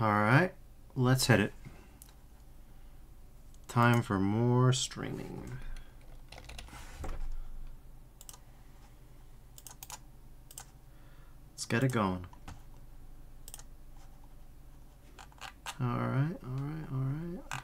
Alright, let's hit it. Time for more streaming. Let's get it going. Alright, alright, alright.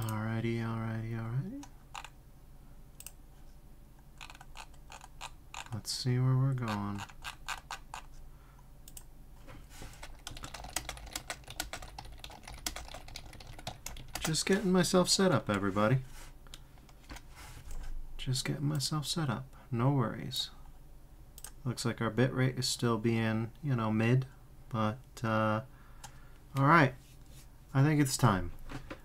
Alrighty, alrighty, alrighty. Let's see where we're going. Just getting myself set up, everybody. Just getting myself set up. No worries. Looks like our bitrate is still being, you know, mid, but, uh, alright. I think it's time.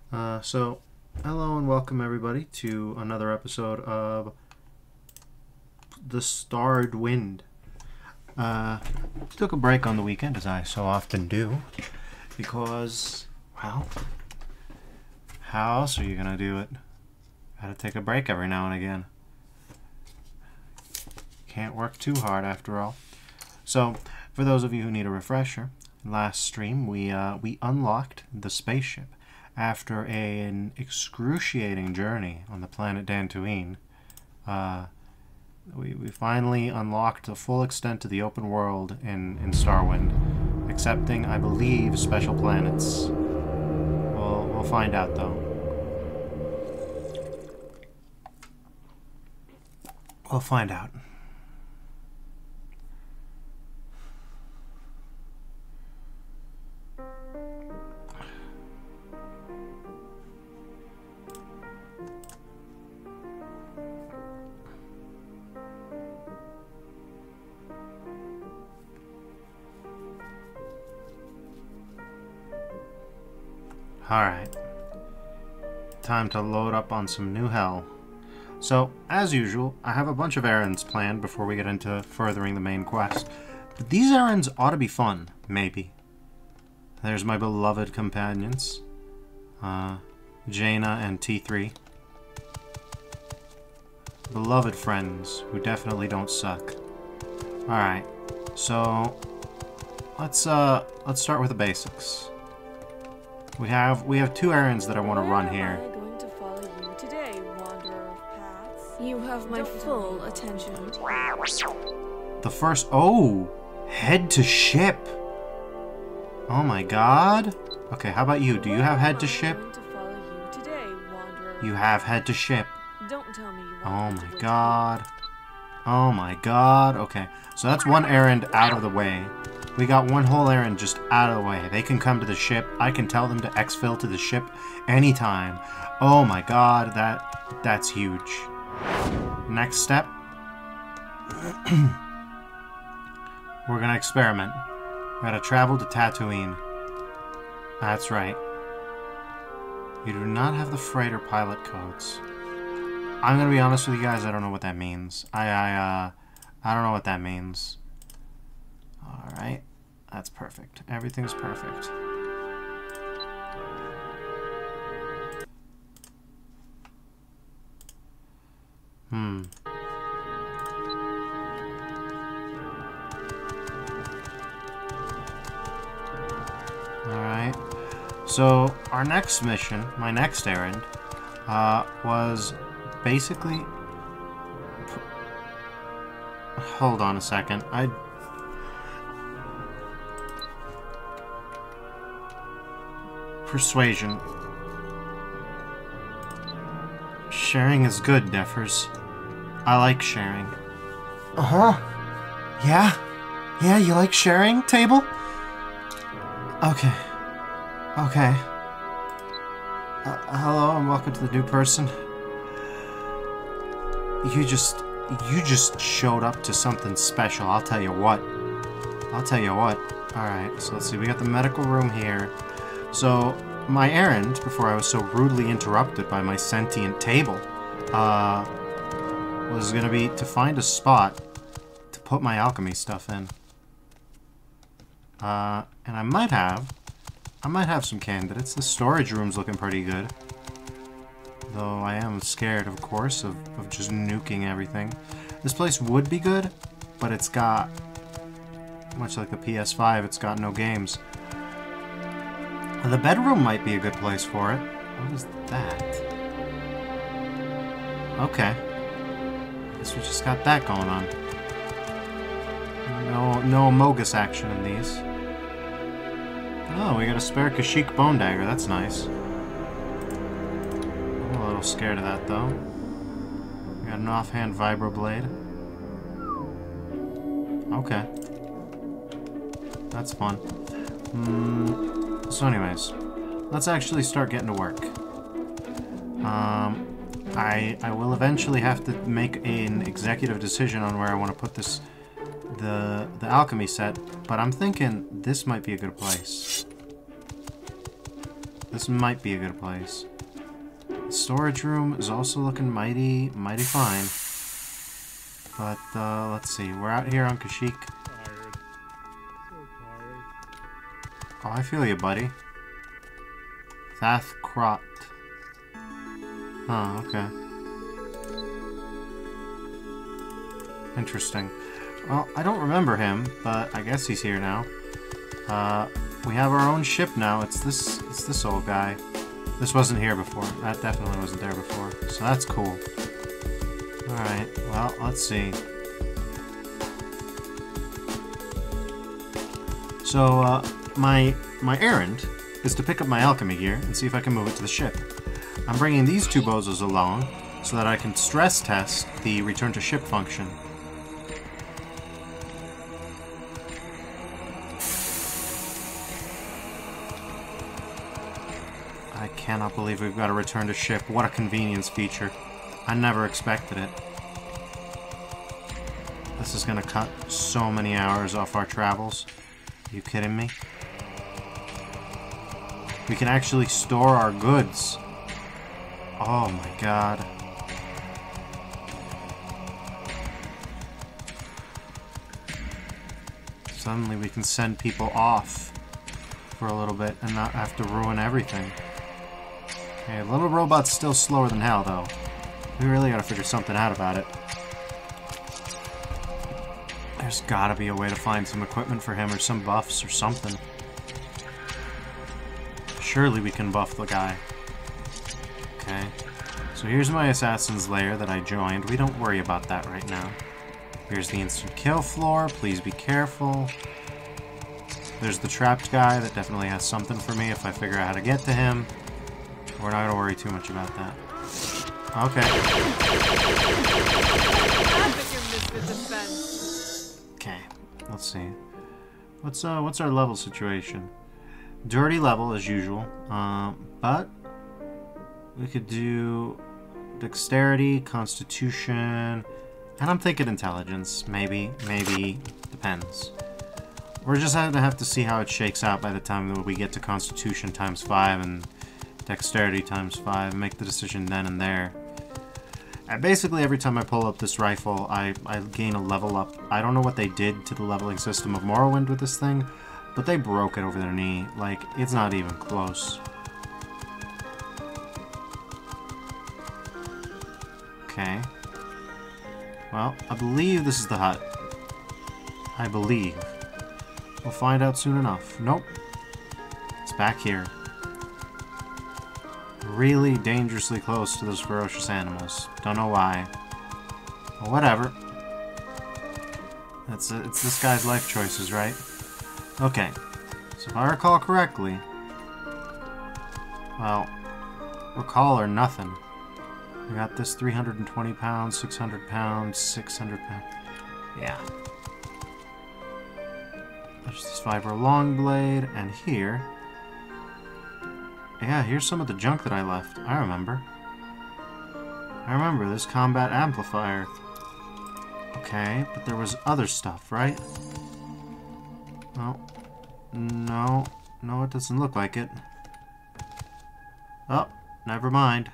Uh, so, hello and welcome everybody to another episode of The Starred Wind. Uh, took a break on the weekend, as I so often do, because, well, how else are you gonna do it? Gotta take a break every now and again. Can't work too hard after all. So, for those of you who need a refresher, last stream we uh, we unlocked the spaceship after an excruciating journey on the planet Dantooine, uh, we, we finally unlocked the full extent of the open world in, in Starwind, excepting, I believe, special planets. We'll, we'll find out, though. We'll find out. Alright. Time to load up on some new hell. So, as usual, I have a bunch of errands planned before we get into furthering the main quest. But these errands ought to be fun, maybe. There's my beloved companions. Uh, Jaina and T3. Beloved friends who definitely don't suck. Alright, so let's uh let's start with the basics. We have we have two errands that I want to run here. You have my full attention. The first oh, head to ship. Oh my god. Okay, how about you? Do you have head to ship? I'm going to follow you today, wanderer. You have head to ship. Don't tell me you Oh my god. Oh my god. Okay, so that's one errand out of the way. We got one whole errand just out of the way. They can come to the ship. I can tell them to exfil to the ship anytime. Oh my god, that that's huge. Next step. We're gonna experiment. We gotta travel to Tatooine. That's right. You do not have the freighter pilot codes. I'm gonna be honest with you guys. I don't know what that means. I I uh, I don't know what that means. All right, that's perfect. Everything's perfect. Hmm. All right. So our next mission, my next errand, uh, was basically. Hold on a second. I. Persuasion. Sharing is good, Neffers. I like sharing. Uh huh. Yeah? Yeah, you like sharing, table? Okay. Okay. Uh, hello and welcome to the new person. You just you just showed up to something special. I'll tell you what. I'll tell you what. All right. So let's see. We got the medical room here. So my errand before I was so rudely interrupted by my sentient table uh, was going to be to find a spot to put my alchemy stuff in. Uh, and I might have, I might have some candidates. The storage room's looking pretty good. Though I am scared, of course, of, of just nuking everything. This place would be good, but it's got, much like the PS5, it's got no games. The bedroom might be a good place for it. What is that? Okay. Guess we just got that going on. No, no Amogus action in these. Oh, we got a spare Kashyyyk bone dagger. That's nice. I'm a little scared of that, though. We got an offhand vibroblade. Okay. That's fun. Hmm. So anyways, let's actually start getting to work. Um, I, I will eventually have to make an executive decision on where I want to put this, the, the alchemy set, but I'm thinking this might be a good place. This might be a good place. The storage room is also looking mighty, mighty fine. But, uh, let's see. We're out here on Kashyyyk. Oh, I feel you, buddy. Thath Krot. Oh, okay. Interesting. Well, I don't remember him, but I guess he's here now. Uh, we have our own ship now. It's this, it's this old guy. This wasn't here before. That definitely wasn't there before. So that's cool. Alright, well, let's see. So, uh, my my errand is to pick up my alchemy gear and see if I can move it to the ship. I'm bringing these two bozos along so that I can stress test the return to ship function. I cannot believe we've got a return to ship. What a convenience feature. I never expected it. This is going to cut so many hours off our travels. Are you kidding me? We can actually store our goods. Oh my god. Suddenly we can send people off for a little bit and not have to ruin everything. Okay, little robot's still slower than hell though. We really gotta figure something out about it. There's gotta be a way to find some equipment for him or some buffs or something. Surely we can buff the guy. Okay. So here's my assassin's lair that I joined. We don't worry about that right now. Here's the instant kill floor. Please be careful. There's the trapped guy that definitely has something for me if I figure out how to get to him. We're not going to worry too much about that. Okay. Okay. Let's see. What's uh what's our level situation? dirty level as usual, um, but we could do dexterity, constitution, and I'm thinking intelligence. Maybe, maybe, depends. We're just going to have to see how it shakes out by the time that we get to constitution times 5 and dexterity times 5, make the decision then and there. And basically, every time I pull up this rifle, I, I gain a level up. I don't know what they did to the leveling system of Morrowind with this thing, but they broke it over their knee. Like, it's not even close. Okay. Well, I believe this is the hut. I believe. We'll find out soon enough. Nope. It's back here. Really dangerously close to those ferocious animals. Don't know why. But whatever. It's, uh, it's this guy's life choices, right? Okay. So if I recall correctly... Well, recall or nothing. We got this 320 pounds, 600 pounds, 600 pounds. Yeah. There's this fiber long blade, and here... Yeah, here's some of the junk that I left. I remember. I remember this combat amplifier. Okay, but there was other stuff, right? Well, no. No, it doesn't look like it. Oh, never mind.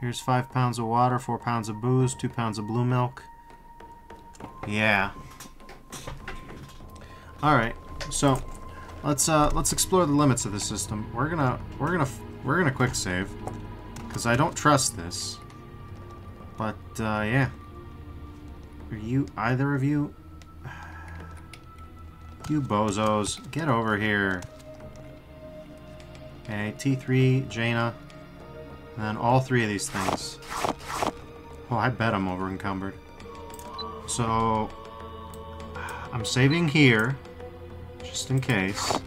Here's five pounds of water, four pounds of booze, two pounds of blue milk. Yeah. All right. So let's uh, let's explore the limits of the system. We're gonna we're gonna we're gonna quick save because I don't trust this. But uh, yeah. Are you either of you? You bozos, get over here. Okay, T3, Jaina, then all three of these things. Oh, I bet I'm over encumbered. So, I'm saving here, just in case.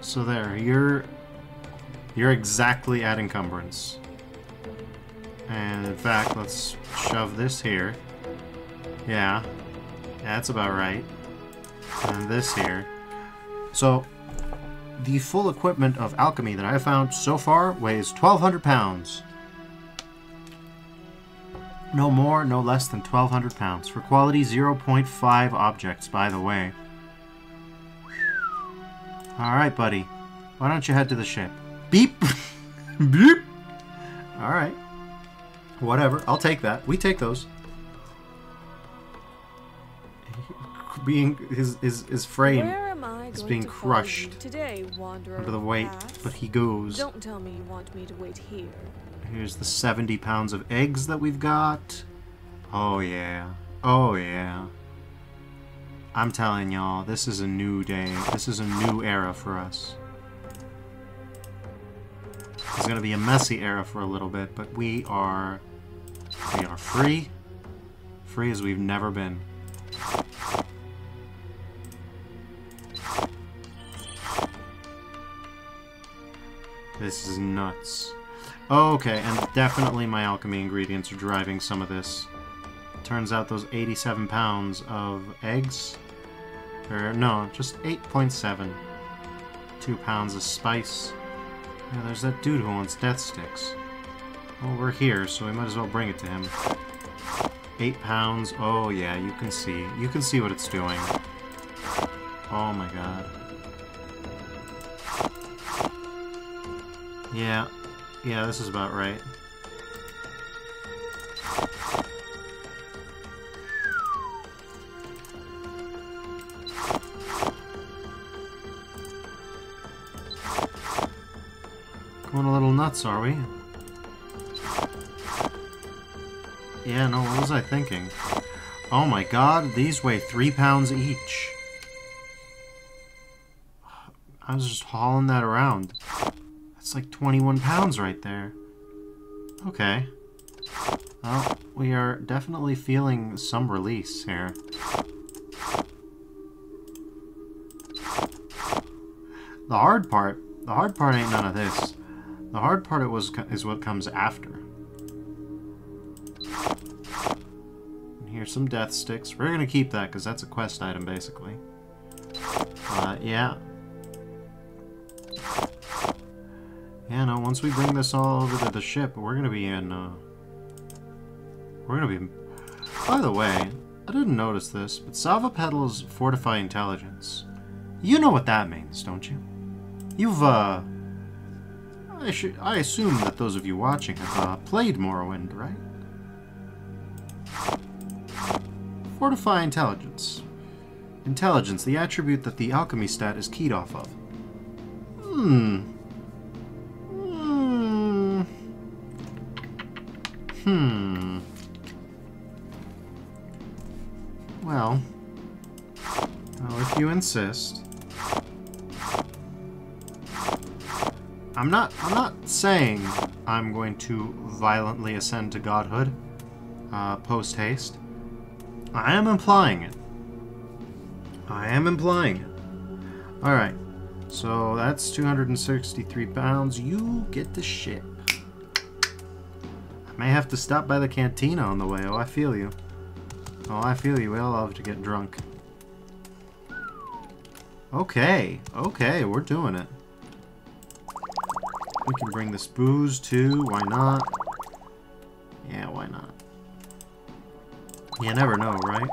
So there, you're you're exactly at encumbrance. And in fact, let's shove this here. Yeah, that's about right. And this here. So, the full equipment of alchemy that I have found so far weighs 1,200 pounds. No more, no less than 1,200 pounds. For quality 0.5 objects, by the way. Alright, buddy. Why don't you head to the ship? Beep! Beep! Alright. Whatever. I'll take that. We take those. Being his his his frame Where am I is going being crushed today, under the weight, paths? but he goes. Don't tell me you want me to wait here. Here's the 70 pounds of eggs that we've got. Oh yeah. Oh yeah. I'm telling y'all, this is a new day. This is a new era for us. It's gonna be a messy era for a little bit, but we are we are free. Free as we've never been. This is nuts. Oh, okay, and definitely my alchemy ingredients are driving some of this. Turns out those 87 pounds of eggs, or no, just 8.7. Two pounds of spice. Yeah, there's that dude who wants death sticks. Well, we're here, so we might as well bring it to him. Eight pounds. Oh yeah, you can see. You can see what it's doing. Oh my god. Yeah. Yeah, this is about right. Going a little nuts, are we? Yeah, no, what was I thinking? Oh my god, these weigh three pounds each. I was just hauling that around. That's like 21 pounds right there. Okay. Well, we are definitely feeling some release here. The hard part, the hard part ain't none of this. The hard part it was is what comes after. And here's some death sticks. We're gonna keep that because that's a quest item basically. Uh, yeah. Yeah, no, once we bring this all over to the ship, we're gonna be in, uh... We're gonna be... By the way, I didn't notice this, but Sava Pedals Fortify Intelligence. You know what that means, don't you? You've, uh... I, should, I assume that those of you watching have, uh, played Morrowind, right? Fortify Intelligence. Intelligence, the attribute that the alchemy stat is keyed off of. Hmm. Hmm. Well. Well, if you insist. I'm not I'm not saying I'm going to violently ascend to godhood uh, post haste. I am implying it. I am implying it. Alright. So that's 263 pounds. You get the ship. May have to stop by the cantina on the way. Oh, I feel you. Oh, I feel you. We all love to get drunk. Okay. Okay, we're doing it. We can bring this booze too. Why not? Yeah, why not? You never know, right?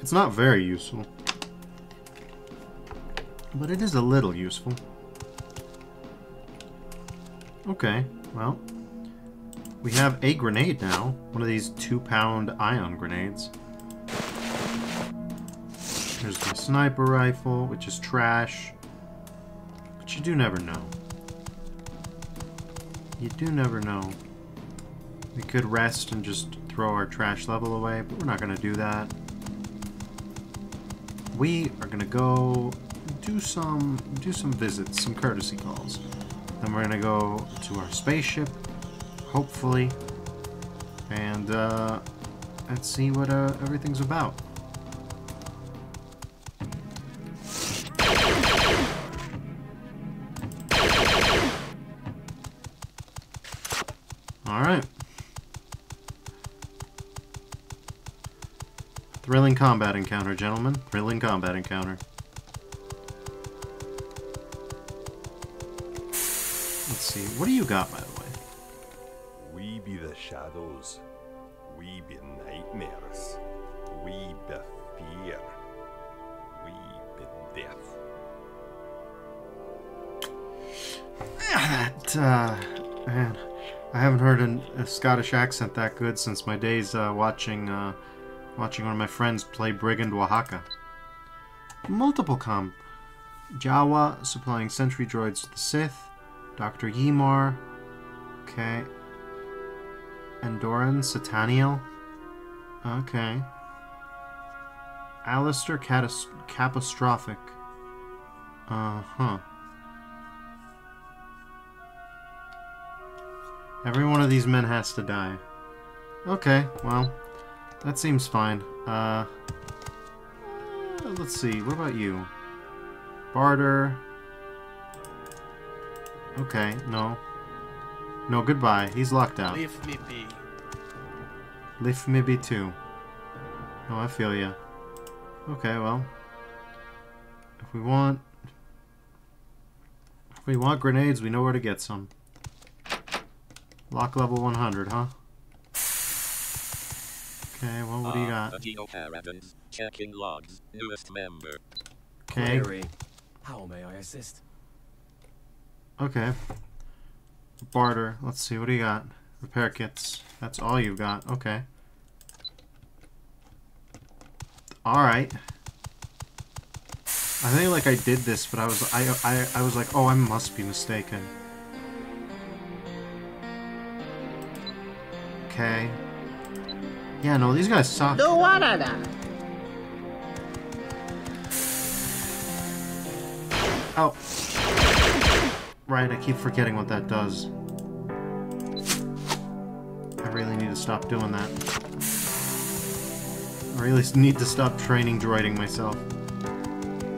It's not very useful. But it is a little useful. Okay, well. We have a grenade now. One of these two pound ion grenades. There's the sniper rifle, which is trash. But you do never know. You do never know. We could rest and just throw our trash level away, but we're not going to do that. We are going to go do some do some visits, some courtesy calls. Then we're to go to our spaceship, hopefully, and uh, let's see what uh, everything's about. Alright. Thrilling combat encounter, gentlemen. Thrilling combat encounter. What do you got, by the way? We be the shadows. We be nightmares. We be fear. We be death. That, uh, man, I haven't heard an, a Scottish accent that good since my days uh, watching, uh, watching one of my friends play Brigand Oaxaca. Multiple com. Jawa supplying sentry droids to the Sith. Dr. Ymar. Okay. Andoran Sataniel. Okay. Alistair Catas- Capostrophic. Uh huh. Every one of these men has to die. Okay, well, that seems fine. Uh, let's see, what about you? Barter. Okay, no. No, goodbye. He's locked out. Leave me be. Leave me be too. Oh, I feel ya. Okay, well. If we want... If we want grenades, we know where to get some. Lock level 100, huh? Okay, well, what do you Ah, got? Geo Caravans, checking logs, newest member. Okay, How may I assist? Okay. Barter, let's see, what do you got? Repair kits. That's all you've got, okay. Alright. I think like I did this, but I was I, I I was like, oh I must be mistaken. Okay. Yeah, no, these guys suck. No wonder that. Oh. Right, I keep forgetting what that does. I really need to stop doing that. I really need to stop training droiding myself.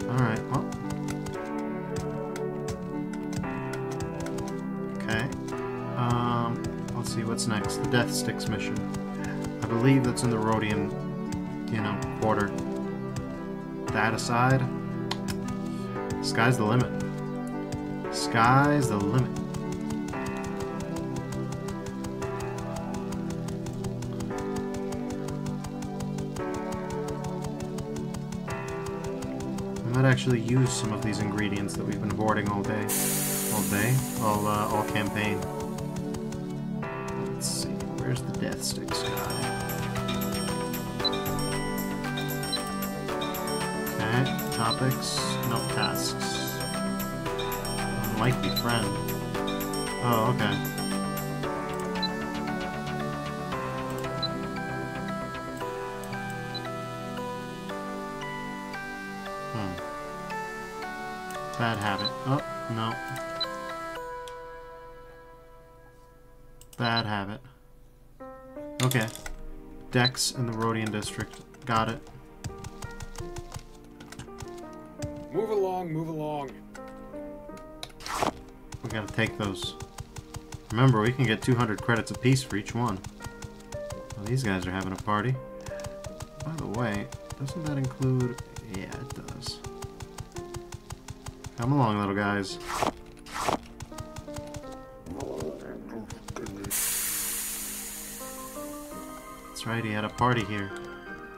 Alright, well. Okay. Um, let's see, what's next? The Death Sticks mission. I believe that's in the Rodian, you know, quarter. That aside, sky's the limit. Sky's the limit. I might actually use some of these ingredients that we've been hoarding all day. All day? All, uh, all campaign. Let's see, where's the Death Sticks guy? Okay, topics, no tasks. Might be friend. Oh, okay. Hmm. Bad habit. Oh, no. Bad habit. Okay. Dex in the Rodian district. Got it. Move along, move along. Gotta take those. Remember, we can get 200 credits apiece for each one. Well, these guys are having a party. By the way, doesn't that include... Yeah, it does. Come along, little guys. That's right, he had a party here.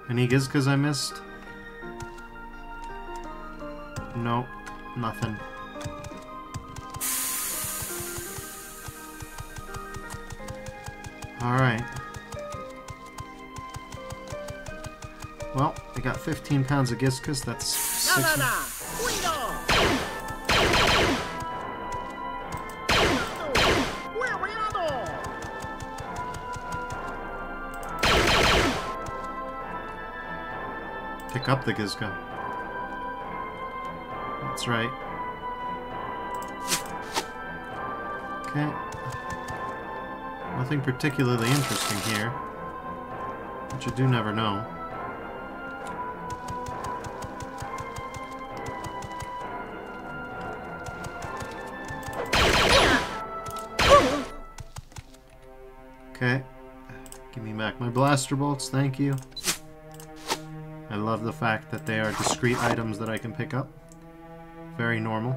Any Gizkas I missed? No. nothing. Alright. Well, I got 15 pounds of Gizkas, that's six. Pick up the Gizka. That's right. Okay. Nothing particularly interesting here. But you do never know. Okay. Give me back my blaster bolts, thank you. I love the fact that they are discrete items that I can pick up. Very normal.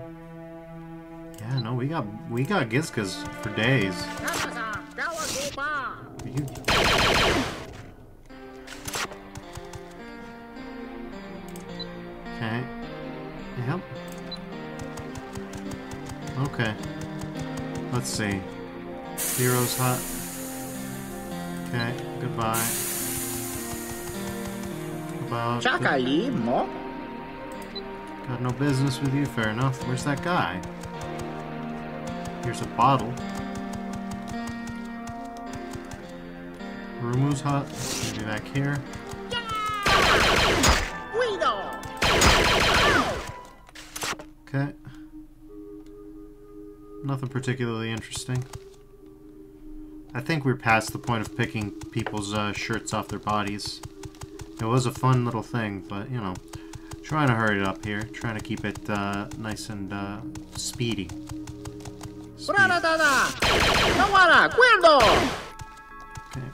Yeah, no, we got we got Gizkas for days. Let's see. Hero's Hut. Okay, goodbye. About Chakali mo? Got no business with you, fair enough. Where's that guy? Here's a bottle. Rumu's hut. Maybe back here. Nothing particularly interesting. I think we're past the point of picking people's uh, shirts off their bodies. It was a fun little thing, but, you know, trying to hurry it up here. Trying to keep it uh, nice and uh, speedy. Speed. Okay,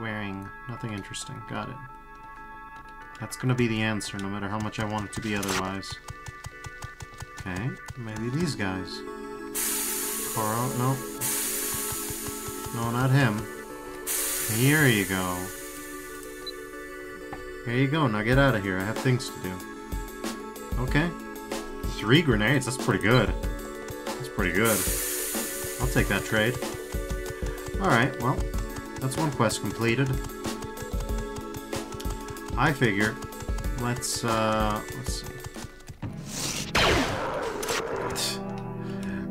wearing nothing interesting. Got it. That's gonna be the answer, no matter how much I want it to be otherwise. Okay, maybe these guys. Coro, no. No, not him. Here you go. Here you go, now get out of here. I have things to do. Okay. Three grenades, that's pretty good. That's pretty good. I'll take that trade. Alright, well, that's one quest completed. I figure, let's, uh, let's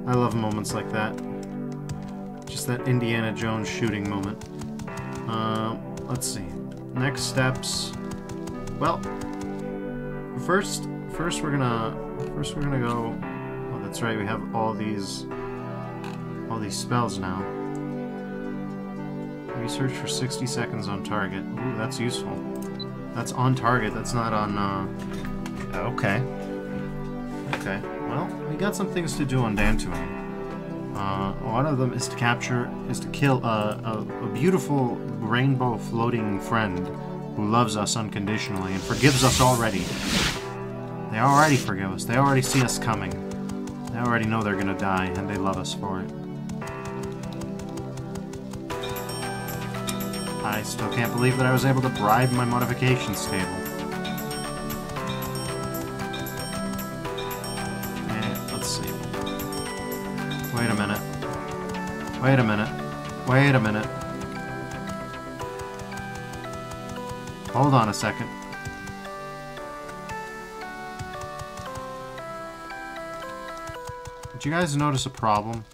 I love moments like that. Just that Indiana Jones shooting moment. Um, let's see. Next steps. Well, first, first we're gonna, first we're gonna go. Oh, that's right. We have all these, all these spells now. Research for 60 seconds on target. Ooh, that's useful. That's on target. That's not on. Uh... Okay. Okay. Well, we got some things to do on Dantooine. Uh, one of them is to capture, is to kill a, a, a beautiful rainbow floating friend who loves us unconditionally and forgives us already. They already forgive us. They already see us coming. They already know they're gonna die, and they love us for it. I still can't believe that I was able to bribe my modifications table. Wait a minute. Wait a minute. Hold on a second. Did you guys notice a problem?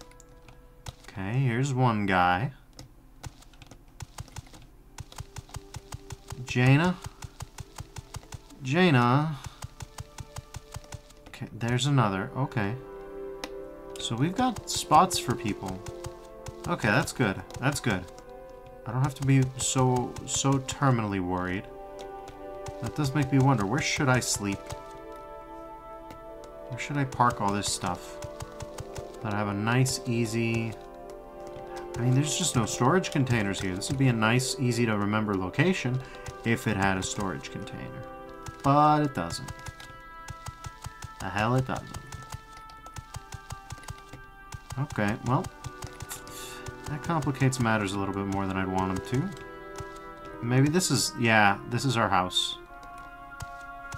Okay, here's one guy. Jaina? Jaina? Okay, there's another. Okay. So we've got spots for people. Okay, that's good. That's good. I don't have to be so so terminally worried. That does make me wonder, where should I sleep? Where should I park all this stuff? That I have a nice, easy... I mean, there's just no storage containers here. This would be a nice, easy to remember location if it had a storage container. But it doesn't. The hell it doesn't. Okay, well, that complicates matters a little bit more than I'd want them to. Maybe this is, yeah, this is our house.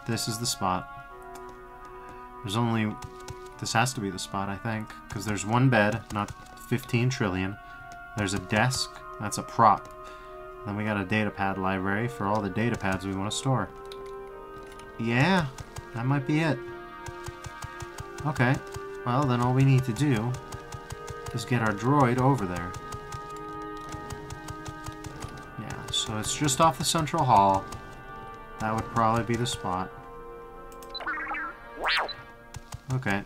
This is the spot. There's only This has to be the spot, I think. Because there's one bed, not 15 trillion. There's a desk. That's a prop. Then we got a datapad library for all the datapads we want to store. Yeah, that might be it. Okay, well then all we need to do is get our droid over there. Yeah, so it's just off the central hall. That would probably be the spot. Okay.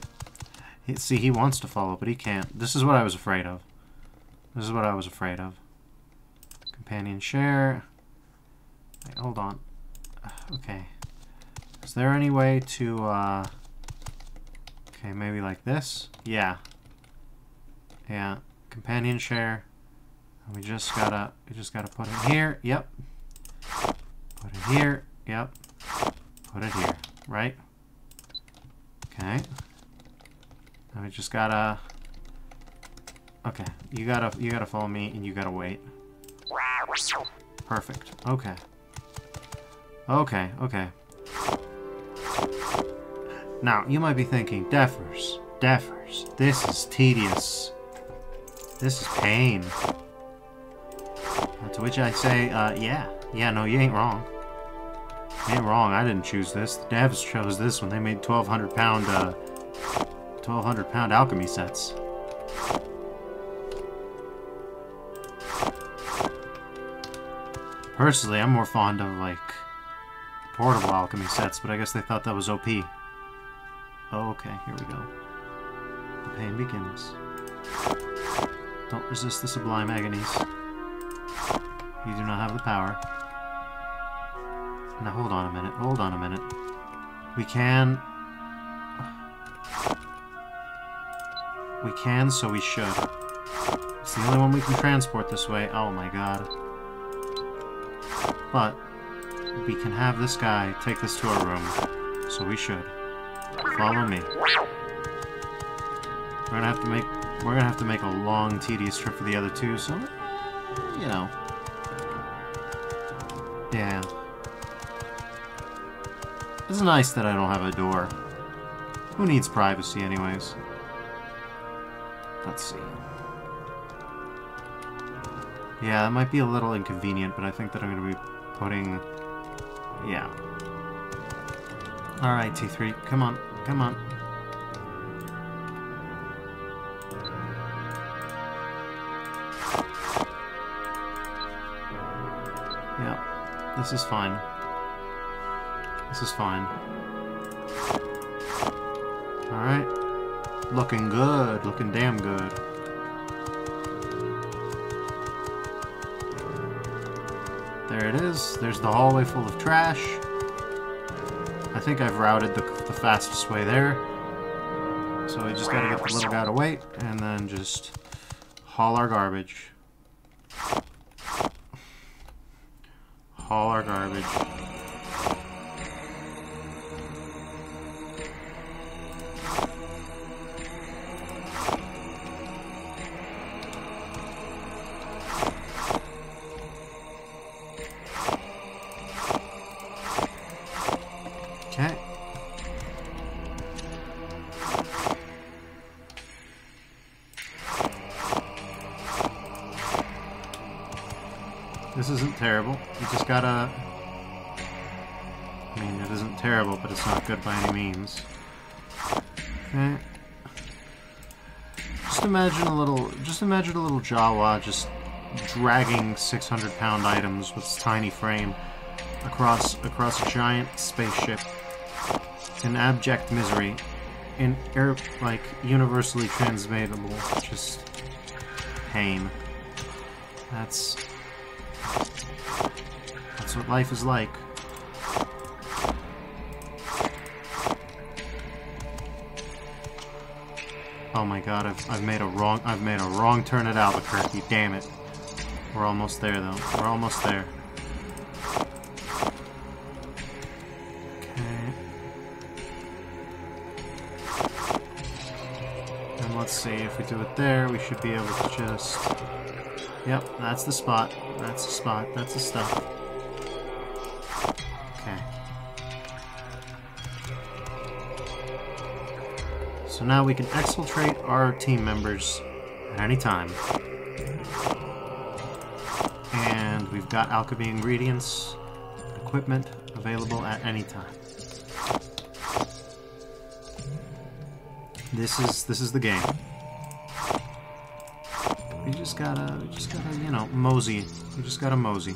See, he wants to follow, but he can't. This is what I was afraid of. This is what I was afraid of. Companion share. Wait, hold on. Okay. Is there any way to, uh... Okay, maybe like this? Yeah. Yeah. Companion share. We just gotta, we just gotta put it here. Yep. Put it here. Yep. Put it here. Right? Okay. We just gotta... Okay. You gotta, you gotta follow me and you gotta wait. Perfect. Okay. Okay, okay. Now, you might be thinking, Deffers, Deffers, this is tedious. This is pain. To which I say, uh, yeah. Yeah, no, you ain't wrong. You ain't wrong, I didn't choose this. The devs chose this when they made 1,200 pound, uh, 1,200 pound alchemy sets. Personally, I'm more fond of, like, portable alchemy sets, but I guess they thought that was OP. Oh, okay, here we go. The pain begins. Don't resist the sublime agonies. You do not have the power. Now, hold on a minute, hold on a minute. We can... We can, so we should. It's the only one we can transport this way. Oh my god. But, we can have this guy take this to our room. So we should. Follow me. We're gonna have to make we're gonna have to make a long, tedious trip for the other two, so you know. Yeah. It's nice that I don't have a door. Who needs privacy anyways? Let's see. Yeah, that might be a little inconvenient, but I think that I'm gonna be putting... Yeah. Alright, T3, come on, come on. This is fine. This is fine. Alright. Looking good, looking damn good. There it is. There's the hallway full of trash. I think I've routed the, the fastest way there. So we just gotta get the little guy to wait, and then just haul our garbage. Haul our garbage. Gotta... I mean, it isn't terrible, but it's not good by any means. Okay. Just imagine a little... Just imagine a little Jawa just dragging 600 pound items with its tiny frame across across a giant spaceship in abject misery in air like universally transmittable just pain that's that's what life is like oh my god I've, I've made a wrong I've made a wrong turn at Albuquerque damn it we're almost there though we're almost there Okay. And let's see, if we do it there, we should be able to just... Yep, that's the spot. That's the spot. That's the stuff. So now we can exfiltrate our team members at any time. And we've got alchemy ingredients, equipment available at any time. This is this is the game. We just gotta we just gotta, you know, mosey. We just gotta mosey.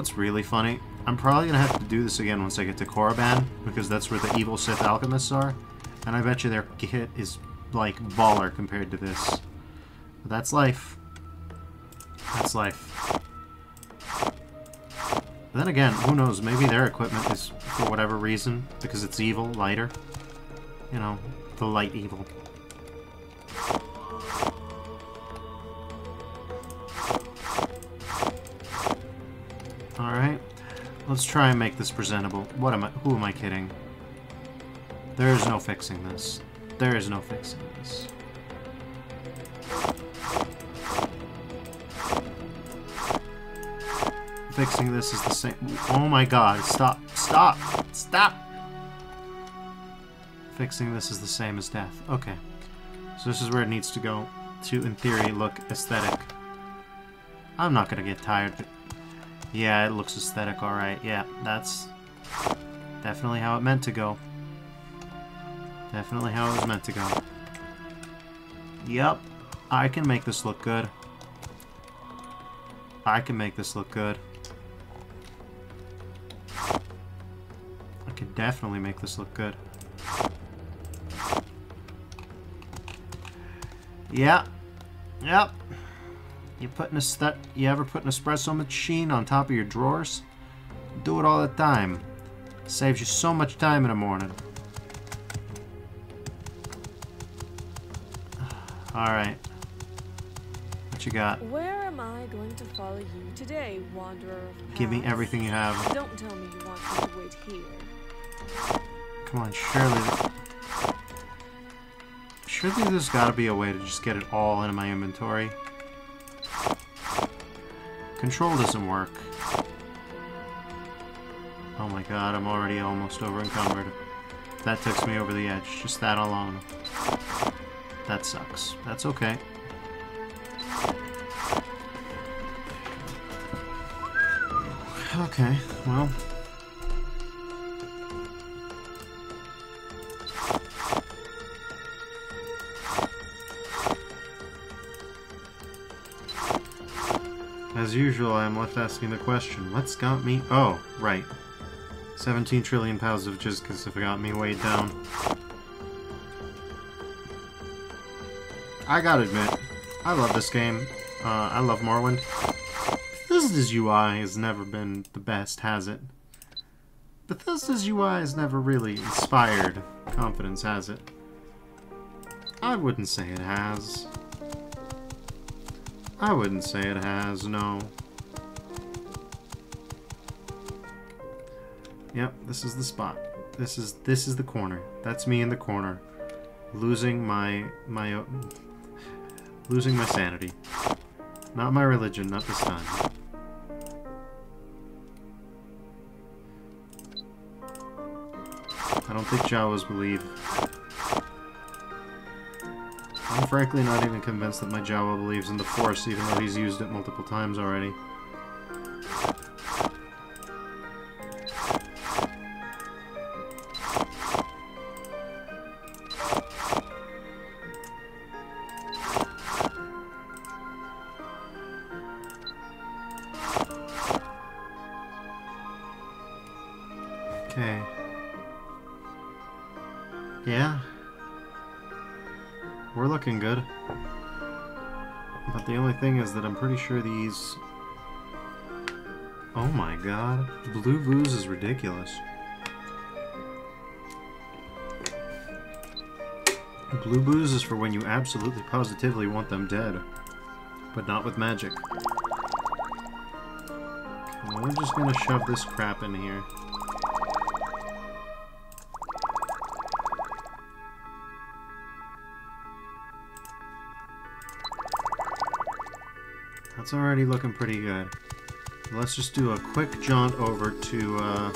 What's really funny? I'm probably gonna have to do this again once I get to Korriban, because that's where the evil Sith alchemists are, and I bet you their kit is like baller compared to this. But that's life. That's life. Then again, who knows? Maybe their equipment is, for whatever reason, because it's evil, lighter. You know, the light evil. Alright. Let's try and make this presentable. What am I- who am I kidding? There is no fixing this. There is no fixing this. Fixing this is the same- Oh my god, stop, stop, stop! Fixing this is the same as death. Okay. So this is where it needs to go to, in theory, look aesthetic. I'm not gonna get tired. Yeah, it looks aesthetic, alright. Yeah, that's definitely how it meant to go. Definitely how it was meant to go. Yep, I can make this look good. I can make this look good. I can definitely make this look good. Yeah. Yep. You put an est- you ever put an espresso machine on top of your drawers? Do it all the time. Saves you so much time in the morning. Alright. What you got? Where am I going to follow you today, wanderer of? Give me everything you have. Don't tell me you want me to wait here. Come on, surely. Surely there's gotta be a way to just get it all into my inventory. Control doesn't work. Oh my god, I'm already almost over encumbered. That takes me over the edge, just that alone. That sucks. That's okay. Okay, well. As usual, I am left asking the question, what's got me... Oh, right. 17 trillion pounds of Gizkas have got me weighed down. I gotta admit, I love this game. Uh, I love Morrowind. Bethesda's UI has never been the best, has it? Bethesda's UI has never really inspired confidence, has it? I wouldn't say it has. I wouldn't say it has, no. Yep, this is the spot. This is this is the corner. That's me in the corner, losing my my losing my sanity. Not my religion, not this time. I don't think Jawas believe. I'm frankly not even convinced that my Jawa believes in the Force, even though he's used it multiple times already. Good. But the only thing is that I'm pretty sure these... Oh my god. Blue Booze is ridiculous. Blue booze is for when you absolutely positively want them dead. But not with magic. We're just gonna shove this crap in here. That's already looking pretty good. Let's just do a quick jaunt over to, uh...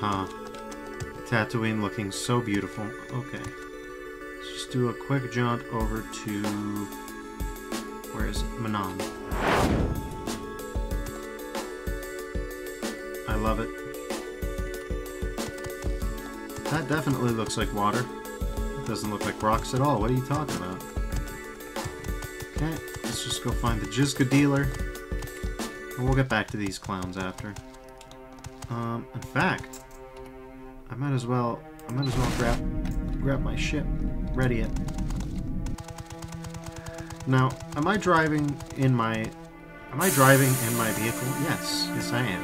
Huh. Tatooine looking so beautiful. Okay. Let's just do a quick jaunt over to... Where is it? Manaan. I love it. That definitely looks like water. It doesn't look like rocks at all. What are you talking about? Let's just go find the Gizka dealer. And we'll get back to these clowns after. Um, in fact, I might as well I might as well grab grab my ship. Ready it. Now, am I driving in my am I driving in my vehicle? Yes, yes I am.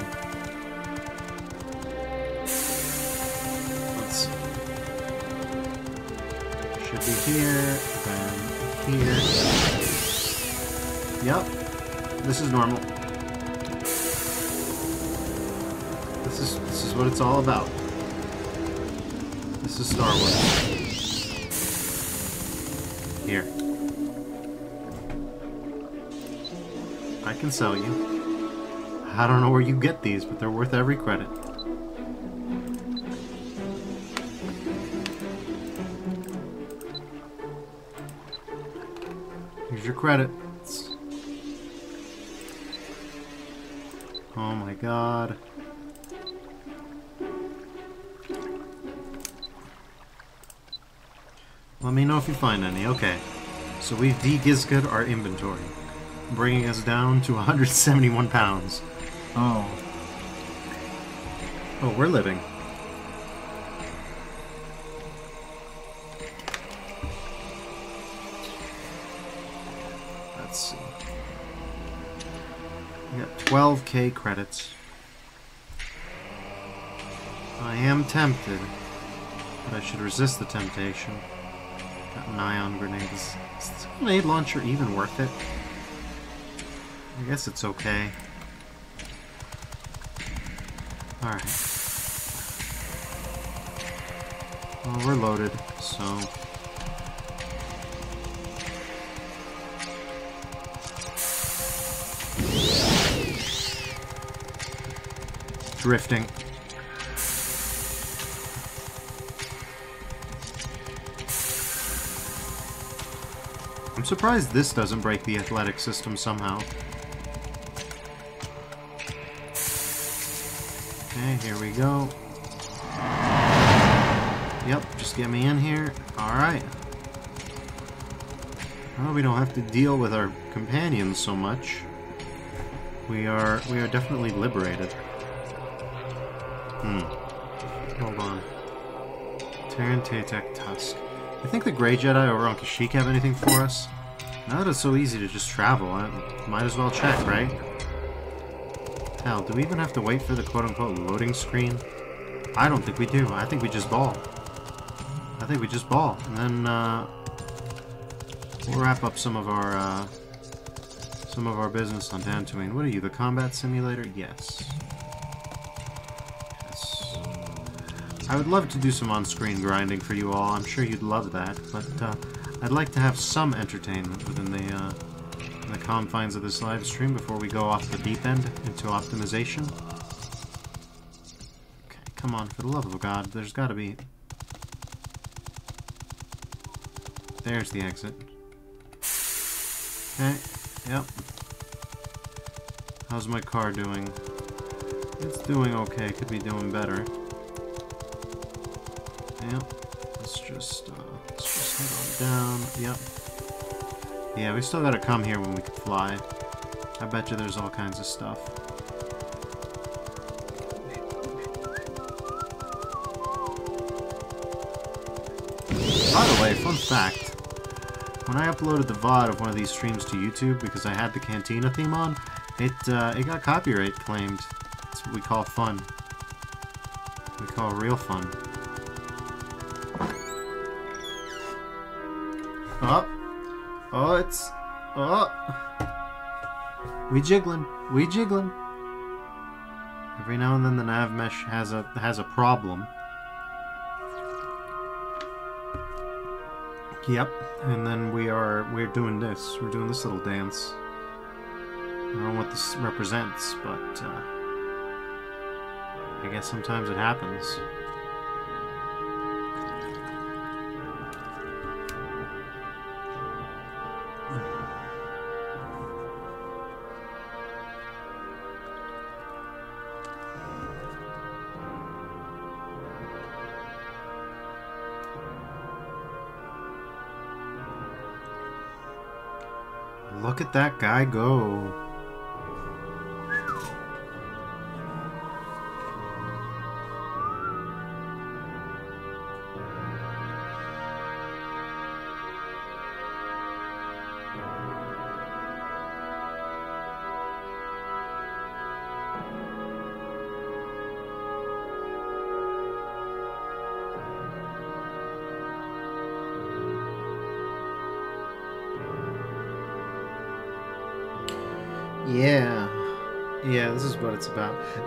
Let's see. Should be here, then here. Yep. This is normal. This is this is what it's all about. This is Star Wars. Here. I can sell you. I don't know where you get these, but they're worth every credit. Here's your credits. Find any. Okay. So we've de-gizked our inventory, bringing us down to 171 pounds. Oh. Oh, we're living. Let's see. We got 12k credits. I am tempted, but I should resist the temptation. Got an ion grenade. Is, is this grenade launcher even worth it? I guess it's okay. Alright. Well, we're loaded, so... Drifting. Surprised this doesn't break the athletic system somehow. Okay, here we go. Yep, just get me in here. Alright. Well, we don't have to deal with our companions so much. We are we are definitely liberated. Hmm. Hold on. Terran Tatek Tusk. I think the Grey Jedi over on Kashyyyk have anything for us? Now that it's so easy to just travel, I might as well check, right? Hell, do we even have to wait for the quote-unquote loading screen? I don't think we do. I think we just ball. I think we just ball. And then, uh... We'll wrap up some of our, uh... Some of our business on Dantooine. What are you, the combat simulator? Yes. Yes. I would love to do some on-screen grinding for you all. I'm sure you'd love that. But, uh... I'd like to have some entertainment within the, uh... The confines of this live stream before we go off the deep end into optimization. Okay, come on, for the love of God, there's gotta be... There's the exit. Okay, yep. How's my car doing? It's doing okay, could be doing better. Yep, let's just, uh, down, yep. Yeah, we still gotta come here when we can fly. I bet you there's all kinds of stuff. By the way, fun fact. When I uploaded the VOD of one of these streams to YouTube because I had the Cantina theme on, it, uh, it got copyright claimed. That's what we call fun. We call real fun. Oh. Oh, it's. Oh. We jiggling. We jiggling. Every now and then the nav mesh has a has a problem. Yep. And then we are we're doing this. We're doing this little dance. I don't know what this represents, but uh, I guess sometimes it happens. At that guy go.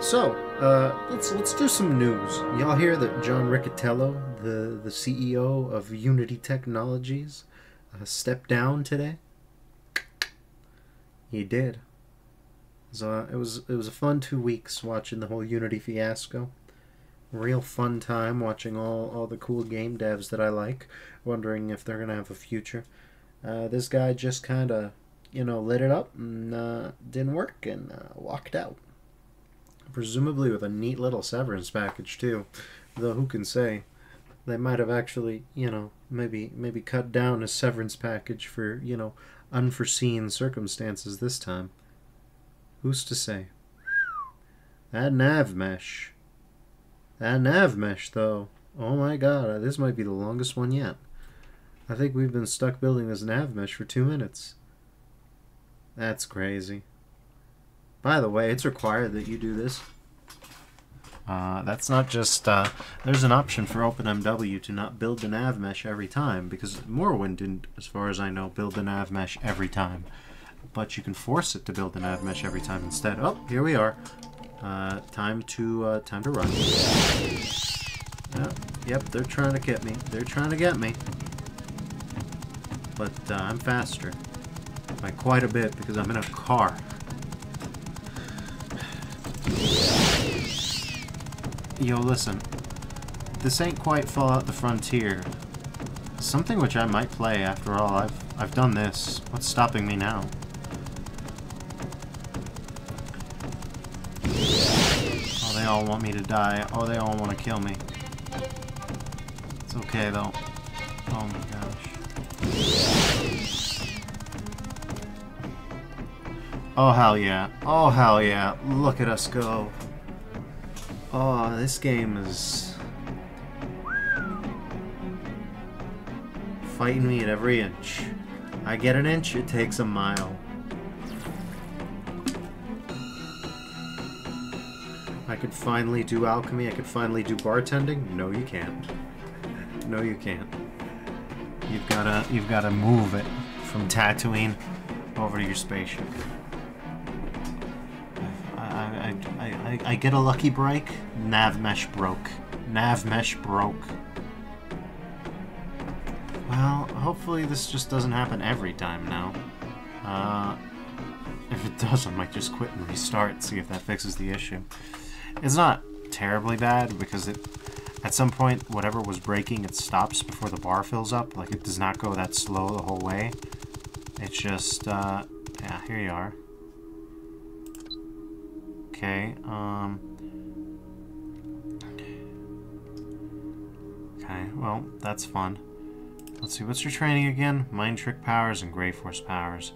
So, uh, let's let's do some news. Y'all hear that John Riccitiello, the the CEO of Unity Technologies, uh, stepped down today? He did. So it was it was a fun two weeks watching the whole Unity fiasco. Real fun time watching all all the cool game devs that I like, wondering if they're gonna have a future. Uh, this guy just kind of you know, lit it up and uh, didn't work and uh, walked out. Presumably with a neat little severance package too, though who can say? They might have actually, you know, maybe maybe cut down a severance package for you know unforeseen circumstances this time. Who's to say? That nav mesh. That nav mesh though. Oh my god, uh, this might be the longest one yet. I think we've been stuck building this nav mesh for two minutes. That's crazy. By the way, it's required that you do this. Uh, that's not just, uh, there's an option for OpenMW to not build the nav mesh every time, because Morrowind didn't, as far as I know, build the nav mesh every time. But you can force it to build the nav mesh every time instead. Oh, here we are. Uh, time to, uh, time to run. Yep, yep, they're trying to get me. They're trying to get me. But, uh, I'm faster by quite a bit because I'm in a car. Yo, listen. This ain't quite Fallout the Frontier. Something which I might play after all. I've I've done this. What's stopping me now? Oh, they all want me to die. Oh, they all want to kill me. It's okay though. Oh my gosh. Oh, hell yeah. Oh, hell yeah. Look at us go. Oh, this game is... Fighting me at every inch. I get an inch, it takes a mile. I could finally do alchemy, I could finally do bartending. No, you can't. No, you can't. You've gotta, you've gotta move it from Tatooine over to your spaceship. I, I, I, I I get a lucky break. Nav mesh broke. Nav mesh broke. Well, hopefully this just doesn't happen every time now. Uh, if it does, I might just quit and restart, see if that fixes the issue. It's not terribly bad because it, at some point, whatever was breaking, it stops before the bar fills up. Like, it does not go that slow the whole way. It's just, uh, yeah, here you are. Okay, um... Okay, well, that's fun. Let's see, what's your training again? Mind trick powers and Grey Force powers.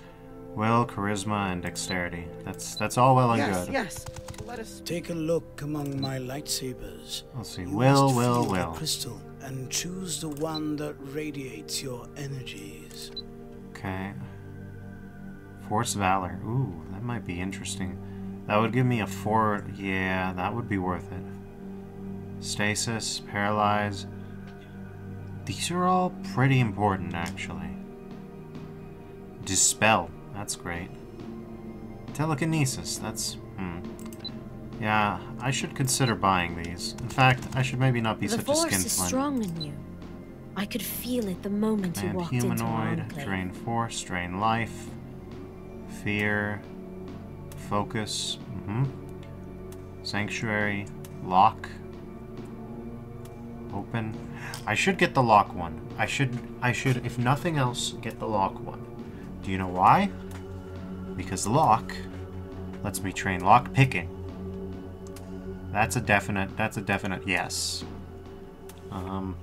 Will, charisma, and dexterity. That's that's all well and yes, good. yes. Let us Take a look among my lightsabers. Let's see, You will, must will, feel will. crystal and choose the one that radiates your energies. Okay. Force Valor. Ooh, that might be interesting. That would give me a four. Yeah, that would be worth it. Stasis, Paralyze. These are all pretty important, actually. Dispel. That's great. Telekinesis. That's. Hmm. Yeah, I should consider buying these. In fact, I should maybe not be the such a force is strong in you. I could feel it the moment you And walked into humanoid, enclave. drain force, drain life, fear, focus, hmm sanctuary, lock, open. I should get the lock one. I should, I should, if nothing else, get the lock one. Do you know why? Because lock lets me train lock picking. That's a definite, that's a definite yes. Um,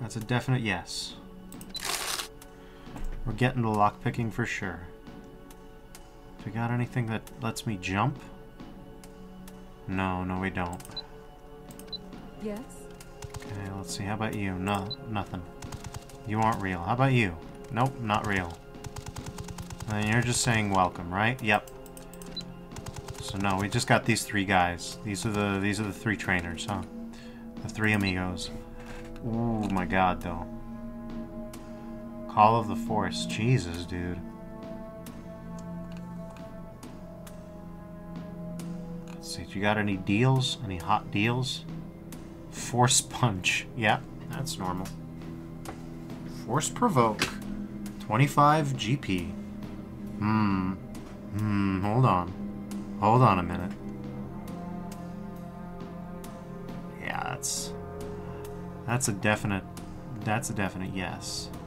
That's a definite yes. We're getting to lockpicking for sure. Do we got anything that lets me jump? No, no we don't. Yes? Okay, let's see. How about you? No, nothing. You aren't real. How about you? Nope, not real. And you're just saying welcome, right? Yep. So no, we just got these three guys. These are the these are the three trainers, huh? The three amigos. Ooh, my god, though. Call of the Force. Jesus, dude. You got any deals? Any hot deals? Force Punch. Yeah, that's normal. Force Provoke. 25 GP. Hmm. Hmm, hold on. Hold on a minute. Yeah, that's... That's a definite... That's a definite yes. Hmm.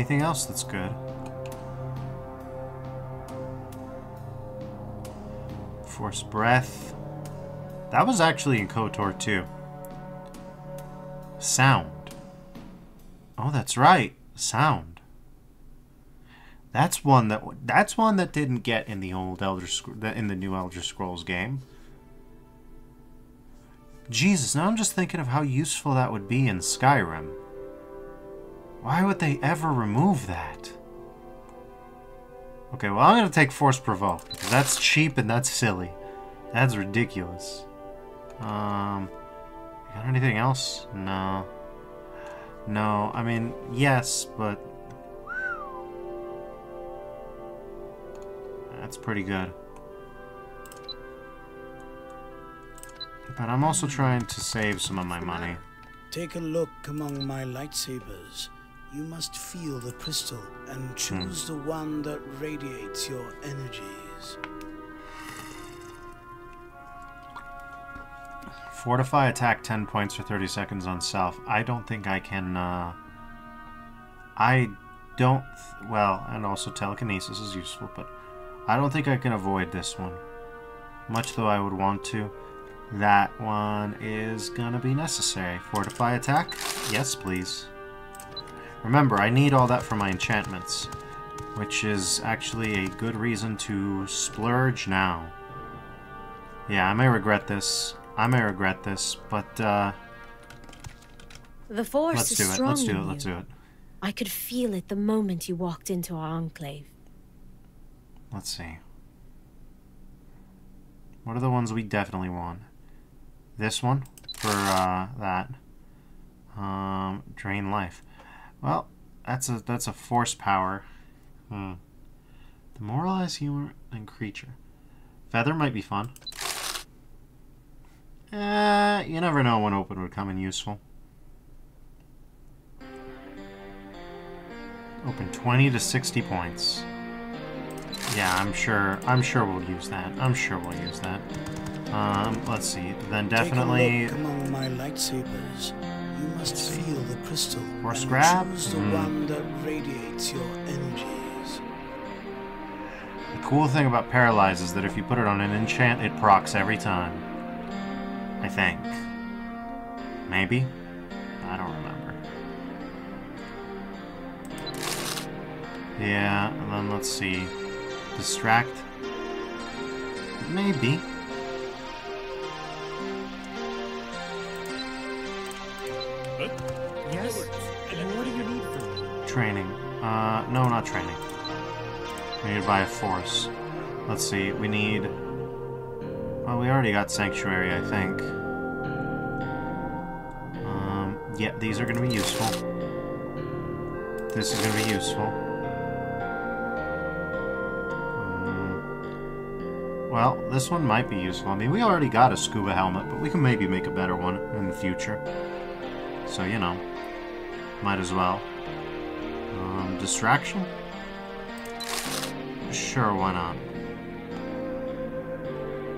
Anything else that's good? Force Breath. That was actually in KOTOR too. Sound. Oh, that's right. Sound. That's one that that's one that didn't get in the old Elder in the new Elder Scrolls game. Jesus, now I'm just thinking of how useful that would be in Skyrim. Why would they ever remove that? Okay, well I'm gonna take Force Provoke because that's cheap and that's silly. That's ridiculous. Um, got anything else? No. No, I mean yes, but that's pretty good. But I'm also trying to save some of my money. Take a look among my lightsabers. You must feel the crystal and choose the one that radiates your energies. Fortify attack 10 points for 30 seconds on self. I don't think I can, uh... I don't... Th well, and also telekinesis is useful, but I don't think I can avoid this one. Much though I would want to. That one is gonna be necessary. Fortify attack? Yes, please. Remember, I need all that for my enchantments, which is actually a good reason to splurge now. Yeah, I may regret this. I may regret this, but uh, The force let's is do it. strong Let's do it. Let's do it. I could feel it the moment you walked into our enclave. Let's see. What are the ones we definitely want? This one for uh, that. Um, drain life. Well, that's a that's a force power. Hmm. Demoralize humor and creature. Feather might be fun. Uh, you never know when open would come in useful. Open 20 to 60 points. Yeah, I'm sure. I'm sure we'll use that. I'm sure we'll use that. Um, let's see. Then definitely. Take a look among my lightsabers. You must feel the crystal and grab? choose the Mm. one that radiates your energies. The cool thing about Paralyze is that if you put it on an enchant, it procs every time. I think. Maybe? I don't remember. Yeah, and then let's see. Distract? Maybe. Yes? What do you need from me? Training. Uh, no, not training. We need to buy a force. Let's see, we need... Well, we already got Sanctuary, I think. Um, yeah, these are going to be useful. This is to be useful. Hmm. Well, this one might be useful. I mean, we already got a scuba helmet, but we can maybe make a better one in the future. So, you know, might as well. Um, distraction? Sure, why not?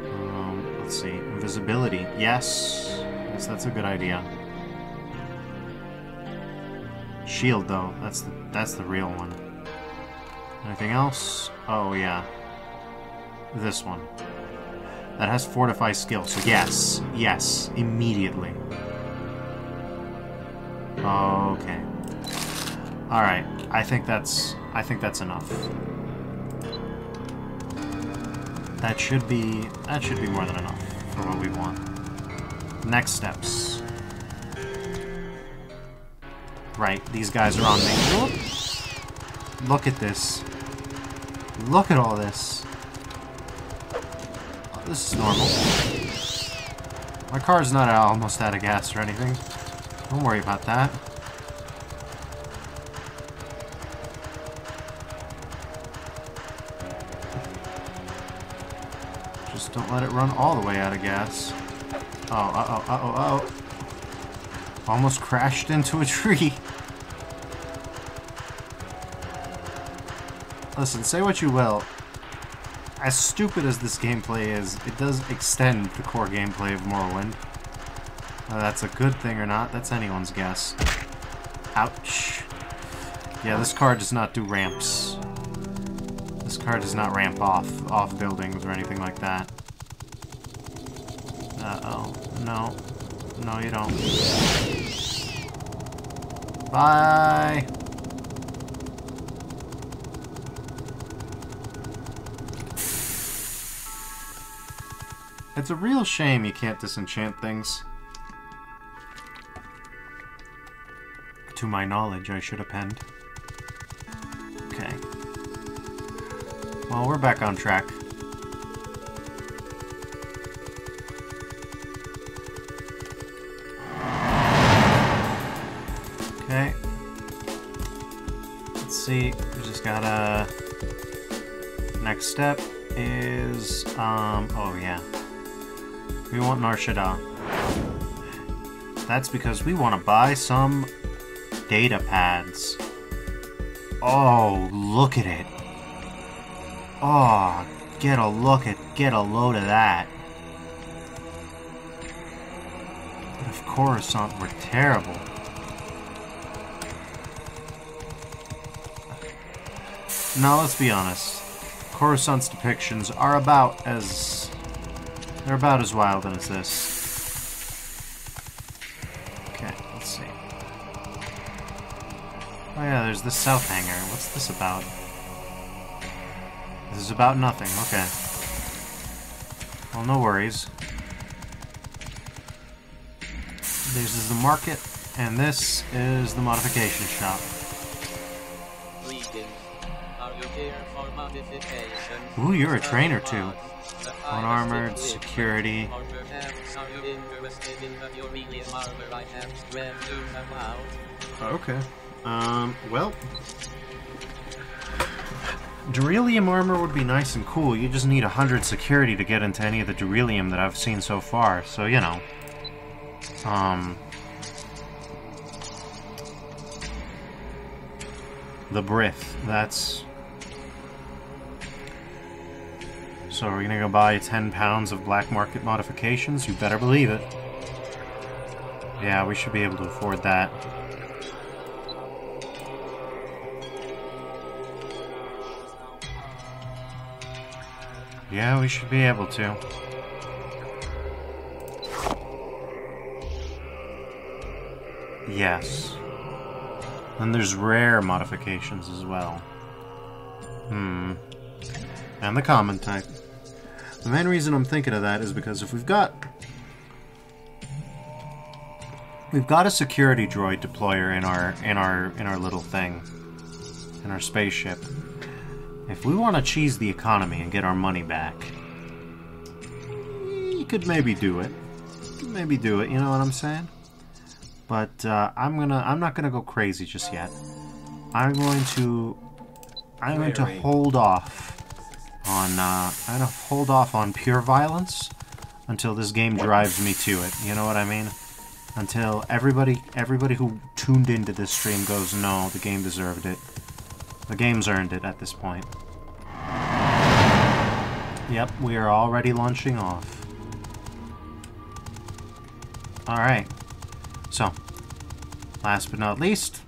Um, let's see. Invisibility. Yes. Yes, that's a good idea. Shield, though. That's the that's the real one. Anything else? Oh yeah. This one. That has fortify skill. So yes, yes, immediately. Okay. All right. I think that's I think that's enough. That should be that should be more than enough for what we want. Next steps. Right, these guys are on me. Look at this. Look at all this. Oh, this is normal. My car's not almost out of gas or anything. Don't worry about that. Just don't let it run all the way out of gas. Oh, uh-oh, uh-oh, uh-oh. Almost crashed into a tree. Listen, say what you will. As stupid as this gameplay is, it does extend the core gameplay of Morrowind. That's a good thing or not, that's anyone's guess. Ouch. Yeah, this car does not do ramps. This car does not ramp off off buildings or anything like that. Uh-oh. No. No, you don't. Bye! It's a real shame you can't disenchant things. To my knowledge, I should append. Okay. Well, we're back on track. Okay. Let's see. We just gotta... Next step is... Um, oh yeah. We want Nar Shaddaa. That's because we want to buy some data pads. Oh, look at it. Oh, get a look at, get a load of that. But if Coruscant were terrible. Now, let's be honest. Coruscant's depictions are about as... They're about as wild as this. Oh yeah, there's the south hangar. What's this about? This is about nothing, okay. Well, no worries. This is the market, and this is the modification shop. Greetings. Are you here for modifications? Ooh, you're a trainer too. Uh, Unarmored, security. Or perhaps are you interested in the Uranium armor I have spread to come out? Okay. Um, well... Durelium armor would be nice and cool. You just need 100 security to get into any of the Durelium that I've seen so far. So, you know. Um... The Brith. That's... So we're gonna go buy 10 pounds of black market modifications? You better believe it. Yeah, we should be able to afford that. Yeah, we should be able to. Yes. And there's rare modifications as well. Hmm. And the common type. The main reason I'm thinking of that is because if we've got... We've got a security droid deployer in our in our in our little thing. In our spaceship. If we want to cheese the economy and get our money back, you could maybe do it. Maybe do it. You know what I'm saying? But uh, I'm gonna. I'm not gonna go crazy just yet. I'm going to. I'm going to hold off on. Uh, I'm gonna hold off on pure violence until this game drives me to it. You know what I mean? Until everybody, everybody who tuned into this stream goes, no, the game deserved it. The game's earned it at this point. Yep, we are already launching off. Alright. So, last but not least,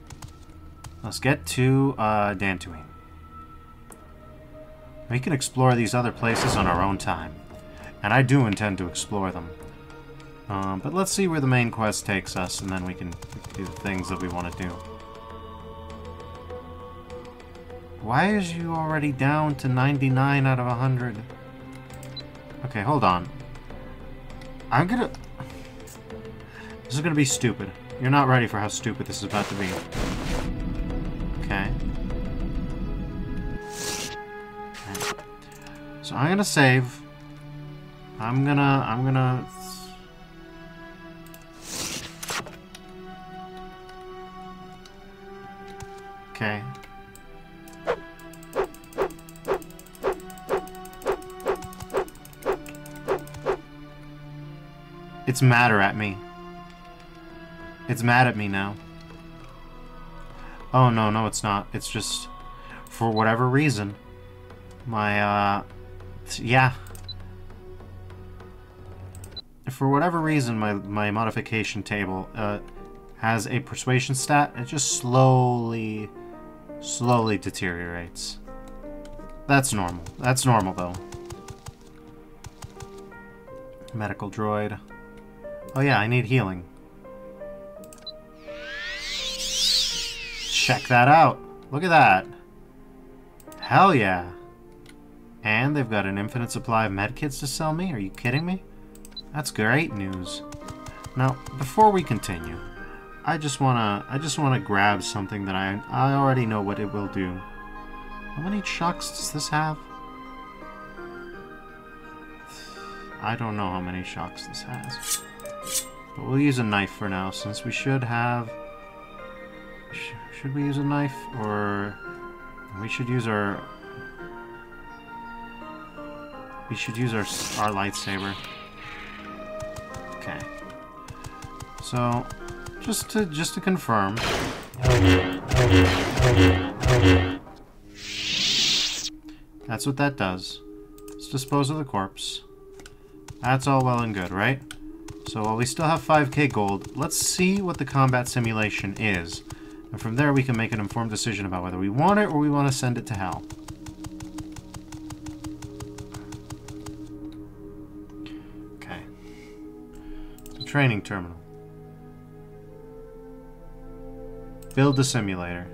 let's get to uh, Dantooine. We can explore these other places on our own time. And I do intend to explore them. Um, but let's see where the main quest takes us, and then we can, we can do the things that we want to do. Why is you already down to 99 out of 100? Okay, hold on. I'm gonna... This is gonna be stupid. You're not ready for how stupid this is about to be. Okay. okay. So I'm gonna save. I'm gonna... I'm gonna... Okay. It's madder at me. It's mad at me now. Oh, no, no, it's not. It's just, for whatever reason, my, uh, yeah. For whatever reason, my, my modification table, uh, has a persuasion stat. It just slowly, slowly deteriorates. That's normal. That's normal, though. Medical droid. Oh yeah, I need healing. Check that out. Look at that. Hell yeah. And they've got an infinite supply of medkits to sell me? Are you kidding me? That's great news. Now, before we continue, I just wanna I just wanna grab something that I I already know what it will do. How many chucks does this have? I don't know how many shocks this has. But we'll use a knife for now, since we should have... Sh should we use a knife? Or... We should use our... We should use our, our lightsaber. Okay. So, just to, just to confirm... That's what that does. Let's dispose of the corpse. That's all well and good, right? So while we still have 5k gold, let's see what the combat simulation is. And from there we can make an informed decision about whether we want it or we want to send it to hell. Okay. The training terminal. Build the simulator.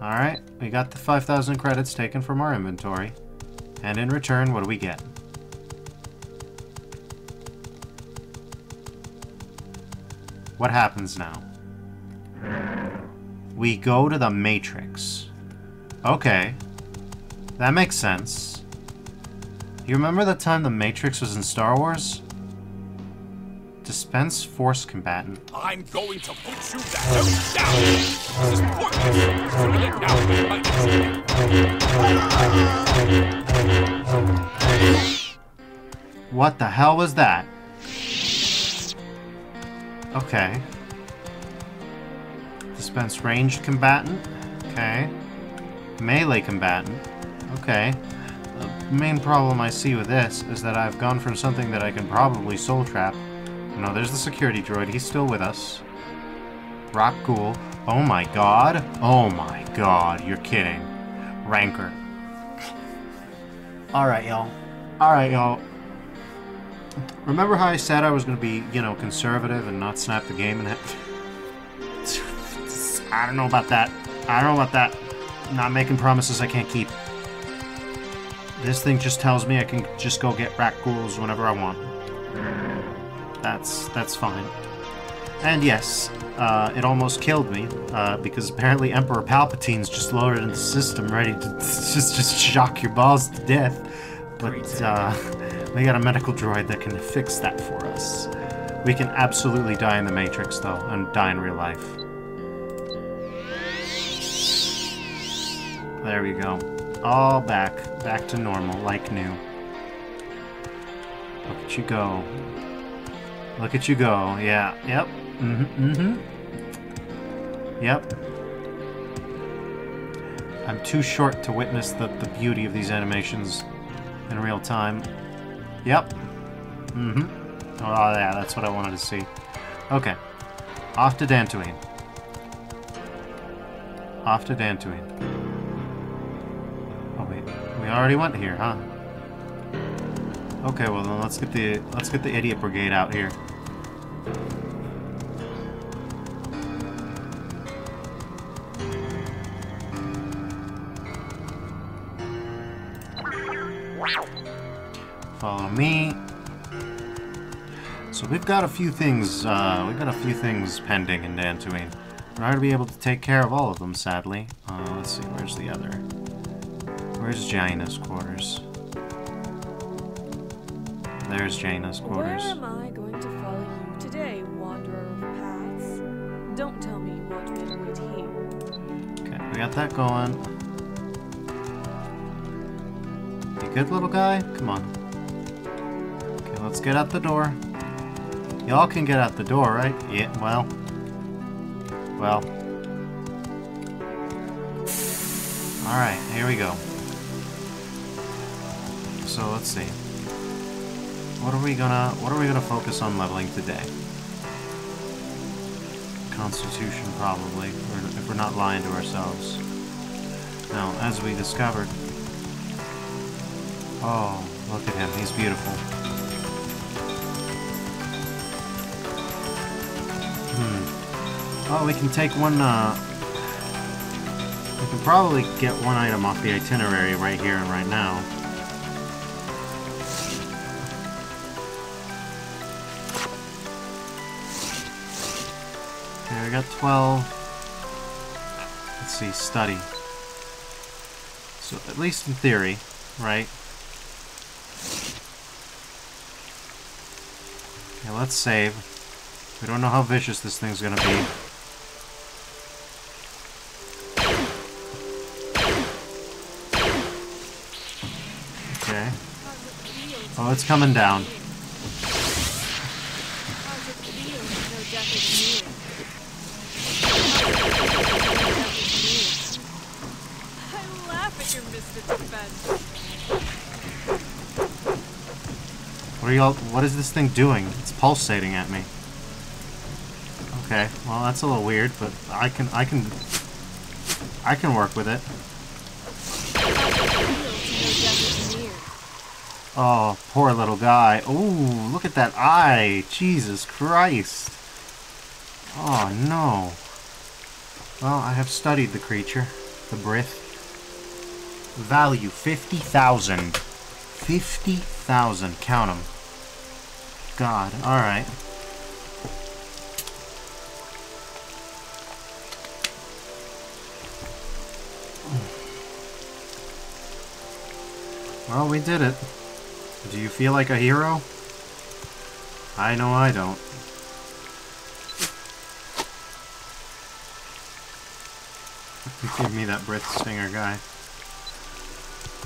Alright, we got the 5,000 credits taken from our inventory. And in return, what do we get? What happens now? We go to the Matrix. Okay. That makes sense. You remember the time the Matrix was in Star Wars? Dispense force combatant. I'm going to put you the hell down! This is pointless! Kill it! What the hell was that? Okay. Dispense ranged combatant. Okay. Melee combatant. Okay. The main problem I see with this is that I've gone from something that I can probably soul trap. No, there's the security droid. He's still with us. Rock Ghoul. Oh my god. Oh my god. You're kidding. Rancor. Alright, y'all. Alright, y'all. Remember how I said I was going to be, you know, conservative and not snap the game in and I don't know about that. I don't know about that. Not making promises I can't keep. This thing just tells me I can just go get rat ghouls whenever I want. That's that's fine. And yes, uh, it almost killed me uh, because apparently Emperor Palpatine's just loaded in the system, ready to just just shock your balls to death. But uh, we got a medical droid that can fix that for us. We can absolutely die in the Matrix though, and die in real life. There we go. All back, back to normal, like new. Look at you go. Look at you go. Yeah. Yep. Mm-hmm. Mm-hmm. Yep. I'm too short to witness the, the beauty of these animations in real time. Yep. Mm-hmm. Oh, yeah, that's what I wanted to see. Okay. Off to Dantooine. Off to Dantooine. Oh, wait. We already went here, huh? Okay, well then let's get the let's get the idiot brigade out here. Follow me. So we've got a few things, uh, we've got a few things pending in Dantooine. We're not going to be able to take care of all of them, sadly. Uh, let's see, where's the other? Where's Jaina's quarters? There's Jaina's quarters. Where am I going to follow you today, wanderer of paths? Don't tell me you want me to wait here. Okay, we got that going. You good, little guy? Come on. Let's get out the door. Y'all can get out the door, right? Yeah, well. Well. Alright, here we go. So let's see. What are we gonna what are we gonna focus on leveling today? Constitution probably, if we're not lying to ourselves. Now, as we discovered Oh, look at him, he's beautiful. Hmm. Oh, we can take one, uh... We can probably get one item off the itinerary right here and right now. Okay, we got 12. Let's see, study. So, at least in theory, right? Okay, let's save. We don't know how vicious this thing's gonna be. Okay. Oh, it's coming down. What are y'all? What is this thing doing? It's pulsating at me. Okay, well that's a little weird, but I can, I can, I can work with it. Oh, poor little guy. Ooh, look at that eye. Jesus Christ. Oh, no. Well, I have studied the creature, the Brith. Value 50,000. 50,000. Count them. God, alright. Well, we did it. Do you feel like a hero? I know I don't. Give me that breath stinger guy.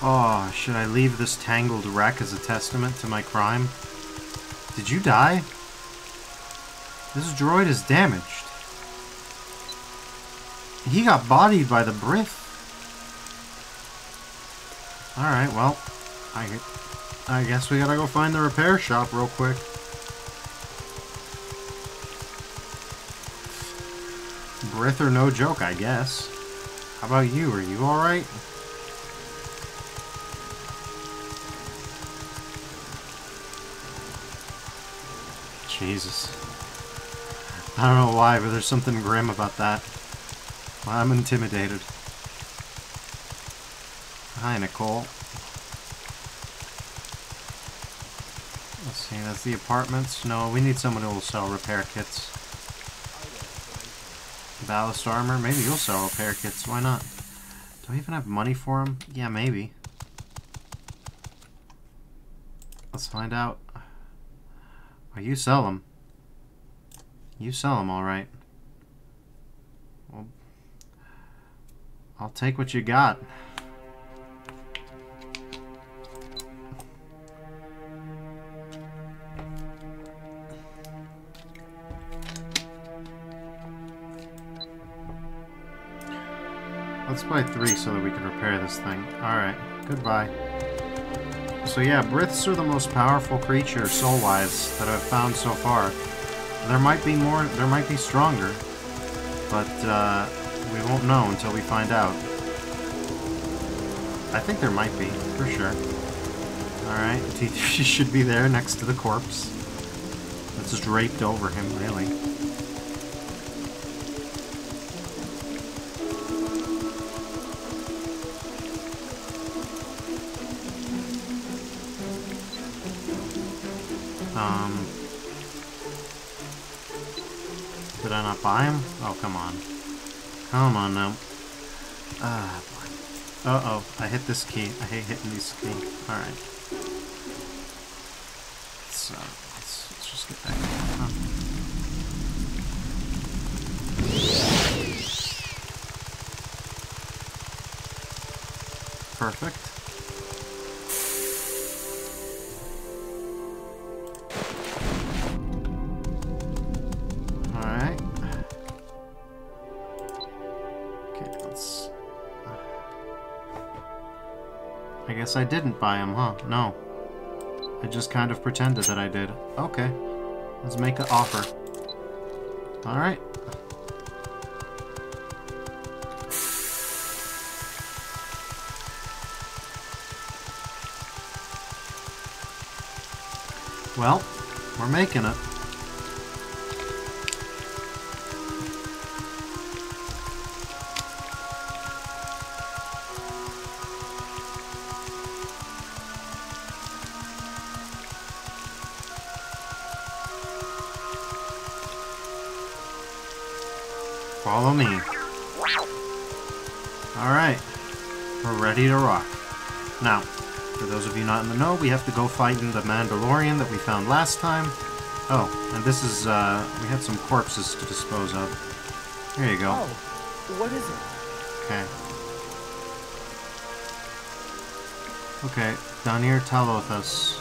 Oh, should I leave this tangled wreck as a testament to my crime? Did you die? This droid is damaged. He got bodied by the Brith. Alright, well, I, I guess we gotta go find the repair shop real quick. Brith or no joke, I guess. How about you? Are you alright? Jesus. I don't know why, but there's something grim about that. I'm intimidated. Hi, Nicole. Let's see, that's the apartments. No, we need someone who will sell repair kits. ballast armor. Maybe you'll sell repair kits. Why not? Do I even have money for them? Yeah, maybe. Let's find out. Oh, you sell them. You sell them, all right. Well, I'll take what you got. Let's buy three so that we can repair this thing. Alright, goodbye. So yeah, Briths are the most powerful creature, soul-wise, that I've found so far. There might be more, there might be stronger, but uh, we won't know until we find out. I think there might be, for sure. Alright, T3 should be there next to the corpse. That's just draped over him, really. Um, did I not buy him? Oh, come on. Come on now. Ah, boy. Uh-oh, I hit this key. I hate hitting this key. Alright. So, let's, let's just get back. Perfect. Guess I didn't buy him, huh? No. I just kind of pretended that I did. Okay. Let's make an offer. Alright. Well, we're making it. Follow me. Alright. We're ready to rock. Now, for those of you not in the know, we have to go fight in the Mandalorian that we found last time. Oh, and this is, uh, we had some corpses to dispose of. Here you go. Oh, what is it? Okay. Okay, Danir Talothus.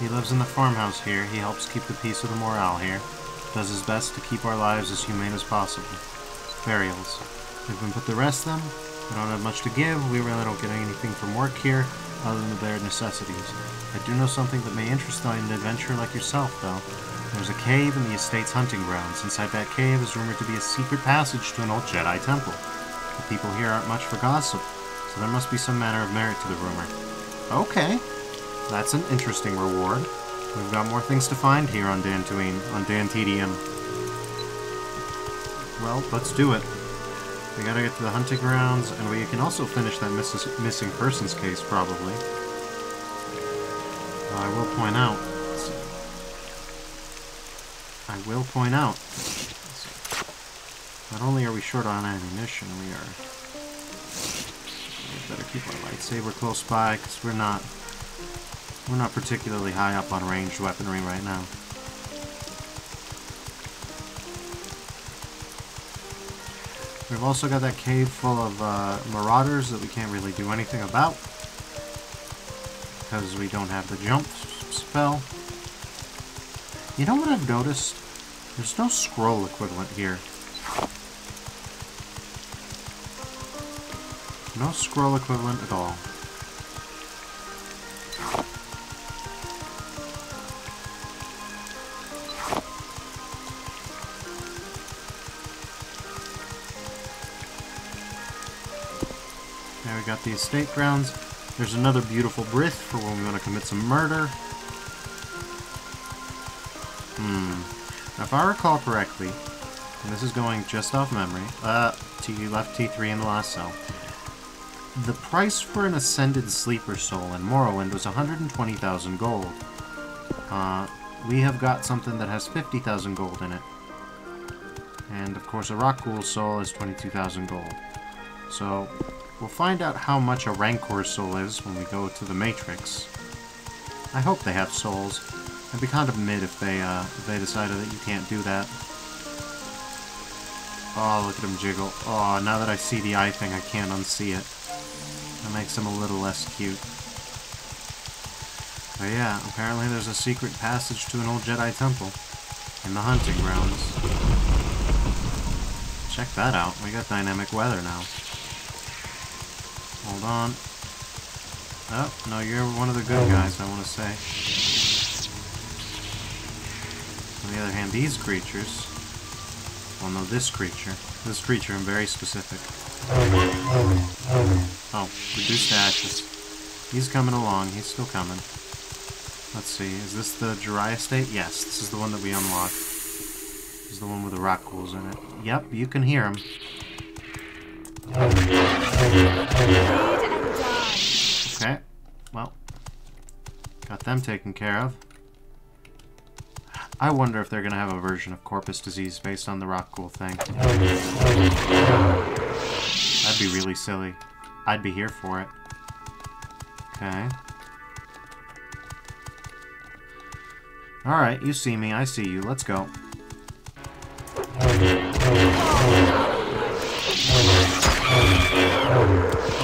He lives in the farmhouse here. He helps keep the peace of the morale here. Does his best to keep our lives as humane as possible. Burials. They've been put the rest them, we don't have much to give. We really don't get anything from work here, other than the bare necessities. I do know something that may interest an adventurer like yourself, though. There's a cave in the estate's hunting grounds. Inside that cave is rumored to be a secret passage to an old Jedi temple. The people here aren't much for gossip, so there must be some manner of merit to the rumor. Okay. That's an interesting reward. We've got more things to find here on Dantooine, on Dantedium. Well, let's do it. We gotta get to the hunting grounds, and we can also finish that miss missing persons case, probably. I will point out. I will point out. Not only are we short on ammunition, we are. We better keep our lightsaber close by, because we're not. We're not particularly high up on ranged weaponry right now. We've also got that cave full of uh, marauders that we can't really do anything about. Because we don't have the jump spell. You know what I've noticed? There's no scroll equivalent here. No scroll equivalent at all. We estate grounds. There's another beautiful Brith for when we want to commit some murder. Hmm. Now, if I recall correctly, and this is going just off memory, uh, T left T3 in the last cell. The price for an Ascended Sleeper Soul in Morrowind was 120,000 gold. Uh, we have got something that has 50,000 gold in it. And of course, a rock ghoul soul is 22,000 gold. So, we'll find out how much a Rancor soul is when we go to the Matrix. I hope they have souls. It'd be kind of mid if they, uh, if they decided that you can't do that. Oh, look at him jiggle. Oh, now that I see the eye thing, I can't unsee it. That makes him a little less cute. But yeah, apparently there's a secret passage to an old Jedi temple in the hunting grounds. Check that out. We got dynamic weather now. Hold on. Oh, no, you're one of the good guys, I want to say. On the other hand, these creatures... Well, no, this creature. This creature, I'm very specific. Oh, reduced to ashes. He's coming along. He's still coming. Let's see. Is this the Jiraiya state? Yes, this is the one that we unlocked. This is the one with the rock ghouls in it. Yep, you can hear him. Them taken care of. I wonder if they're going to have a version of Corprus Disease based on the rock ghoul thing. That'd be really silly. I'd be here for it. Okay. Alright, you see me, I see you. Let's go.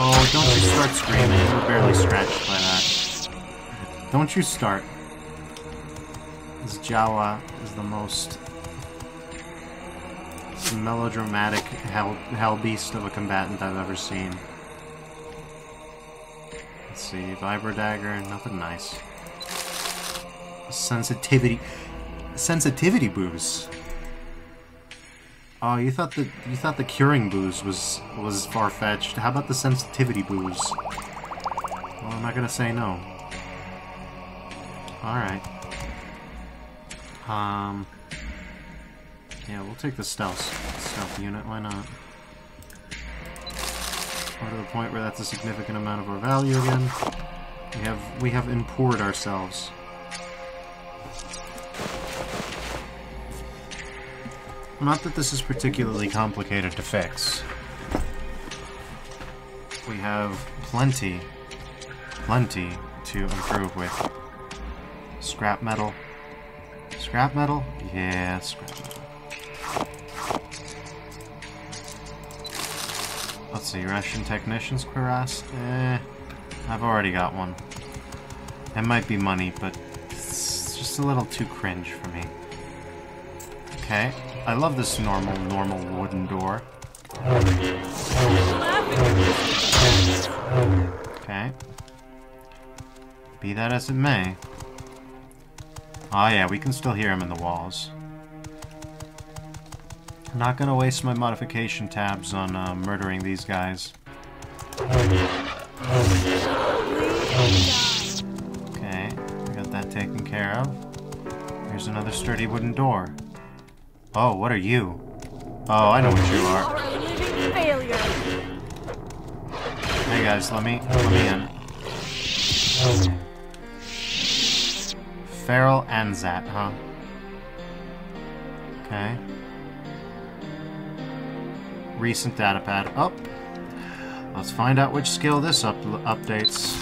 Oh, don't you start screaming. Were barely scratched by. Don't you start. This Jawa is the most melodramatic hell, hell beast of a combatant I've ever seen. Let's see, Vibra Dagger, nothing nice. Sensitivity... Sensitivity boost. Oh, you thought the you thought the curing booze was was far fetched. How about the sensitivity booze? Well, I'm not gonna say no. All right. Um. Yeah, we'll take the stealth stealth unit. Why not? We're to the point where that's a significant amount of our value again. We have we have impoured ourselves. Not that this is particularly complicated to fix. We have plenty, plenty to improve with. Scrap metal. Scrap metal? Yeah, scrap metal. Let's see, Russian Technician's Cuirass? Eh, I've already got one. It might be money, but it's just a little too cringe for me. Okay, I love this normal, normal wooden door. Okay. Be that as it may. Oh yeah, we can still hear him in the walls. I'm not gonna waste my modification tabs on uh, murdering these guys. Okay, we got that taken care of. Here's another sturdy wooden door. Oh, what are you? Oh, I know what you are. Hey guys, let me let me in. Feral and Zat, huh? Okay. Recent datapad. Up. Oh. Let's find out which skill this up updates.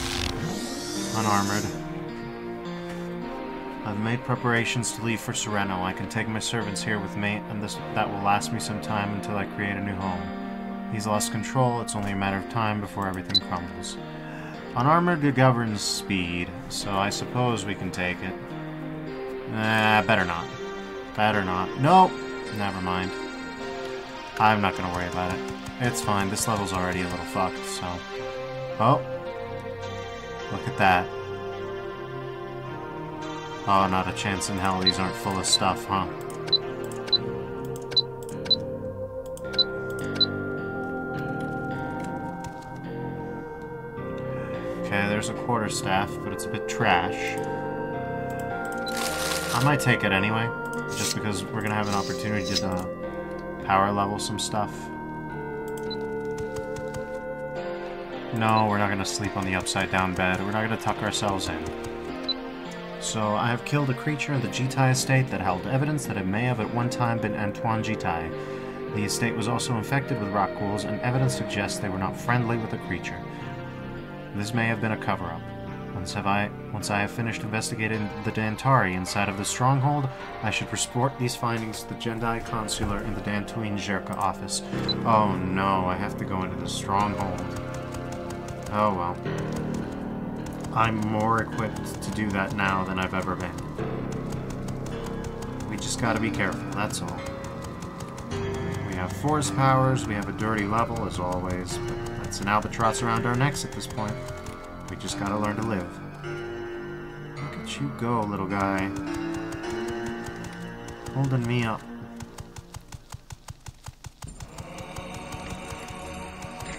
Unarmored. I've made preparations to leave for Sereno. I can take my servants here with me, and this that will last me some time until I create a new home. He's lost control, it's only a matter of time before everything crumbles. Unarmored governs speed, so I suppose we can take it. Nah, better not. Better not. Nope. Never mind. I'm not gonna worry about it. It's fine, this level's already a little fucked, so... Oh. Look at that. Oh, not a chance in hell these aren't full of stuff, huh? Okay, there's a quarterstaff, but it's a bit trash. I might take it anyway, just because we're gonna have an opportunity to power level some stuff. No, we're not gonna sleep on the upside down bed. We're not gonna tuck ourselves in. So, I have killed a creature in the Jitai estate that held evidence that it may have at one time been Antoine Jitai. The estate was also infected with rock ghouls, and evidence suggests they were not friendly with the creature. This may have been a cover-up. Once have I once I have finished investigating the Dantari inside of the stronghold, I should report these findings to the Jendai consular in the Dantooine Czerka office. Oh no, I have to go into the stronghold. Oh well. I'm more equipped to do that now than I've ever been. We just gotta be careful, that's all. We have force powers, we have a dirty level as always, that's an albatross around our necks at this point. We just gotta learn to live. At you go, little guy. Holding me up.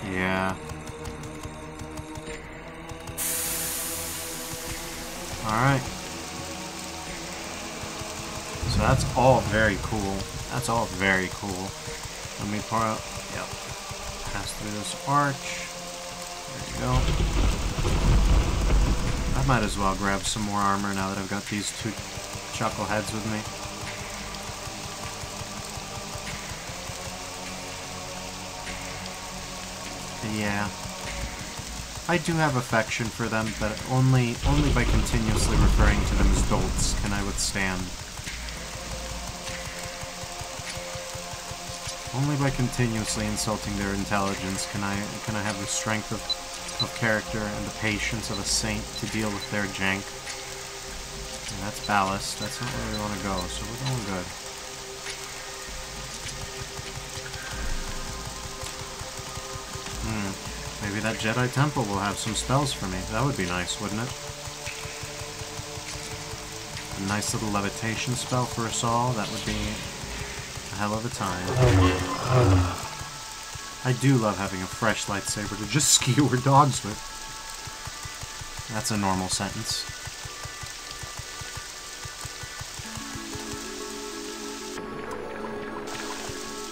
Yeah. Alright. So that's all very cool. That's all very cool. Let me pour out. Yep. Pass through this arch. There you go. Might as well grab some more armor now that I've got these two chuckleheads with me. Yeah. I do have affection for them, but only only by continuously referring to them as dolts can I withstand. Only by continuously insulting their intelligence can I can I have the strength of, of character and the patience of a saint to deal with their jank. And that's ballast. That's not where we want to go, so we're doing good. Hmm. Maybe that Jedi Temple will have some spells for me. That would be nice, wouldn't it? A nice little levitation spell for us all. That would be a hell of a time. I do love having a fresh lightsaber to just skewer dogs with. That's a normal sentence.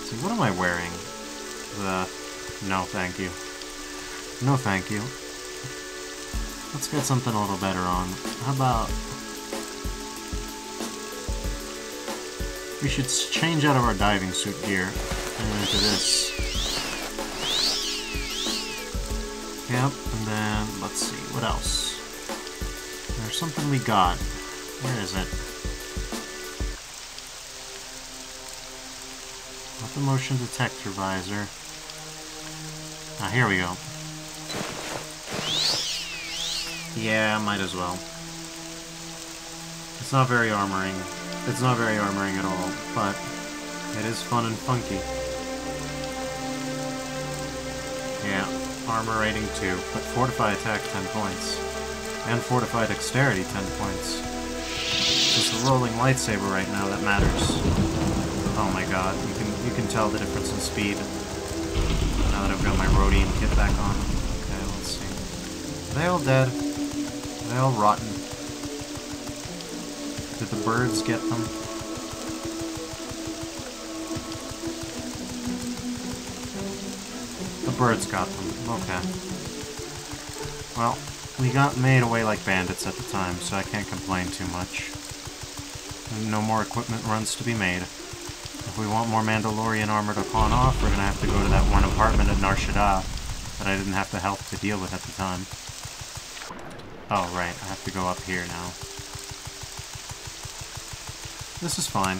See, what am I wearing? The... No, thank you. No, thank you. Let's get something a little better on. How about... We should change out of our diving suit gear and into this. Yep, and then, let's see, what else? There's something we got. Where is it? Not the motion detector visor. Ah, here we go. Yeah, might as well. It's not very armoring. It's not very armoring at all, but it is fun and funky. Yeah, armor rating 2, but fortify attack 10 points. And fortify dexterity 10 points. It's the rolling lightsaber right now that matters. Oh my god, you can you can tell the difference in speed. Now that I've got my Rodian kit back on. Okay, let's see. Are they all dead? Are they all rotten? Did the birds get them? The birds got them. Okay. Well, we got made away like bandits at the time, so I can't complain too much. No more equipment runs to be made. If we want more Mandalorian armor to pawn off, we're gonna have to go to that one apartment at Nar Shaddaa that I didn't have the help to deal with at the time. Oh, right, I have to go up here now. This is fine.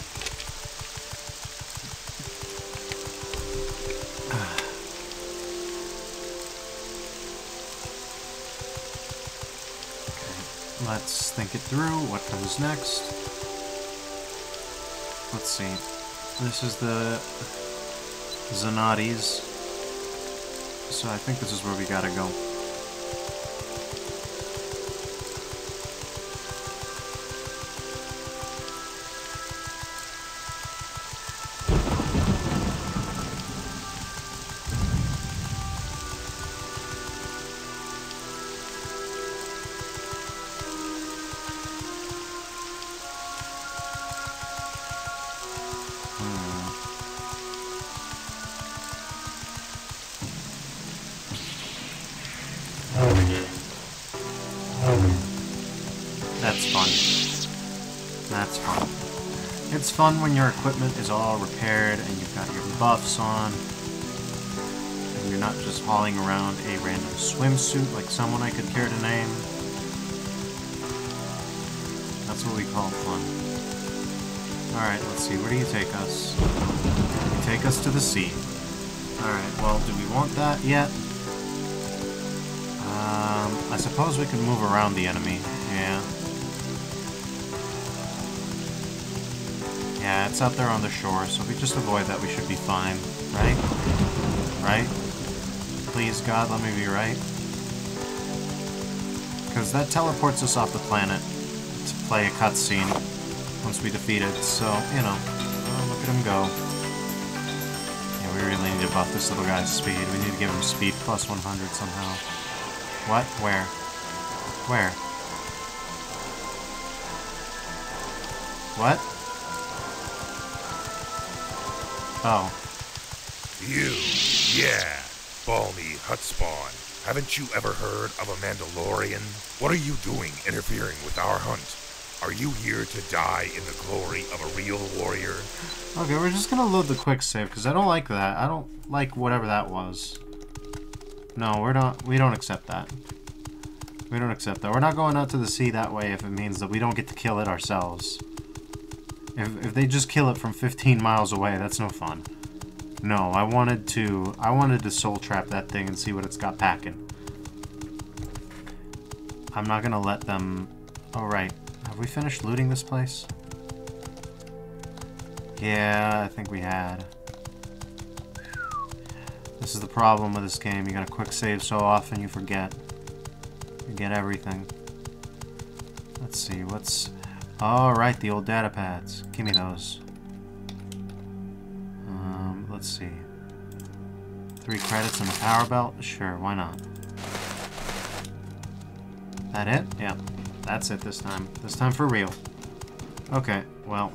let's think it through. What comes next? Let's see. This is the Zanatis. So I think this is where we gotta go. Fun. When your equipment is all repaired and you've got your buffs on. And you're not just hauling around a random swimsuit like someone I could care to name. That's what we call fun. Alright, let's see, where do you take us? You take us to the sea. Alright, well, do we want that yet? Um, I suppose we can move around the enemy, yeah. Yeah, it's out there on the shore, so if we just avoid that, we should be fine, right? Right? Please, God, let me be right. Because that teleports us off the planet to play a cutscene once we defeat it, so, you know, oh, look at him go. Yeah, we really need to buff this little guy's speed. We need to give him speed plus 100 somehow. What? Where? Where? What? Oh. You, yeah, balmy Hutspawn. Haven't you ever heard of a Mandalorian? What are you doing interfering with our hunt? Are you here to die in the glory of a real warrior? Okay, we're just gonna load the quick save because I don't like that. I don't like whatever that was. No, we're not. We don't accept that. We don't accept that. We're not going out to the sea that way if it means that we don't get to kill it ourselves. If, if they just kill it from 15 miles away, that's no fun. No, I wanted to... I wanted to soul trap that thing and see what it's got packing. I'm not gonna let them... Oh, right. Have we finished looting this place? Yeah, I think we had. This is the problem with this game. You gotta quick save so often you forget. You get everything. Let's see, what's... Alright, the old data pads. Give me those. Um, let's see. Three credits and a power belt? Sure, why not? That it? Yep. That's it this time. This time for real. Okay, well.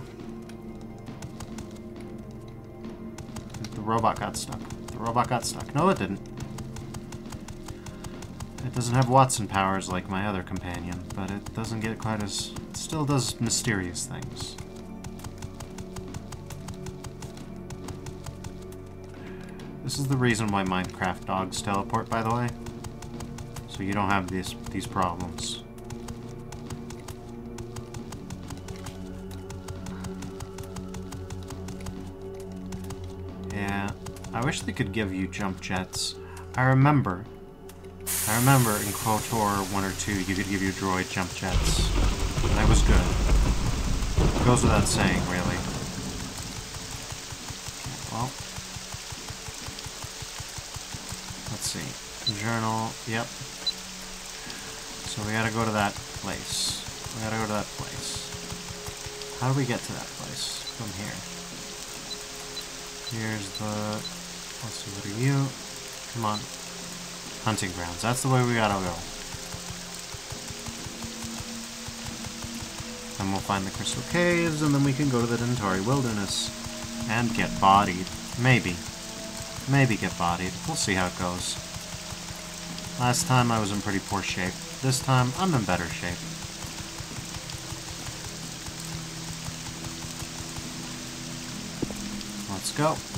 The robot got stuck. The robot got stuck. No, it didn't. It doesn't have Watson powers like my other companion, but it doesn't get quite as... It still does mysterious things. This is the reason why Minecraft dogs teleport, by the way. So you don't have these, these problems. Yeah, I wish they could give you jump jets. I remember I remember in KOTOR 1 or 2, you could give your droid jump jets. And that was good. Goes without saying, really. Well. Let's see. Journal, yep. So we gotta go to that place. We gotta go to that place. How do we get to that place? From here. Here's the... Let's see, what are you? Come on. Hunting grounds. That's the way we gotta go. Then we'll find the crystal caves, and then we can go to the Dantari wilderness. And get bodied. Maybe. Maybe get bodied. We'll see how it goes. Last time I was in pretty poor shape. This time, I'm in better shape. Let's go.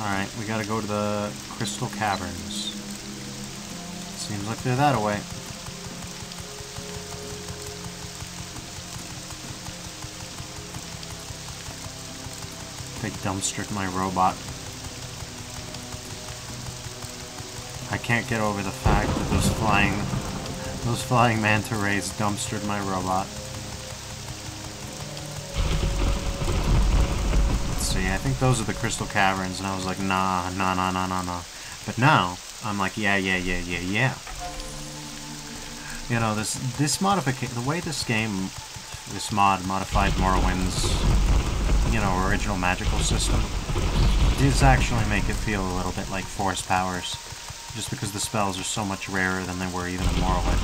Alright, we gotta go to the Crystal Caverns. Seems like they're that away. They dumpstered my robot. I can't get over the fact that those flying those flying manta rays dumpstered my robot. See. I think those are the Crystal Caverns, and I was like, nah, nah, nah, nah, nah, nah. But now, I'm like, yeah, yeah, yeah, yeah, yeah. You know, this this modification, the way this game, this mod modified Morrowind's, you know, original magical system, does actually make it feel a little bit like Force Powers, just because the spells are so much rarer than they were even in Morrowind.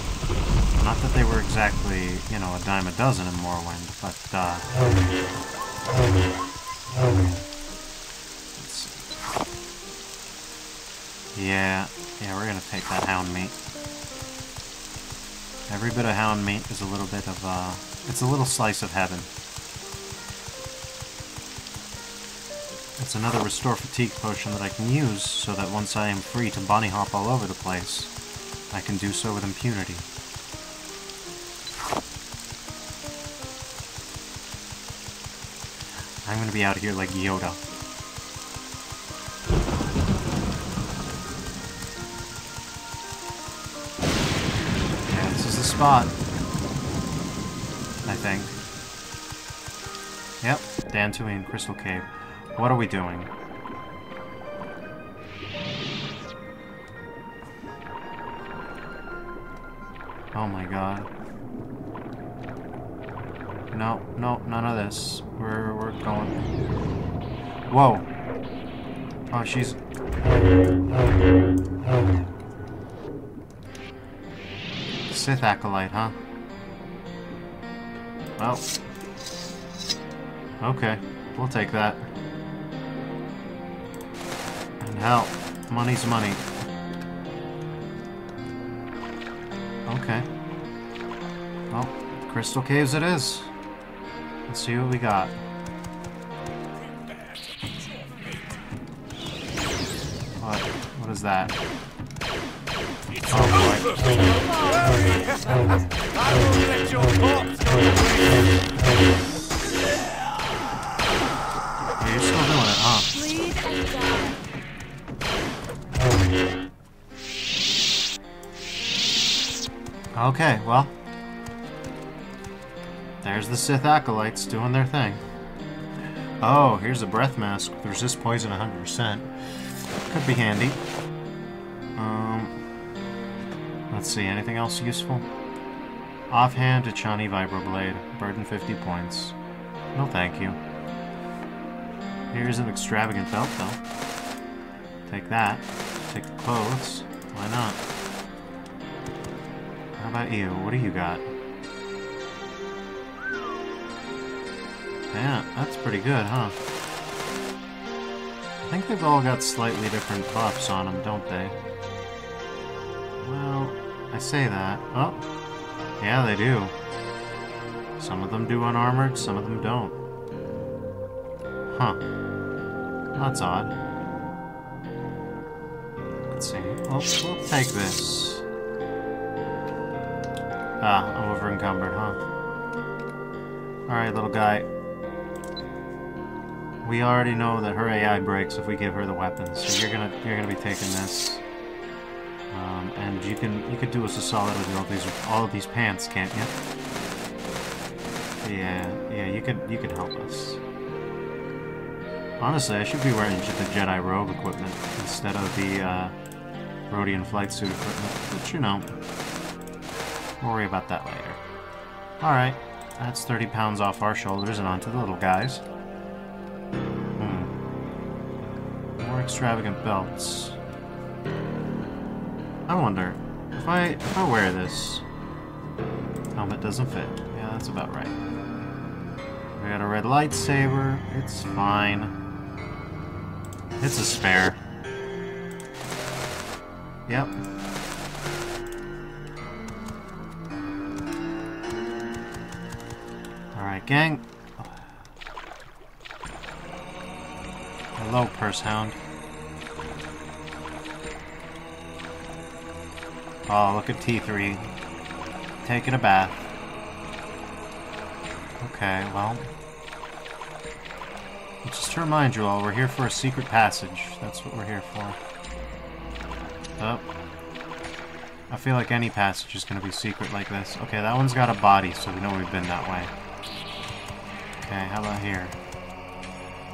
Not that they were exactly, you know, a dime a dozen in Morrowind, but, uh... Yeah, yeah, we're gonna take that hound meat. Every bit of hound meat is a little bit of, uh, it's a little slice of heaven. It's another restore fatigue potion that I can use so that once I am free to bunny hop all over the place, I can do so with impunity. I'm gonna be out here like Yoda. Yeah, this is the spot. I think. Yep, Dantooine Crystal Cave. What are we doing? Oh my god. No, no, none of this. We're, we're going... Whoa! Oh, she's... Sith Acolyte, huh? Well... Okay, we'll take that. And hell, money's money. Okay. Well, Crystal Caves it is. Let's see what we got. What? What is that? Die. Okay, well. There's the Sith Acolytes doing their thing. Oh, here's a breath mask resist poison 100%. Could be handy. Um, let's see, anything else useful? Offhand, a Echani Vibroblade. Burden 50 points. No thank you. Here's an extravagant belt, though. Take that. Take the clothes. Why not? How about you? What do you got? Yeah, that's pretty good, huh? I think they've all got slightly different buffs on them, don't they? Well, I say that. Oh, yeah, they do. Some of them do unarmored, some of them don't. Huh. That's odd. Let's see. Well, we'll take this. Ah, I'm over encumbered, huh? Alright, little guy. We already know that her AI breaks if we give her the weapons, so you're gonna you're gonna be taking this. Um, and you can you could do us a solid with all these all of these pants, can't you? Yeah, yeah, you could you could help us. Honestly, I should be wearing the Jedi robe equipment instead of the uh, Rodian flight suit equipment, but you know, worry about that later. Alright, that's 30 pounds off our shoulders and onto the little guys. Hmm. More extravagant belts. I wonder, if I, if I wear this, helmet doesn't fit. Yeah, that's about right. We got a red lightsaber, it's fine. It's a spare. Yep. Alright, gang. Hello, Purse Hound. Oh, look at T3. Taking a bath. Okay, well. Just to remind you all, we're here for a secret passage. That's what we're here for. Oh. I feel like any passage is going to be secret like this. Okay, that one's got a body, so we know we've been that way. Okay, how about here?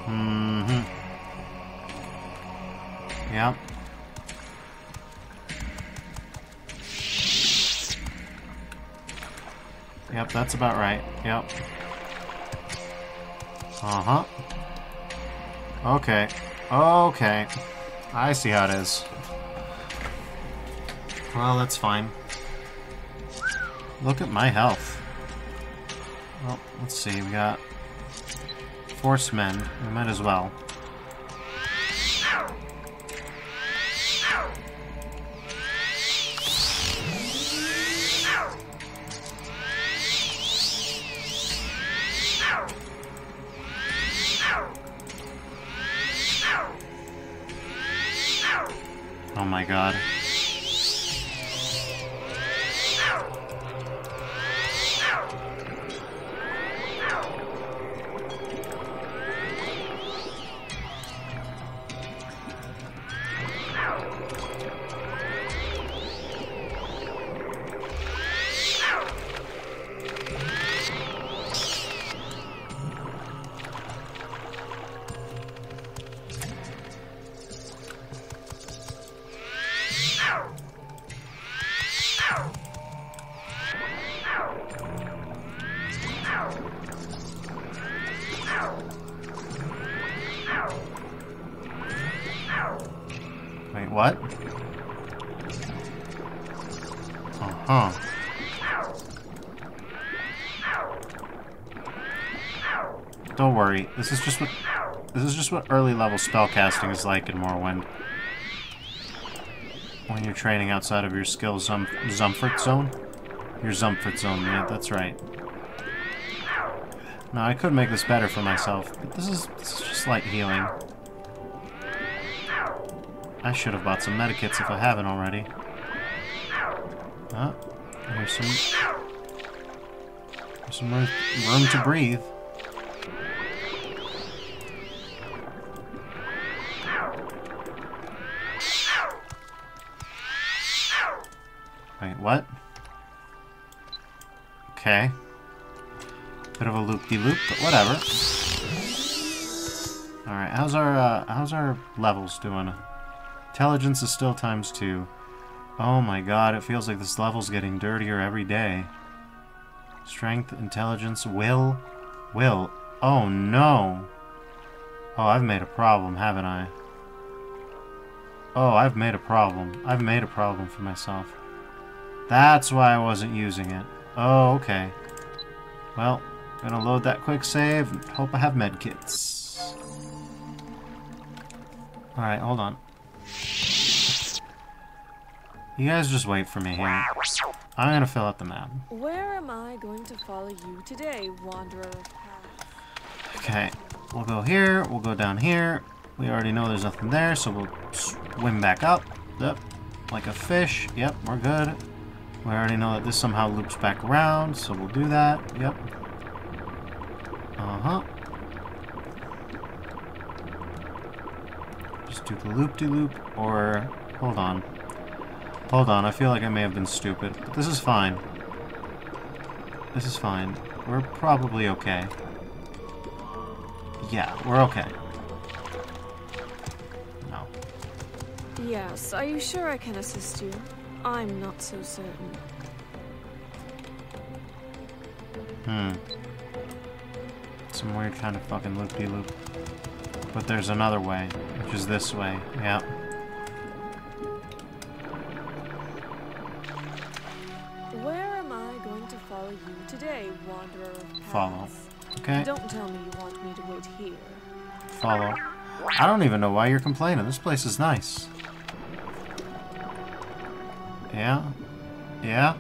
Mm-hmm. Yep. Yep, that's about right. Yep. Uh-huh. Okay. Okay. I see how it is. Well, that's fine. Look at my health. Well, let's see, we got Force Men. We might as well. Oh my god. What early level spellcasting is like in Morrowind. When you're training outside of your skill zum Zumfort zone. Your Zumfort zone, yeah, that's right. Now I could make this better for myself, but this is this is just light healing. I should have bought some medikits if I haven't already. Ah, here's some... Here's some room to breathe. Wait, what? Okay. Bit of a loop-de-loop, but whatever. Alright, how's our, uh, how's our levels doing? Intelligence is still times two. Oh my god, it feels like this level's getting dirtier every day. Strength, intelligence, will. Will. Oh no! Oh, I've made a problem, haven't I? Oh, I've made a problem. I've made a problem for myself. That's why I wasn't using it. Oh, okay. Well, gonna load that quick save and hope I have medkits. Alright, hold on. You guys just wait for me here. I'm gonna fill out the map. Where am I going to follow you today, Wanderer? Okay, we'll go here, we'll go down here. We already know there's nothing there, so we'll swim back up. Yep, like a fish. Yep, we're good. We already know that this somehow loops back around, so we'll do that. Yep. Uh-huh. Just do the loop-de-loop, -loop, or... Hold on. Hold on, I feel like I may have been stupid, but this is fine. This is fine. We're probably okay. Yeah, we're okay. No. Yes, are you sure I can assist you? I'm not so certain. Hmm. Some weird kind of fucking loop-de-loop. -loop. But there's another way, which is this way. Yeah. Where am I going to follow you today, Wanderer of? Follow. Okay. Don't tell me you want me to wait here. Follow. I don't even know why you're complaining. This place is nice. Yeah? Yeah?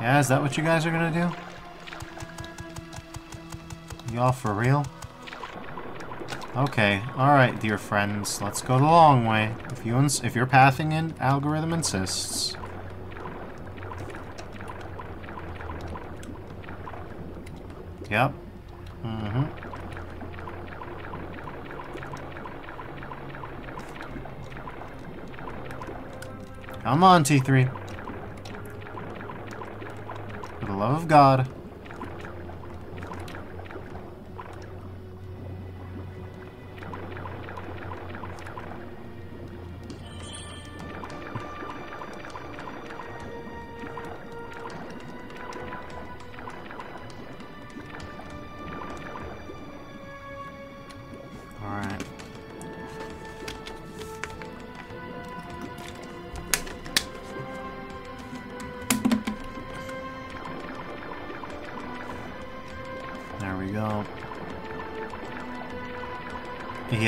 Yeah, is that what you guys are gonna do? Y'all for real? Okay, alright, dear friends. Let's go the long way. If you if your pathing in algorithm insists. Yep. Mm-hmm. Come on, T3. For the love of God.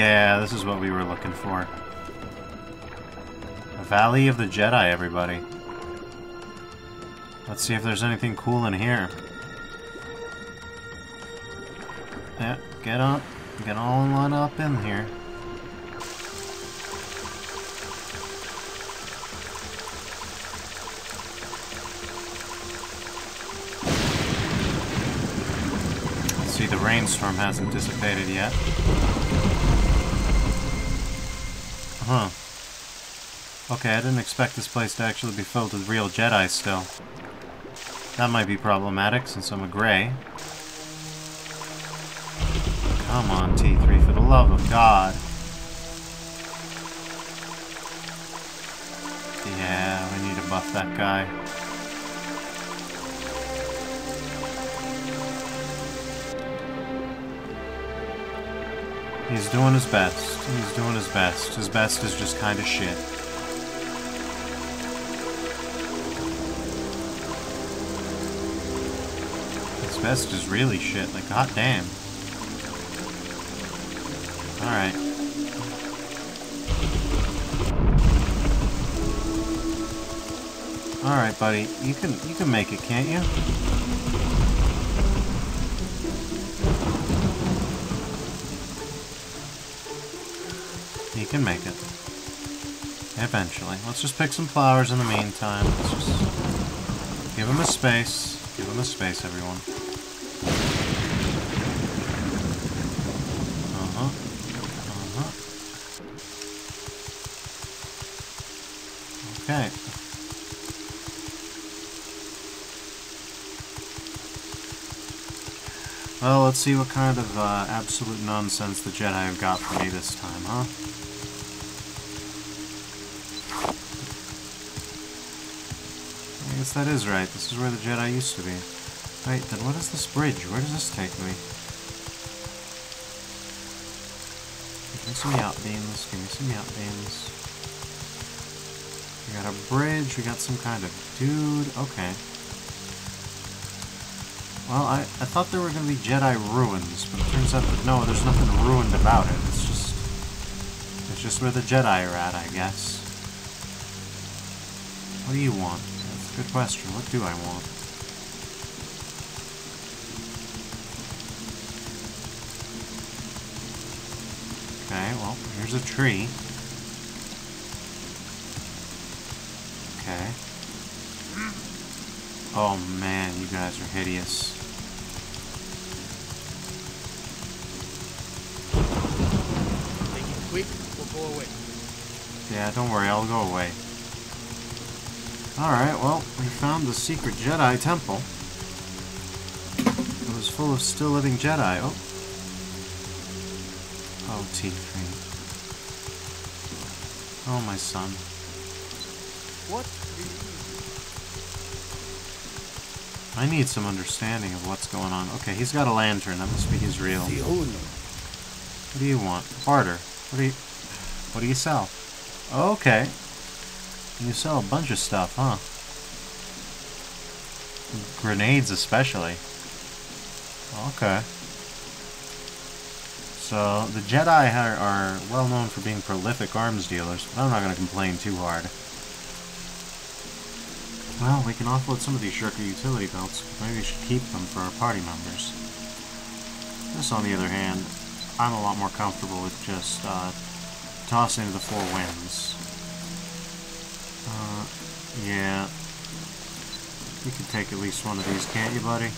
Yeah, this is what we were looking for. Valley of the Jedi, everybody. Let's see if there's anything cool in here. Yeah, get up. Get all on up in here. See, the rainstorm hasn't dissipated yet. Huh. Okay, I didn't expect this place to actually be filled with real Jedi still. That might be problematic since I'm a Grey. Come on, T3, for the love of God. Yeah, we need to buff that guy. He's doing his best. He's doing his best. His best is just kind of shit. His best is really shit. Like, goddamn. Alright. Alright, buddy. You can you can make it, can't you? Can make it. Eventually. Let's just pick some flowers in the meantime. Let's just give him a space. Give him a space, everyone. Uh-huh. Uh-huh. Okay. Well, let's see what kind of uh, absolute nonsense the Jedi have got for me this time, huh? Guess that is right. This is where the Jedi used to be. Wait, then what is this bridge? Where does this take me? Give me some yacht beams. Give me some yacht beams. We got a bridge. We got some kind of dude. Okay. Well, I, I thought there were going to be Jedi ruins, but it turns out that no, there's nothing ruined about it. It's just... It's just where the Jedi are at, I guess. What do you want? Good question. What do I want? Okay, well, here's a tree. Okay. Oh man, you guys are hideous. Take it quick or go away. Yeah, don't worry, I'll go away. Alright, well, we found the secret Jedi temple. It was full of still living Jedi. Oh. Oh, T3. Oh, my son. What? I need some understanding of what's going on. Okay, he's got a lantern. That must be his real. The owner. What do you want? Barter. What do you... What do you sell? Okay. You sell a bunch of stuff, huh? Grenades especially. Okay. So, the Jedi are, are well known for being prolific arms dealers, but I'm not going to complain too hard. Well, we can offload some of these Czerka utility belts. Maybe we should keep them for our party members. This, on the other hand, I'm a lot more comfortable with just uh, tossing to the four winds. Yeah. You can take at least one of these, can't you, buddy?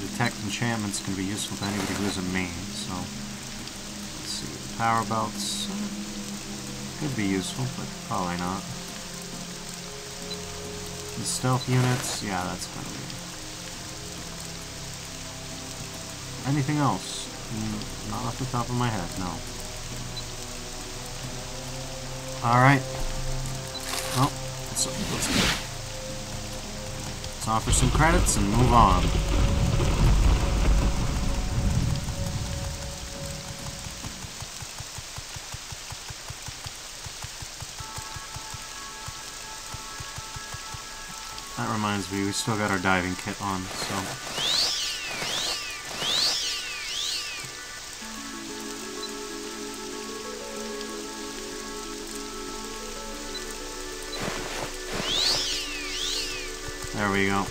Detect enchantments can be useful to anybody who isn't me, so... Let's see, power belts... uh, Could be useful, but probably not. The stealth units, yeah, that's gonna be... Anything else? Mm, not off the top of my head, no. Alright. Well, let's, let's, let's offer some credits and move on. That reminds me, we still got our diving kit on, so... There we go.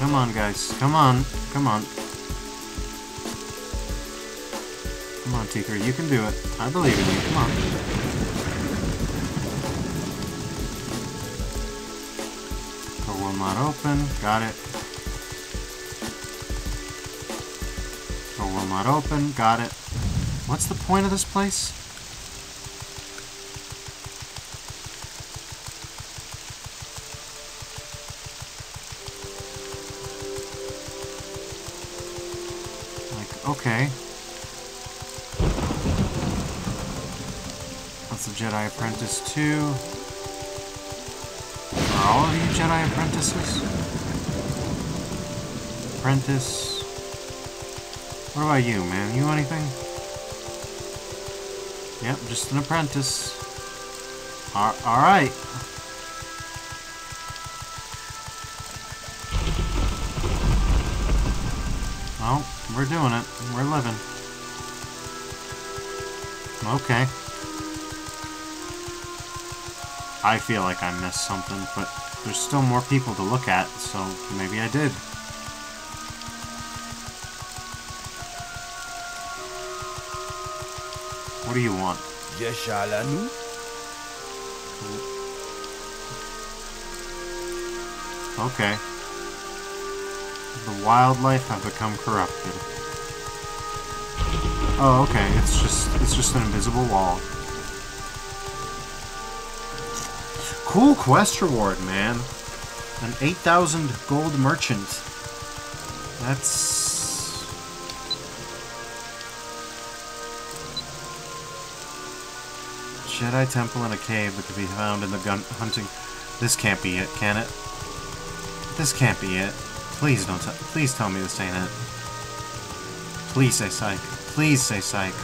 Come on, guys. Come on. Come on. Come on, Tinker. You can do it. I believe in you. Come on. Door will not open. Got it. Door will not open. Got it. What's the point of this place? Okay. That's a Jedi Apprentice 2. Are all of you Jedi Apprentices? Apprentice. What about you, man? You anything? Yep, just an apprentice. Al- Alright. We're doing it. We're living. Okay. I feel like I missed something, but there's still more people to look at, so maybe I did. What do you want? Yeshalanu? Okay. The wildlife have become corrupted. Oh, okay. It's just it's just an invisible wall. Cool quest reward, man. An 8,000 gold merchant. That's Jedi temple in a cave that could be found in the gun hunting. This can't be it, can it? This can't be it. Please don't. Please tell me this ain't it. Please say psych. Please say psych.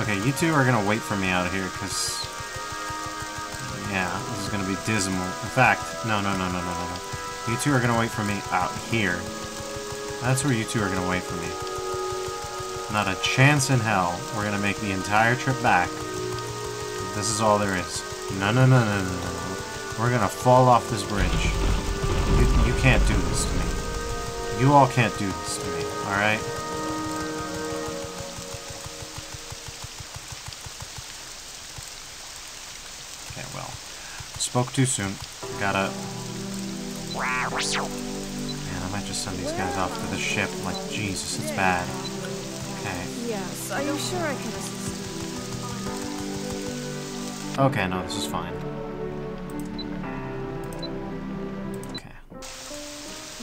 Okay, you two are gonna wait for me out here, cause yeah, this is gonna be dismal. In fact, no, no, no, no, no, no. You two are gonna wait for me out here. That's where you two are gonna wait for me. Not a chance in hell we're gonna make the entire trip back. This is all there is. No, no, no, no, no, no. no. We're gonna fall off this bridge. You, you can't do this to me. You all can't do this to me, alright? Spoke too soon. Gotta... Man, I might just send these guys off to the ship. Like, Jesus, it's bad. Okay. Yes, are you sure I can assist? you? Okay, no, this is fine. Okay.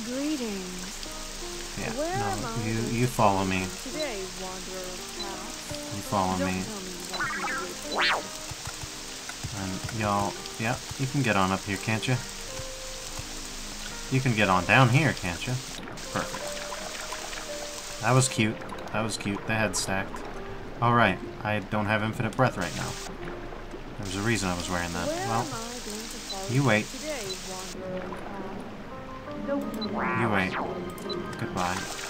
Greetings. Yeah, Where no, you, you follow me. you Today, wanderer. You follow me. And y'all, yeah, you can get on up here, can't you? You can get on down here, can't you? Perfect. That was cute. That was cute. The head stacked. Alright, I don't have infinite breath right now. There's a reason I was wearing that. Where well, am I going to follow you wait. Today, wanderer of paths. Don't tell me You wait. Goodbye.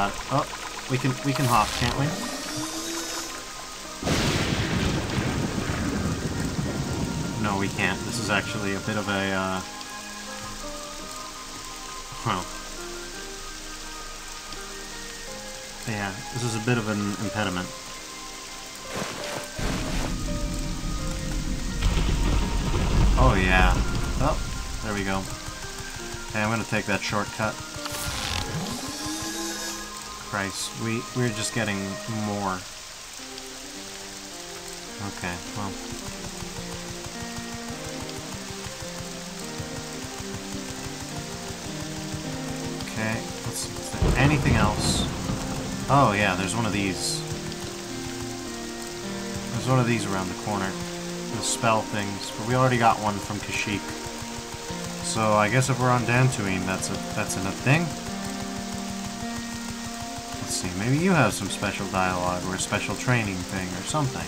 Oh. Oh, we can we can hop, can't we? No, we can't. This is actually a bit of a uh Well. Yeah, this is a bit of an impediment. Oh yeah. Oh, there we go. Okay, I'm gonna take that shortcut. Christ, we we're just getting more. Okay, well. Okay, let's see. Is there anything else? Oh yeah, there's one of these. There's one of these around the corner. The spell things, but we already got one from Kashyyyk. So I guess if we're on Dantooine, that's a that's a thing. Maybe you have some special dialogue or a special training thing or something.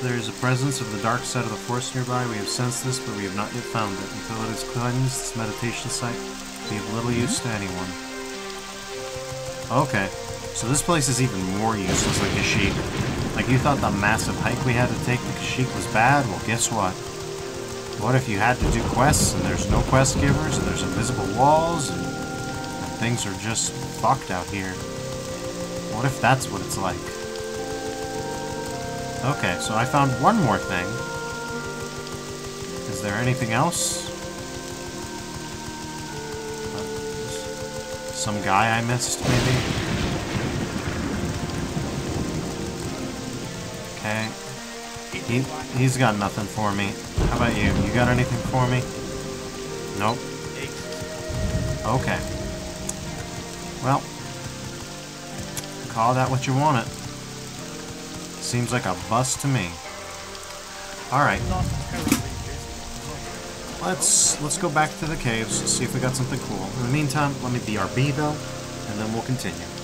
There is a presence of the dark side of the force nearby. We have sensed this, but we have not yet found it. Until it is cleansed, this meditation site will be of little use hmm? to anyone. Okay, so this place is even more useless than Kashyyyk. Like you thought the massive hike we had to take to Kashyyyk was bad? Well, guess what? What if you had to do quests and there's no quest givers and there's invisible walls and things are just fucked out here? What if that's what it's like? Okay, so I found one more thing. Is there anything else? Uh, Some guy I missed, maybe? Okay. He, he's got nothing for me. How about you? You got anything for me? Nope. Call that what you want it. Seems like a bust to me. Alright. Let's let's go back to the caves, see if we got something cool. In the meantime, let me BRB though, and then we'll continue.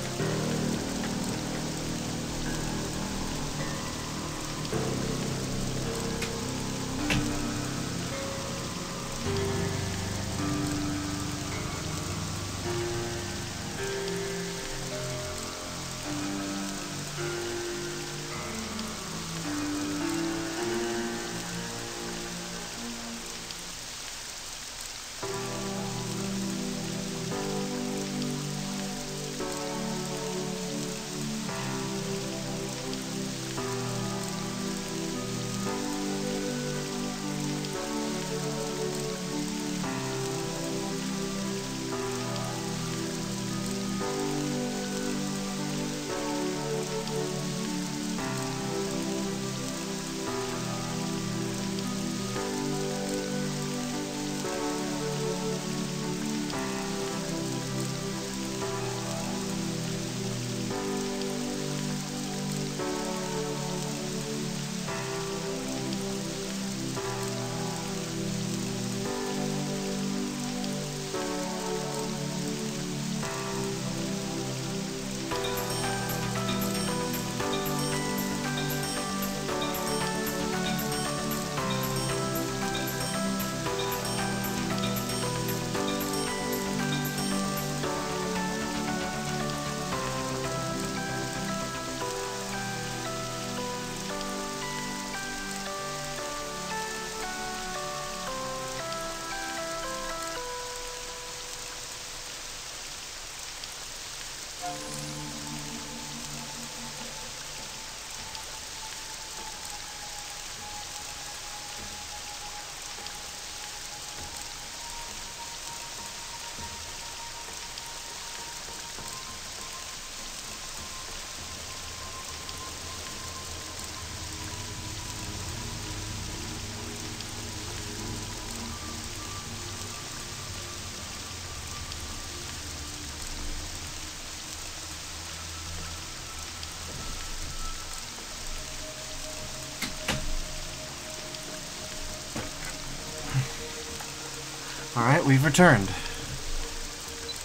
Alright, we've returned.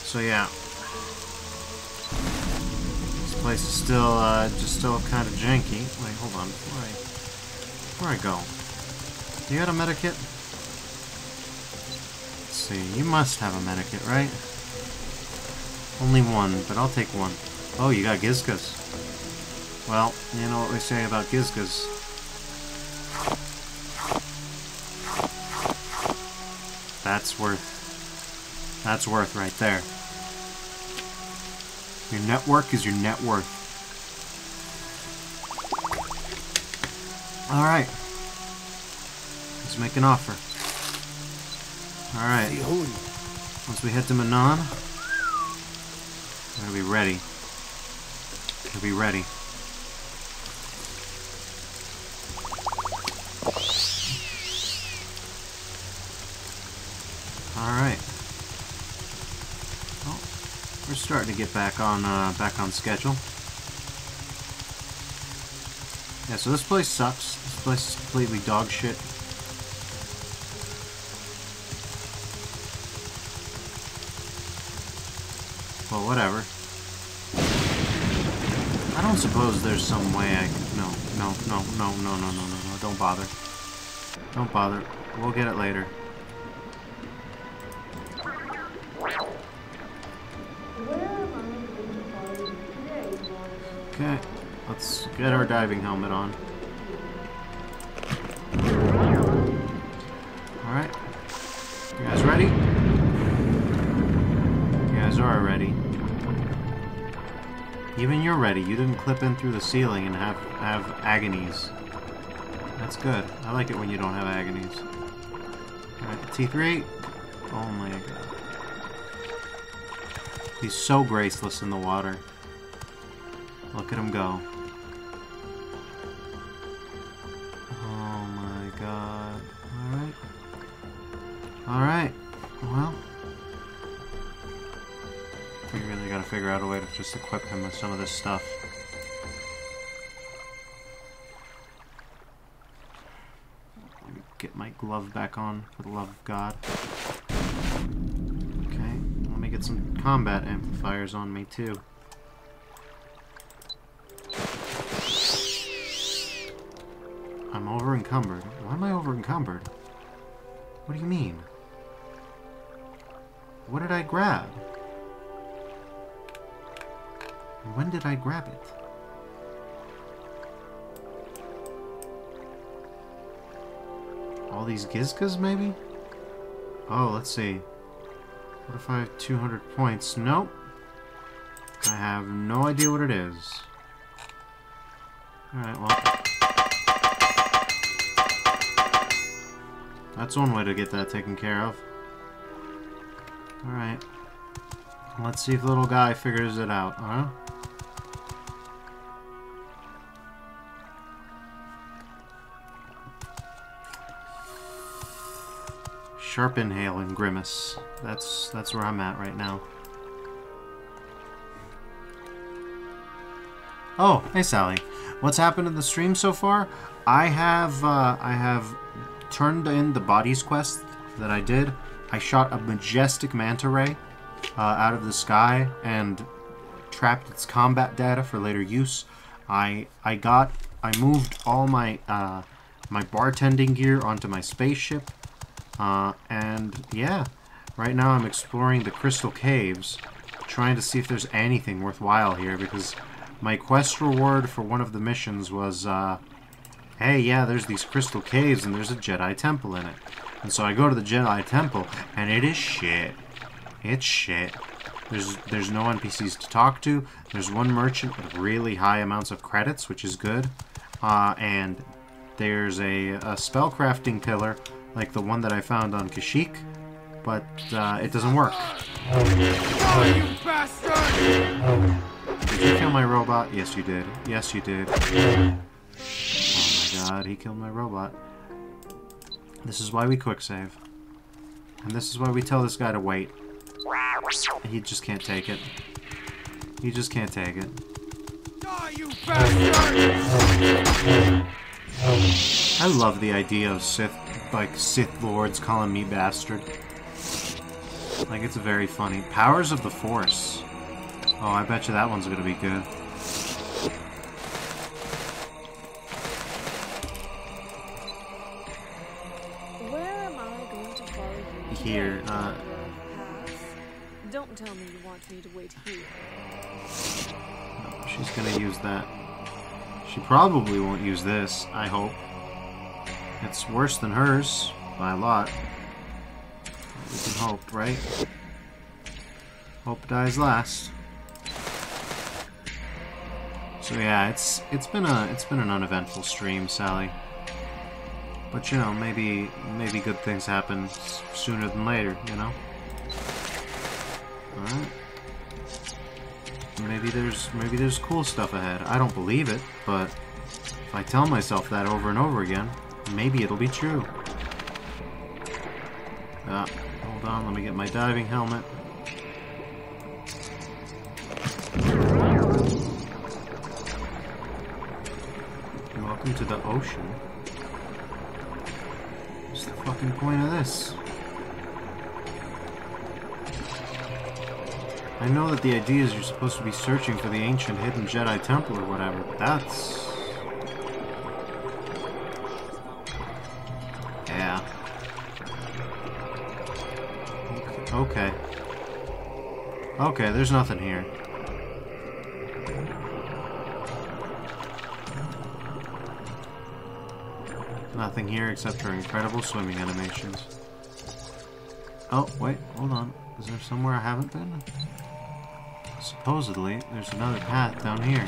So yeah. This place is still, uh, just still kind of janky. Wait, hold on. Before I, before I go. You got a medikit? Let's see. You must have a medikit, right? Only one, but I'll take one. Oh, you got Gizkas. Well, you know what we say about Gizkas. That's worth. That's worth right there. Your network is your net worth. Alright. Let's make an offer. Alright. Once we head to Manaan, gonna be ready. We'll be ready. Starting to get back on uh, back on schedule. Yeah, so this place sucks. This place is completely dog shit. Well, whatever. I don't suppose there's some way I. No, no, no, no, no, no, no, no, no. Don't bother. Don't bother. We'll get it later. Get our diving helmet on. Alright. You guys ready? You guys are ready. Even you're ready. You didn't clip in through the ceiling and have, have agonies. That's good. I like it when you don't have agonies. Alright, T3. Oh my god. He's so graceless in the water. Look at him go. Just equip him with some of this stuff. Get my glove back on, for the love of God. Okay, let me get some combat amplifiers on me too. I'm over encumbered. Why am I over encumbered? What do you mean? What did I grab? When did I grab it? All these Gizkas, maybe? Oh, let's see. What if I have 200 points? Nope. I have no idea what it is. Alright, well. That's one way to get that taken care of. Alright. Let's see if the little guy figures it out, huh? Sharp inhale and grimace. That's that's where I'm at right now. Oh, hey Sally. What's happened in the stream so far? I have uh, I have turned in the bodies quest that I did. I shot a majestic manta ray uh, out of the sky and trapped its combat data for later use. I I got I moved all my uh, my bartending gear onto my spaceship, uh, and yeah, right now I'm exploring the crystal caves, trying to see if there's anything worthwhile here because my quest reward for one of the missions was, uh, hey, yeah, there's these crystal caves and there's a Jedi temple in it. And so I go to the Jedi temple, and it is shit. It's shit. There's there's no NPCs to talk to. There's one merchant with really high amounts of credits, which is good. Uh, and there's a, a spellcrafting pillar, like the one that I found on Kashyyyk, but uh, it doesn't work. Oh, you bastard! Did you kill my robot? Yes, you did. Yes, you did. Oh my god, he killed my robot. This is why we quick save. And this is why we tell this guy to wait. He just can't take it. He just can't take it. I love the idea of Sith, like, Sith Lords calling me bastard. Like, it's very funny. Powers of the Force. Oh, I bet you that one's gonna be good. Where am I going to follow you? Here, uh, Wanderer of Paths? Don't tell me you want me to wait here. She's gonna use that. She probably won't use this, I hope. It's worse than hers, by a lot. We can hope, right? Hope dies last. So yeah, it's it's been a it's been an uneventful stream, Sally. But you know, maybe maybe good things happen sooner than later, you know. All right. Maybe there's maybe there's cool stuff ahead. I don't believe it, but if I tell myself that over and over again, maybe it'll be true. Ah, hold on, let me get my diving helmet. Welcome to the ocean. What's the fucking point of this? I know that the idea is you're supposed to be searching for the ancient hidden Jedi temple or whatever, but that's... Yeah. Okay. Okay, there's nothing here. Nothing here except for incredible swimming animations. Oh, wait, hold on. Is there somewhere I haven't been? Supposedly, there's another path down here.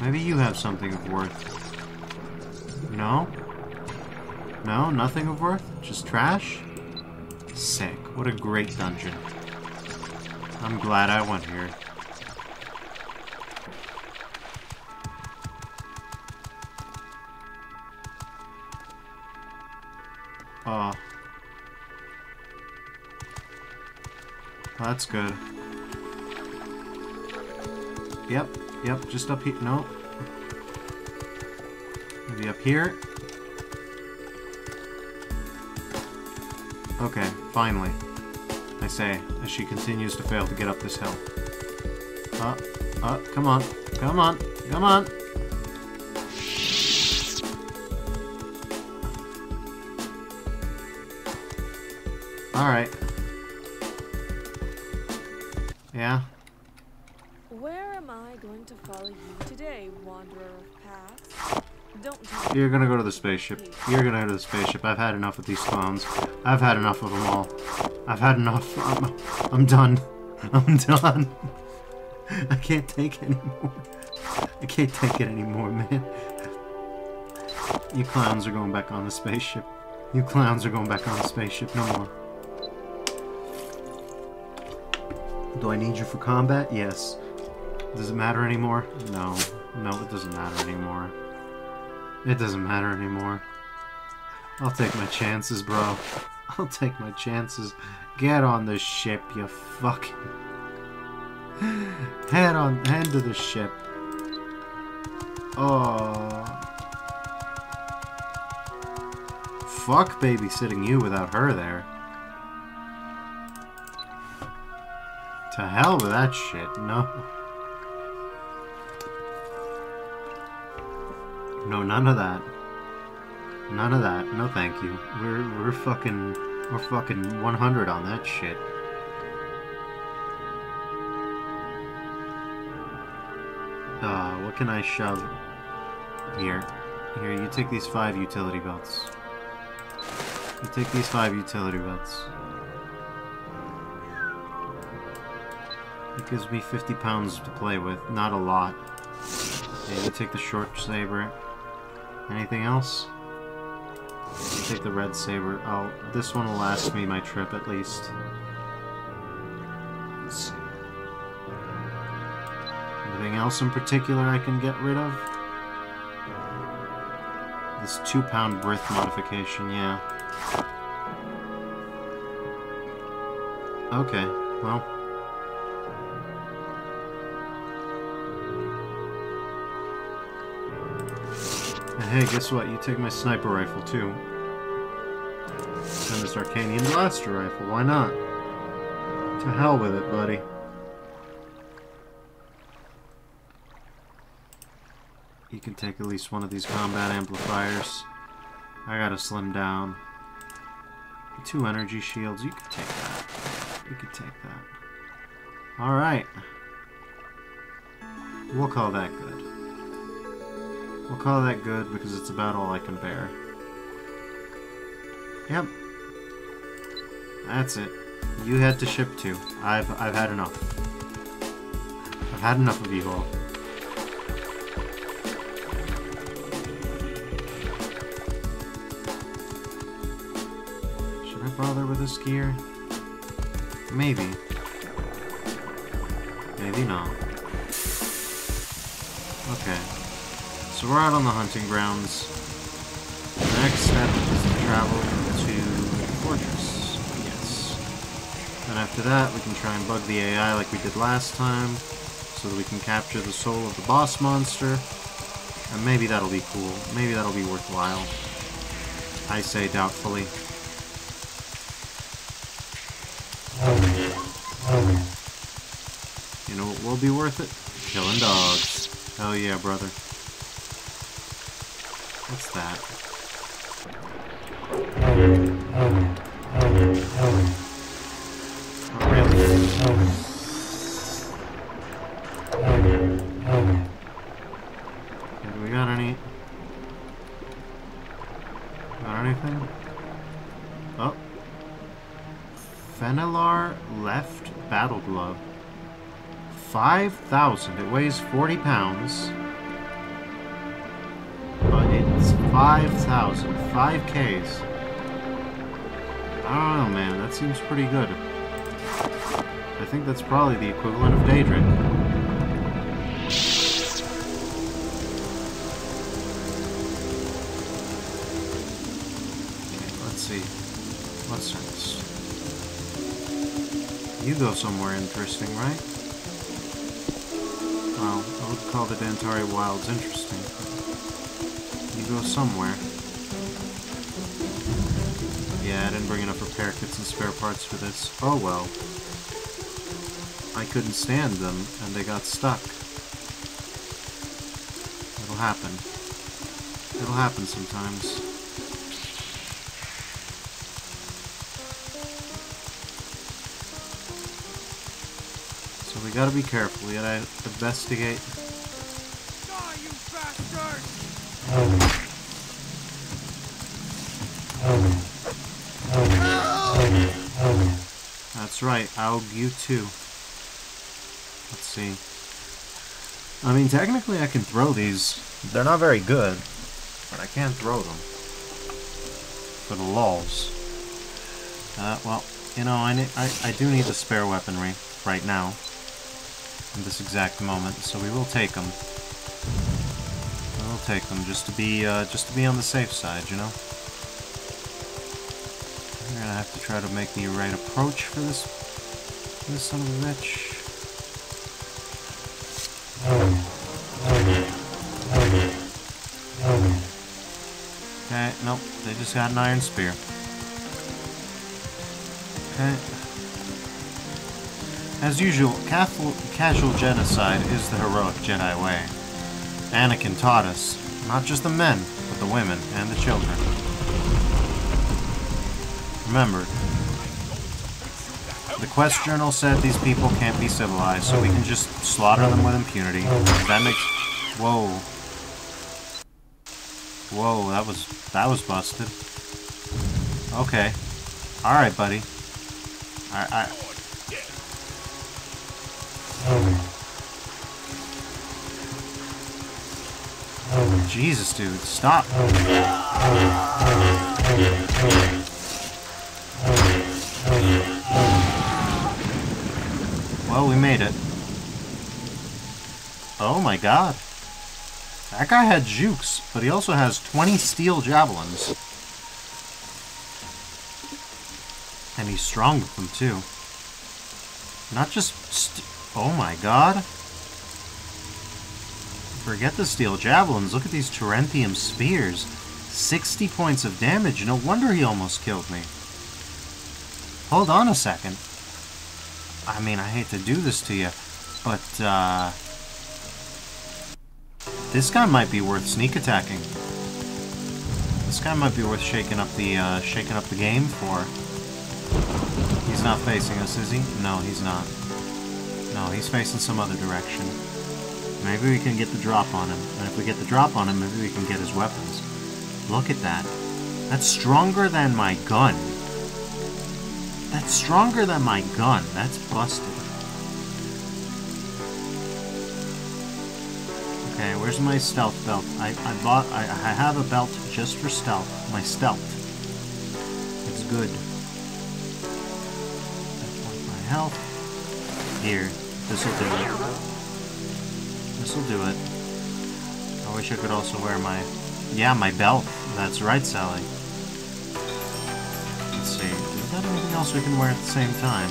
Maybe you have something of worth. No? No, nothing of worth? Just trash? Sick. What a great dungeon. I'm glad I went here. Oh. That's good. Yep, yep, just up here. No. Maybe up here. Okay, finally. I say, as she continues to fail to get up this hill. Uh, uh, come on, come on, come on! Alright. You're gonna go to the spaceship. You're gonna go to the spaceship. I've had enough of these clowns. I've had enough of them all. I've had enough. I'm, I'm done. I'm done. I can't take it anymore. I can't take it anymore, man. You clowns are going back on the spaceship. You clowns are going back on the spaceship. No more. Do I need you for combat? Yes. Does it matter anymore? No. No, it doesn't matter anymore. It doesn't matter anymore. I'll take my chances, bro. I'll take my chances. Get on the ship, you fucking... Head on, head to the ship. Oh. Fuck babysitting you without her there. To hell with that shit, no. No, none of that. None of that. No, thank you. We're we're fucking we're fucking 100 on that shit. Uh, what can I shove? Here. Here, you take these five utility belts. You take these five utility belts. It gives me 50 pounds to play with. Not a lot. Yeah, you take the short saber. Anything else? Take the red saber. Oh, this one will last me my trip at least. Let's see. Anything else in particular I can get rid of? This two pound breath modification, yeah. Okay, well. Hey, guess what? You take my sniper rifle too. And this Arkanian blaster rifle, why not? To hell with it, buddy. You can take at least one of these combat amplifiers. I gotta slim down. Two energy shields, you could take that. You could take that. Alright. We'll call that good. We'll call that good because it's about all I can bear. Yep. That's it. You had to ship two. I've I've had enough. I've had enough of you all. Should I bother with this gear? Maybe. Maybe not. Okay. So we're out on the hunting grounds. The next step is to travel to the fortress. Yes. And after that, we can try and bug the AI like we did last time, so that we can capture the soul of the boss monster. And maybe that'll be cool. Maybe that'll be worthwhile. I say doubtfully. You know what will be worth it? Killing dogs. Hell yeah, brother. What's that? Oh, really? Have we got any... Got anything? Oh. Fenelar left battle glove. 5,000. It weighs 40 pounds. 5,000. 5 Ks. I don't know, man. That seems pretty good. I think that's probably the equivalent of Daedric. Okay, let's see. What's next? You go somewhere interesting, right? Well, I would call the Dantari Wilds interesting. Go somewhere. Yeah, I didn't bring enough repair kits and spare parts for this. Oh well. I couldn't stand them, and they got stuck. It'll happen. It'll happen sometimes. So we gotta be careful. We gotta investigate. Right, Aug, you too. Let's see. I mean, technically I can throw these. They're not very good, but I can't throw them. For the lulls. Uh, well, you know, I, I, I do need the spare weaponry right now. In this exact moment, so we will take them. We'll take them just to be, uh, just to be on the safe side, you know? We're gonna have to try to make the right approach for this, this son of a bitch. Okay, nope, they just got an iron spear. Okay. As usual, casual genocide is the heroic Jedi way. Anakin taught us, not just the men, but the women and the children. Remember, the Quest Journal said these people can't be civilized, so we can just slaughter them with impunity. That makes... Whoa. Whoa, that was... that was busted. Okay. Alright, buddy. I... I... Jesus, dude, stop. Well, we made it. Oh my god. That guy had jukes, but he also has 20 steel javelins. And he's strong with them, too. Not just st Oh my god. Forget the steel javelins. Look at these Terentium spears. 60 points of damage. No wonder he almost killed me. Hold on a second. I mean, I hate to do this to you, but, uh... This guy might be worth sneak attacking. This guy might be worth shaking up the, uh, shaking up the game for. He's not facing us, is he? No, he's not. No, he's facing some other direction. Maybe we can get the drop on him. And if we get the drop on him, maybe we can get his weapons. Look at that. That's stronger than my gun. That's stronger than my gun. That's busted. Okay, where's my stealth belt? I, I bought I, I have a belt just for stealth. My stealth. It's good. My health. Here. This'll do it. This'll do it. I wish I could also wear my Yeah, my belt. That's right, Sally. Let's see. Anything else we can wear at the same time?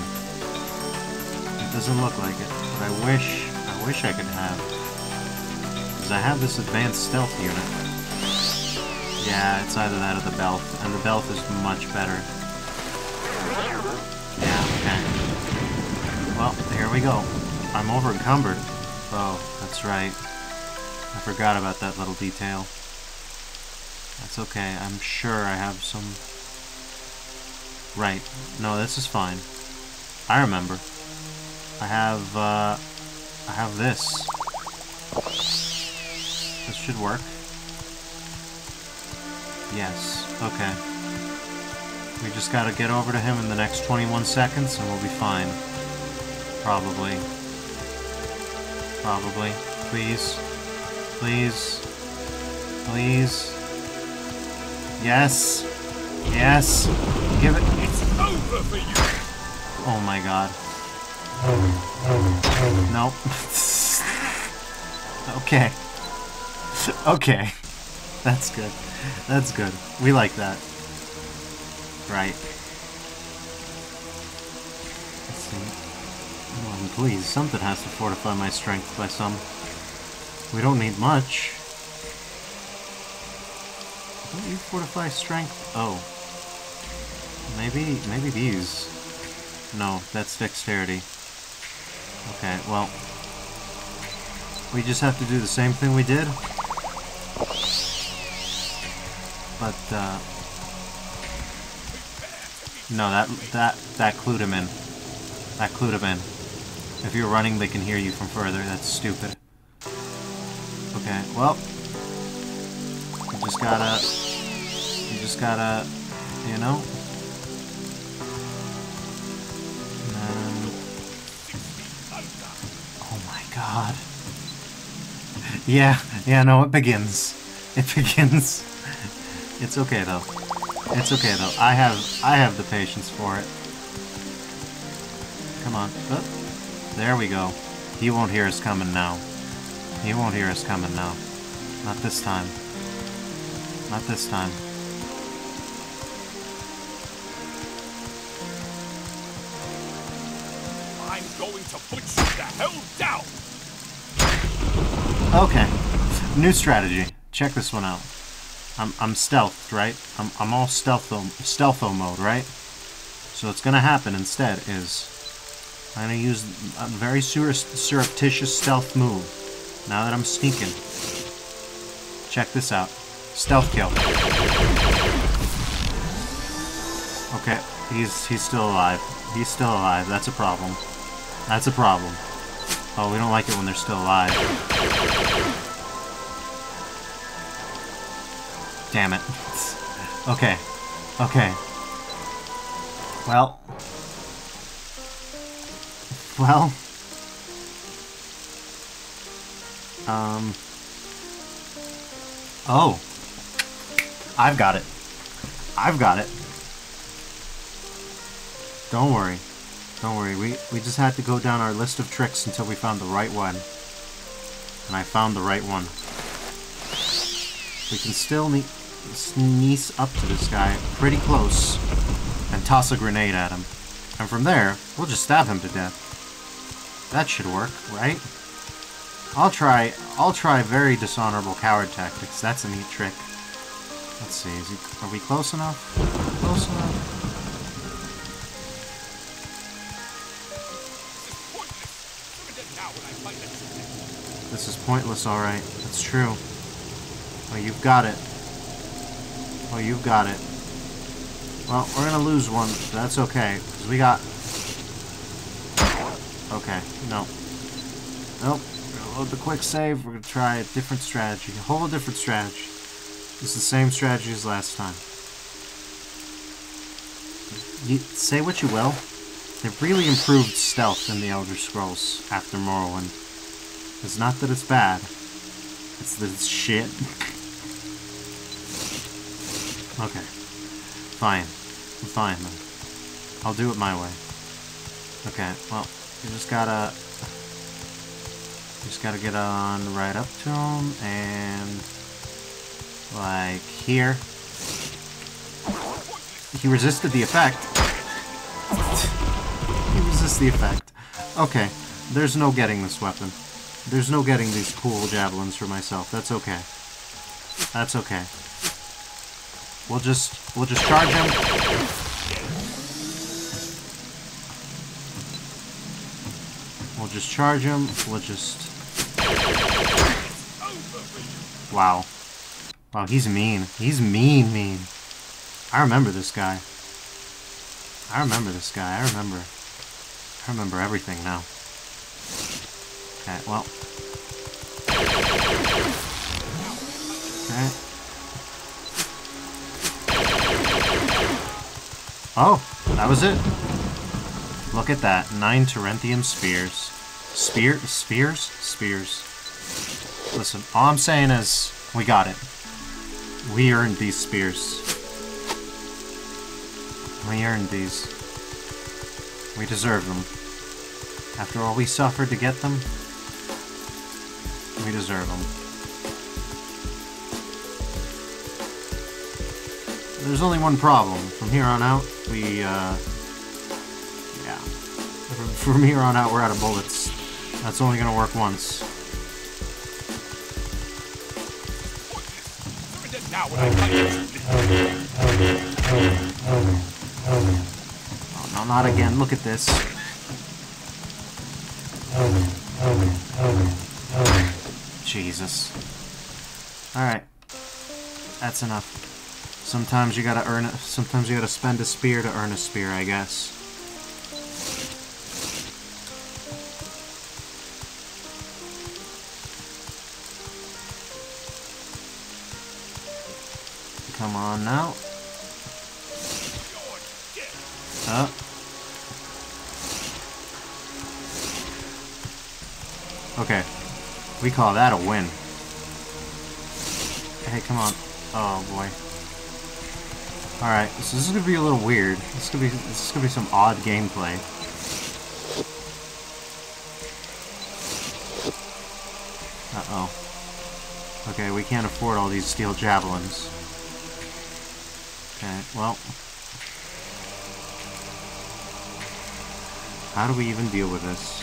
It doesn't look like it, but I wish I wish I could have. Because I have this advanced stealth unit. Yeah, it's either that or the belt, and the belt is much better. Yeah, okay. Well, here we go. I'm over encumbered. Oh, that's right. I forgot about that little detail. That's okay. I'm sure I have some... Right. No, this is fine. I remember. I have, uh... I have this. This should work. Yes. Okay. We just gotta get over to him in the next 21 seconds and we'll be fine. Probably. Probably. Please. Please. Please. Yes. Yes. Give it. It's over for you. Oh my god. Nope. okay. Okay. That's good. That's good. We like that. Right. Let's see. Come on, please. Something has to fortify my strength by some. We don't need much. Don't you fortify strength? Oh. Maybe, maybe these. No, that's dexterity. Okay, well. We just have to do the same thing we did. But, uh... No, that, that, that clued him in. That clued him in. If you're running, they can hear you from further. That's stupid. Okay, well... You just gotta... You just gotta... You know? God. Yeah, yeah, no, it begins. It begins. It's okay though. It's okay though. I have I have the patience for it. Come on. Oh, there we go. He won't hear us coming now. He won't hear us coming now. Not this time. Not this time. Okay. New strategy. Check this one out. I'm I'm stealthed, right? I'm I'm all stealtho stealtho mode, right? So what's gonna happen instead is I'm gonna use a very sur surreptitious stealth move. Now that I'm sneaking. Check this out. Stealth kill. Okay, he's he's still alive. He's still alive. That's a problem. That's a problem. Oh, we don't like it when they're still alive. Damn it. Okay. Okay. Well. Well. Um. Oh. I've got it. I've got it. Don't worry. Don't worry. We, we just had to go down our list of tricks until we found the right one. And I found the right one. We can still ne sneeze up to this guy pretty close and toss a grenade at him. And from there, we'll just stab him to death. That should work, right? I'll try I'll try very dishonorable coward tactics. That's a neat trick. Let's see, he, are we close enough? Close enough? This is pointless, alright. That's true. Oh, you've got it. Oh, you've got it. Well, we're gonna lose one. That's okay, because we got... Okay, no. Nope. We're gonna load the quick save. We're gonna try a different strategy. A whole different strategy. It's the same strategy as last time. You, say what you will. They've really improved stealth in the Elder Scrolls after Morrowind. It's not that it's bad. It's that it's shit. okay. Fine. I'm fine then. I'll do it my way. Okay, well, you just gotta... You just gotta get on right up to him, and... Like, here. He resisted the effect. he resists the effect. Okay, there's no getting this weapon. There's no getting these cool javelins for myself. That's okay. That's okay. We'll just we'll just charge him. We'll just charge him. We'll just Wow. Wow, he's mean. He's mean mean. I remember this guy. I remember this guy. I remember. I remember everything now. Okay, well. Oh, that was it. Look at that. Nine Terentium spears. Spear? Spears? Spears. Listen, all I'm saying is, we got it. We earned these spears. We earned these. We deserve them. After all we suffered to get them, we deserve them. There's only one problem. From here on out, we, uh... Yeah. From, here on out, we're out of bullets. That's only gonna work once. Oh, no, not again. Look at this. Jesus. Alright. That's enough. Sometimes you gotta earn it. Sometimes you gotta spend a spear to earn a spear, I guess. Come on now. Up. Okay. We call that a win. Hey, come on. Oh boy. Alright, so this is gonna be a little weird. This is gonna be this is gonna be some odd gameplay. Uh-oh. Okay, we can't afford all these steel javelins. Okay, well. How do we even deal with this?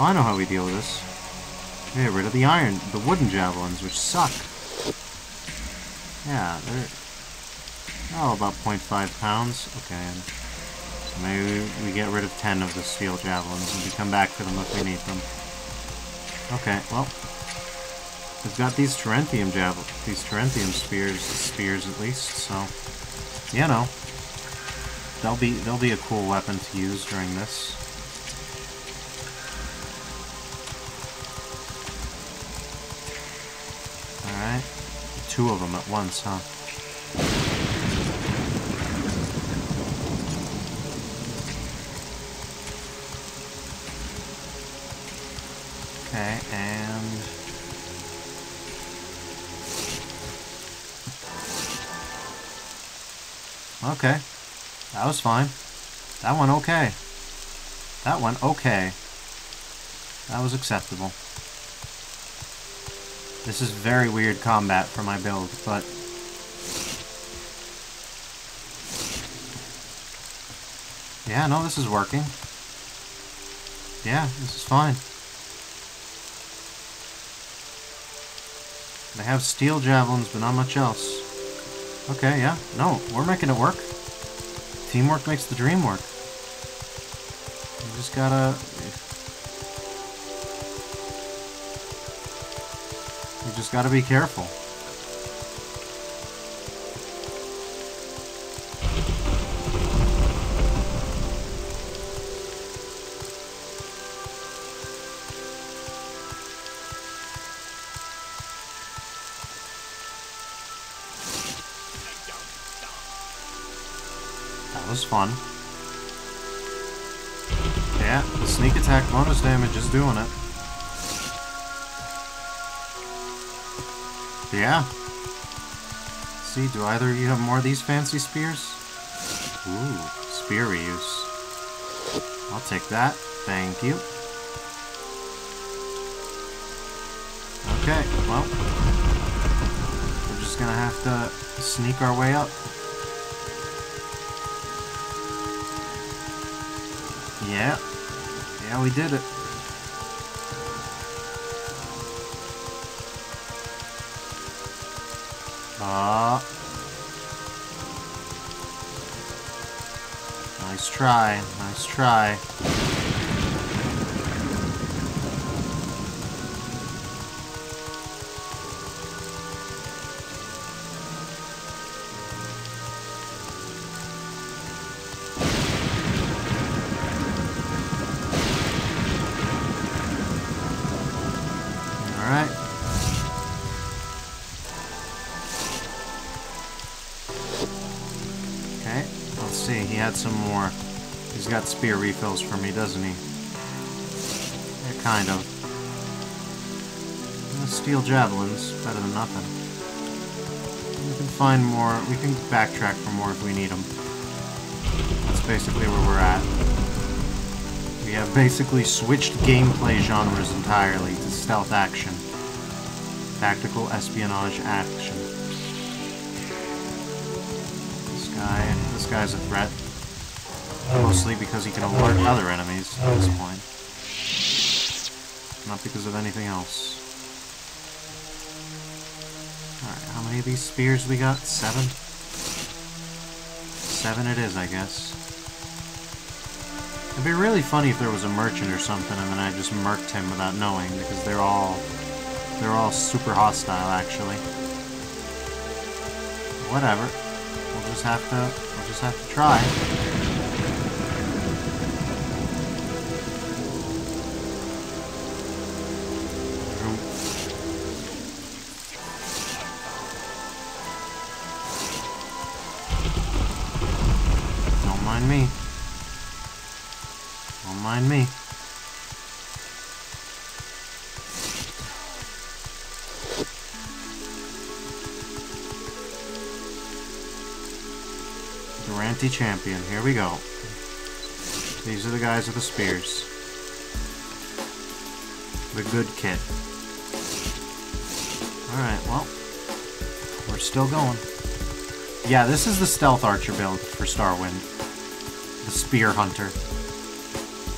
Oh, I know how we deal with this. Get rid of the iron, the wooden javelins, which suck. Yeah, they're... Oh, about 0.5 pounds. Okay. So maybe we get rid of 10 of the steel javelins and we come back for them if we need them. Okay, well. We've got these Terentium javel these Terentium spears spears at least, so you know. They'll be they'll be a cool weapon to use during this. Alright. Two of them at once, huh? Okay, and... Okay. That was fine. That one okay. That one okay. That was acceptable. This is very weird combat for my build, but... Yeah, no, this is working. Yeah, this is fine. They have steel javelins, but not much else. Okay, yeah. No, we're making it work. Teamwork makes the dream work. You just gotta... You just gotta be careful. That was fun. Yeah, the sneak attack bonus damage is doing it. Yeah. See, do either of you have more of these fancy spears? Ooh, spear reuse. I'll take that. Thank you. Okay, well. We're just gonna have to sneak our way up. Yeah. Yeah, we did it. Ah. Nice try. Nice try. Spear refills for me, doesn't he? Yeah, kind of. Steel javelins, better than nothing. We can find more, we can backtrack for more if we need them. That's basically where we're at. We have basically switched gameplay genres entirely to stealth action. Tactical espionage action. This guy, this guy's a threat. Mostly because he can alert other enemies at this point. Not because of anything else. Alright, how many of these spears we got? Seven? Seven it is, I guess. It'd be really funny if there was a merchant or something and then I just murked him without knowing, because they're all... They're all super hostile, actually. Whatever. We'll just have to... We'll just have to try. Champion. Here we go. These are the guys with the spears. The good kit. Alright, well. We're still going. Yeah, this is the stealth archer build for Starwind. The spear hunter.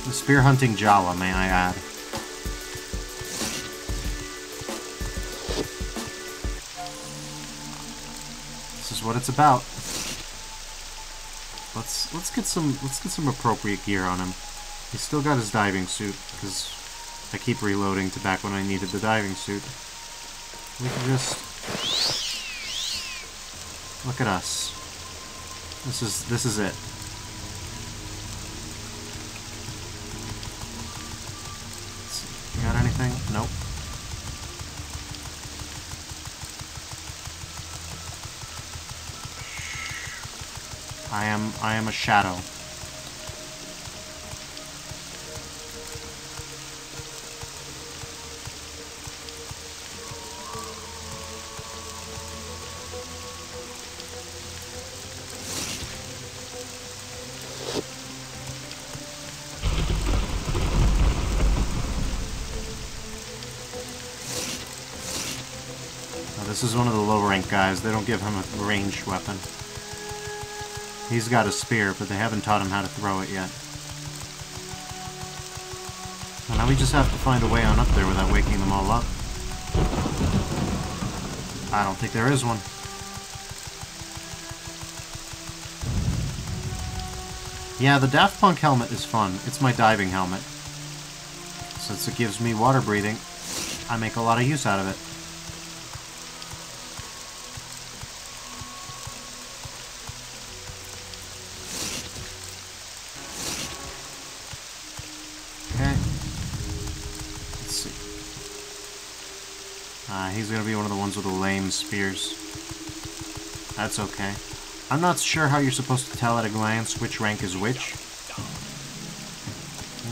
The spear hunting Jawa, may I add. This is what it's about. Let's let's get some let's get some appropriate gear on him. He's still got his diving suit because I keep reloading to back when I needed the diving suit. We can just look at us. This is this is it. Got anything? Nope. I am I am a shadow. This is one of the low rank guys. They don't give him a ranged weapon. He's got a spear, but they haven't taught him how to throw it yet. So now we just have to find a way on up there without waking them all up. I don't think there is one. Yeah, the Daft Punk helmet is fun. It's my diving helmet. Since it gives me water breathing, I make a lot of use out of it. The lame spears. That's okay. I'm not sure how you're supposed to tell at a glance which rank is which.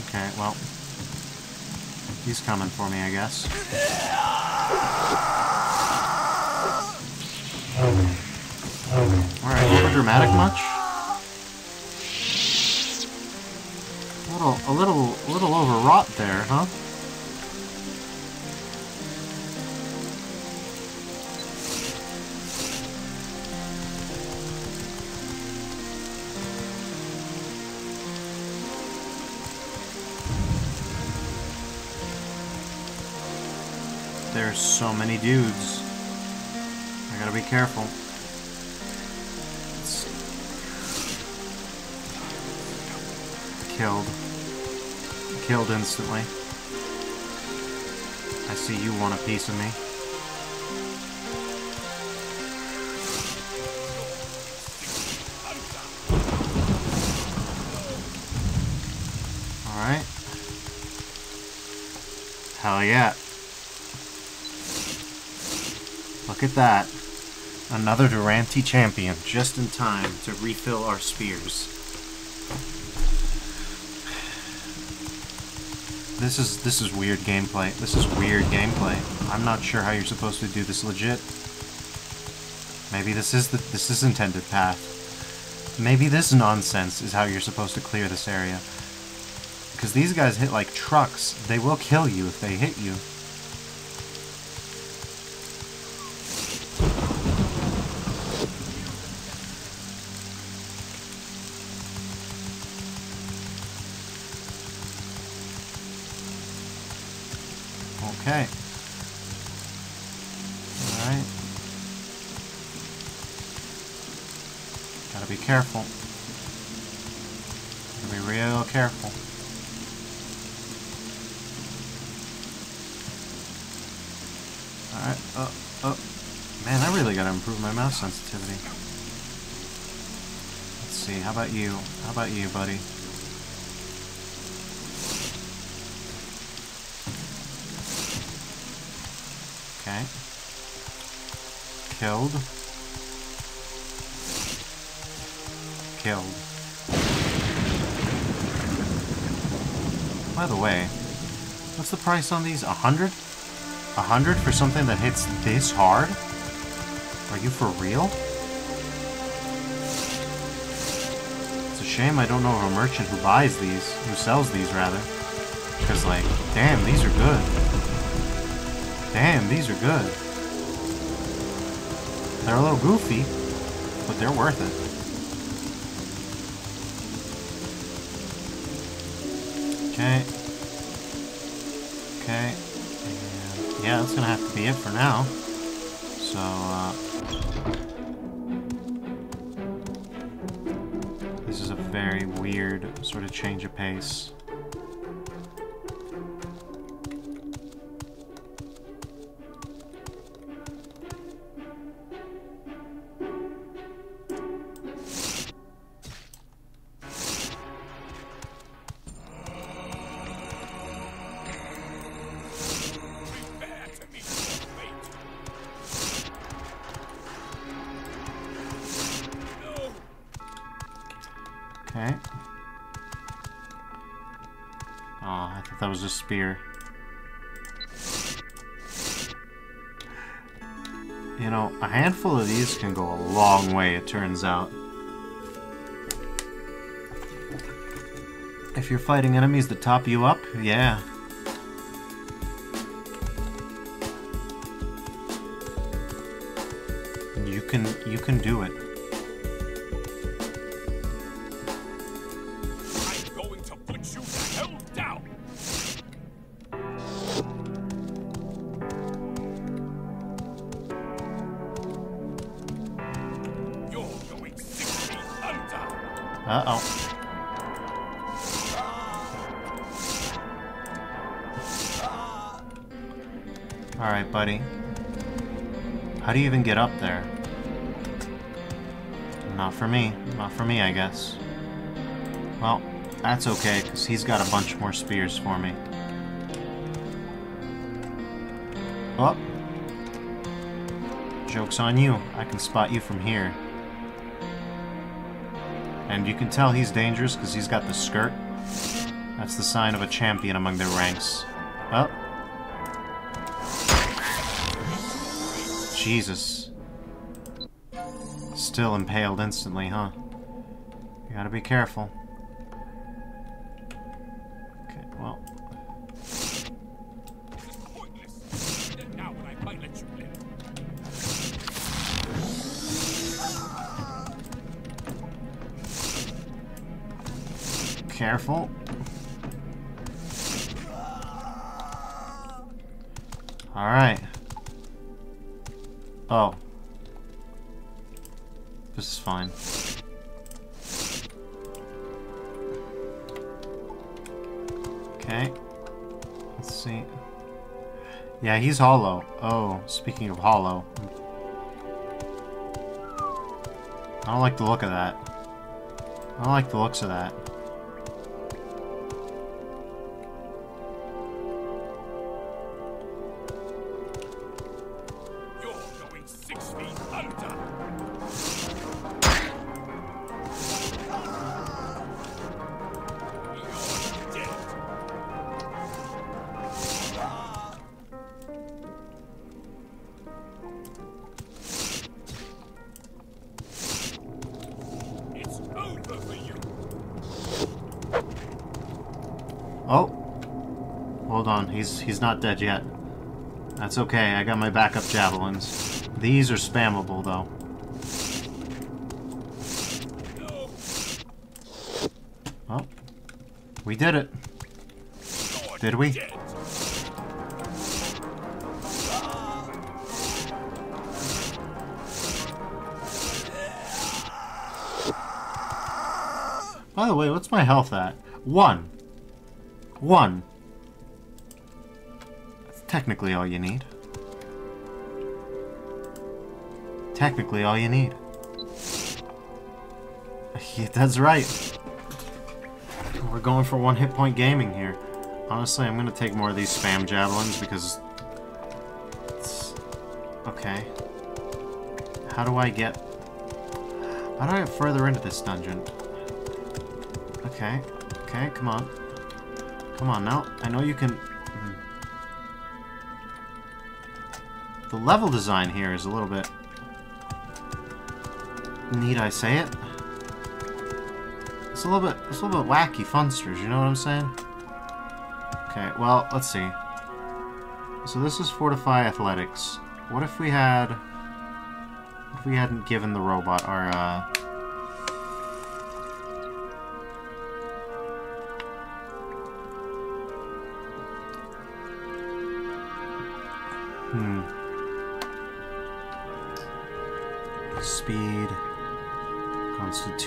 Okay, well. He's coming for me, I guess. Alright, over dramatic much? A little, a little, a little overwrought there, huh? There's so many dudes. I gotta be careful. Killed. Killed instantly. I see you want a piece of me. Alright. Hell yeah. Look at that. Another Dantari champion, just in time to refill our spears. This is this is weird gameplay. This is weird gameplay. I'm not sure how you're supposed to do this legit. Maybe this is the this is intended path. Maybe this nonsense is how you're supposed to clear this area. Because these guys hit like trucks. They will kill you if they hit you. My mouse sensitivity. Let's see, how about you? How about you, buddy? Okay. Killed. Killed. By the way, what's the price on these? A hundred? A hundred for something that hits this hard? For real? It's a shame I don't know of a merchant who buys these, who sells these rather. Because like, damn, these are good. Damn, these are good. They're a little goofy, but they're worth it. Okay. Okay. And yeah, that's gonna have to be it for now. Was a spear. You know, a handful of these can go a long way, it turns out. If you're fighting enemies that top you up, yeah. You can you can do it. Even get up there? Not for me. Not for me, I guess. Well, that's okay, because he's got a bunch more spears for me. Oh. Joke's on you. I can spot you from here. And you can tell he's dangerous because he's got the skirt. That's the sign of a champion among their ranks. Well. Jesus. Still impaled instantly, huh? You gotta be careful. He's hollow. Oh, speaking of hollow. I don't like the look of that. I don't like the looks of that. He's not dead yet. That's okay. I got my backup javelins. These are spammable, though. Oh. We did it. Did we? By the way, what's my health at? One. One. Technically all you need. Technically all you need. Yeah, that's right. We're going for one hit point gaming here. Honestly, I'm gonna take more of these spam javelins because... It's... Okay. How do I get... How do I get further into this dungeon? Okay. Okay, come on. Come on now. I know you can... The level design here is a little bit... Need I say it? It's a little bit, it's a little bit wacky funsters, you know what I'm saying? Okay, well, let's see. So this is Fortify Athletics. What if we had... What if we hadn't given the robot our, uh...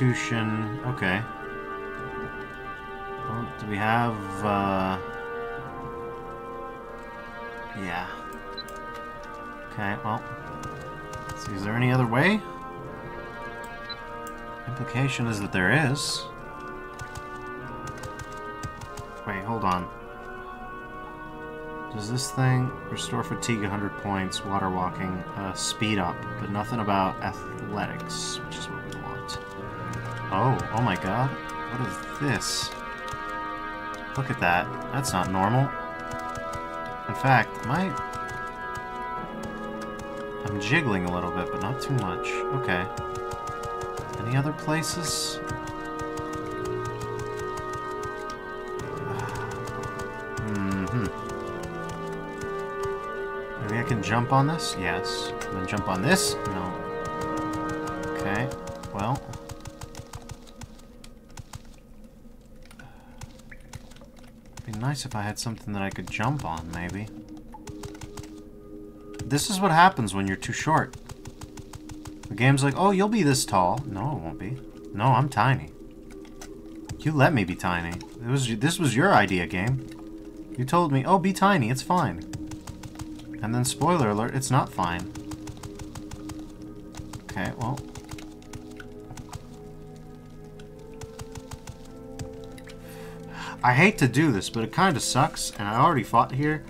Constitution. Okay. Well, do we have, uh... Yeah. Okay, well... See, is there any other way? Implication is that there is. Wait, hold on. Does this thing restore fatigue 100 points, water walking, uh, speed up, but nothing about athletics, which is what we. Oh, oh my god. What is this? Look at that. That's not normal. In fact, my... I'm jiggling a little bit, but not too much. Okay. Any other places? Mm-hmm. Maybe I can jump on this? Yes. And then jump on this? No. Okay. Well. It'd be nice if I had something that I could jump on, maybe. This is what happens when you're too short. The game's like, oh, you'll be this tall. No, it won't be. No, I'm tiny. You let me be tiny. It was This was your idea, game. You told me, oh, be tiny, it's fine. And then, spoiler alert, it's not fine. I hate to do this, but it kind of sucks, and I already fought here.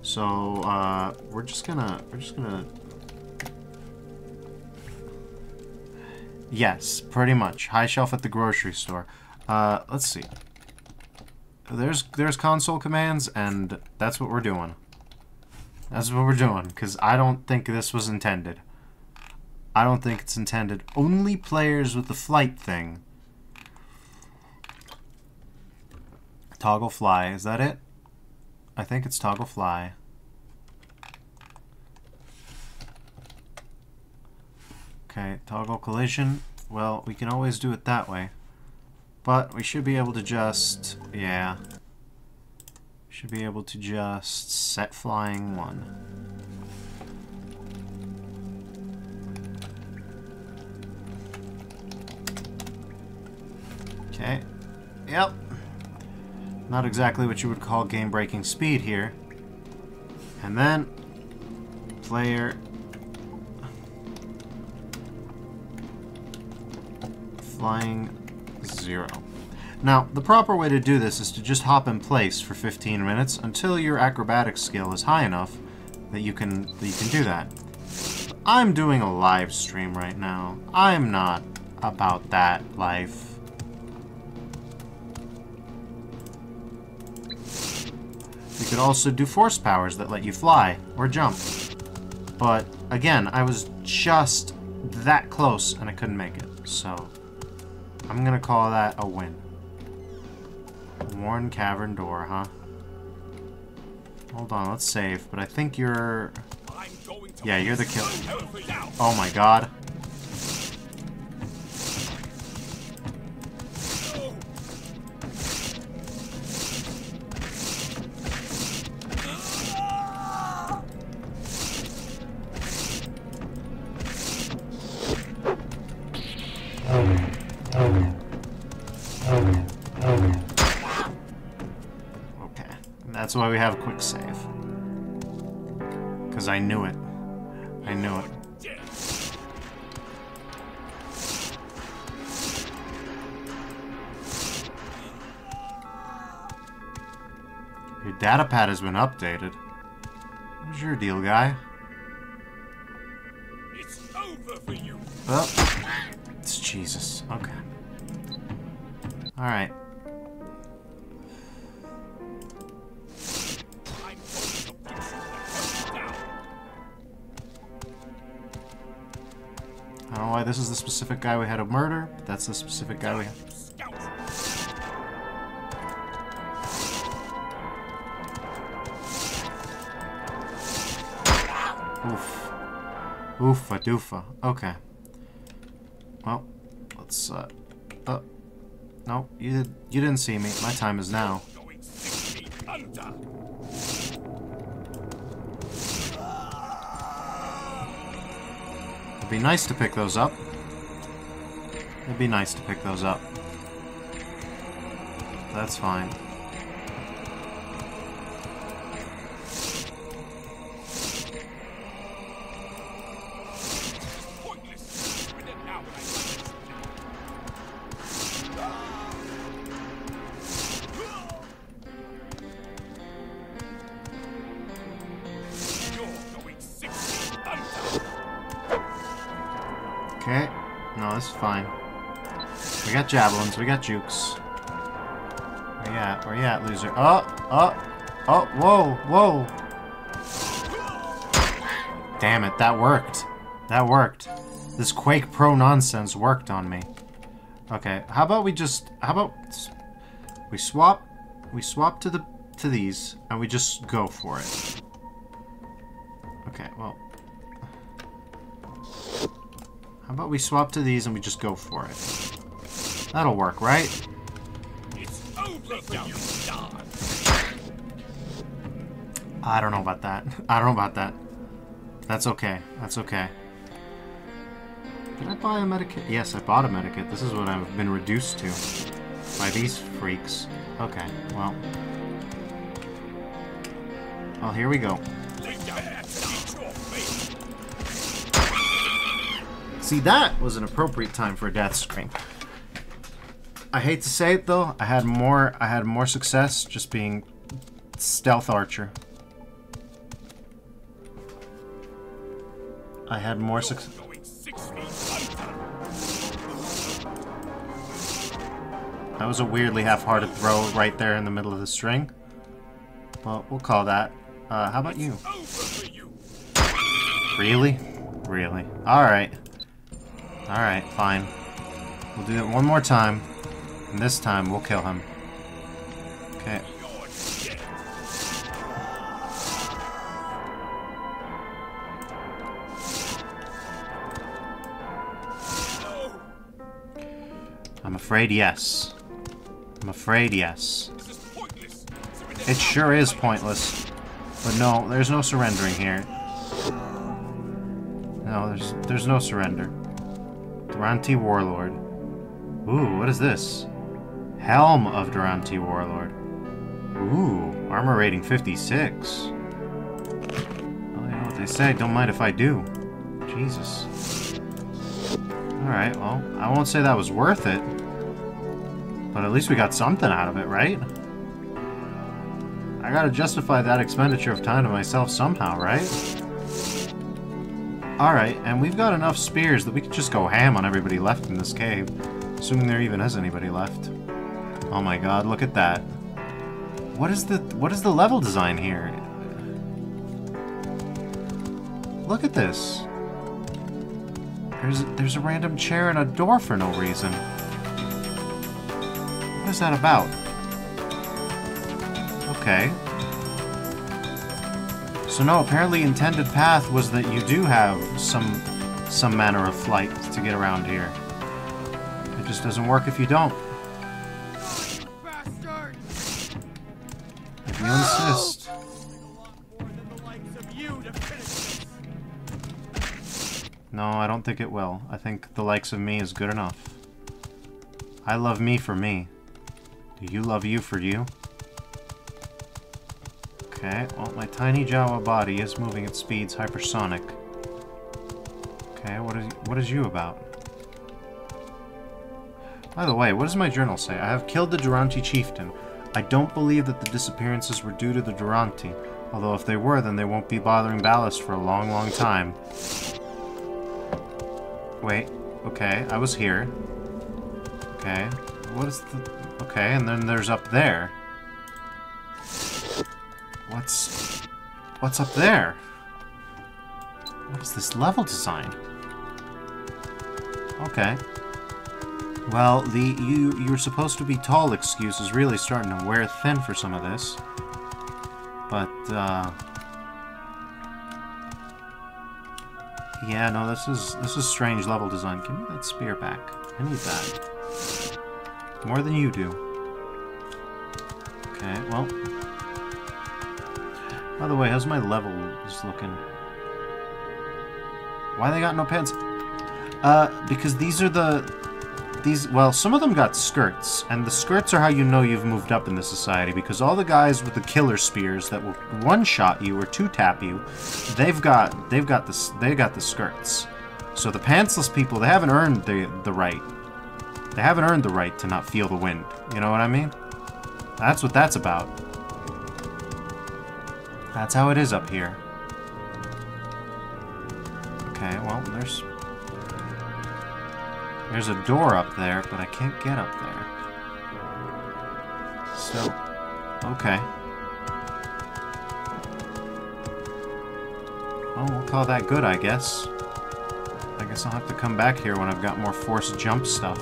So, uh, we're just gonna, we're just gonna... Yes, pretty much. High shelf at the grocery store. Uh, let's see. There's, there's console commands, and that's what we're doing. That's what we're doing, because I don't think this was intended. I don't think it's intended. Only players with the flight thing. Toggle fly, is that it? I think it's toggle fly. Okay, toggle collision. Well, we can always do it that way. But we should be able to just... Yeah. Should be able to just set flying one. Okay. Yep. Not exactly what you would call game-breaking speed here. And then, player flying zero. Now, the proper way to do this is to just hop in place for 15 minutes until your acrobatic skill is high enough that you can that you can do that. I'm doing a live stream right now. I'm not about that life. Could also do force powers that let you fly or jump. But again, I was just that close and I couldn't make it. So I'm gonna call that a win. Worn cavern door, huh? Hold on, let's save. But I think you're... Yeah, you're the killer. Oh my god. Why we have a quick save. Because I knew it. I knew it. Your data pad has been updated. What's your deal, guy? It's over for you. Oh. It's Jesus. Okay. Alright. I don't know why this is the specific guy we had to murder, but that's the specific guy we had. Oof. Oofa doofa. Okay. Well, let's, uh... Uh... No, you, did, you didn't see me. My time is now. It'd be nice to pick those up. It'd be nice to pick those up. That's fine. Got. We got jukes. Where you at? Where you at, loser? Oh! Oh! Oh! Whoa! Whoa! Damn it, that worked. That worked. This Quake Pro nonsense worked on me. Okay, how about we just... How about... We swap... We swap to the... To these, and we just go for it. Okay, well... How about we swap to these and we just go for it? That'll work, right? I don't know about that. I don't know about that. That's okay. That's okay. Did I buy a medikit? Yes, I bought a medikit. This is what I've been reduced to. By these freaks. Okay, well. Well, here we go. See, that was an appropriate time for a death scream. I hate to say it though, I had more I had more success just being stealth archer. I had more success. That was a weirdly half-hearted throw right there in the middle of the string. But we'll call that. Uh, how about you? Really? Really? Alright. Alright, fine. We'll do it one more time. And this time, we'll kill him. Okay. I'm afraid yes. I'm afraid yes. It sure is pointless. But no, there's no surrendering here. No, there's there's no surrender. Dantari Warlord. Ooh, what is this? Helm of Dantari Warlord. Ooh, armor rating 56. Oh, you know what they say, don't mind if I do. Jesus. Alright, well, I won't say that was worth it. But at least we got something out of it, right? I gotta justify that expenditure of time to myself somehow, right? Alright, and we've got enough spears that we could just go ham on everybody left in this cave. Assuming there even is anybody left. Oh my god, look at that. What is the what is the level design here? Look at this. There's there's a random chair and a door for no reason. What is that about? Okay. So no, apparently intended path was that you do have some some manner of flight to get around here. It just doesn't work if you don't. You insist. No, I don't think it will. I think the likes of me is good enough. I love me for me. Do you love you for you? Okay, well, my tiny Jawa body is moving at speeds hypersonic. Okay, what is what is you about? By the way, what does my journal say? I have killed the Dantari chieftain. I don't believe that the disappearances were due to the Dantari. Although if they were, then they won't be bothering Ballast for a long, long time. Wait, okay, I was here. Okay, what is the... Okay, and then there's up there. What's... What's up there? What is this level design? Okay. Well, the you you're supposed to be tall excuse is really starting to wear thin for some of this. But, uh... Yeah, no, this is this is strange level design. Give me that spear back. I need that. More than you do. Okay, well. By the way, how's my level looking? Why they got no pants? Uh, because these are the... These, well, some of them got skirts, and the skirts are how you know you've moved up in the society, because all the guys with the killer spears that will one-shot you or two-tap you, they've got, they've got the, they got the skirts. So the pantsless people, they haven't earned the, the right. They haven't earned the right to not feel the wind. You know what I mean? That's what that's about. That's how it is up here. Okay, well, there's... There's a door up there, but I can't get up there. So, okay. Well, we'll call that good, I guess. I guess I'll have to come back here when I've got more force jump stuff.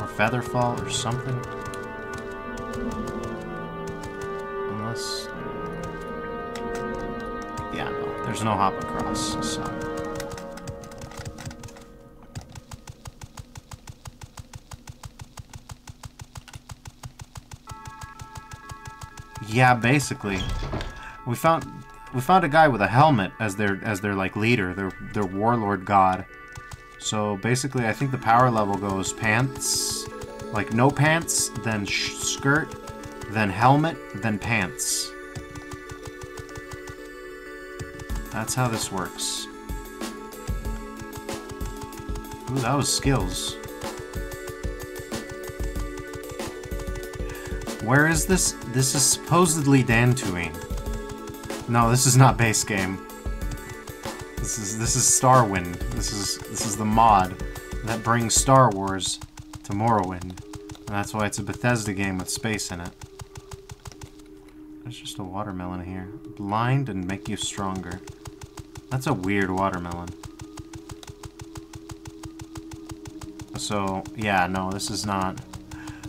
Or feather fall or something. Unless... Yeah, no, there's no hop across, so... Yeah, basically. We found we found a guy with a helmet as their as their like leader, their their warlord god. So basically, I think the power level goes pants, like no pants, then skirt, then helmet, then pants. That's how this works. Ooh, that was skills. Where is this? This is supposedly Dantooine. No, this is not base game. This is this is Starwind. This is this is the mod that brings Star Wars to Morrowind. And that's why it's a Bethesda game with space in it. There's just a watermelon here. Blind and make you stronger. That's a weird watermelon. So, yeah, no, this is not...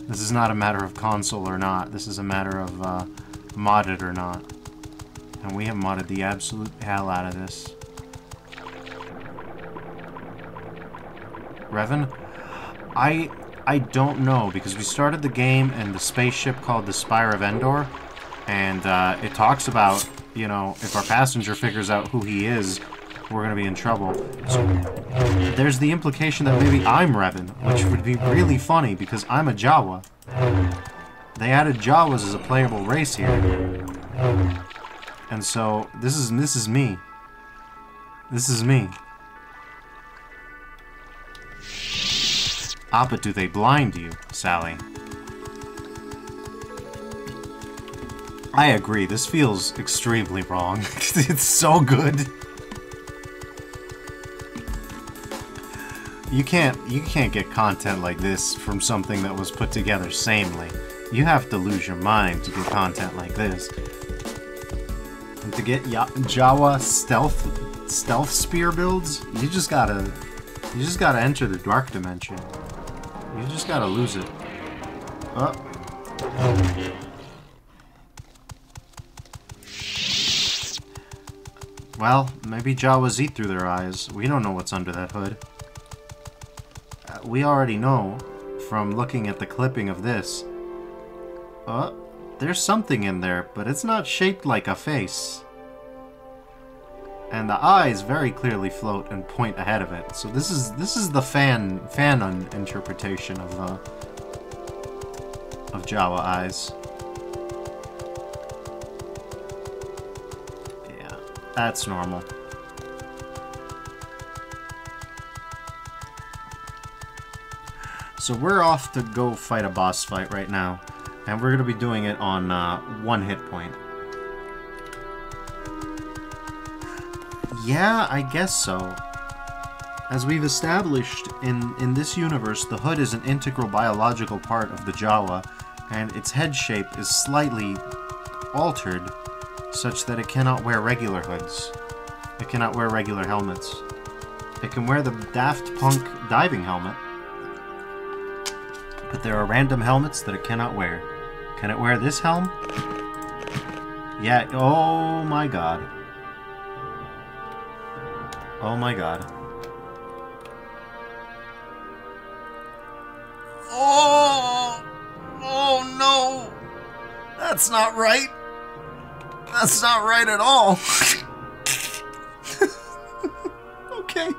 This is not a matter of console or not. This is a matter of uh, modded or not. And we have modded the absolute hell out of this. Revan? I I don't know, because we started the game in the spaceship called the Spire of Endor, and uh, it talks about, you know, if our passenger figures out who he is, we're going to be in trouble. So there's the implication that maybe I'm Revan, which would be really funny, because I'm a Jawa. They added Jawas as a playable race here. And so, this is, this is me. This is me. Ah, but do they blind you, Sally? I agree, this feels extremely wrong. it's so good. you can't you can't get content like this from something that was put together sanely. You have to lose your mind to get content like this. And to get ya Jawa stealth stealth spear builds, you just gotta you just gotta enter the dark dimension. You just gotta lose it. Oh. Well, maybe Jawas eat through their eyes. We don't know what's under that hood. We already know from looking at the clipping of this. Uh, there's something in there, but it's not shaped like a face. And the eyes very clearly float and point ahead of it. So this is this is the fan fan interpretation of uh, of Jawa eyes. Yeah, that's normal. So we're off to go fight a boss fight right now. And we're going to be doing it on uh, one hit point. Yeah, I guess so. As we've established, in, in this universe, the hood is an integral biological part of the Jawa, and its head shape is slightly altered such that it cannot wear regular hoods. It cannot wear regular helmets. It can wear the Daft Punk diving helmet, but there are random helmets that it cannot wear. Can it wear this helm? Yeah, oh my god. Oh my god. Oh! Oh no! That's not right! That's not right at all! okay.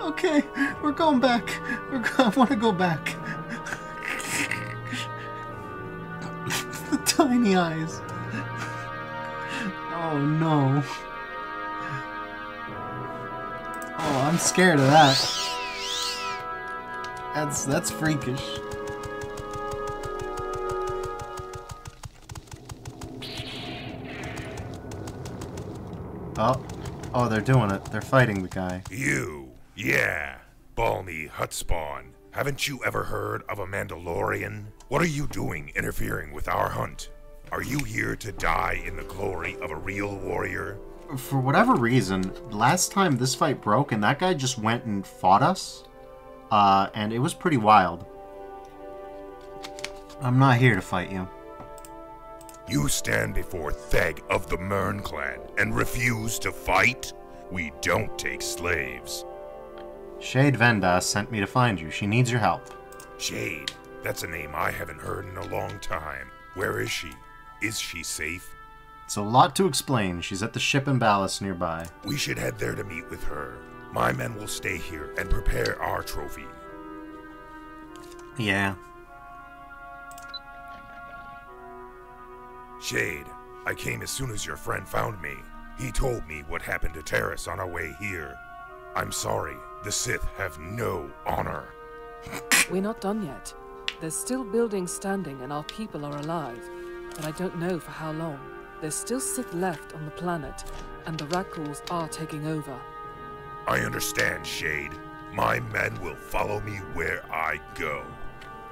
Okay, we're going back. We're go I want to go back. Tiny eyes. Oh no. Oh, I'm scared of that. That's that's freakish. Oh. Oh, they're doing it. They're fighting the guy. You. Yeah. Balmy Hutspawn. Haven't you ever heard of a Mandalorian? What are you doing interfering with our hunt? Are you here to die in the glory of a real warrior? For whatever reason, last time this fight broke and that guy just went and fought us, uh, and it was pretty wild. I'm not here to fight you. You stand before Theg of the Mern clan and refuse to fight? We don't take slaves. Shade Vendas sent me to find you. She needs your help. Shade? That's a name I haven't heard in a long time. Where is she? Is she safe? It's a lot to explain. She's at the ship and ballast nearby. We should head there to meet with her. My men will stay here and prepare our trophy. Yeah. Shade, I came as soon as your friend found me. He told me what happened to Taris on our way here. I'm sorry, the Sith have no honor. We're not done yet. There's still buildings standing and our people are alive, but I don't know for how long. There's still Sith left on the planet, and the Rakghouls are taking over. I understand, Shade. My men will follow me where I go.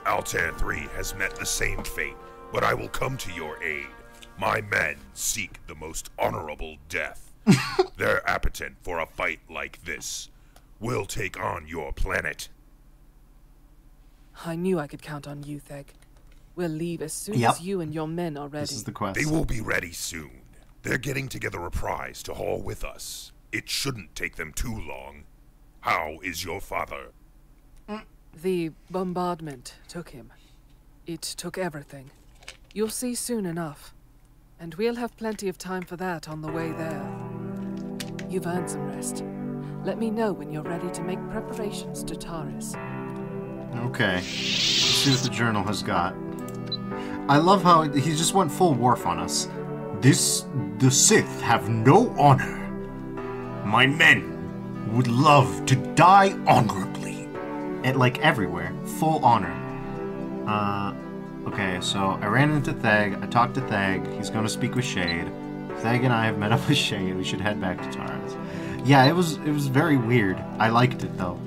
Altair 3 has met the same fate, but I will come to your aid. My men seek the most honorable death. They're appetent for a fight like this. We'll take on your planet. I knew I could count on you, Theg. We'll leave as soon Yep. as you and your men are ready. This is the quest. They will be ready soon. They're getting together a prize to haul with us. It shouldn't take them too long. How is your father? Mm, the bombardment took him. It took everything. You'll see soon enough. And we'll have plenty of time for that on the way there. You've earned some rest. Let me know when you're ready to make preparations to Taris. Okay. Let's see what the journal has got. I love how he just went full Worf on us. This. The Sith have no honor. My men would love to die honorably. And like everywhere. Full honor. Uh. Okay, so I ran into Thag. I talked to Thag. He's going to speak with Shade. Thag and I have met up with Shade. We should head back to Taris. Yeah, it was it was very weird. I liked it though.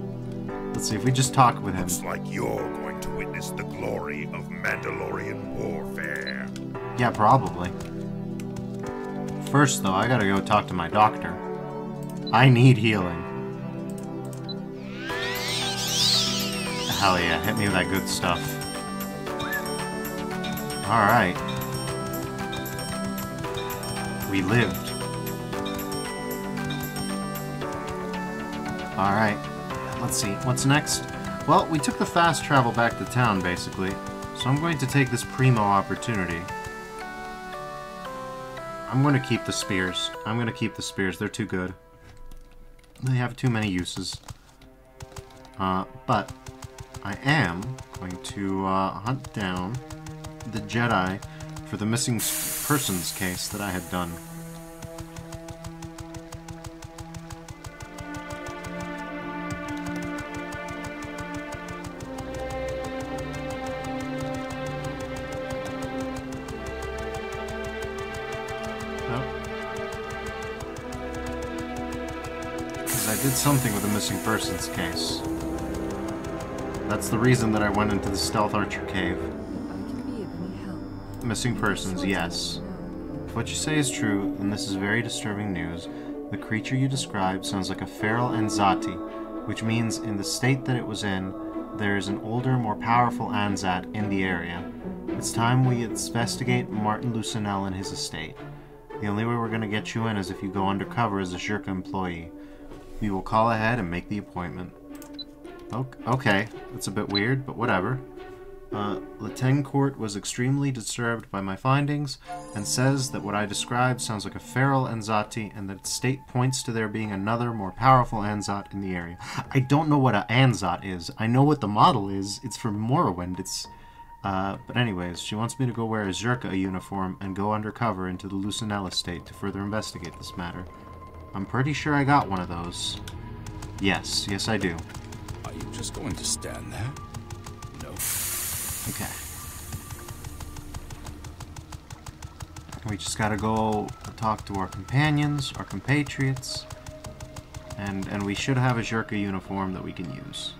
Let's see if we just talk with him. Looks like you're going to witness the glory of Mandalorian warfare. Yeah, probably. First, though, I gotta go talk to my doctor. I need healing. Hell yeah, hit me with that good stuff. Alright. We lived. Alright, let's see. What's next? Well, we took the fast travel back to town, basically. So I'm going to take this primo opportunity. I'm going to keep the spears. I'm going to keep the spears. They're too good. They have too many uses. Uh, but I am going to uh, hunt down the Jedi for the missing persons case that I had done. Something with the missing persons case. That's the reason that I went into the Stealth Archer cave. Missing persons, yes. If what you say is true, and this is very disturbing news. The creature you describe sounds like a feral Anzati, which means in the state that it was in, there is an older, more powerful Anzat in the area. It's time we investigate Martin Lucinel and his estate. The only way we're going to get you in is if you go undercover as a Czerka employee. We will call ahead and make the appointment. Ok- Okay, that's a bit weird, but whatever. Uh, Court was extremely disturbed by my findings and says that what I described sounds like a feral Anzati and that its state points to there being another more powerful Anzat in the area. I don't know what a Anzat is. I know what the model is. It's from Morrowind. It's uh, but anyways, she wants me to go wear a Czerka uniform and go undercover into the Lucinella estate to further investigate this matter. I'm pretty sure I got one of those. Yes, yes I do. Are you just going to stand there? No. Okay. We just gotta go talk to our companions, our compatriots, and and we should have a Czerka uniform that we can use.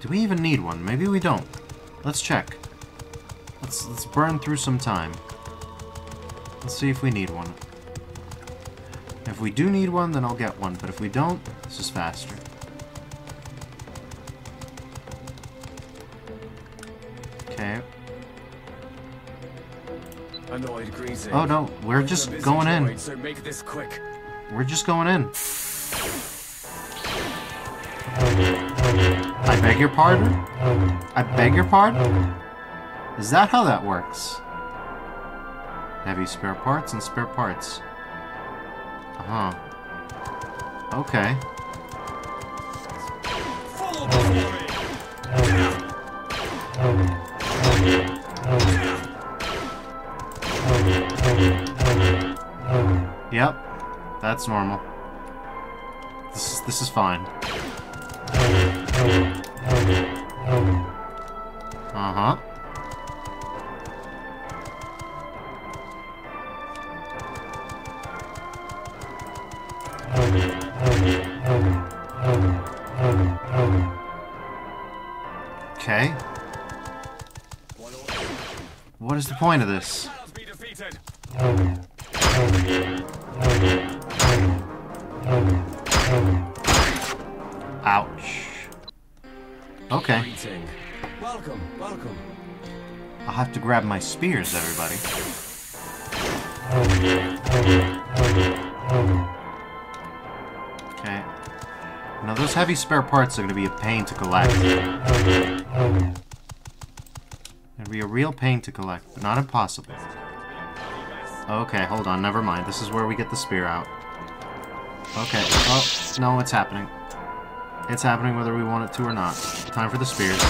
Do we even need one? Maybe we don't. Let's check. Let's let's burn through some time. Let's see if we need one. If we do need one, then I'll get one, but if we don't, this is faster. Okay. Annoyed greeting. Oh no, we're just going in. So make this quick. We're just going in. I beg your pardon? I beg your pardon? Is that how that works? Heavy spare parts and spare parts. Uh huh. Okay. Yep, that's normal. This is this is fine. Uh Okay. What is the point of this? Ouch. Okay. Welcome, welcome. I'll have to grab my spears, everybody. Okay. Now those heavy spare parts are going to be a pain to collect. It'd be a real pain to collect, but not impossible. Okay, hold on, never mind. This is where we get the spear out. Okay, oh, no, it's happening. It's happening whether we want it to or not. Time for the spears.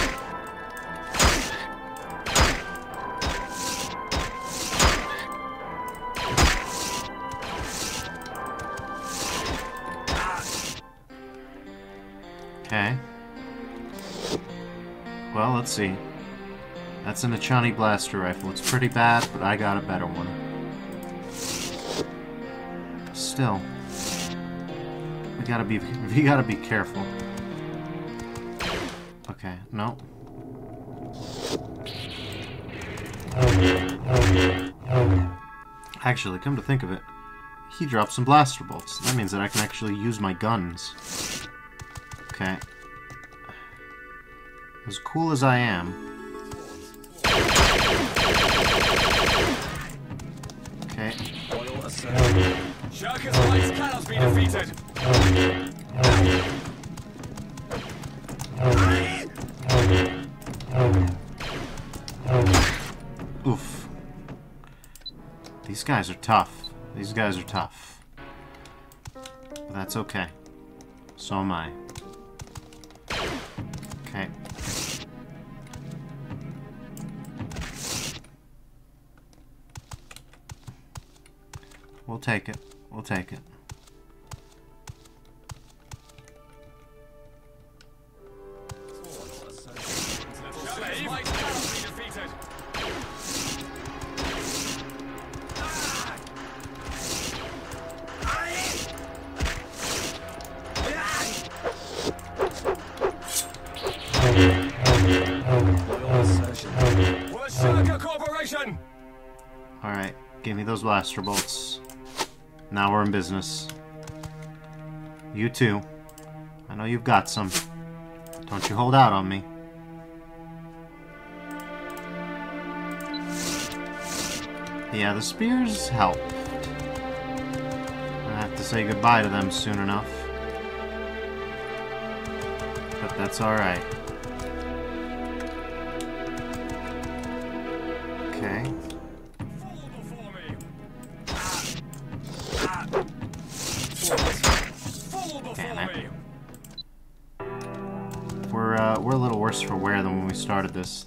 Okay. Well, let's see. That's an Echani blaster rifle. It's pretty bad, but I got a better one. Still. We gotta be we gotta be careful. Okay, no. Actually, come to think of it, he dropped some blaster bolts. That means that I can actually use my guns. Okay. As cool as I am. Okay. Shaka's lights cannot be defeated. Oof. These guys are tough. These guys are tough. But that's okay. So am I. Okay. We'll take it. We'll take it. Corporation! Alright, give me those blaster bolts. Now we're in business. You too. I know you've got some. Don't you hold out on me. Yeah, the spears help. I have to say goodbye to them soon enough. But that's alright. Okay. We're, uh, we're a little worse for wear than when we started this.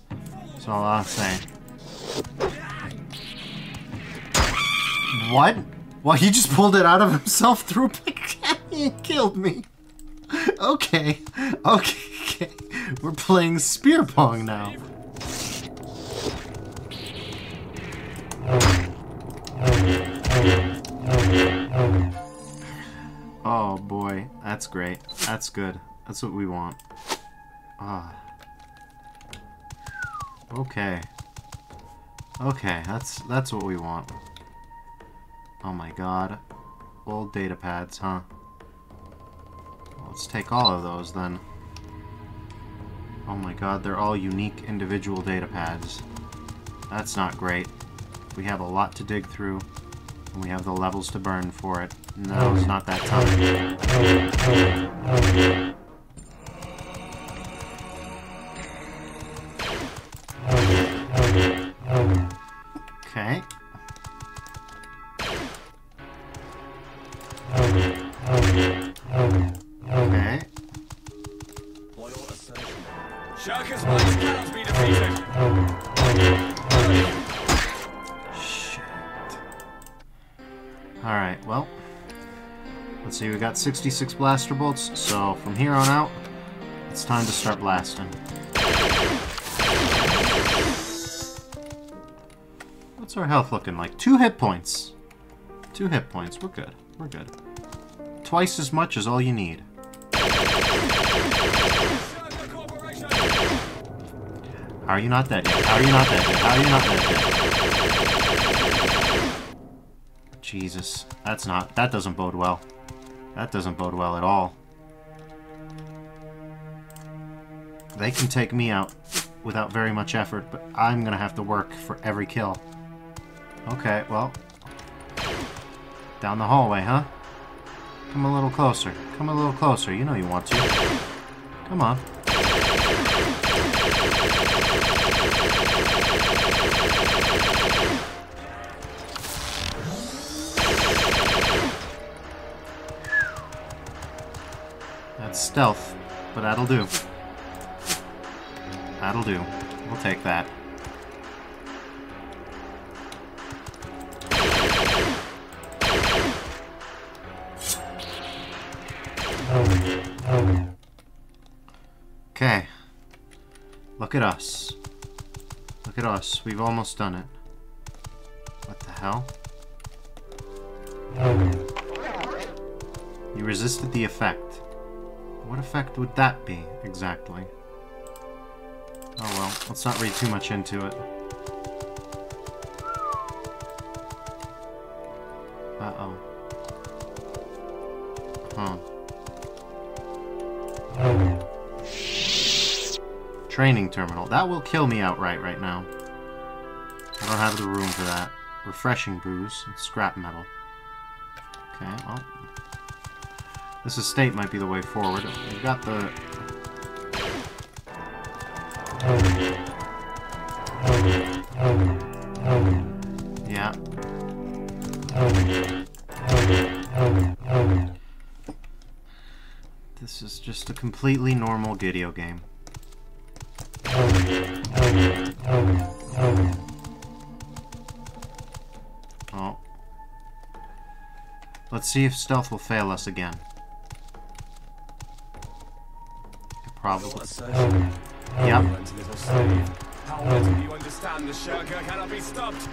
That's all I'll say. What? Well, he just pulled it out of himself through a and killed me. Okay. Okay. We're playing spear pong now. Great. That's good. That's what we want. Ah. Okay. Okay, that's that's what we want. Oh my god. Old data pads, huh? Let's take all of those then. Oh my god, they're all unique individual data pads. That's not great. We have a lot to dig through, and we have the levels to burn for it. No, it's not that time. Oh, oh, oh, 66 blaster bolts, so from here on out, it's time to start blasting. What's our health looking like? Two hit points. Two hit points. We're good. We're good. Twice as much as all you need. How are you not dead yet? How are you not dead yet? How are you not dead yet? Jesus. That's not... That doesn't bode well. That doesn't bode well at all. They can take me out without very much effort, but I'm gonna have to work for every kill. Okay, well... Down the hallway, huh? Come a little closer. Come a little closer. You know you want to. Come on. Stealth, but that'll do. That'll do. We'll take that. Okay. Look at us. Look at us. We've almost done it. What the hell? You resisted the effect. What effect would that be, exactly? Oh well, let's not read too much into it. Uh-oh. Huh. Training terminal. That will kill me outright right now. I don't have the room for that. Refreshing booze and scrap metal. Okay, well. This estate might be the way forward. We've got the... Yeah. This is just a completely normal Gidio game. Oh. Let's see if stealth will fail us again. Probably. Yep. How do you understand the Czerka cannot be stopped?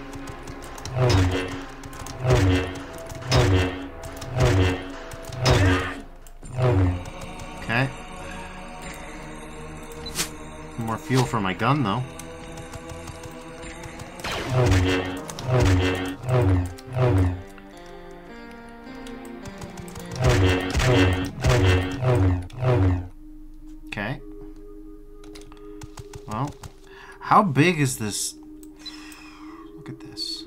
Okay. More fuel for my gun, though. Big is this? Look at this.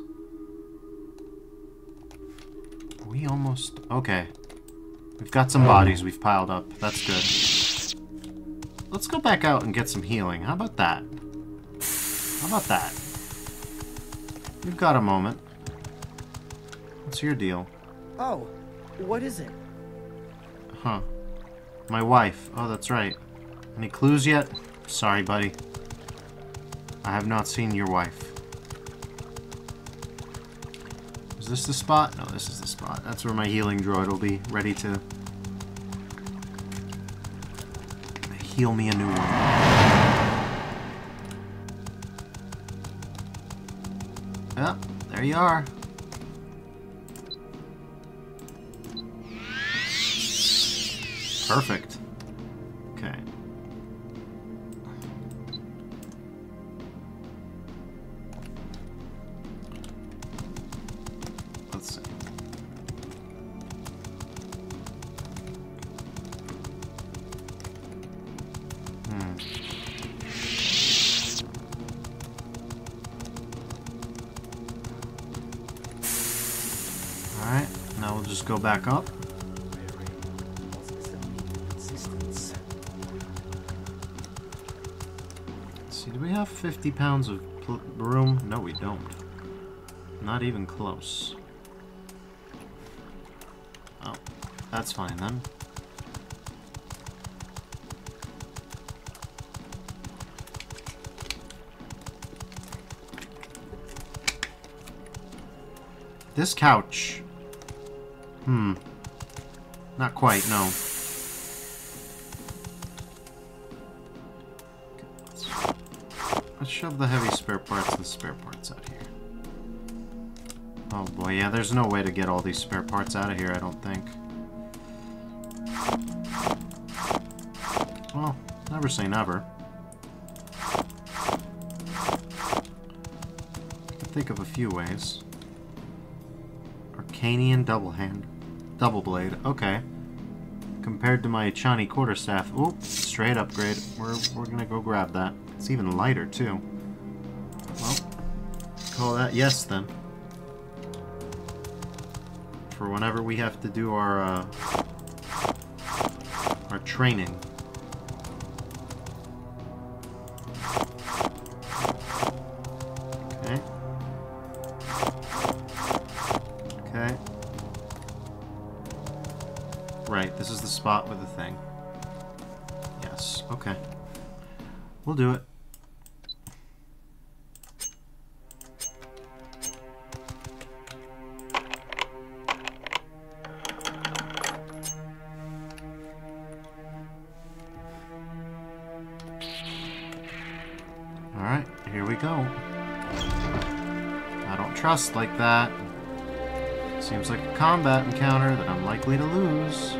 Are we almost... Okay. We've got some bodies we've piled up. That's good. Let's go back out and get some healing. How about that? How about that? You've got a moment. What's your deal? Oh, what is it? Huh. My wife. Oh, that's right. Any clues yet? Sorry, buddy. I have not seen your wife. Is this the spot? No, this is the spot. That's where my healing droid will be ready to heal me a new one. Yep, there you are. Perfect. 50 pounds of pl- room? No, we don't. Not even close. Oh, that's fine then. This couch. Hmm. Not quite, no. The heavy spare parts and spare parts out here. Oh boy, yeah, there's no way to get all these spare parts out of here, I don't think. Well, never say never. I think of a few ways. Arkanian double hand. Double blade, okay. Compared to my Echani quarterstaff, oop, straight upgrade. We're, we're gonna go grab that. It's even lighter, too. Call that yes, then. For whenever we have to do our, uh, our training. Like that. Seems like a combat encounter that I'm likely to lose.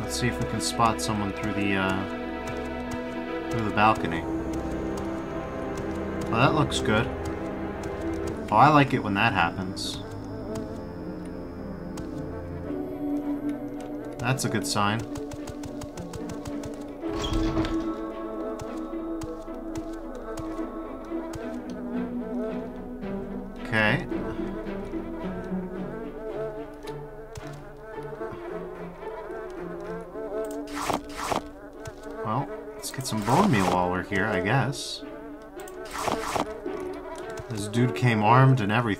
Let's see if we can spot someone through the, uh, through the balcony. Oh, that looks good. Oh, I like it when that happens. That's a good sign.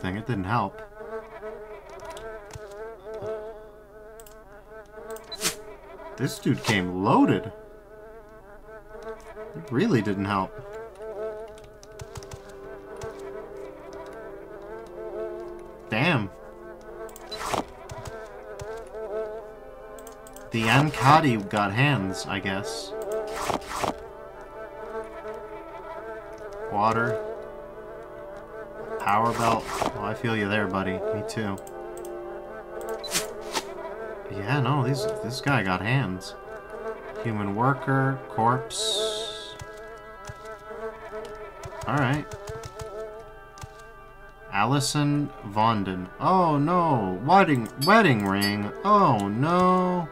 It didn't help. This dude came loaded. It really didn't help. Damn. The Anzati got hands, I guess. Water. Power belt. Well, I feel you there, buddy. Me too. Yeah, no, these this guy got hands. Human worker, corpse. Alright. Allison Vonden. Oh no, wedding wedding ring. Oh no.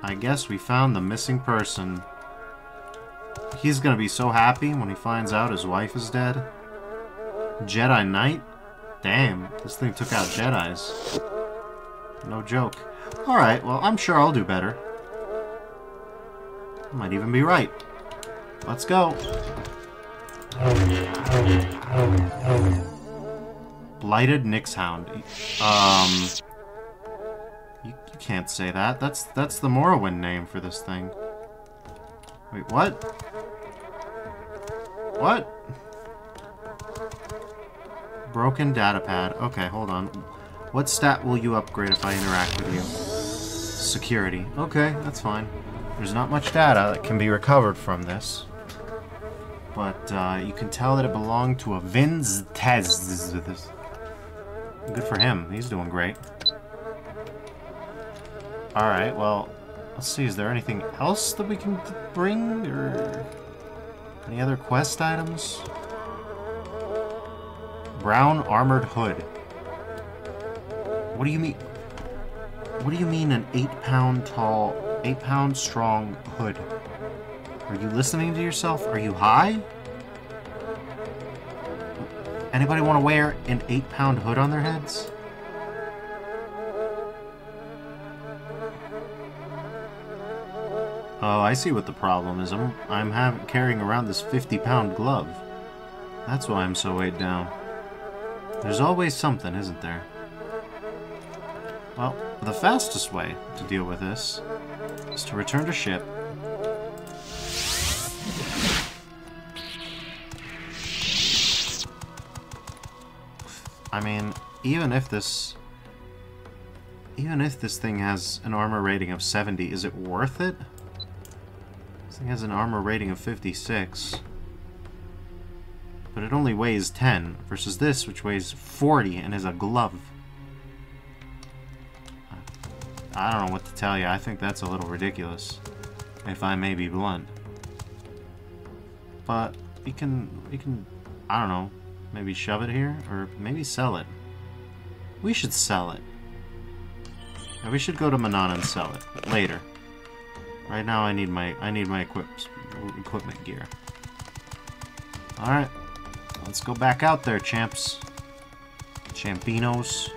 I guess we found the missing person. He's gonna be so happy when he finds out his wife is dead. Jedi Knight? Damn, this thing took out Jedis. No joke. Alright, well, I'm sure I'll do better. I might even be right. Let's go. Blighted Nixhound. Um... You, you can't say that. That's that's the Morrowind name for this thing. Wait, what? What? Broken data pad. Okay, hold on. What stat will you upgrade if I interact with you? Security. Okay, that's fine. There's not much data that can be recovered from this. But uh, you can tell that it belonged to a Vinz Tez. Good for him. He's doing great. Alright, well, let's see. Is there anything else that we can bring? Or any other quest items? Brown Armored Hood. What do you mean? What do you mean an 8 pound tall, 8 pound strong hood? Are you listening to yourself? Are you high? Anybody want to wear an 8 pound hood on their heads? Oh, I see what the problem is. I'm, I'm carrying around this 50 pound glove. That's why I'm so weighed down. There's always something, isn't there? Well, the fastest way to deal with this is to return to ship. I mean, even if this... Even if this thing has an armor rating of 70, is it worth it? This thing has an armor rating of 56. But it only weighs 10, versus this, which weighs 40 and is a glove. I don't know what to tell you. I think that's a little ridiculous, if I may be blunt. But we can, we can, I don't know, maybe shove it here, or maybe sell it. We should sell it. We should go to Manaan and sell it later. Right now, I need my, I need my equip, equipment gear. All right, let's go back out there, champs, champinos.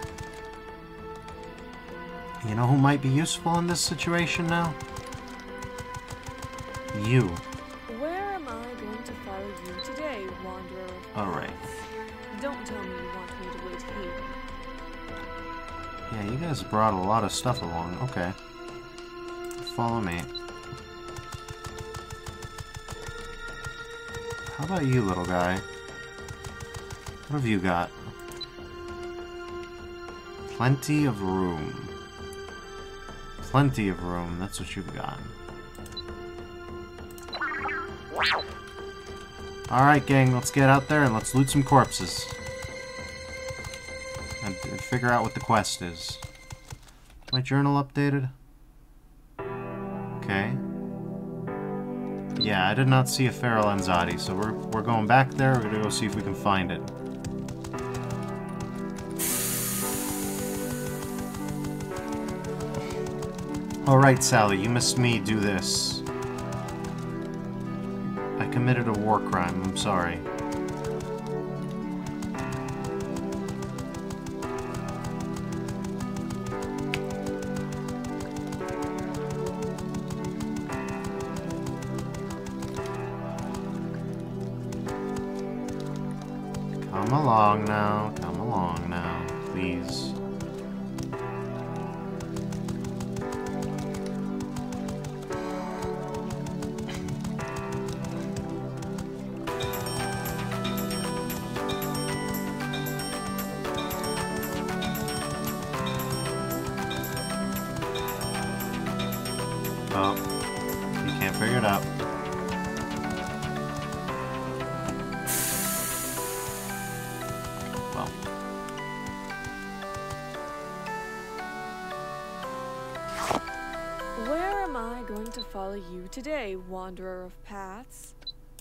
You know who might be useful in this situation now? You. Where am I going to follow you today, Wanderer Alright. Don't tell me you want me to wait here. Yeah, you guys brought a lot of stuff along. Okay. Follow me. How about you, little guy? What have you got? Plenty of room. Plenty of room, that's what you've got. Alright, gang, let's get out there and let's loot some corpses. And, and figure out what the quest is. My journal updated? Okay. Yeah, I did not see a Feral Anzati, so we're, we're going back there. We're gonna go see if we can find it. Alright, Sally, you missed me do this. I committed a war crime, I'm sorry. Today, wanderer of paths?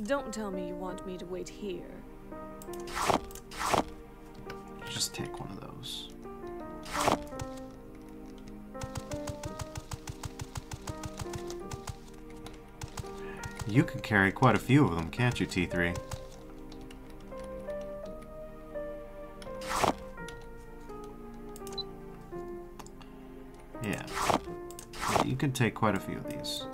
Don't tell me you want me to wait here. just take one of those. You can carry quite a few of them, can't you, T3? Yeah. Yeah, You can take quite a few of these.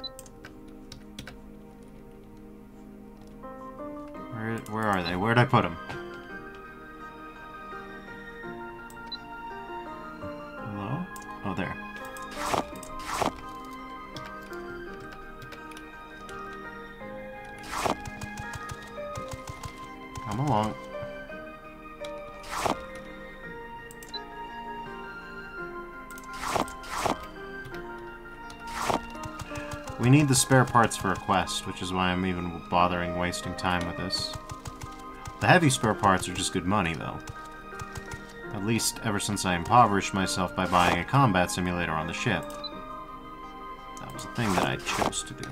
Spare parts for a quest, which is why I'm even bothering wasting time with this. The heavy spare parts are just good money, though. At least ever since I impoverished myself by buying a combat simulator on the ship. That was a thing that I chose to do.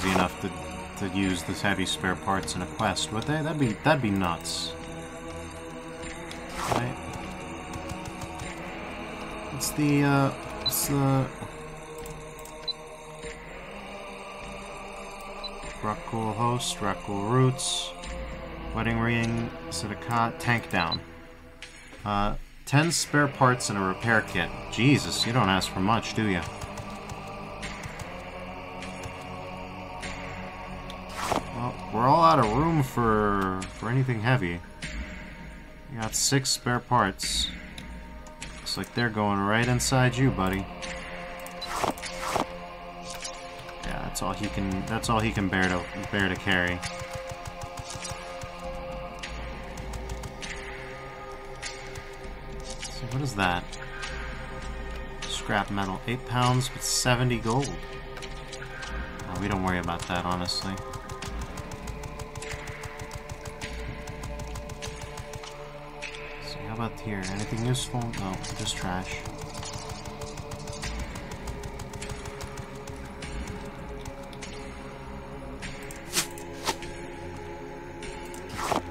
Crazy enough to to use this heavy spare parts in a quest, would they? That'd be that'd be nuts. Right? It's the uh it's the Rakul host, Rakul roots, wedding ring, Sidikat, tank down. Uh, 10 spare parts and a repair kit. Jesus, you don't ask for much, do you? Out of room for for anything heavy. You got six spare parts. Looks like they're going right inside you, buddy. Yeah, that's all he can. That's all he can bear to bear to carry. So what is that? Scrap metal, eight pounds with seventy gold. Oh, we don't worry about that, honestly. Here? Anything useful? No, just trash.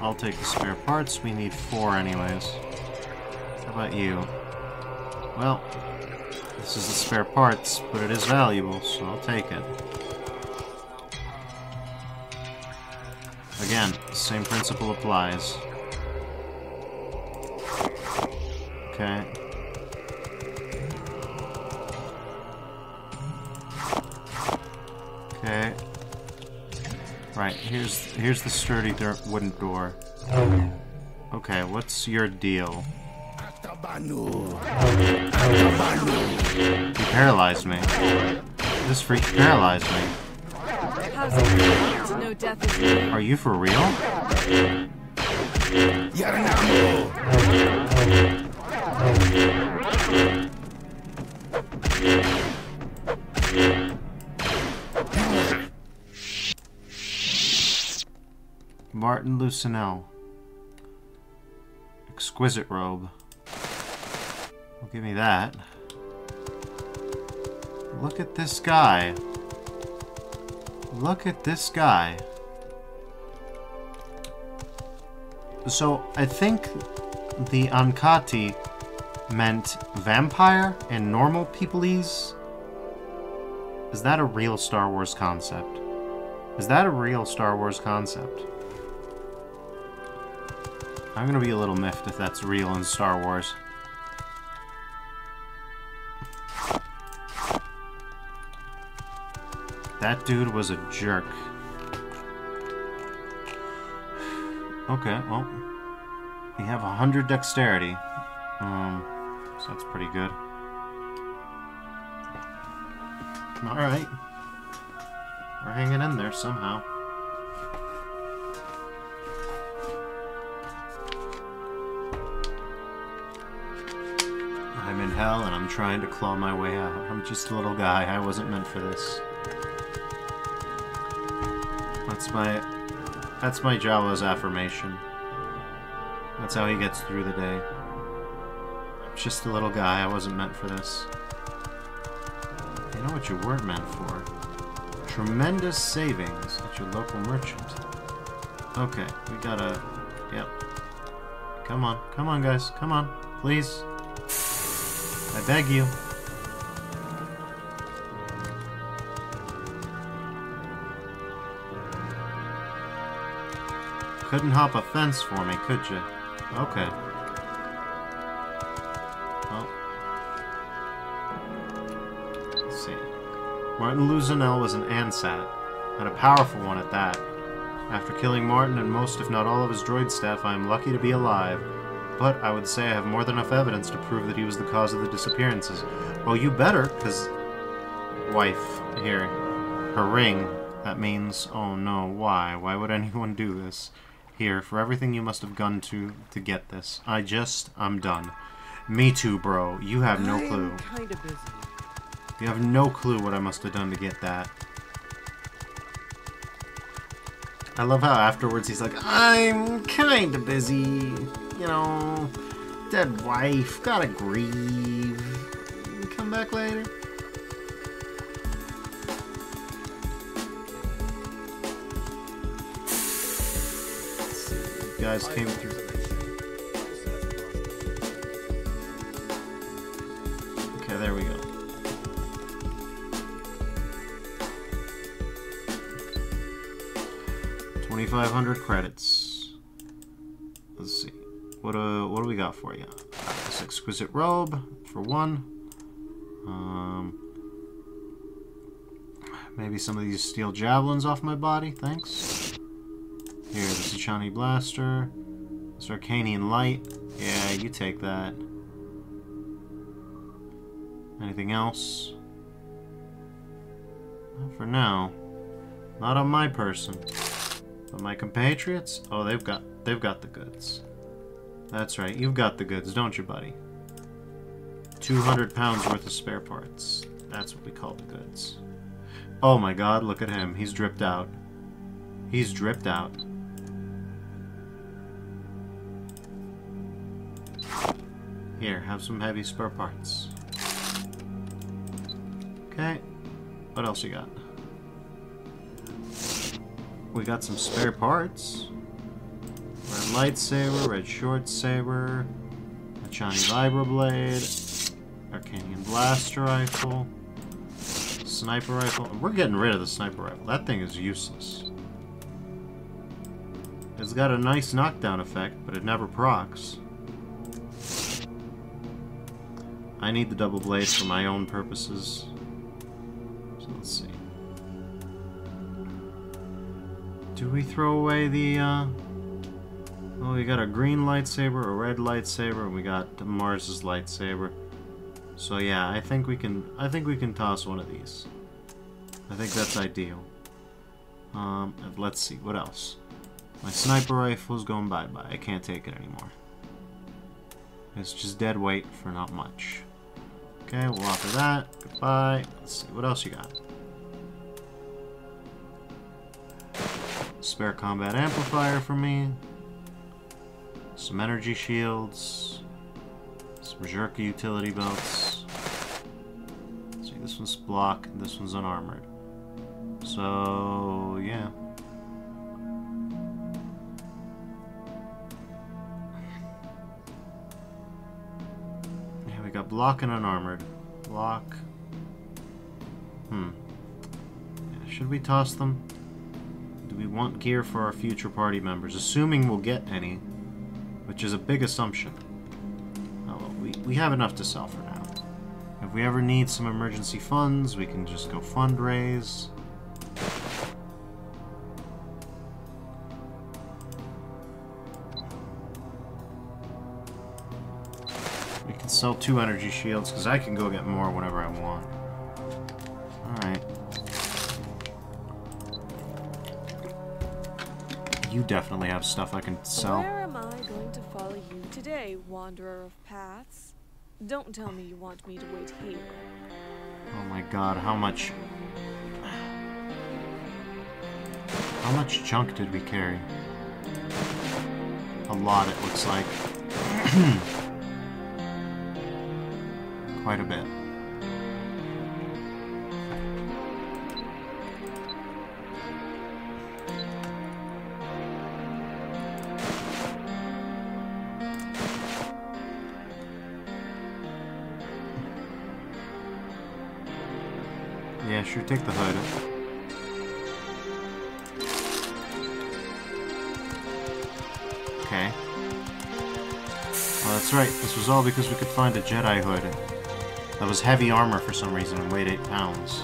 I'll take the spare parts. We need four anyways. How about you? Well, this is the spare parts, but it is valuable, so I'll take it. Again, same principle applies. Okay. Okay. Right, here's here's the sturdy door, wooden door. Okay, what's your deal? He paralyzed me. This freak paralyzed me. How's it feel to know death is near? Are you for real? Martin Lucinel. Exquisite robe. Well, give me that. Look at this guy. Look at this guy. So, I think the Anzati meant vampire and normal peoplese. Is that a real Star Wars concept? Is that a real Star Wars concept? I'm gonna be a little miffed if that's real in Star Wars. That dude was a jerk. Okay, well, we have 100 dexterity. Um, so that's pretty good. Alright. We're hanging in there somehow. Hell and I'm trying to claw my way out. I'm just a little guy. I wasn't meant for this. That's my... That's my Jawa's affirmation. That's how he gets through the day. I'm just a little guy. I wasn't meant for this. You know what you weren't meant for? Tremendous savings at your local merchant. Okay, we gotta... Yep. Come on. Come on, guys. Come on. Please. I beg you. Couldn't hop a fence for me, could you? Okay. Well. Let's see. Martin Luzanel was an Anzati, and a powerful one at that. After killing Martin and most, if not all, of his droid staff, I am lucky to be alive. But I would say I have more than enough evidence to prove that he was the cause of the disappearances. Well, you better, because... Wife, here. Her ring. That means... Oh no, why? Why would anyone do this? Here, for everything you must have gone to to get this. I just... I'm done. Me too, bro. You have no clue. You have no clue what I must have done to get that. I love how afterwards he's like, I'm kinda busy. You know, dead wife, gotta grieve. Come back later. Let's see, guys came through. Okay, there we go. Twenty-five hundred credits. Let's see. What uh, what do we got for you? This exquisite robe for one. Um, maybe some of these steel javelins off my body. Thanks. Here, the Echani blaster. This Arkanian light. Yeah, you take that. Anything else? Not for now. Not on my person. But my compatriots? Oh, they've got they've got the goods. That's right, you've got the goods, don't you, buddy? 200 pounds worth of spare parts. That's what we call the goods. Oh my god, look at him. He's dripped out. He's dripped out. Here, have some heavy spare parts. Okay. What else you got? We got some spare parts. Red lightsaber, red short saber, a shiny vibroblade, Arkanian blaster rifle, sniper rifle. We're getting rid of the sniper rifle. That thing is useless. It's got a nice knockdown effect, but it never procs. I need the double blade for my own purposes. So let's see. Do we throw away the, uh... Oh, we got a green lightsaber, a red lightsaber, and we got Mars's lightsaber. So yeah, I think we can. I think we can toss one of these. I think that's ideal. Um, let's see what else. My sniper rifle's going bye bye. I can't take it anymore. It's just dead weight for not much. Okay, we'll offer that. Goodbye. Let's see what else you got. Spare combat amplifier for me. Some energy shields. Some Berserker utility belts. See, this one's block, and this one's unarmored. So, yeah. Yeah, we got block and unarmored. Block. Hmm. Yeah, should we toss them? Do we want gear for our future party members, assuming we'll get any, which is a big assumption. Oh, well, we, we have enough to sell for now. If we ever need some emergency funds, we can just go fundraise. We can sell two energy shields, because I can go get more whenever I want. Alright. You definitely have stuff I can sell. Today, wanderer of paths? Don't tell me you want me to wait here. Oh my god, how much... How much junk did we carry? A lot, it looks like. Quite a bit. All because we could find a Jedi hood. That was heavy armor for some reason and weighed 8 pounds.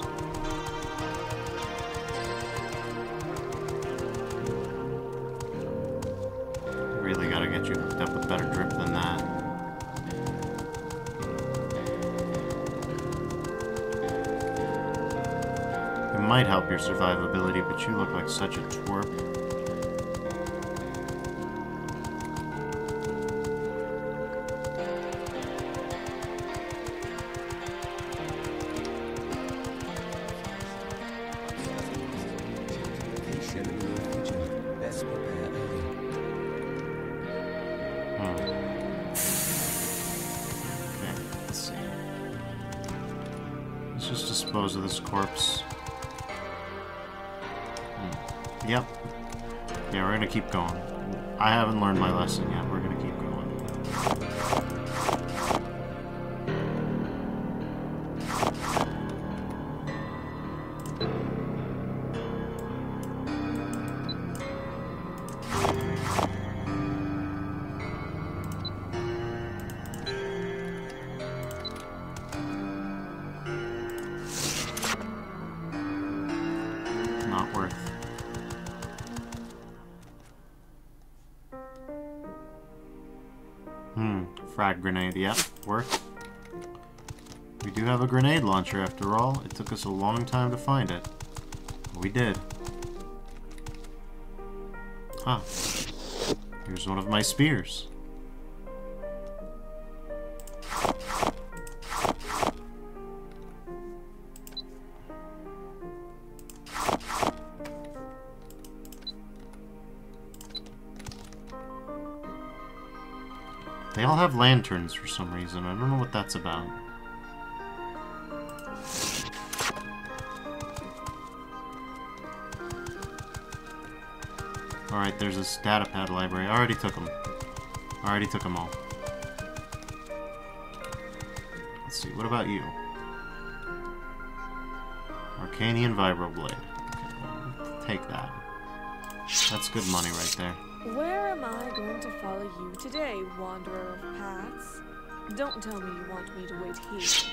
Really gotta get you hooked up with better grip than that. It might help your survivability, but you look like such a twerp. It took us a long time to find it. We did. Huh. Here's one of my spears. They all have lanterns for some reason. I don't know what that's about. There's this data pad library. I already took them. I already took them all. Let's see, what about you? Arkanian Vibroblade. Okay, take that. That's good money right there. Where am I going to follow you today, wanderer of paths? Don't tell me you want me to wait here.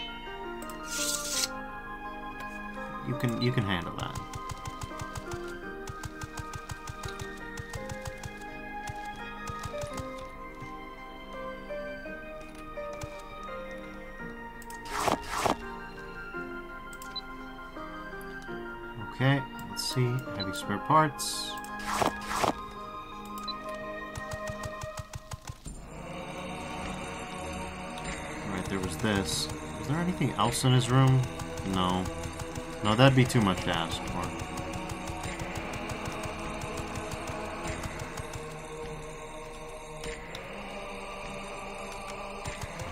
You can you can handle that. Spare parts. Alright, there was this. Is there anything else in his room? No. No, that'd be too much to ask for.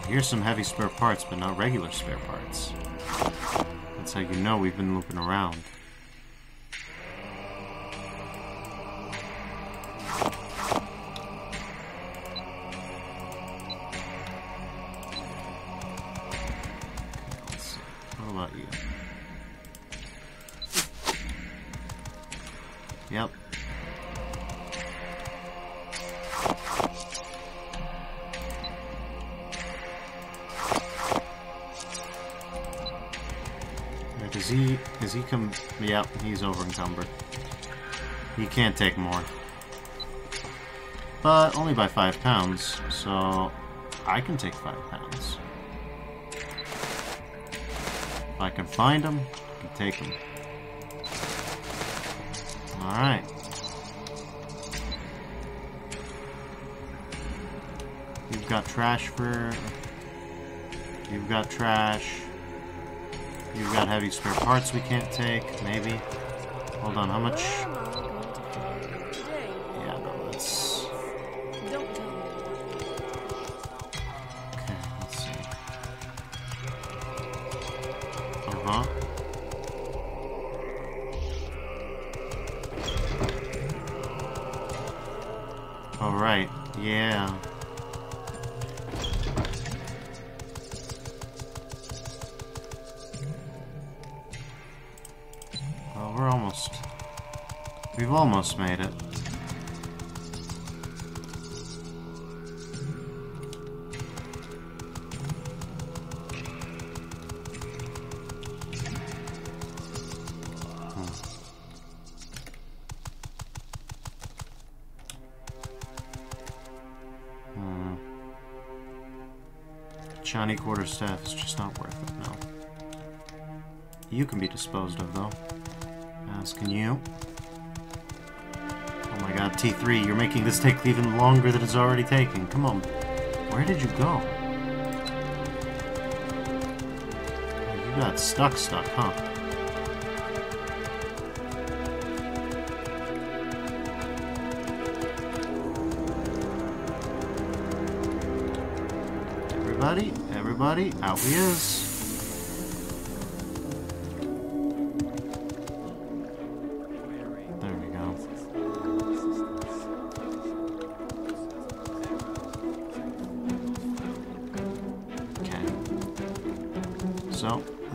Here's some heavy spare parts, but not regular spare parts. That's how you know we've been looping around. He's over encumbered. He can't take more. But only by five pounds, so I can take five pounds. If I can find him, I can take him. Alright. You've got trash for... You've got trash. You've got heavy spare parts we can't take, maybe. Hold on, how much? Can be disposed of, though. As can you. Oh my god, T3, you're making this take even longer than it's already taking. Come on. Where did you go? You got stuck stuck, huh? Everybody, everybody, out he is.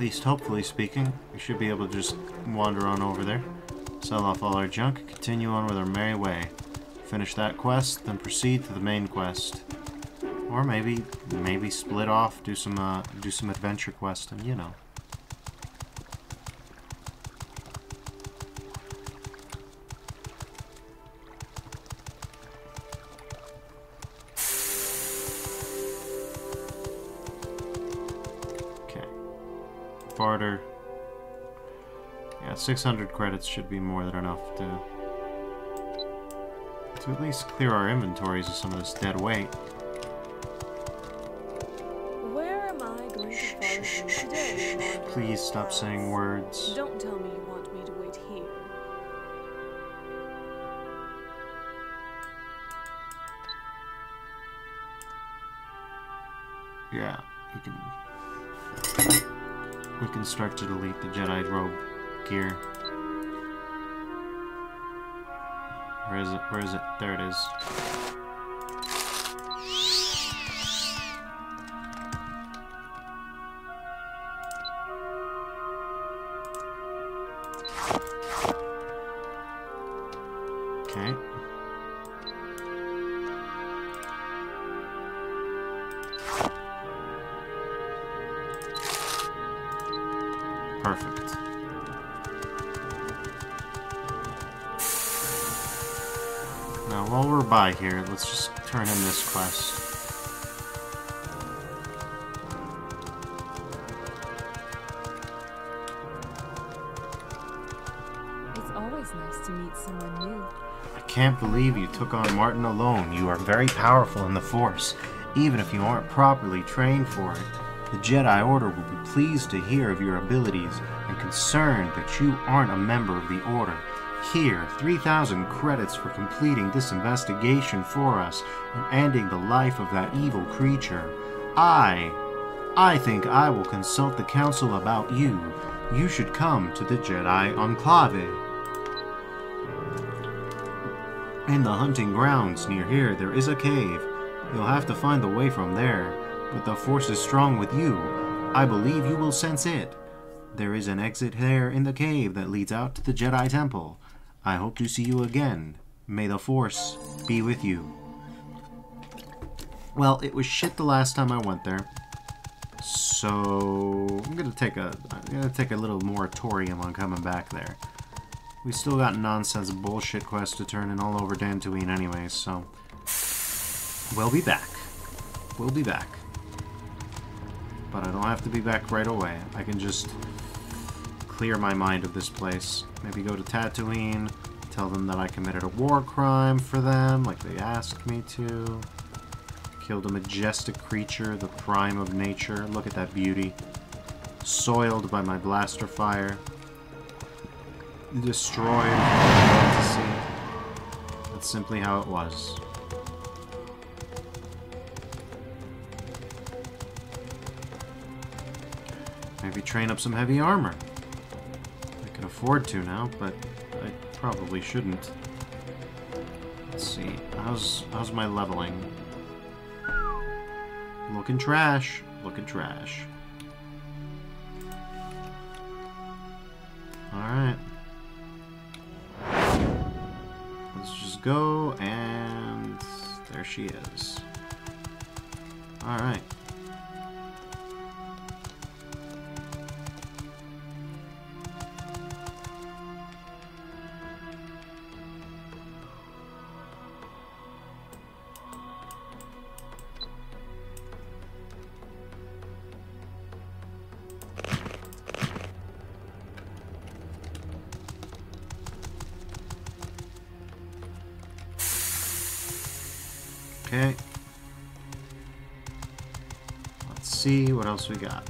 Least hopefully speaking, we should be able to just wander on over there, sell off all our junk, continue on with our merry way. Finish that quest, then proceed to the main quest. Or maybe, maybe split off, do some, uh, do some adventure quest, and you know. 600 credits should be more than enough to to at least clear our inventories of some of this dead weight. Where am I going to follow you today, Wanderer Please stop uh, saying words. Don't tell me you want me to wait here. Yeah, we can. We can start to delete the Jedi robe gear. Where is it? Where is it? There it is. Here, let's just turn in this quest. It's always nice to meet someone new. I can't believe you took on Martin alone. You are very powerful in the Force, even if you aren't properly trained for it. The Jedi Order will be pleased to hear of your abilities and concerned that you aren't a member of the Order. Here, 3,000 credits for completing this investigation for us and ending the life of that evil creature. I. I think I will consult the Council about you. You should come to the Jedi Enclave. In the hunting grounds near here, there is a cave. You'll have to find the way from there, but the force is strong with you. I believe you will sense it. There is an exit there in the cave that leads out to the Jedi Temple. I hope to see you again. May the force be with you. Well, it was shit the last time I went there. So I'm gonna take a I'm gonna take a little moratorium on coming back there. We still got nonsense bullshit quests to turn in all over Dantooine anyway, so we'll be back. We'll be back. But I don't have to be back right away. I can just clear my mind of this place. Maybe go to Tatooine, tell them that I committed a war crime for them, like they asked me to. Killed a majestic creature, the prime of nature. Look at that beauty. Soiled by my blaster fire. Destroyed. That's simply how it was. Maybe train up some heavy armor. Afford to now, but I probably shouldn't. Let's see. How's how's my leveling? Looking trash. Looking trash. Alright. Let's just go, and there she is. Alright. Else we got.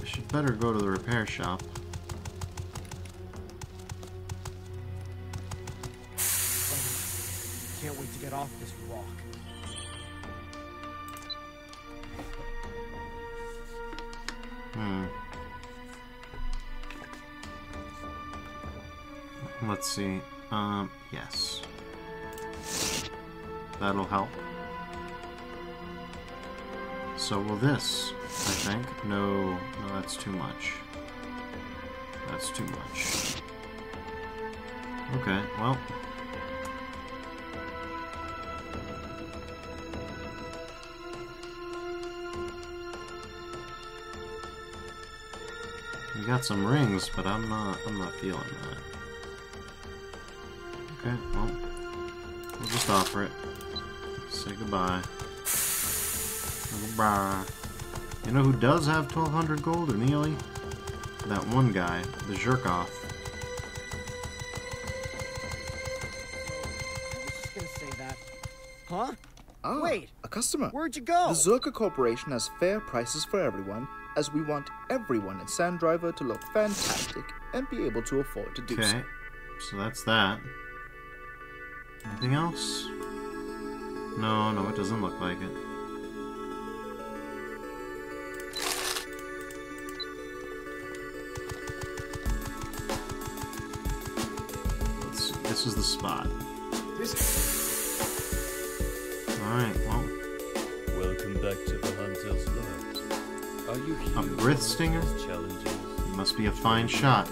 I should better go to the repair shop. Can't wait to get off this rock. Hmm. Let's see. Um, yes. That'll help. So will this, I think. No, no, that's too much. That's too much. Okay, well. We got some rings, but I'm not I'm not feeling that. Okay, well, we'll just offer it. Say goodbye. Goodbye. You know who does have 1200 gold or nearly? That one guy, the Jerkoff. I was just gonna say that. Huh? Ah, Wait. a customer. Where'd you go? The Czerka Corporation has fair prices for everyone, as we want everyone in Sand Driver to look fantastic and be able to afford to do Okay, so. so that's that. Anything else? No, no, it doesn't look like it. Is the spot. Alright, well, Welcome back to the Hunter's Lodge. Are you here a Brith Stinger? It must be a fine shot.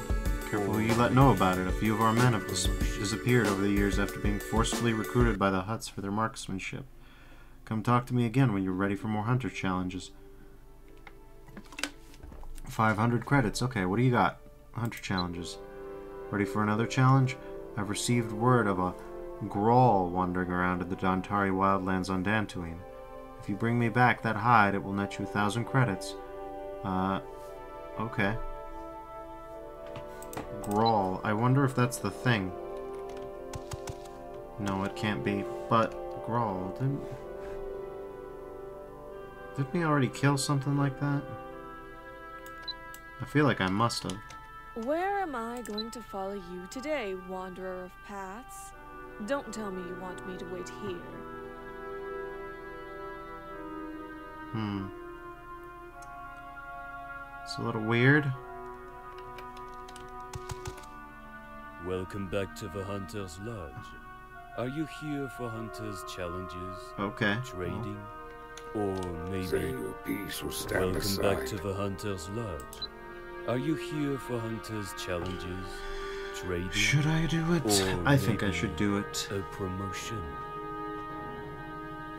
Careful who you let know about it. A few of our men have dis- disappeared over the years after being forcefully recruited by the Hutts for their marksmanship. Come talk to me again when you're ready for more hunter challenges. 500 credits. Okay, what do you got? Hunter challenges. Ready for another challenge? I've received word of a Grawl wandering around in the Dantari wildlands on Dantooine. If you bring me back that hide, it will net you a thousand credits. Uh, okay. Grawl. I wonder if that's the thing. No, it can't be. But Grawl didn't. Didn't we already kill something like that? I feel like I must have. Where am I going to follow you today, wanderer of paths? Don't tell me you want me to wait here. Hmm. It's a little weird. Welcome back to the Hunter's Lodge. Are you here for Hunter's challenges? Okay. Trading? Or maybe. Say your piece or stand Welcome aside. back to the Hunter's Lodge. Are you here for Hunter's challenges? Trading? Should I do it? I think I should do it. A promotion?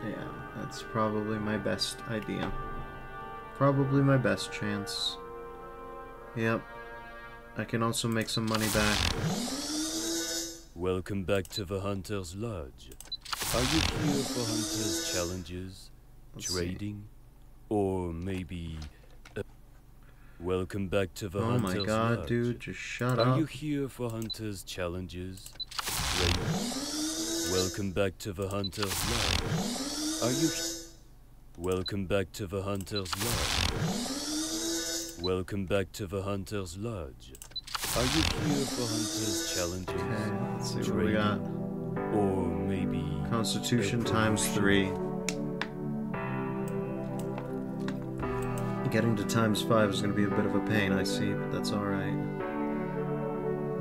Yeah. That's probably my best idea. Probably my best chance. Yep. I can also make some money back. Welcome back to the Hunter's Lodge. Are you here for Hunter's challenges? Let's see. trading? Or maybe. Welcome back to the Oh my Hunter's god, Lodge. dude, just shut Are up. you here for Hunter's challenges? Welcome back to the Hunter's Lodge. Are you. Welcome back to the Hunter's Lodge. Welcome back to the Hunter's Lodge. Are you here for Hunter's challenges? Okay, let's see what we got. Or maybe. Constitution times three. Getting to times five is going to be a bit of a pain, I see, but that's alright.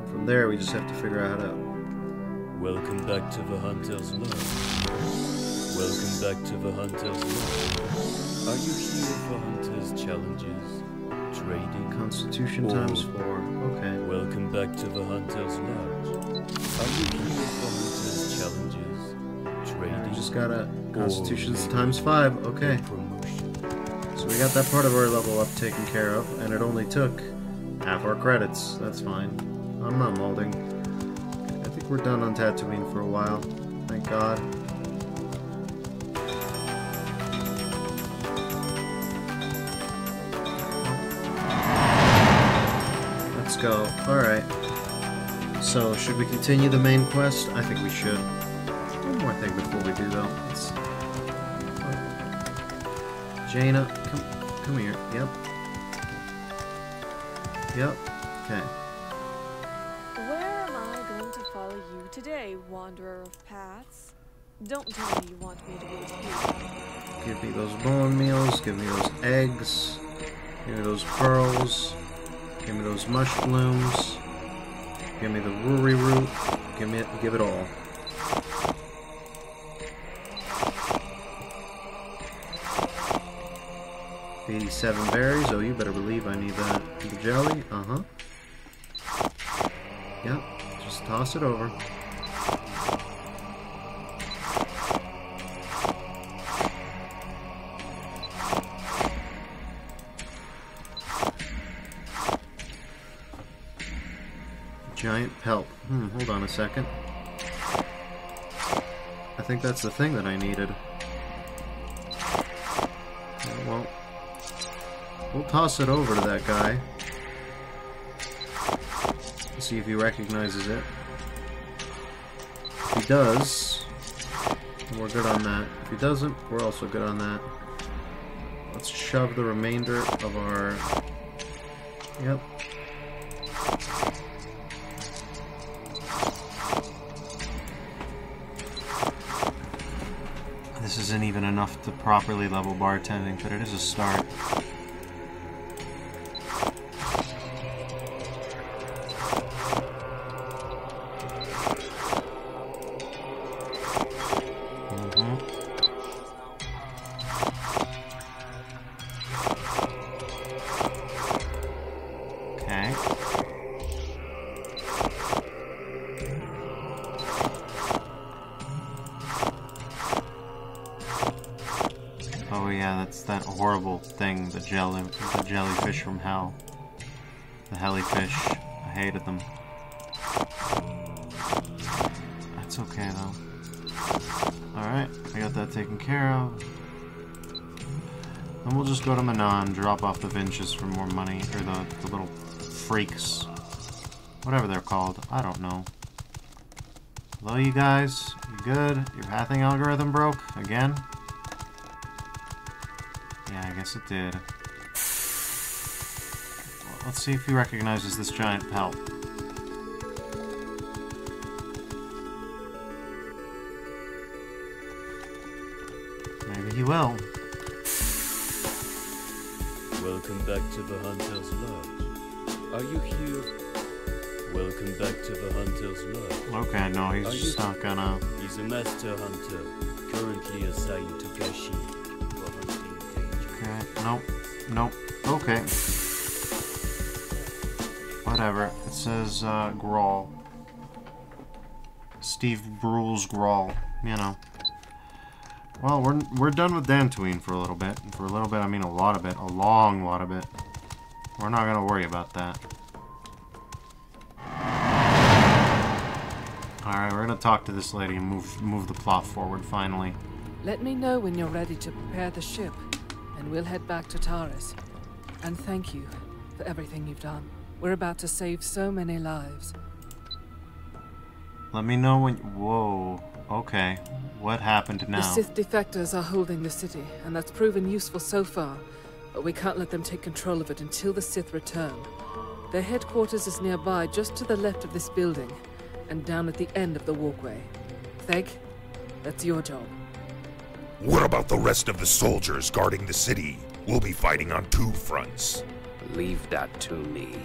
From there, we just have to figure out how to. Welcome back to the Hunter's Lodge. Welcome back to the Hunter's Lodge. Are you here for Hunter's challenges? Trading? Constitution Or- times four. Okay. Welcome back to the Hunter's Lodge. Are you here for Hunter's challenges? Trading? We just gotta. Constitution's times five. Okay. Promotion. So we got that part of our level up taken care of, and it only took half our credits. That's fine. I'm not molding. I think we're done on Tatooine for a while. Thank God. Let's go. Alright. So, should we continue the main quest? I think we should. One more thing before we do, though. Let's... Jaina, come, come here. Yep. Yep. Okay. Where am I going to follow you today, wanderer of paths? Don't tell me you want me to wait here. Give me those bone meals. Give me those eggs. Give me those pearls. Give me those mushrooms. Give me the ruri root. Give me it. Give it all. Eighty-seven berries. Oh, you better believe I need that. The jelly. Uh huh. Yep. Just toss it over. Giant pelt. Hmm, hold on a second. I think that's the thing that I needed. Well, we'll toss it over to that guy. See if he recognizes it. If he does, we're good on that. If he doesn't, we're also good on that. Let's shove the remainder of our... Yep. This isn't even enough to properly level bartending, but it is a start. The hellyfish. I hated them. That's okay though. Alright, I got that taken care of. Then we'll just go to Manaan, drop off the Vinches for more money, or the, the little freaks. Whatever they're called, I don't know. Hello you guys, you good? Your pathing algorithm broke? Again? Yeah, I guess it did. Let's see if he recognizes this giant pelt. Maybe he will. Welcome back to the Hunter's Lodge. Are you here? Welcome back to the Hunter's Lodge. Okay, no, he's Are just not gonna... He's a master hunter, currently assigned to Kashyyyk for hunting danger. Okay, nope, nope, okay. Whatever, it says, uh, Grawl. Steve Brule's Grawl, you know. Well, we're, we're done with Dantooine for a little bit. And for a little bit, I mean a lot of it. A long lot of it. We're not going to worry about that. Alright, we're going to talk to this lady and move, move the plot forward finally. Let me know when you're ready to prepare the ship, and we'll head back to Taris. And thank you for everything you've done. We're about to save so many lives. Let me know when... Whoa. Okay. What happened now? The Sith defectors are holding the city, and that's proven useful so far. But we can't let them take control of it until the Sith return. Their headquarters is nearby, just to the left of this building, and down at the end of the walkway. Theg, that's your job. What about the rest of the soldiers guarding the city? We'll be fighting on two fronts. Leave that to me.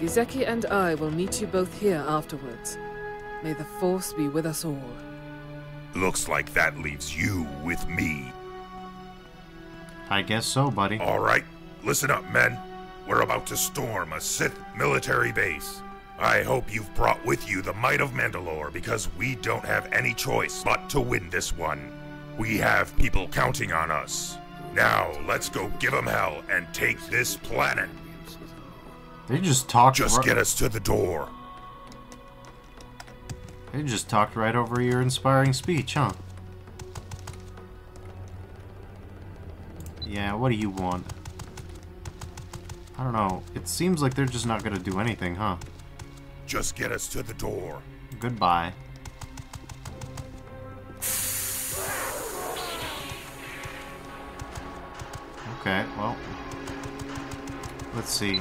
Gizeki and I will meet you both here afterwards. May the Force be with us all. Looks like that leaves you with me. I guess so, buddy. All right, listen up, men. We're about to storm a Sith military base. I hope you've brought with you the might of Mandalore because we don't have any choice but to win this one. We have people counting on us. Now, let's go give them hell and take this planet. They just talked. Just get us to the door. They just talked right over your inspiring speech, huh? Yeah, what do you want? I don't know. It seems like they're just not gonna do anything, huh? Just get us to the door. Goodbye. Okay, well. Let's see.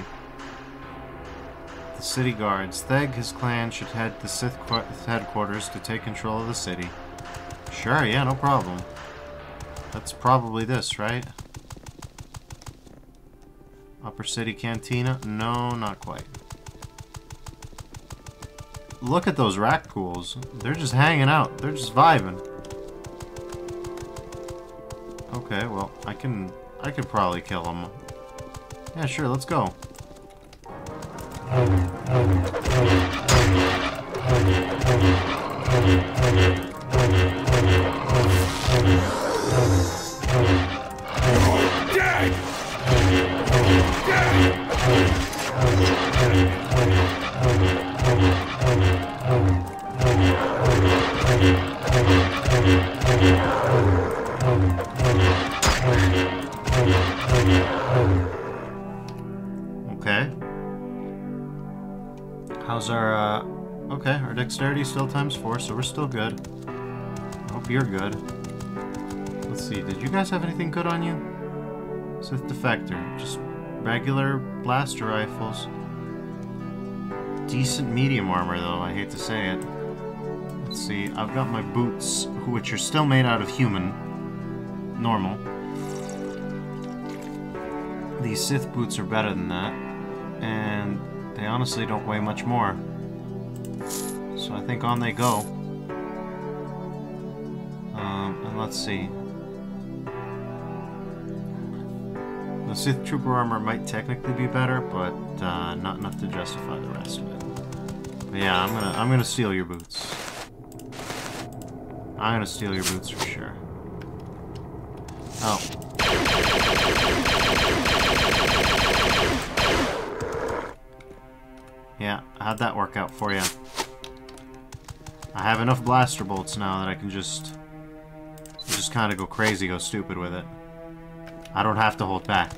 The city guards. Theg, his clan, should head to Sith qu- headquarters to take control of the city. Sure, yeah, no problem. That's probably this, right? Upper City Cantina? No, not quite. Look at those rakghouls. They're just hanging out. They're just vibing. Okay, well, I can... I could probably kill them. Yeah, sure, let's go. Okay. So we're still good. I hope you're good. Let's see, did you guys have anything good on you? Sith Defector. Just regular blaster rifles. Decent medium armor, though, I hate to say it. Let's see, I've got my boots, which are still made out of human. Normal. These Sith boots are better than that. And they honestly don't weigh much more. So I think on they go. Let's see. The Sith Trooper armor might technically be better, but uh, not enough to justify the rest of it. But yeah, I'm gonna I'm gonna steal your boots. I'm gonna steal your boots for sure. Oh. Yeah, how'd that work out for you? I have enough blaster bolts now that I can just just kind of go crazy, go stupid with it. I don't have to hold back.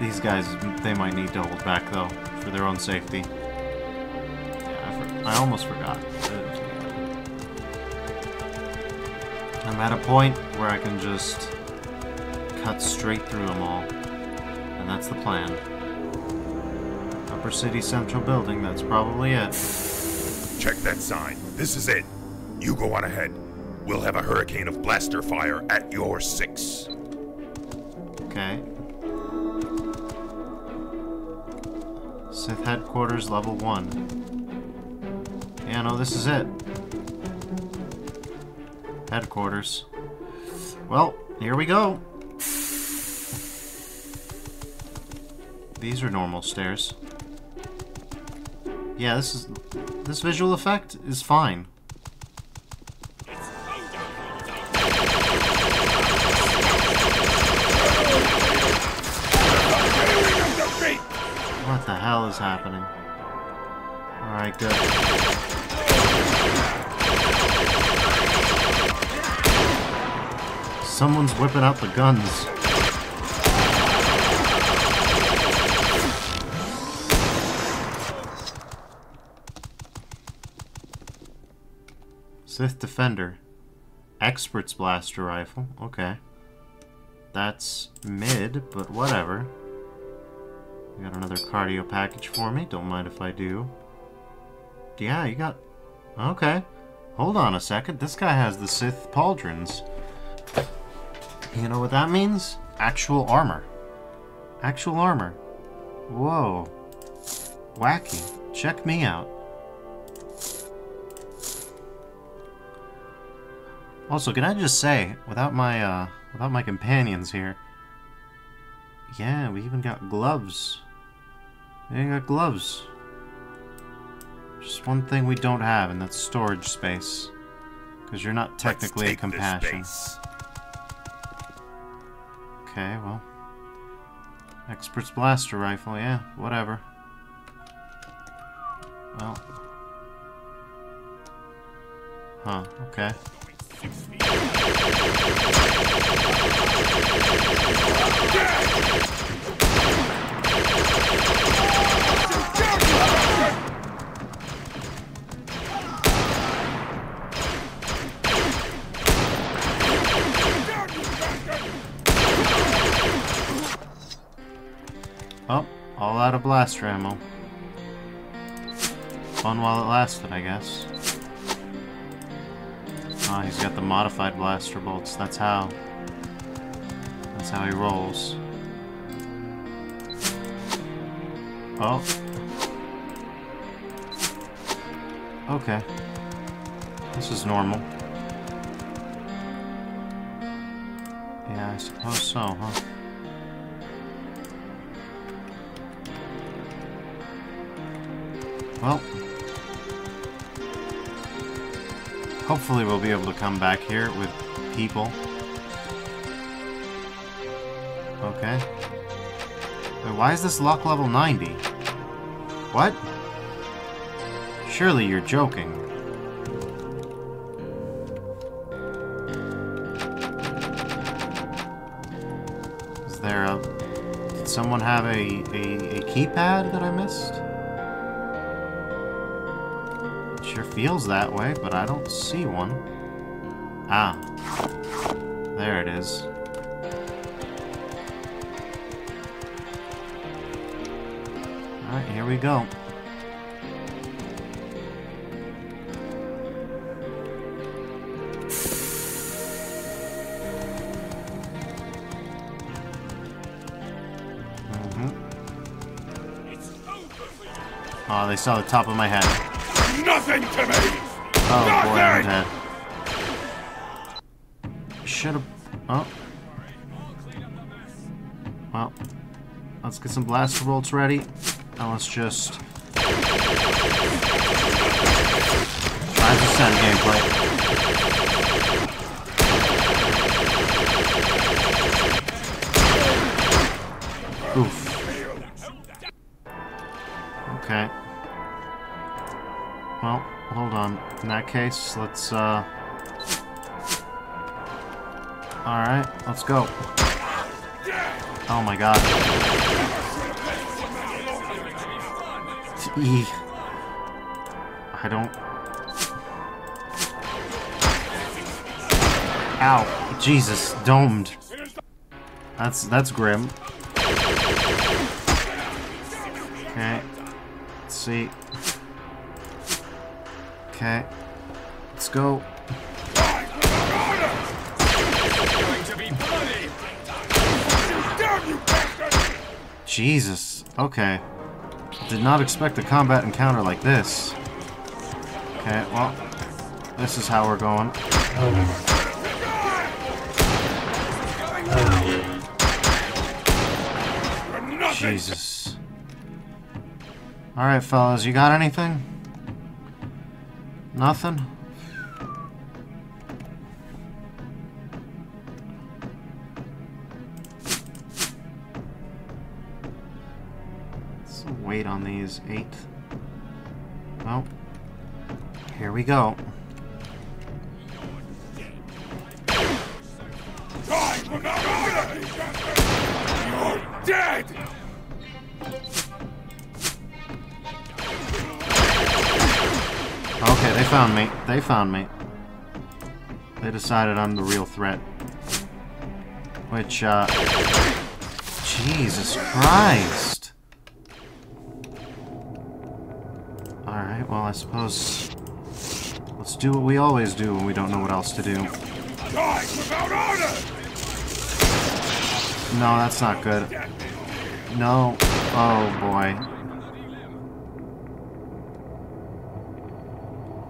These guys, they might need to hold back though, for their own safety. Yeah, I, I almost forgot. I'm at a point where I can just cut straight through them all. And that's the plan. Upper City Central Building, that's probably it. Check that sign. This is it. You go on ahead. We'll have a hurricane of blaster fire at your six. Okay. Sith headquarters, level one. Yeah, no, this is it. Headquarters. Well, here we go. These are normal stairs. Yeah, this is this visual effect is fine. Hell is happening? Alright, good. Someone's whipping out the guns. Sith Defender. Expert's Blaster Rifle. Okay. That's mid, but whatever. You got another cardio package for me. Don't mind if I do. Yeah, you got... Okay. Hold on a second. This guy has the Sith Pauldrons. You know what that means? Actual armor. Actual armor. Whoa. Wacky. Check me out. Also, can I just say, without my, uh, without my companions here, yeah, we even got gloves. We got gloves. Just one thing we don't have, and that's storage space. Because you're not technically a compassion. Okay, well. Expert's blaster rifle, yeah, whatever. Well. Huh, okay. Oh, all out of blaster ammo. Fun while it lasted, I guess. Ah, he's got the modified blaster bolts. That's how. That's how he rolls. Oh. Okay. This is normal. Yeah, I suppose so, huh? Well, hopefully we'll be able to come back here with people. Okay. Wait, why is this lock level 90? What? Surely you're joking. Is there a... Did someone have a, a, a keypad that I missed? Feels that way, but I don't see one. Ah. There it is. Alright, here we go. Mhm. Oh, they saw the top of my head. Nothing to me! Oh Nothing! boy, I'm dead. Should have. Oh. Well, let's get some blaster bolts ready. And let's just. To send gameplay. In that case, let's, uh... Alright, let's go. Oh my god. I don't... Ow. Jesus, domed. That's, that's grim. Okay. Let's see. Okay. Let's go. Jesus. Okay. Did not expect a combat encounter like this. Okay, well, this is how we're going. Jesus. Alright, fellas, you got anything? Nothing? Let's wait on these. Eight. Well, here we go. You're dead! They found me. They found me. They decided I'm the real threat. Which, uh... Jesus Christ! Alright, well, I suppose... Let's do what we always do when we don't know what else to do. No, that's not good. No. Oh, boy.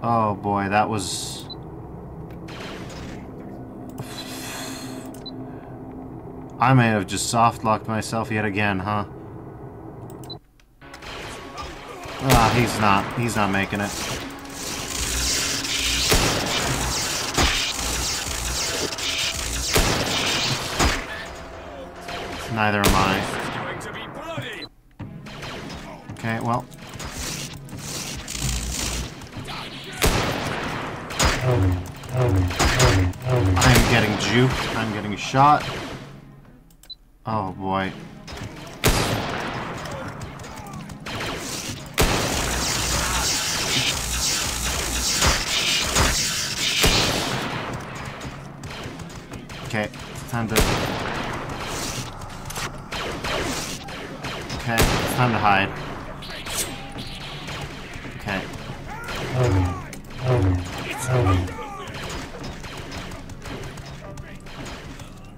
Oh, boy, that was... I may have just soft-locked myself yet again, huh? Ah, he's not. He's not making it. Neither am I. Okay, well. I'm getting juked. I'm getting shot. Oh boy. Okay, it's time to... Okay, it's time to hide. Okay.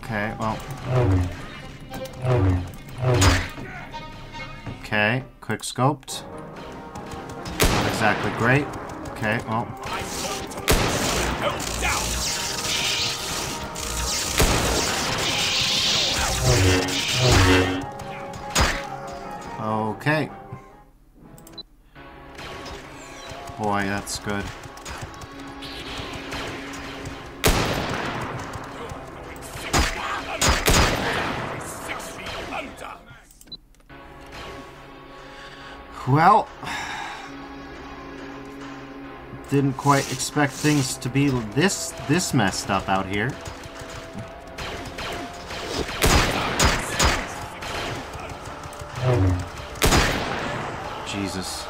Okay, well... Okay, quick scoped. Not exactly great. Okay, well... Okay. Boy, that's good. Well, didn't quite expect things to be this this messed up out here. Jesus.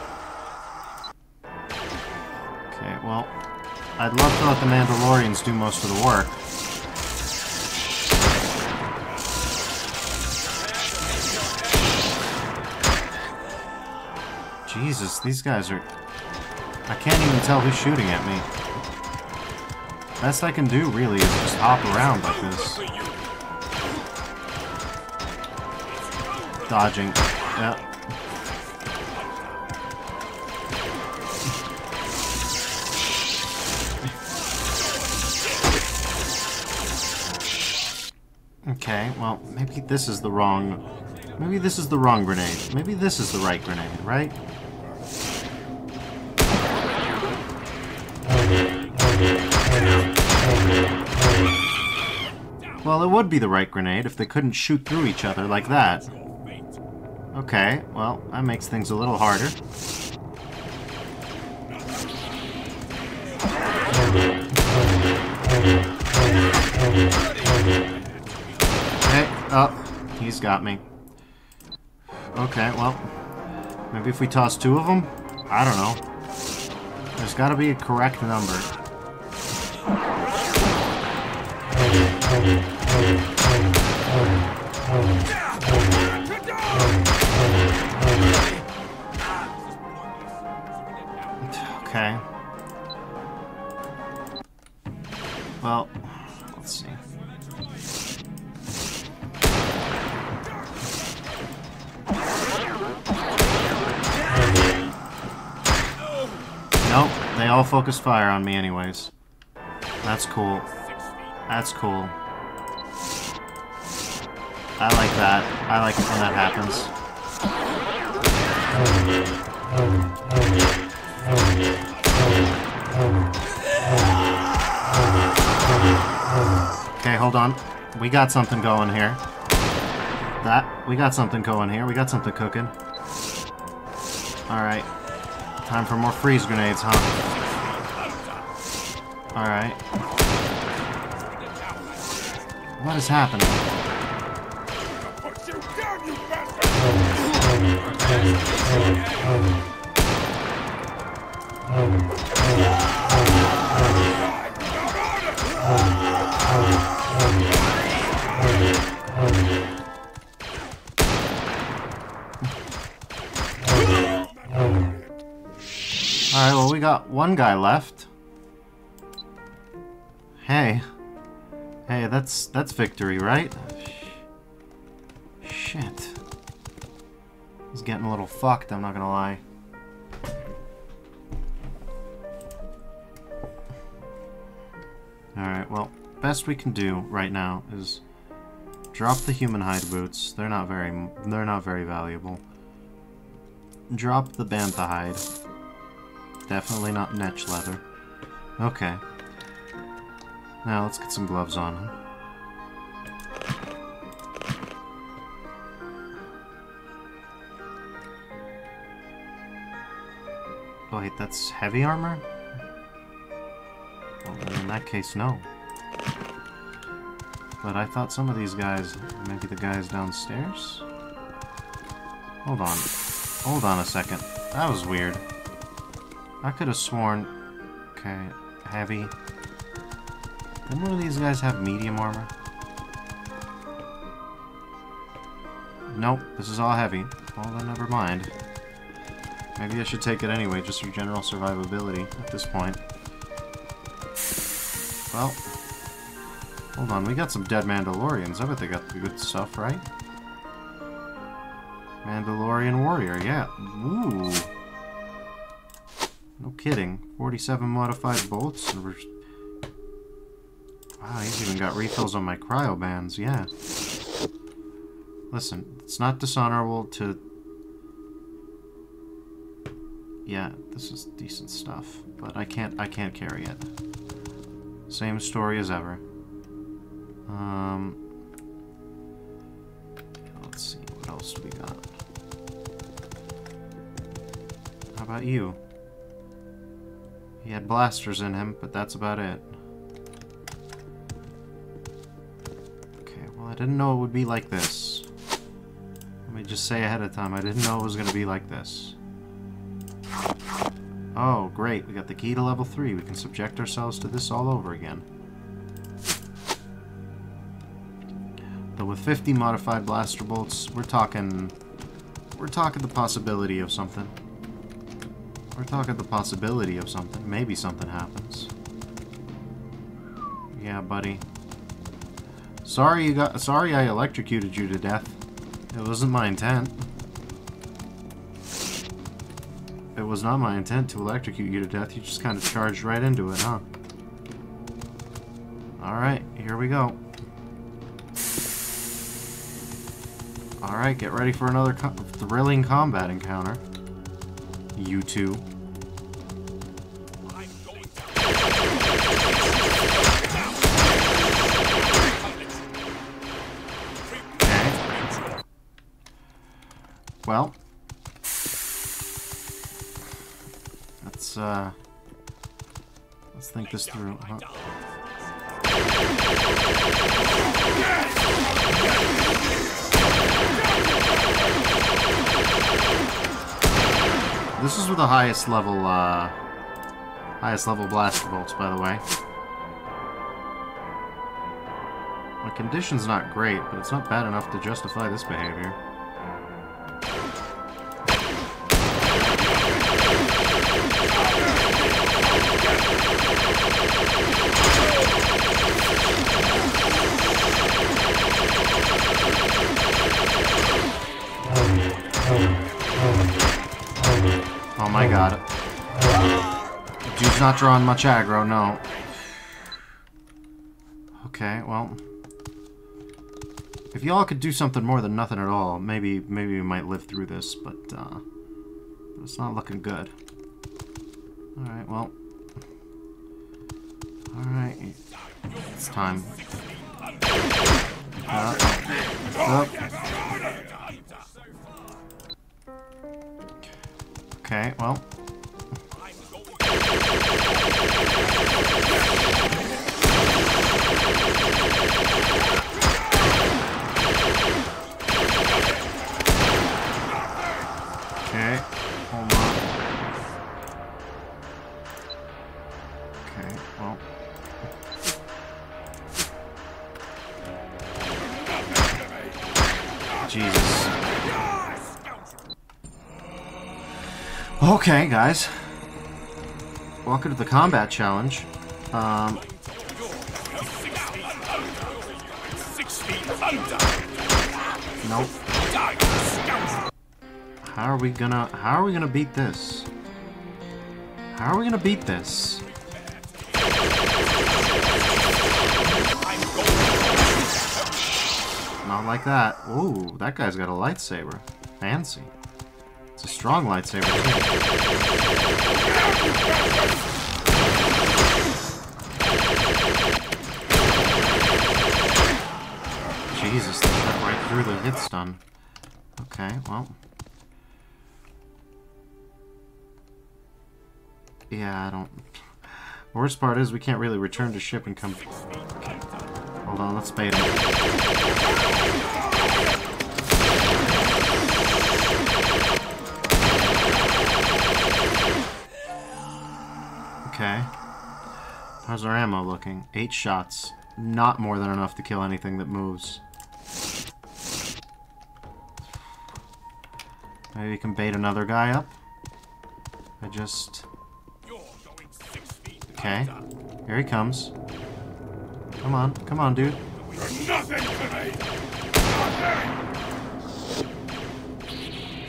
Okay, well, I'd love to let the Mandalorians do most of the work. Jesus, these guys are... I can't even tell who's shooting at me. Best I can do, really, is just hop around like this. Dodging. Yep. Okay, well, maybe this is the wrong... Maybe this is the wrong grenade. Maybe this is the right grenade, right? Well, it would be the right grenade if they couldn't shoot through each other like that. Okay, well, that makes things a little harder. Okay, oh, he's got me. Okay, well, maybe if we toss two of them? I don't know. There's gotta be a correct number. Okay. Well, let's see. Nope, they all focus fire on me anyways. That's cool. That's cool. I like that. I like when that happens. Okay, hold on. We got something going here. That, we got something going here. We got something cooking. Alright. Time for more freeze grenades, huh? Alright. What is happening? Alright, well we got one guy left. Hey. Hey, that's that's victory, right? Shit. He's getting a little fucked, I'm not gonna lie. Alright, well, best we can do right now is drop the human hide boots. They're not very they're not very valuable. Drop the bantha hide. Definitely not netch leather. Okay. Now let's get some gloves on. Oh wait, that's heavy armor? Well, then in that case, no. But I thought some of these guys, maybe the guys downstairs? Hold on. Hold on a second. That was weird. I could have sworn... Okay, heavy. Didn't one of these guys have medium armor? Nope, this is all heavy. Well, then never mind. Maybe I should take it anyway, just for general survivability at this point. Well, hold on, we got some dead Mandalorians. I bet they got the good stuff, right? Mandalorian warrior, yeah. Ooh. No kidding. 47 modified bolts. Wow, he's even got refills on my cryo bands, yeah. Listen, it's not dishonorable to... Yeah, this is decent stuff, but I can't I can't carry it. Same story as ever. Um let's see, what else we got? How about you? He had blasters in him, but that's about it. Okay, well I didn't know it would be like this. Let me just say ahead of time, I didn't know it was going to be like this. Oh, great, we got the key to level 3. We can subject ourselves to this all over again. But with 50 modified blaster bolts, we're talking... We're talking the possibility of something. We're talking the possibility of something. Maybe something happens. Yeah, buddy. Sorry you got- sorry I electrocuted you to death. It wasn't my intent. It was not my intent to electrocute you to death. You just kind of charged right into it, huh? Alright, here we go. Alright, get ready for another co thrilling combat encounter. You two. Okay. Well, let's uh, let's think this through. Huh? This is with the highest level, uh, highest level blaster bolts, by the way. My condition's not great, but it's not bad enough to justify this behavior. My god. Dude's not drawing much aggro, no. Okay, well. If y'all could do something more than nothing at all, maybe maybe we might live through this, but uh it's not looking good. Alright, well. Alright. It's time. Uh, up. Okay, well. Okay, Okay, guys. Welcome to the combat challenge. Um, nope. How are we gonna how are we gonna beat this? How are we gonna beat this? Not like that. Ooh, that guy's got a lightsaber. Fancy. It's a strong lightsaber. Jesus, they shot right through the hit stun. Okay, well. Yeah, I don't... Worst part is we can't really return to ship and come... Hold on, let's bait him. Okay. How's our ammo looking? Eight shots. Not more than enough to kill anything that moves. Maybe we can bait another guy up? I just... Okay. Here he comes. Come on. Come on, dude.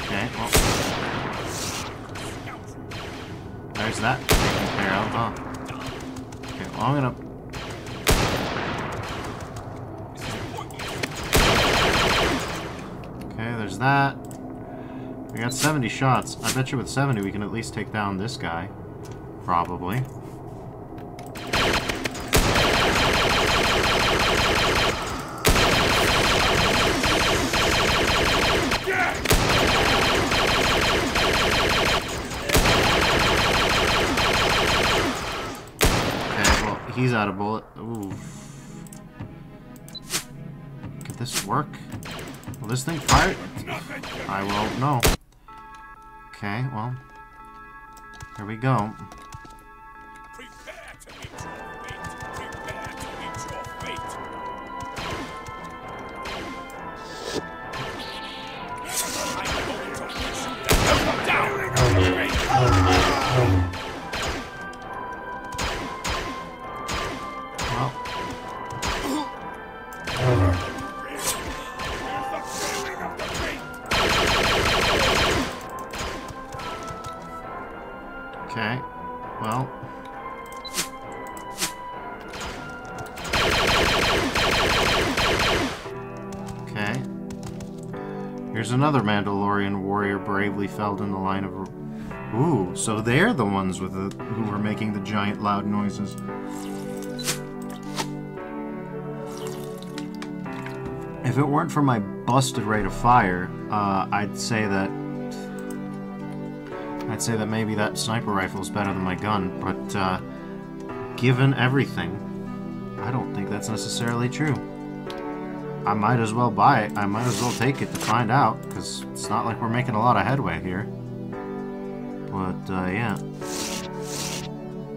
Okay, well. There's that taken care of, huh? Okay, well, I'm gonna... Okay, there's that. We got 70 shots. I bet you with 70 we can at least take down this guy. Probably. He's out of bullet. Ooh. Could this work? Will this thing fire? I won't know. Okay, well. Here we go. Bravely felled in the line of... Ooh, so they're the ones with the, who were making the giant loud noises. If it weren't for my busted rate of fire, uh, I'd say that I'd say that maybe that sniper rifle is better than my gun, but uh, given everything, I don't think that's necessarily true. I might as well buy it. I might as well take it to find out, because it's not like we're making a lot of headway here. But, uh, yeah.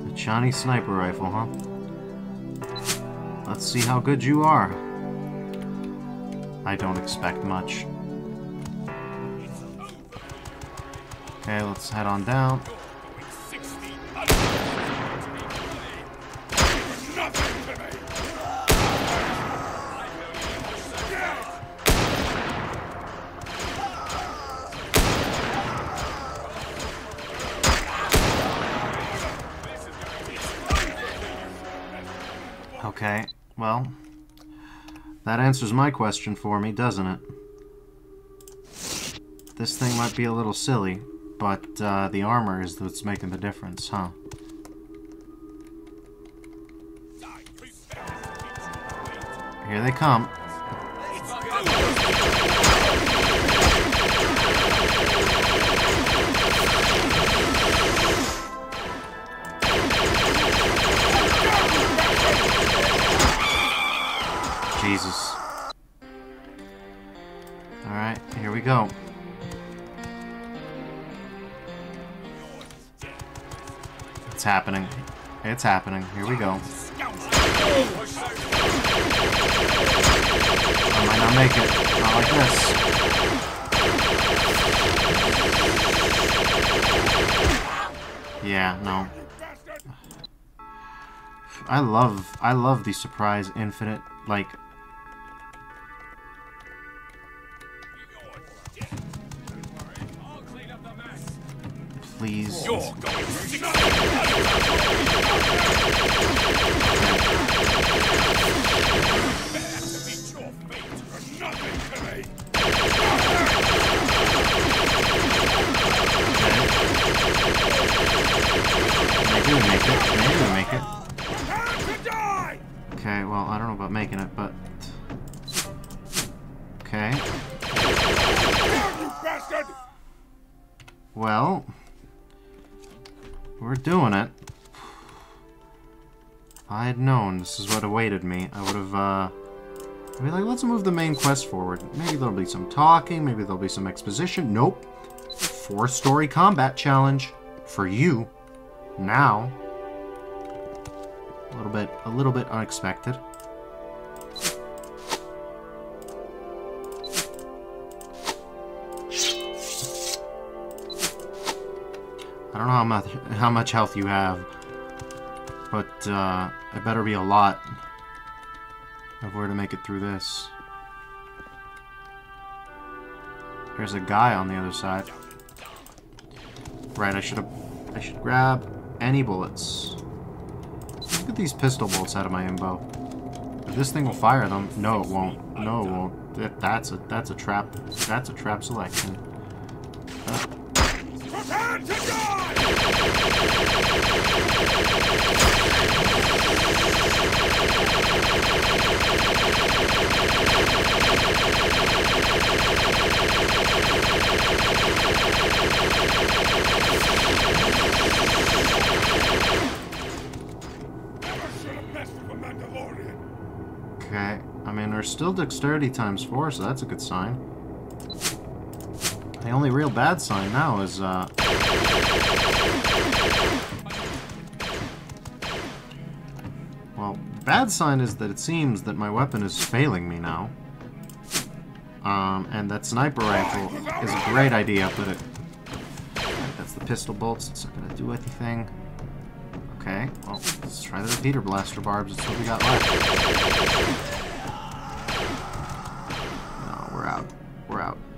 The Chinese sniper rifle, huh? Let's see how good you are. I don't expect much. Okay, let's head on down. That answers my question for me, doesn't it? This thing might be a little silly, but uh, the armor is what's making the difference, huh? Here they come. Jesus. Alright, here we go. It's happening. It's happening. Here we go. I might not make it. Not like this. Yeah, no. I love, I love the surprise infinite, like, me, I would have, uh... I'd be like, let's move the main quest forward. Maybe there'll be some talking, maybe there'll be some exposition. Nope. Four-story combat challenge. For you. Now. A little bit, a little bit unexpected. I don't know how much how much health you have, but uh, it better be a lot of where to make it through this. There's a guy on the other side. Right, I should have I should grab any bullets. Look at these pistol bolts out of my imbo. This thing will fire them. No, it won't. No, it won't. That, that's a that's a trap. That's a trap selection. Uh, still dexterity times four, so that's a good sign. The only real bad sign now is, uh... Well, bad sign is that it seems that my weapon is failing me now. Um, and that sniper rifle is a great idea, but it... That's the pistol bolts, it's not gonna do anything. Okay, well, let's try the repeater blaster barbs, that's what we got left.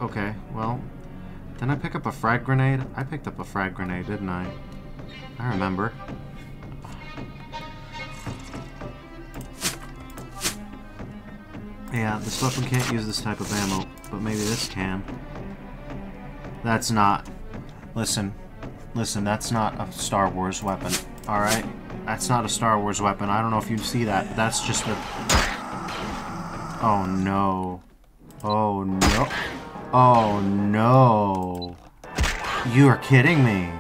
Okay, well, didn't I pick up a frag grenade? I picked up a frag grenade, didn't I? I remember. Yeah, this weapon can't use this type of ammo, but maybe this can. That's not... Listen. Listen, that's not a Star Wars weapon. Alright? That's not a Star Wars weapon. I don't know if you see that. That's just a... Oh, no. Oh, no. Oh, no. You are kidding me.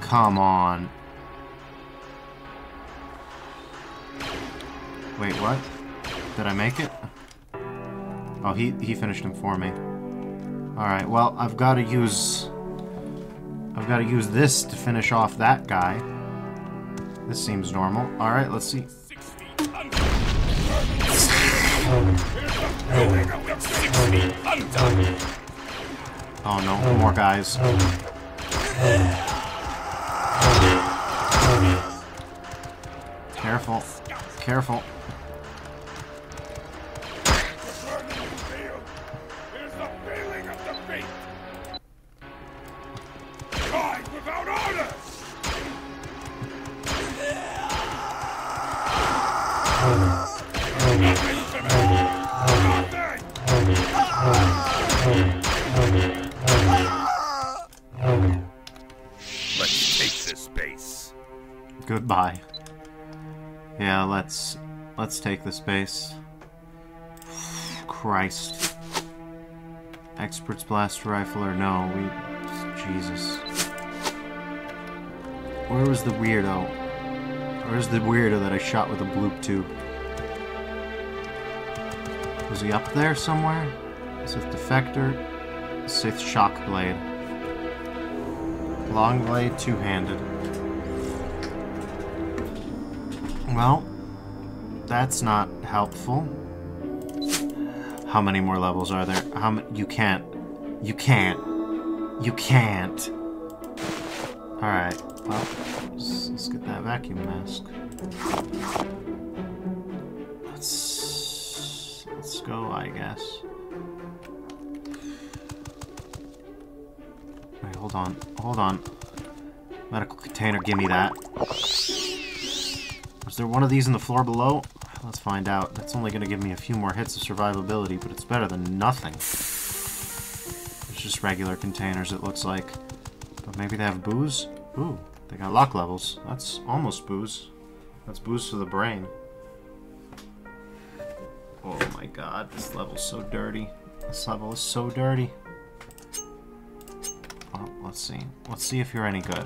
Come on. Wait, what? Did I make it? Oh, he, he finished him for me. Alright, well, I've got to use... I've got to use this to finish off that guy. This seems normal. Alright, let's see. Oh no, more guys. Careful. Careful. Goodbye. Yeah, let's let's take this base. Christ. Expert's blaster rifle or no, we Jesus. Where was the weirdo? Where's the weirdo that I shot with a bloop tube? Was he up there somewhere? Sith Defector, Sith Shock Blade. Long blade, two Well, that's not helpful. How many more levels are there? How m- you can't. You can't. You can't. Alright, well, let's, let's get that vacuum mask. Let's let's go, I guess. Wait, hold on, hold on. Medical container, give me that. Was there one of these in the floor below? Let's find out. That's only going to give me a few more hits of survivability, but it's better than nothing. It's just regular containers, it looks like. But maybe they have booze? Ooh, they got lock levels. That's almost booze. That's booze for the brain. Oh my god, this level's so dirty. This level is so dirty. Let's see. Let's see if you're any good.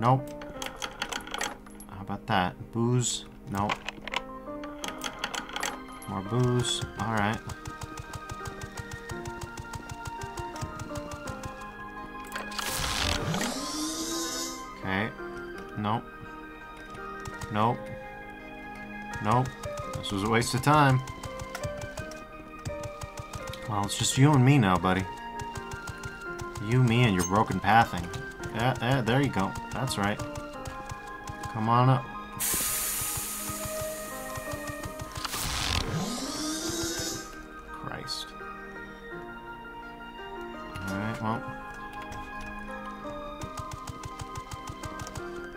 Nope. About that? Booze? Nope. More booze. Alright. Okay. Nope. Nope. Nope. This was a waste of time. Well, it's just you and me now, buddy. You, me, and your broken pathing. Yeah, yeah, there you go. That's right. Come on up. Christ. Alright, well.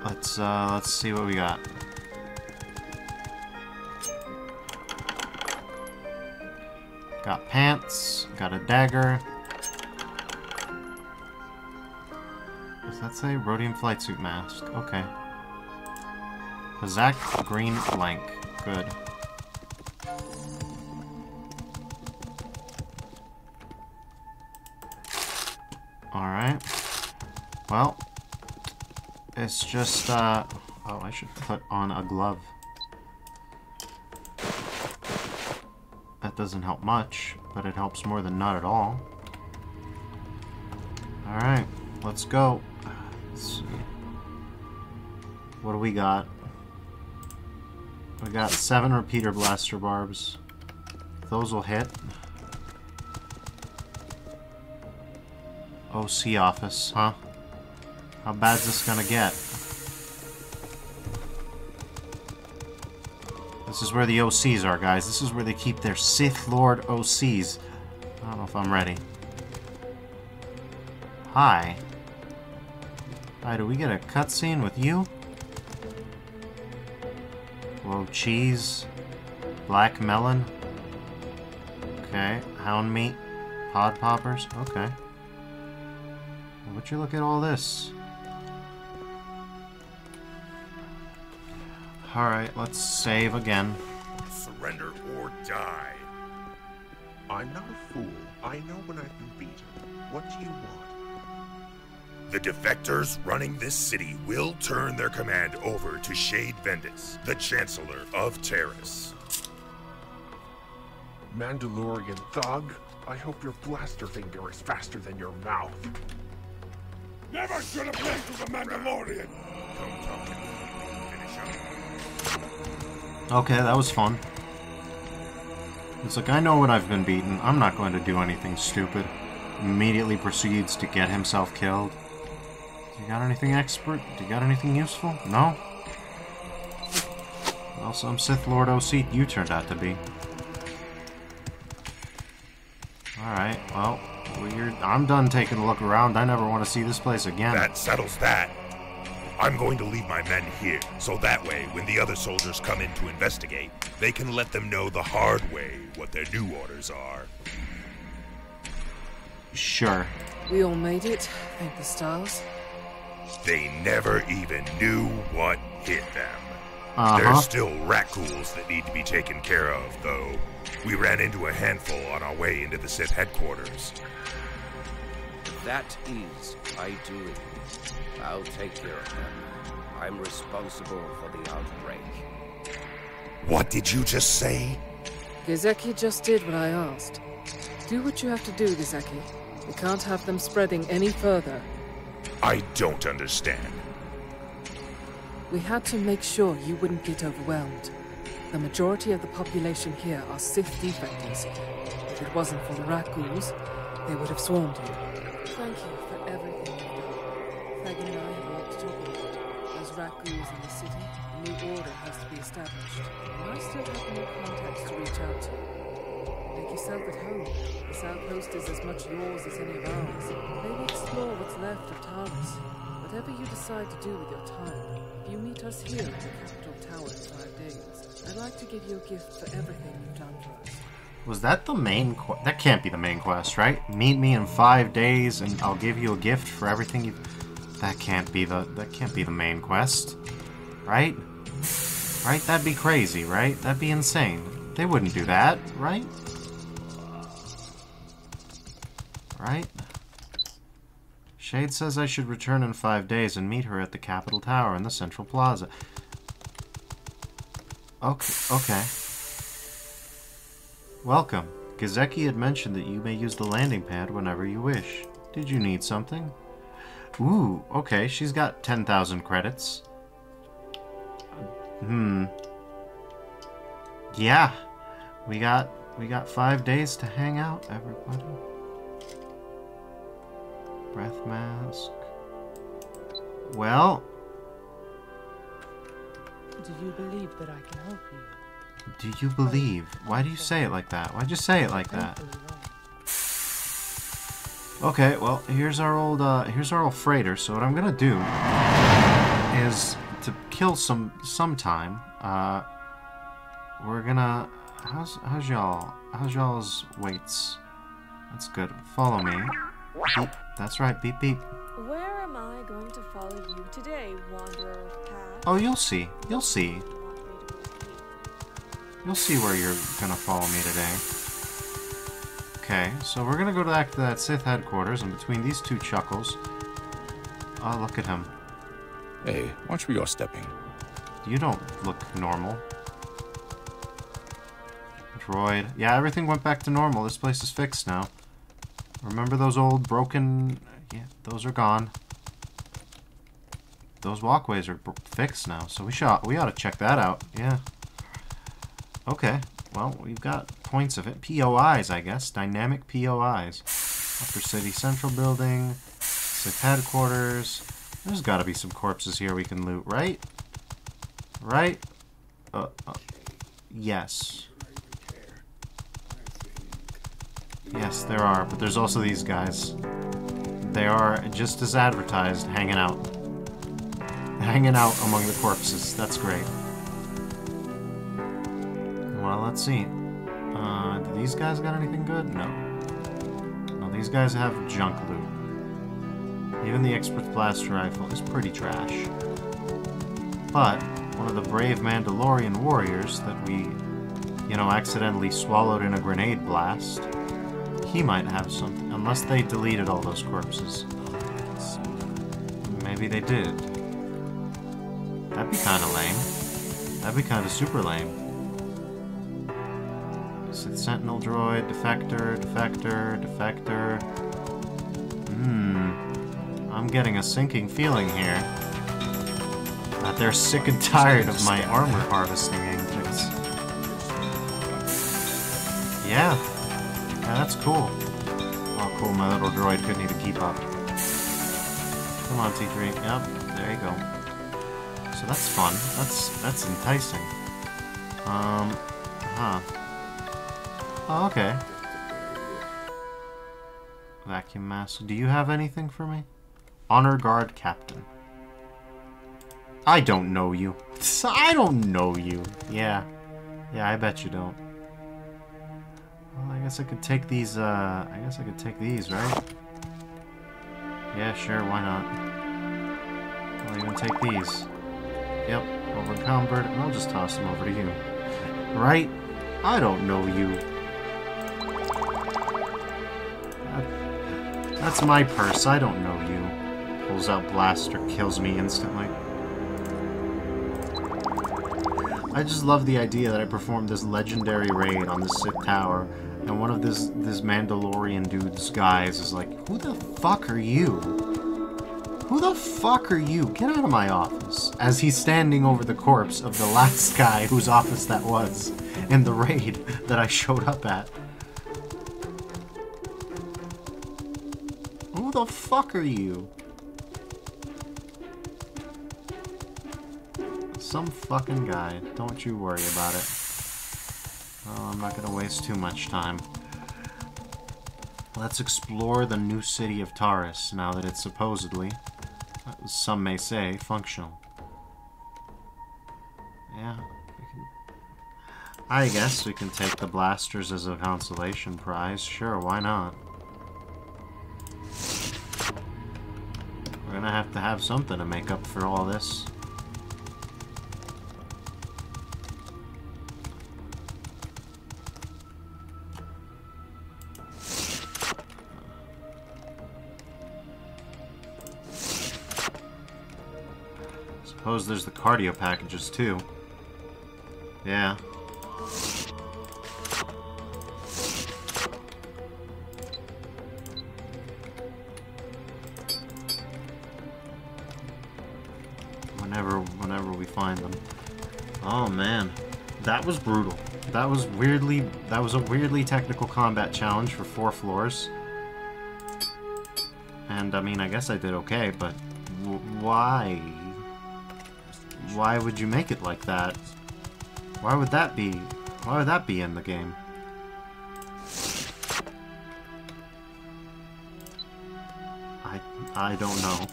Let's, uh, let's see what we got. Got pants, got a dagger. Does that say Rodian flight suit mask? Okay. Kazak green blank. Good. Alright. Well, it's just, uh... Oh, I should put on a glove. That doesn't help much, but it helps more than not at all. Alright, let's go. Let's see. What do we got? We got seven repeater blaster barbs. Those will hit. OC office, huh? How bad's this gonna get? This is where the OCs are, guys. This is where they keep their Sith Lord OCs. I don't know if I'm ready. Hi. Hi, do we get a cutscene with you? Whoa, cheese. Black melon. Okay, hound meat. Pod poppers. Okay. Would you look at all this? Alright, let's save again. Surrender or die. I'm not a fool. I know when I've been beaten. What do you want? The defectors running this city will turn their command over to Shade Vendis, the Chancellor of Taris. Mandalorian thug? I hope your blaster finger is faster than your mouth. Never should have played with a Mandalorian! Okay, that was fun. It's like, I know when I've been beaten. I'm not going to do anything stupid. Immediately proceeds to get himself killed. You got anything expert? Do you got anything useful? No? Well, some Sith Lord OC you turned out to be. Alright, well, weird. I'm done taking a look around. I never want to see this place again. That settles that. I'm going to leave my men here, so that way, when the other soldiers come in to investigate, they can let them know the hard way what their new orders are. Sure. We all made it, thank the stars. They never even knew what hit them. Uh-huh. There's still rakghouls that need to be taken care of, though. We ran into a handful on our way into the Sith headquarters. That is ideal. I'll take care of them. I'm responsible for the outbreak. What did you just say? Gizeki just did what I asked. Do what you have to do, Gizeki. We can't have them spreading any further. I don't understand. We had to make sure you wouldn't get overwhelmed. The majority of the population here are Sith defectors. If it wasn't for the rat they would have swarmed you. Thank you for everything you've done. Fag and I have a lot to talk about. There's rat Outpost is as much yours as any of ours. Maybe explore what's left of Taris. Whatever you decide to do with your time, if you meet us here at the Capitol Tower in five days, I'd like to give you a gift for everything you've done for us. Was that the main quest? That can't be the main quest, right? Meet me in five days and I'll give you a gift for everything you've... That can't be the... That can't be the main quest. Right? Right? That'd be crazy, right? That'd be insane. They wouldn't do that, right? Right? Shade says I should return in five days and meet her at the Capitol Tower in the Central Plaza. Okay, okay. Welcome. Gazeki had mentioned that you may use the landing pad whenever you wish. Did you need something? Ooh, okay, she's got 10,000 credits. Hmm. Yeah. We got we got 5 days to hang out, everybody. Breath mask. Well, Do you believe that I can help you? do you believe? Why do you say it like that? Why'd you say it like that? Okay, well, here's our old uh, here's our old freighter. So what I'm gonna do is to kill some some time. Uh, we're gonna how's how's y'all how's y'all's weights? That's good. Follow me. Beep. That's right. Beep beep. Where am I going to follow you today, wanderer of paths? Oh, you'll see. You'll see. You'll see where you're gonna follow me today. Okay, so we're gonna go back to that Sith headquarters, and between these two chuckles... Oh, look at him. Hey, watch where you're stepping. You don't look normal. Droid. Yeah, everything went back to normal. This place is fixed now. Remember those old broken... Yeah, those are gone. Those walkways are fixed now, so we should we ought to check that out. Yeah. Okay. Well, we've got points of it. POIs, I guess. Dynamic POIs. Upper City Central Building. Sith Headquarters. There's got to be some corpses here we can loot, right? Right? Uh, uh, yes. Yes, there are, but there's also these guys. They are just as advertised, hanging out. Hanging out among the corpses. That's great. Well, let's see. Uh, do these guys got anything good? No. No, these guys have junk loot. Even the Expert Blaster Rifle is pretty trash. But, one of the brave Mandalorian warriors that we, you know, accidentally swallowed in a grenade blast, he might have something. Unless they deleted all those corpses. Maybe they did. That'd be kind of lame. That'd be kind of super lame. Sith Sentinel droid, defector, defector, defector. Hmm. I'm getting a sinking feeling here. That they're sick and tired of my armor harvesting antics. Yeah. That's cool. Oh, cool, my little droid couldn't even keep up. Come on, T3. Yep, there you go. So that's fun. That's that's enticing. Um, huh. Oh, okay. Vacuum mask. Do you have anything for me? Honor Guard Captain. I don't know you. I don't know you. Yeah. Yeah, I bet you don't. Well, I guess I could take these, uh... I guess I could take these, right? Yeah, sure, why not? I'll even take these. Yep, over encumbered, and I'll just toss them over to you. Right? I don't know you. That- that's my purse, I don't know you. Pulls out blaster, kills me instantly. I just love the idea that I performed this legendary raid on this Sith tower, and one of this this Mandalorian dude's guys is like, "Who the fuck are you? Who the fuck are you? Get out of my office!" As he's standing over the corpse of the last guy whose office that was in the raid that I showed up at. Who the fuck are you? Some fucking guy. Don't you worry about it. Oh, I'm not gonna waste too much time. Let's explore the new city of Taris now that it's supposedly, uh, some may say, functional. Yeah. I guess we can take the blasters as a consolation prize. Sure, why not? We're gonna have to have something to make up for all this. Suppose there's the cardio packages too. Yeah. Whenever, whenever we find them. Oh man, that was brutal. That was weirdly, that was a weirdly technical combat challenge for four floors. And I mean, I guess I did okay, but why? Why would you make it like that? Why would that be? Why would that be in the game? I I don't know.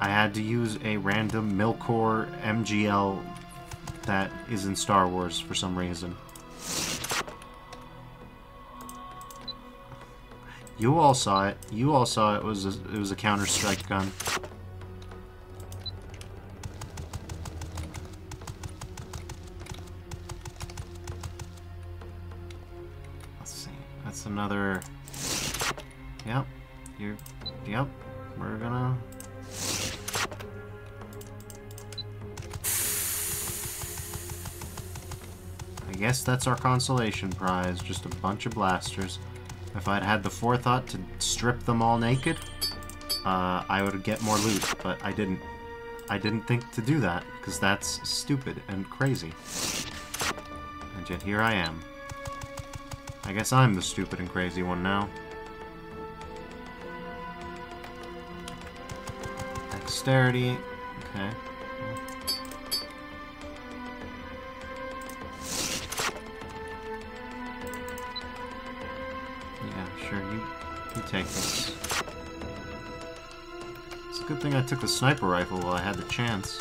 I had to use a random Milkor MGL that is in Star Wars for some reason. You all saw it. You all saw it was a, it was a Counter Strike gun. Another. Yep. You. Yep. We're gonna. I guess that's our consolation prize. Just a bunch of blasters. If I'd had the forethought to strip them all naked, uh, I would get more loot, but I didn't. I didn't think to do that, because that's stupid and crazy. And yet here I am. I guess I'm the stupid and crazy one now. Dexterity. Okay. Yeah, sure, you, you take this. It's a good thing I took the sniper rifle while I had the chance.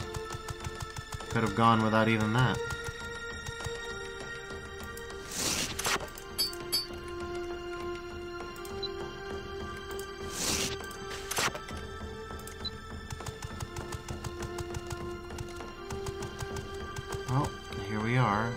Could have gone without even that. Are.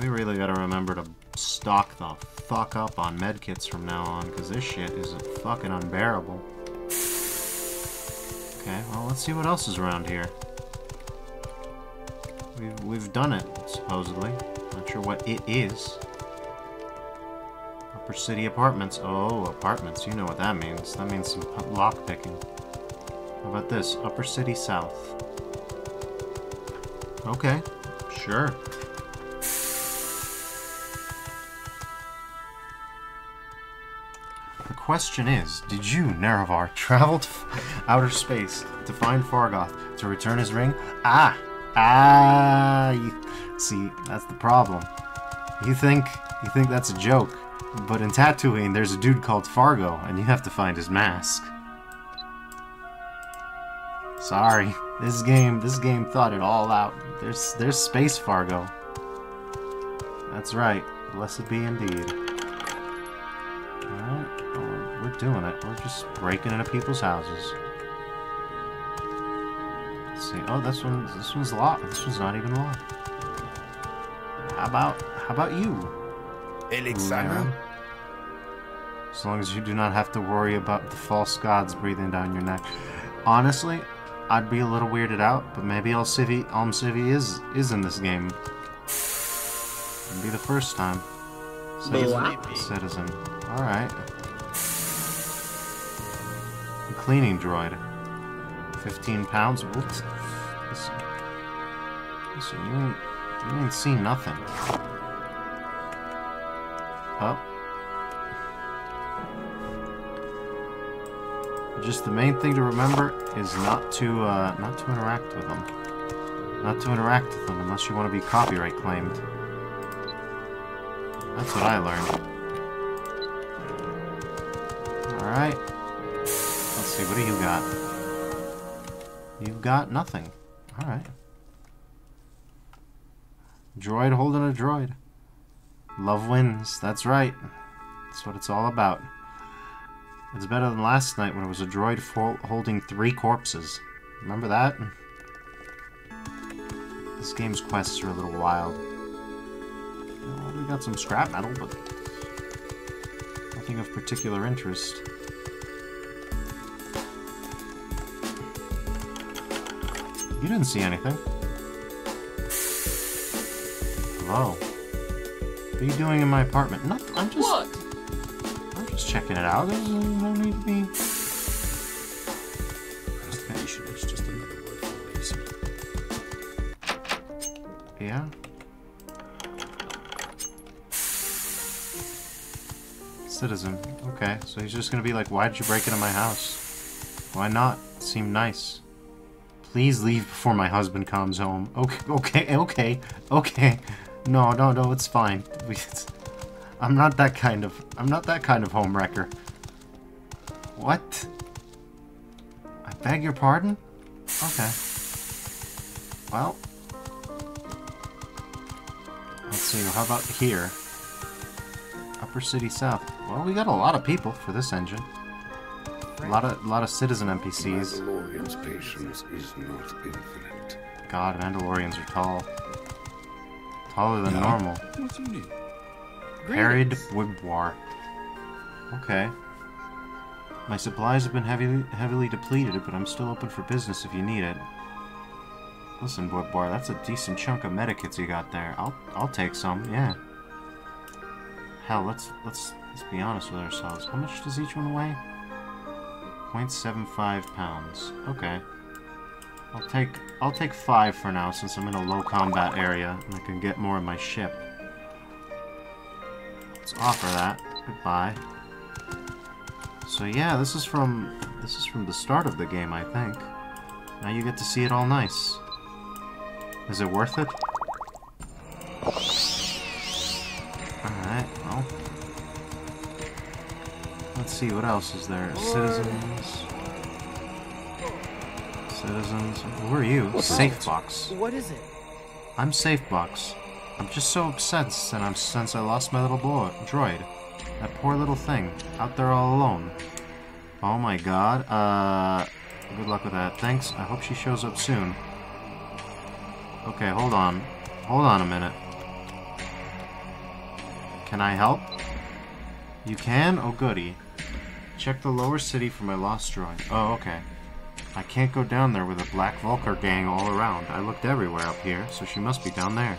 We really gotta remember to stock the fuck up on medkits from now on, because this shit is fucking unbearable. Okay, well, let's see what else is around here. We've, done it, supposedly. Not sure what it is. Upper City Apartments. Oh, apartments. You know what that means. That means some lock picking. How about this? Upper City South. Okay, sure. The question is, did you, Nerevar, travel to outer space to find Fargoth to return his ring? Ah! Ah! You, see, that's the problem. You think you think that's a joke, but in Tatooine there's a dude called Fargo, and you have to find his mask. Sorry, this game this game thought it all out. There's there's Space Fargo. That's right. Blessed be indeed. Alright, we're doing it. We're just breaking into people's houses. Let's see. Oh, this one this one's locked. This one's not even locked. How about how about you? Elixana? Laren? As long as you do not have to worry about the false gods breathing down your neck. Honestly, I'd be a little weirded out, but maybe Almsivi, Alm Civi is is in this game. It'd be the first time. Citizen. Citizen. All right. Cleaning droid. 15 pounds. What? Listen. Listen, you ain't, you ain't seen nothing. Oh. Just the main thing to remember is not to uh, not to interact with them. Not to interact with them unless you want to be copyright claimed. That's what I learned. Alright. Let's see, what do you got? You've got nothing. Alright. Droid holding a droid. Love wins, that's right. That's what it's all about. It's better than last night when it was a droid holding three corpses. Remember that? This game's quests are a little wild. Well, we got some scrap metal, but nothing of particular interest. You didn't see anything. Hello. What are you doing in my apartment? Nothing. I'm just. What? I'm just checking it out. There's no need to be. Investigation is just another word for lazy. Yeah. Citizen. Okay, so he's just gonna be like, why did you break into my house? Why not? Seem nice. Please leave before my husband comes home. Okay, okay, okay, okay. No, no, no, it's fine. It's- I'm not that kind of. I'm not that kind of home wrecker. What? I beg your pardon? Okay. Well. Let's see, how about here? Upper City South. Well, we got a lot of people for this engine. A lot of, lot of citizen NPCs. Mandalorian's patience is not infinite. God, Mandalorians are tall. Taller than Yeah. normal. What do you need? Parried Okay. My supplies have been heavily heavily depleted, but I'm still open for business if you need it. Listen, Wibwar, that's a decent chunk of medikits you got there. I'll I'll take some, yeah. Hell, let's let's let's be honest with ourselves. How much does each one weigh? 0.75 pounds. Okay. I'll take I'll take five for now since I'm in a low combat area and I can get more of my ship. Let's offer that. Goodbye. So yeah, this is from this is from the start of the game, I think. Now you get to see it all nice. Is it worth it? Let's see, what else is there? Citizens. Citizens. Who are you? Safebox. What is it? I'm Safebox. I'm just so upset since I'm since I lost my little boy droid. That poor little thing out there all alone. Oh my god. Uh good luck with that. Thanks. I hope she shows up soon. Okay, hold on. Hold on a minute. Can I help? You can? Oh goody. Check the lower city for my lost droid. Oh, okay. I can't go down there with a Black Vulkar gang all around. I looked everywhere up here, so she must be down there.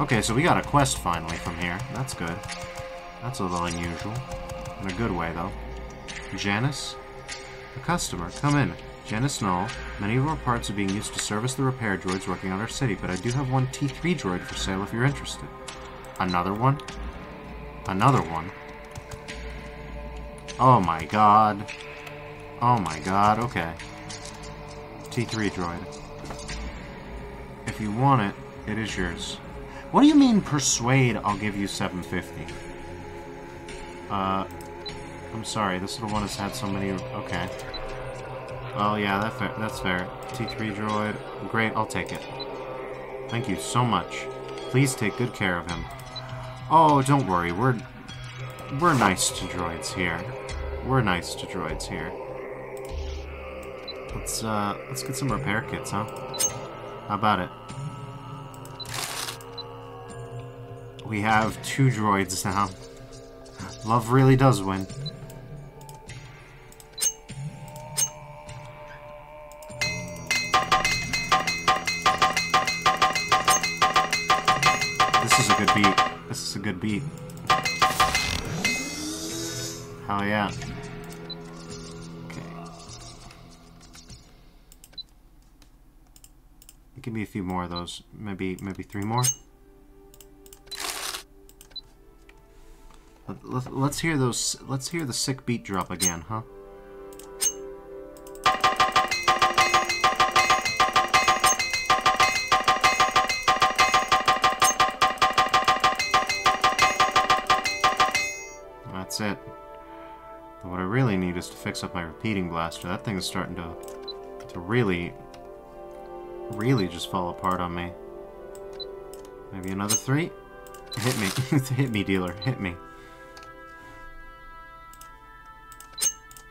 Okay, so we got a quest finally from here. That's good. That's a little unusual. In a good way, though. Janice? A customer. Come in. Janice Nall. Many of our parts are being used to service the repair droids working on our city, but I do have one T3 droid for sale if you're interested. Another one? Another one? Oh my god. Oh my god, okay. T3 droid. If you want it, it is yours. What do you mean persuade I'll give you 750? Uh, I'm sorry, this little one has had so many... Okay. Well, yeah, that fair, that's fair. T3 droid. Great, I'll take it. Thank you so much. Please take good care of him. Oh, don't worry, we're... We're nice to droids here. We're nice to droids here. Let's, uh, let's get some repair kits, huh? How about it? We have two droids now. Love really does win. This is a good beat. This is a good beat. Hell yeah. Okay. Give me a few more of those. Maybe maybe three more. Let- let- Let's hear those. Let's hear the sick beat drop again, huh? That's it. But what I really need is to fix up my repeating blaster. That thing is starting to to really really just fall apart on me. Maybe another three? Hit me. Hit me, dealer. Hit me.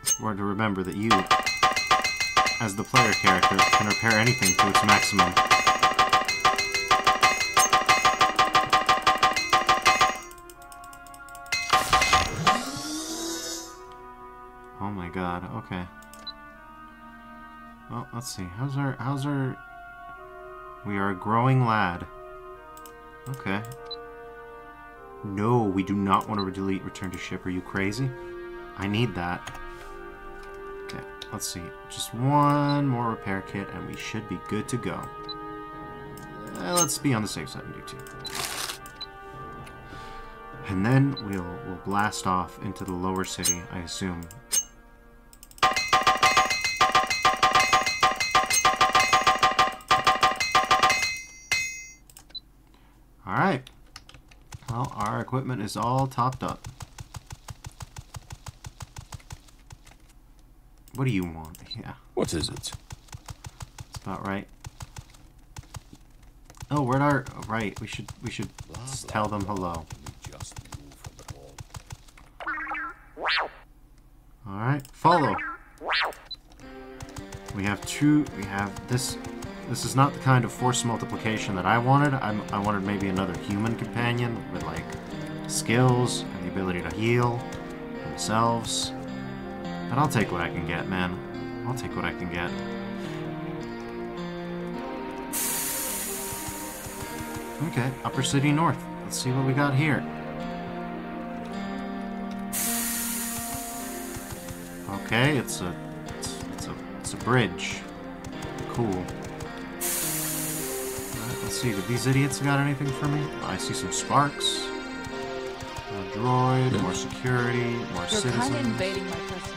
It's important to remember that you, as the player character, can repair anything to its maximum. Oh my god, okay. Well, let's see. How's our how's our We are a growing lad. Okay. No, we do not want to delete return to ship. Are you crazy? I need that. Okay, let's see. Just one more repair kit and we should be good to go. Uh, let's be on the safe side and do two. And then we'll we'll blast off into the lower city, I assume. Alright. Well, our equipment is all topped up. What do you want? Yeah. What is it? That's about right. Oh, where'd our... oh, right, we should we should s- tell them hello. Alright, follow. We have two... We have this... This is not the kind of force multiplication that I wanted. I'm, I wanted maybe another human companion with, like, skills and the ability to heal themselves. But I'll take what I can get, man. I'll take what I can get. Okay, Upper City North. Let's see what we got here. Okay, it's a it's, it's a it's a bridge. Cool. Alright, let's see. Did these idiots got anything for me? I see some sparks. More droid, more security, more You're kind of citizens. invading my presence.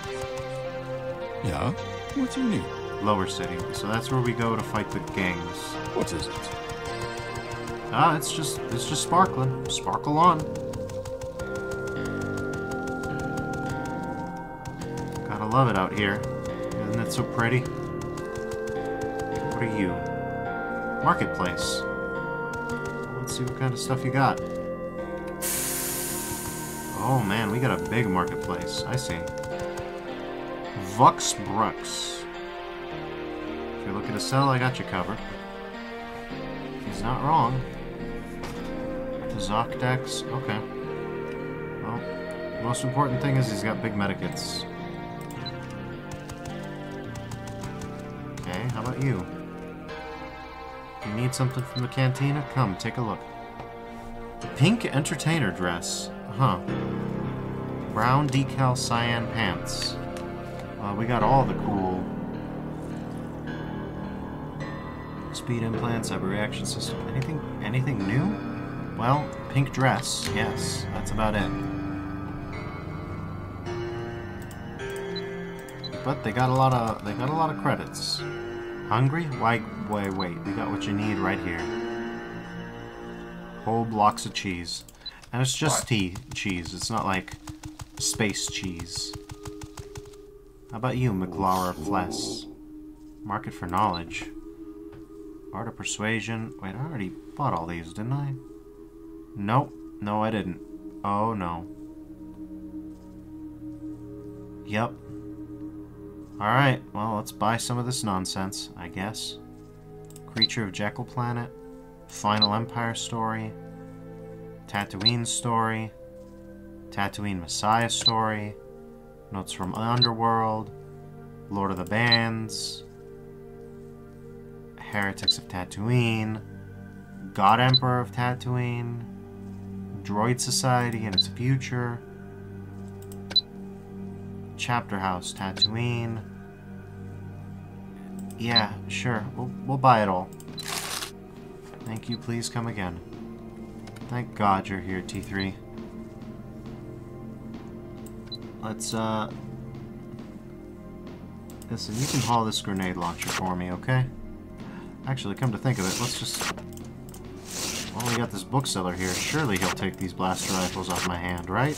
Yeah? What do you need? Lower City. So that's where we go to fight the gangs. What is it? Ah, it's just it's just sparkling. Sparkle on. Gotta love it out here. Isn't it so pretty? What are you? Marketplace. Let's see what kind of stuff you got. Oh man, we got a big marketplace. I see. Vux Brux. If you're looking to sell, I got you covered. He's not wrong. Zocdex, okay. Well, most important thing is he's got big medikits. Okay, how about you? You need something from the cantina? Come, take a look. The pink entertainer dress. Huh. Brown decal cyan pants. Uh, we got all the cool speed implants, cyber reaction system. Anything anything new? Well, pink dress, yes, that's about it. But they got a lot of they got a lot of credits. Hungry? Why wait wait, we got what you need right here. Whole blocks of cheese. And it's just tea cheese, it's not like space cheese. How about you, McLaura Fless? Market for knowledge. Art of persuasion. Wait, I already bought all these, didn't I? Nope. No, I didn't. Oh, no. Yep. Alright, well, let's buy some of this nonsense, I guess. Creature of Jekyll Planet. Final Empire story. Tatooine story, Tatooine Messiah story, Notes from Underworld, Lord of the Bands, Heretics of Tatooine, God Emperor of Tatooine, Droid Society and its future, Chapter House Tatooine. Yeah, sure, we'll, we'll buy it all. Thank you, please come again. Thank God you're here, T3. Let's, uh... Listen, you can haul this grenade launcher for me, okay? Actually, come to think of it, let's just... Well, we got this bookseller here. Surely he'll take these blaster rifles off my hand, right?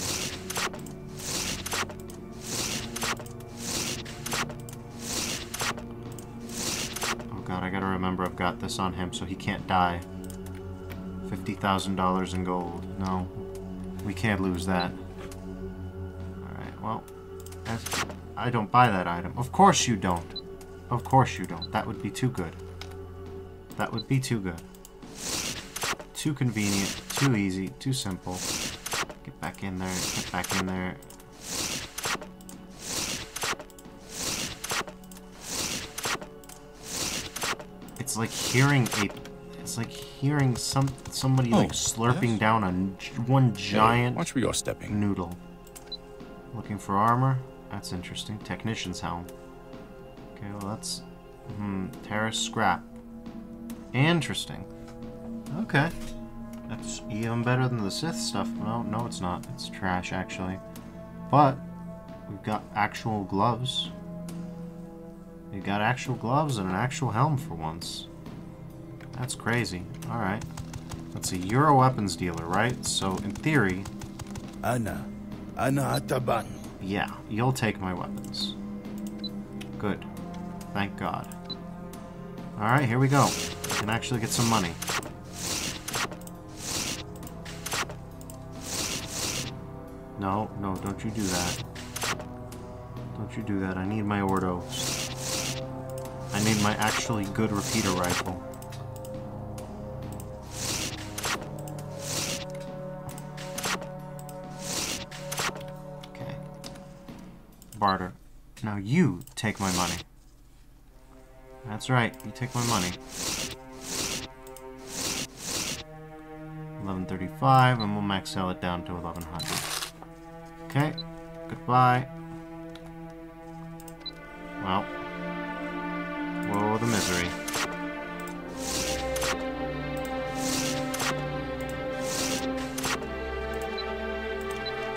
God, I gotta remember I've got this on him so he can't die. $50,000 in gold. No, we can't lose that. Alright, well, I don't buy that item. Of course you don't. Of course you don't. That would be too good. That would be too good. Too convenient, too easy, too simple. Get back in there, get back in there. It's like hearing a it's like hearing some somebody Oh, like slurping yes? down a g- one giant watch where you're stepping. noodle. Looking for armor? That's interesting. Technician's helm. Okay, well that's hmm Taris scrap. Interesting. Okay. That's even better than the Sith stuff. No, no it's not. It's trash actually. But we've got actual gloves. We got actual gloves and an actual helm for once. That's crazy. Alright. Let's see, you're a weapons dealer, right? So in theory, Anna. Anna Ataban. yeah, you'll take my weapons. Good. Thank God. Alright, here we go. We can actually get some money. No, no, don't you do that. Don't you do that. I need my Ordos. I need my actually good repeater rifle. Okay. Barter. Now you take my money. That's right, you take my money. 1135, and we'll max sell it down to 1100. Okay, goodbye. Well, woe the misery.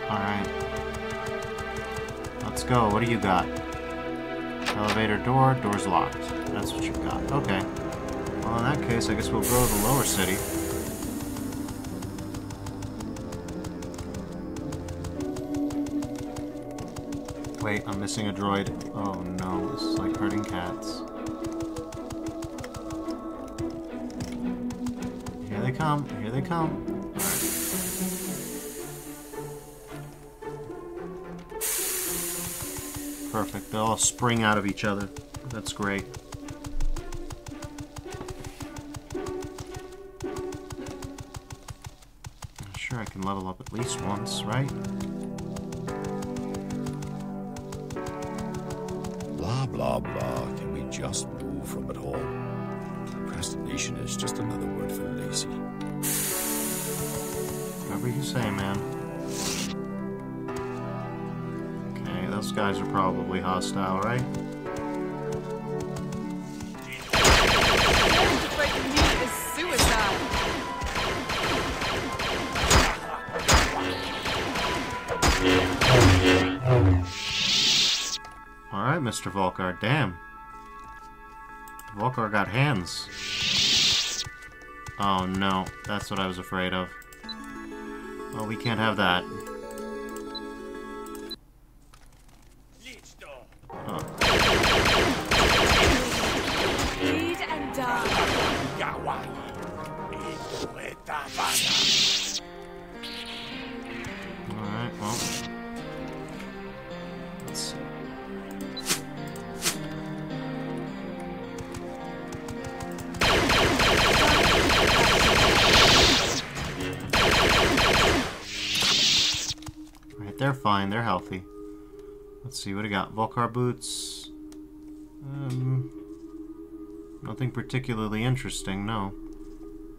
Alright. Let's go. What do you got? Elevator door, door's locked. That's what you've got. Okay. Well, in that case, I guess we'll go to the lower city. Wait, I'm missing a droid. Oh no, this is like hurting cats. Come, here they come. Perfect, they all spring out of each other. That's great. I'm sure I can level up at least once, right? Blah, blah, blah. Can we just Is just another word for lazy. Whatever you say, man. Okay, those guys are probably hostile, right? Alright, Mr. Vulkar, damn. Vulkar got hands. Oh no, that's what I was afraid of. Well, we can't have that. Oh. They're fine. They're healthy. Let's see, what we got? Vulkar boots. Um, nothing particularly interesting, no.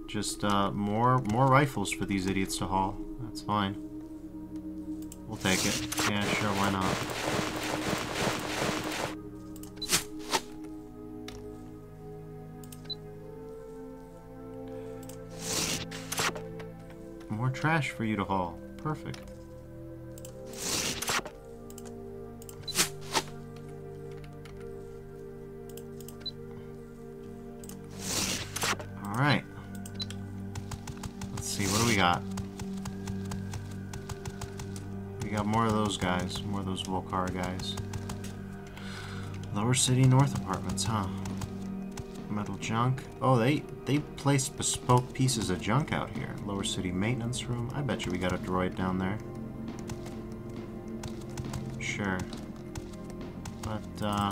Just uh, more more rifles for these idiots to haul. That's fine. We'll take it. Yeah, sure, why not? More trash for you to haul. Perfect. Those Vulkar guys. Lower City North Apartments, huh? Metal junk. Oh, they they placed bespoke pieces of junk out here. Lower City Maintenance Room. I bet you we got a droid down there. Sure. But, uh...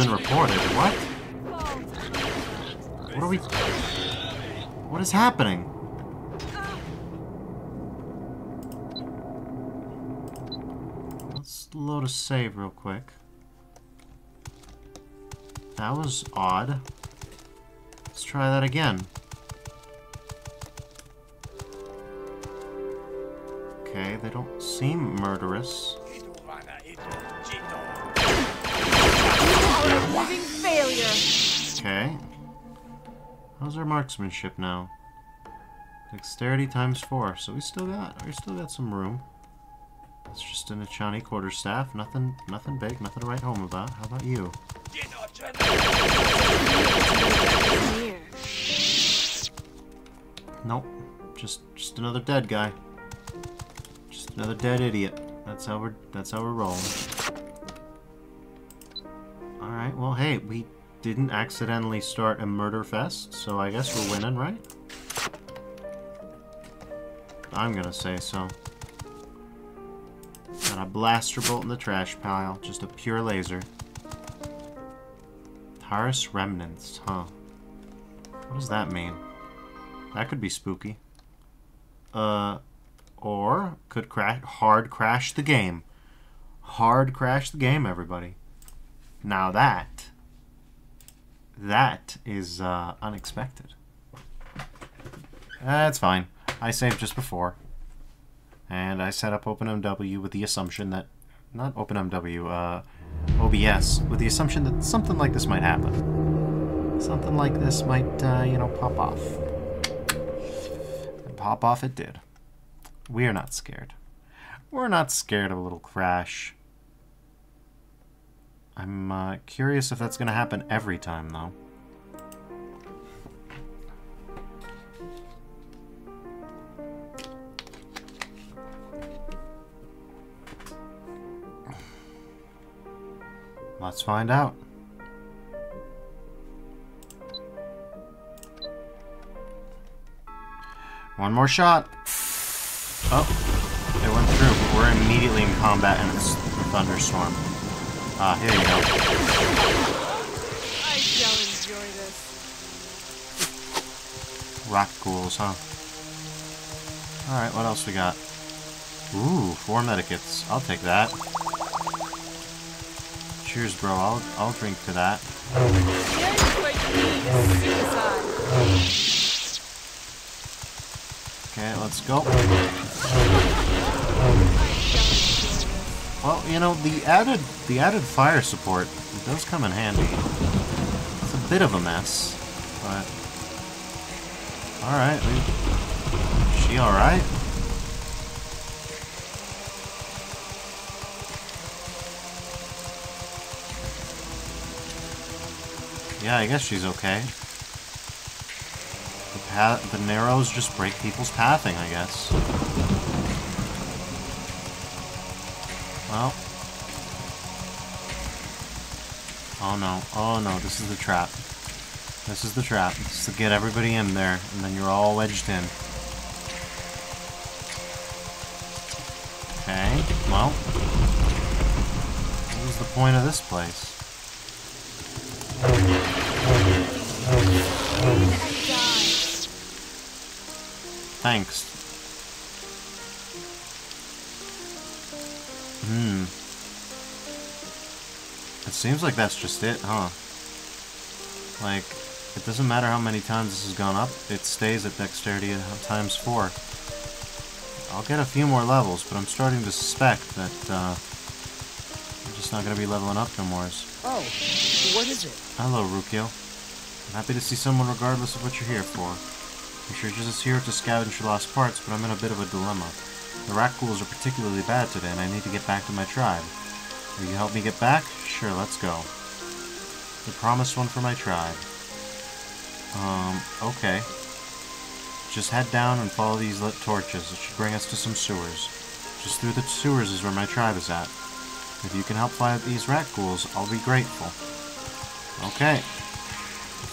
been reported. What? What are we... What is happening? Let's load a save real quick. That was odd. Let's try that again. Okay, they don't seem murderous. Living failure. Okay. How's our marksmanship now? Dexterity times four. So we still got we still got some room. It's just an Echani quarterstaff. Nothing nothing big, nothing to write home about. How about you? Nope. Just just another dead guy. Just another dead idiot. That's how we're that's how we're rolling. Alright, well hey, we didn't accidentally start a murder fest, so I guess we're winning, right? I'm gonna say so. Got a blaster bolt in the trash pile, just a pure laser. Taris remnants, huh? What does that mean? That could be spooky. Uh, or could crash hard crash the game. Hard crash the game, everybody. Now that that is uh, unexpected. That's fine. I saved just before. And I set up OpenMW with the assumption that... Not OpenMW, uh, OBS, with the assumption that something like this might happen. Something like this might, uh, you know, pop off. And pop off it did. We are not scared. We're not scared of a little crash. I'm uh, curious if that's going to happen every time, though. Let's find out. One more shot. Oh, it went through, we're immediately in combat and it's a thunderstorm. Ah, here you go. I shall enjoy this. Rock ghouls, huh? Alright, what else we got? Ooh, four medikits. I'll take that. Cheers, bro. I'll, I'll drink to that. Okay, let's go. Well, you know, the added the added fire support does come in handy. It's a bit of a mess, but alright. She alright? Yeah, I guess she's okay. The path, the narrows just break people's pathing, I guess. Well. Oh no, oh no, this is the trap. This is the trap. Is to get everybody in there, and then you're all wedged in. Okay, well. What was the point of this place? Thanks. Hmm. It seems like that's just it, huh? Like, it doesn't matter how many times this has gone up, it stays at dexterity times 4. I'll get a few more levels, but I'm starting to suspect that, uh, I'm just not going to be leveling up no more. Oh, what is it? Hello, Rukio. I'm happy to see someone regardless of what you're here for. I'm sure you're just here to scavenge for lost parts, but I'm in a bit of a dilemma. The rakghouls are particularly bad today, and I need to get back to my tribe. Will you help me get back? Sure, let's go. The promised one for my tribe. Um, okay. Just head down and follow these lit torches. It should bring us to some sewers. Just through the sewers is where my tribe is at. If you can help fight these rakghouls, I'll be grateful. Okay.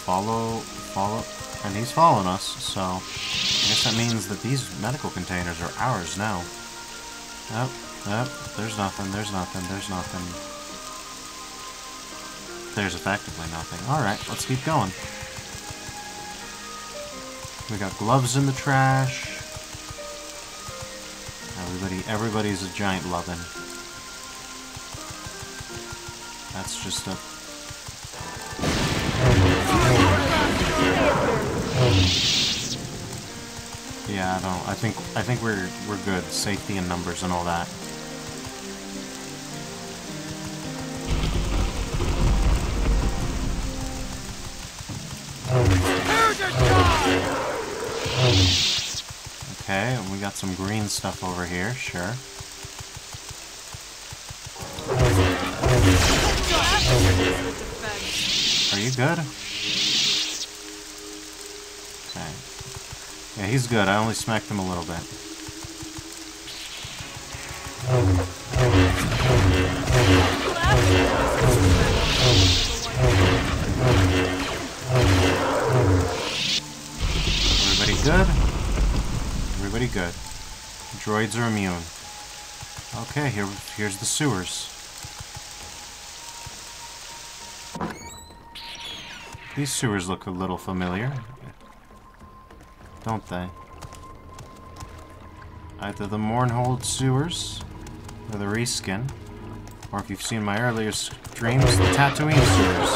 Follow, follow, and he's following us, so I guess that means that these medical containers are ours now. Yep, yep, there's nothing, there's nothing, there's nothing. There's effectively nothing. Alright, let's keep going. We got gloves in the trash. Everybody, everybody's a giant lovin'. That's just a Yeah, I don't. I think I think we're we're good. Safety and numbers and all that. Okay, we got some green stuff over here. Sure. Are you good? Okay. Yeah, he's good. I only smacked him a little bit. Everybody good? Everybody good. Droids are immune. Okay, here, here's the sewers. These sewers look a little familiar. Don't they? Either the Mournhold sewers, or the reskin, or if you've seen my earlier streams, the Tatooine sewers.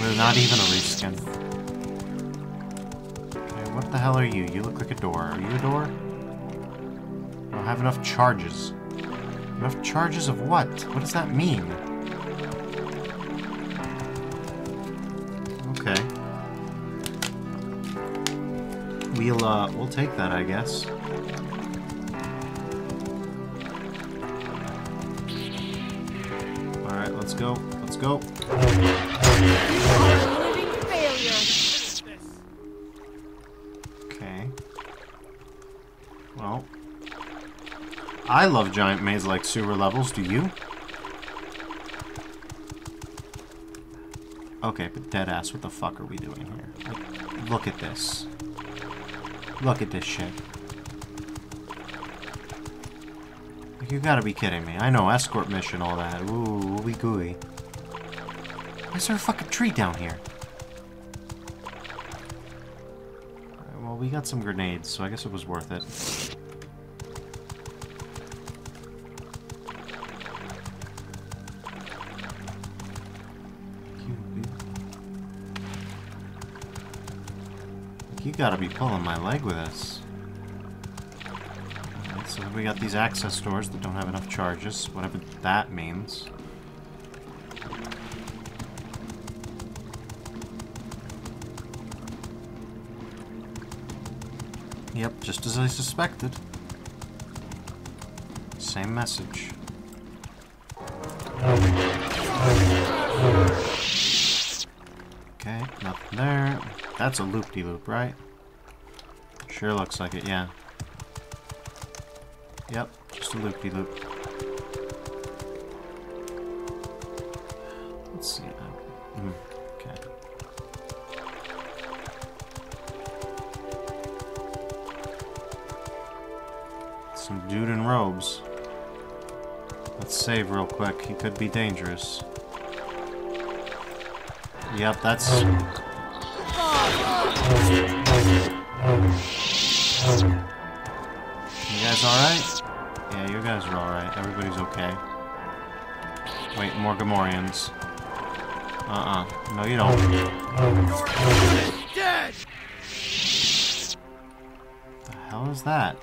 Where not even a reskin. Okay, what the hell are you? You look like a door. Are you a door? I don't have enough charges. Enough charges of what? What does that mean? We'll, uh, we'll take that, I guess. Alright, let's go. Let's go. Okay. Well. I love giant maze-like sewer levels, do you? Okay, but deadass, what the fuck are we doing here? Like, look at this. Look at this shit. Like, you gotta be kidding me. I know, escort mission, all that. Ooh, ooey gooey. Why is there a fucking tree down here? Alright, well, we got some grenades, so I guess it was worth it. You gotta be pulling my leg with this. Alright, so we got these access doors that don't have enough charges, whatever that means. Yep, just as I suspected. Same message. Oh, oh, oh, Nothing there. That's a loop-de-loop, -loop, right? Sure looks like it, yeah. Yep, just a loop-de-loop. -loop. Let's see. Mm, okay. Some dude in robes. Let's save real quick. He could be dangerous. Yep, that's... You guys alright? Yeah, you guys are alright. Everybody's okay. Wait, more Gamorreans. Uh-uh. No, you don't. The hell is that?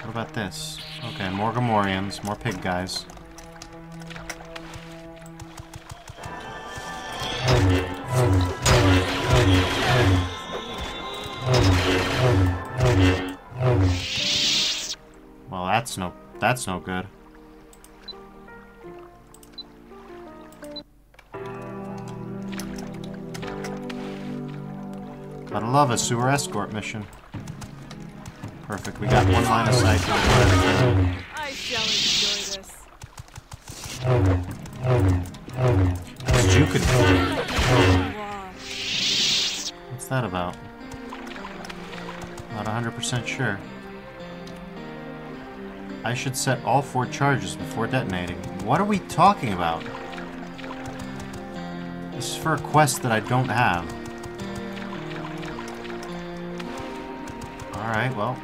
What about this? Okay, more Gamorreans, more pig guys. That's no that's no good. Gotta love a sewer escort mission. Perfect, we got one line of sight I shall enjoy this. It's Jukin. What's that about? Not 100% sure. I should set all four charges before detonating. What are we talking about? This is for a quest that I don't have. Alright, well.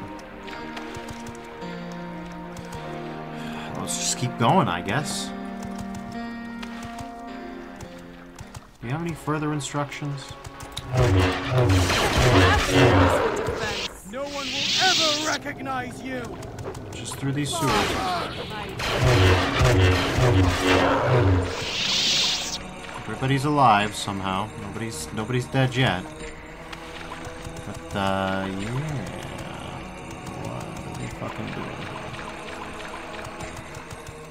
Let's just keep going, I guess. Do you have any further instructions? No one will ever recognize you! Just through these sewers. Everybody's alive somehow. Nobody's nobody's dead yet. But uh yeah. What are we fucking doing?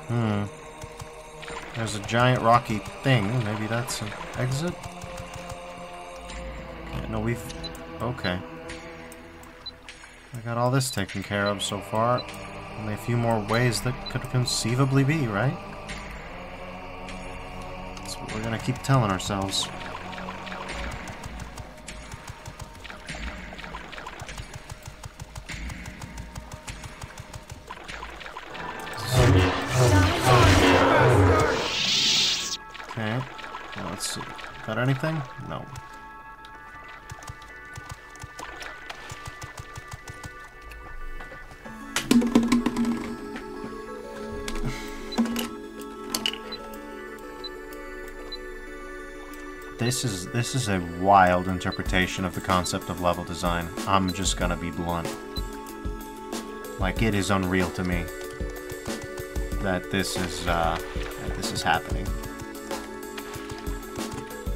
Hmm. There's a giant rocky thing. Maybe that's an exit? Okay, no, we've... Okay. I got all this taken care of so far. Only a few more ways that could conceivably be, right? That's what we're gonna keep telling ourselves. Okay. Let's see. Got anything? No. This is this is a wild interpretation of the concept of level design. I'm just gonna be blunt. Like it is unreal to me that this is uh, that this is happening.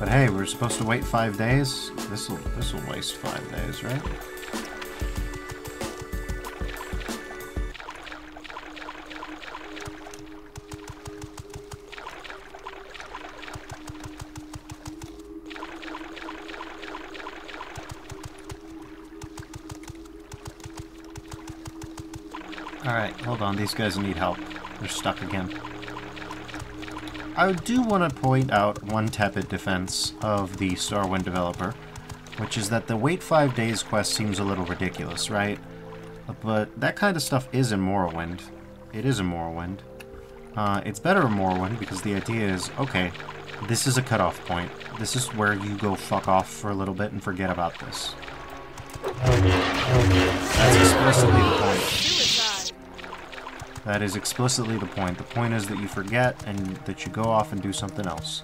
But hey, we're supposed to wait five days. This will this will waste five days, right? Hold on. These guys need help. They're stuck again. I do want to point out one tepid defense of the Starwind developer, which is that the wait five days quest seems a little ridiculous, right? But that kind of stuff is in Morrowind. It is in Morrowind. Uh, it's better in Morrowind because the idea is, okay, this is a cutoff point. This is where you go fuck off for a little bit and forget about this. That's explicitly the point. That is explicitly the point. The point is that you forget and that you go off and do something else.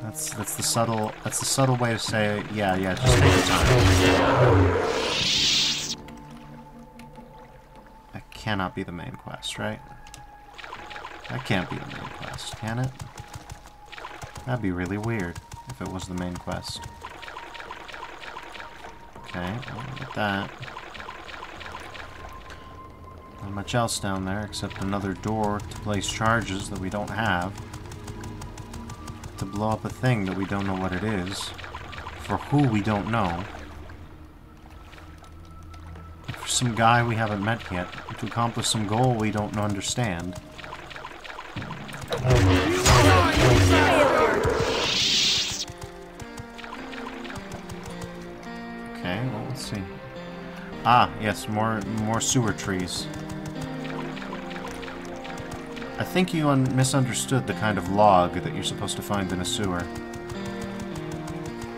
That's that's the subtle that's the subtle way to say yeah yeah just take your time. That cannot be the main quest, right? That can't be the main quest, can it? That'd be really weird if it was the main quest. Okay, well, with that. Not much else down there except another door to place charges that we don't have. To blow up a thing that we don't know what it is. For who we don't know. For some guy we haven't met yet. To accomplish some goal we don't understand. Okay, well, let's see. Ah, yes, more more sewer trees. I think you un misunderstood the kind of log that you're supposed to find in a sewer.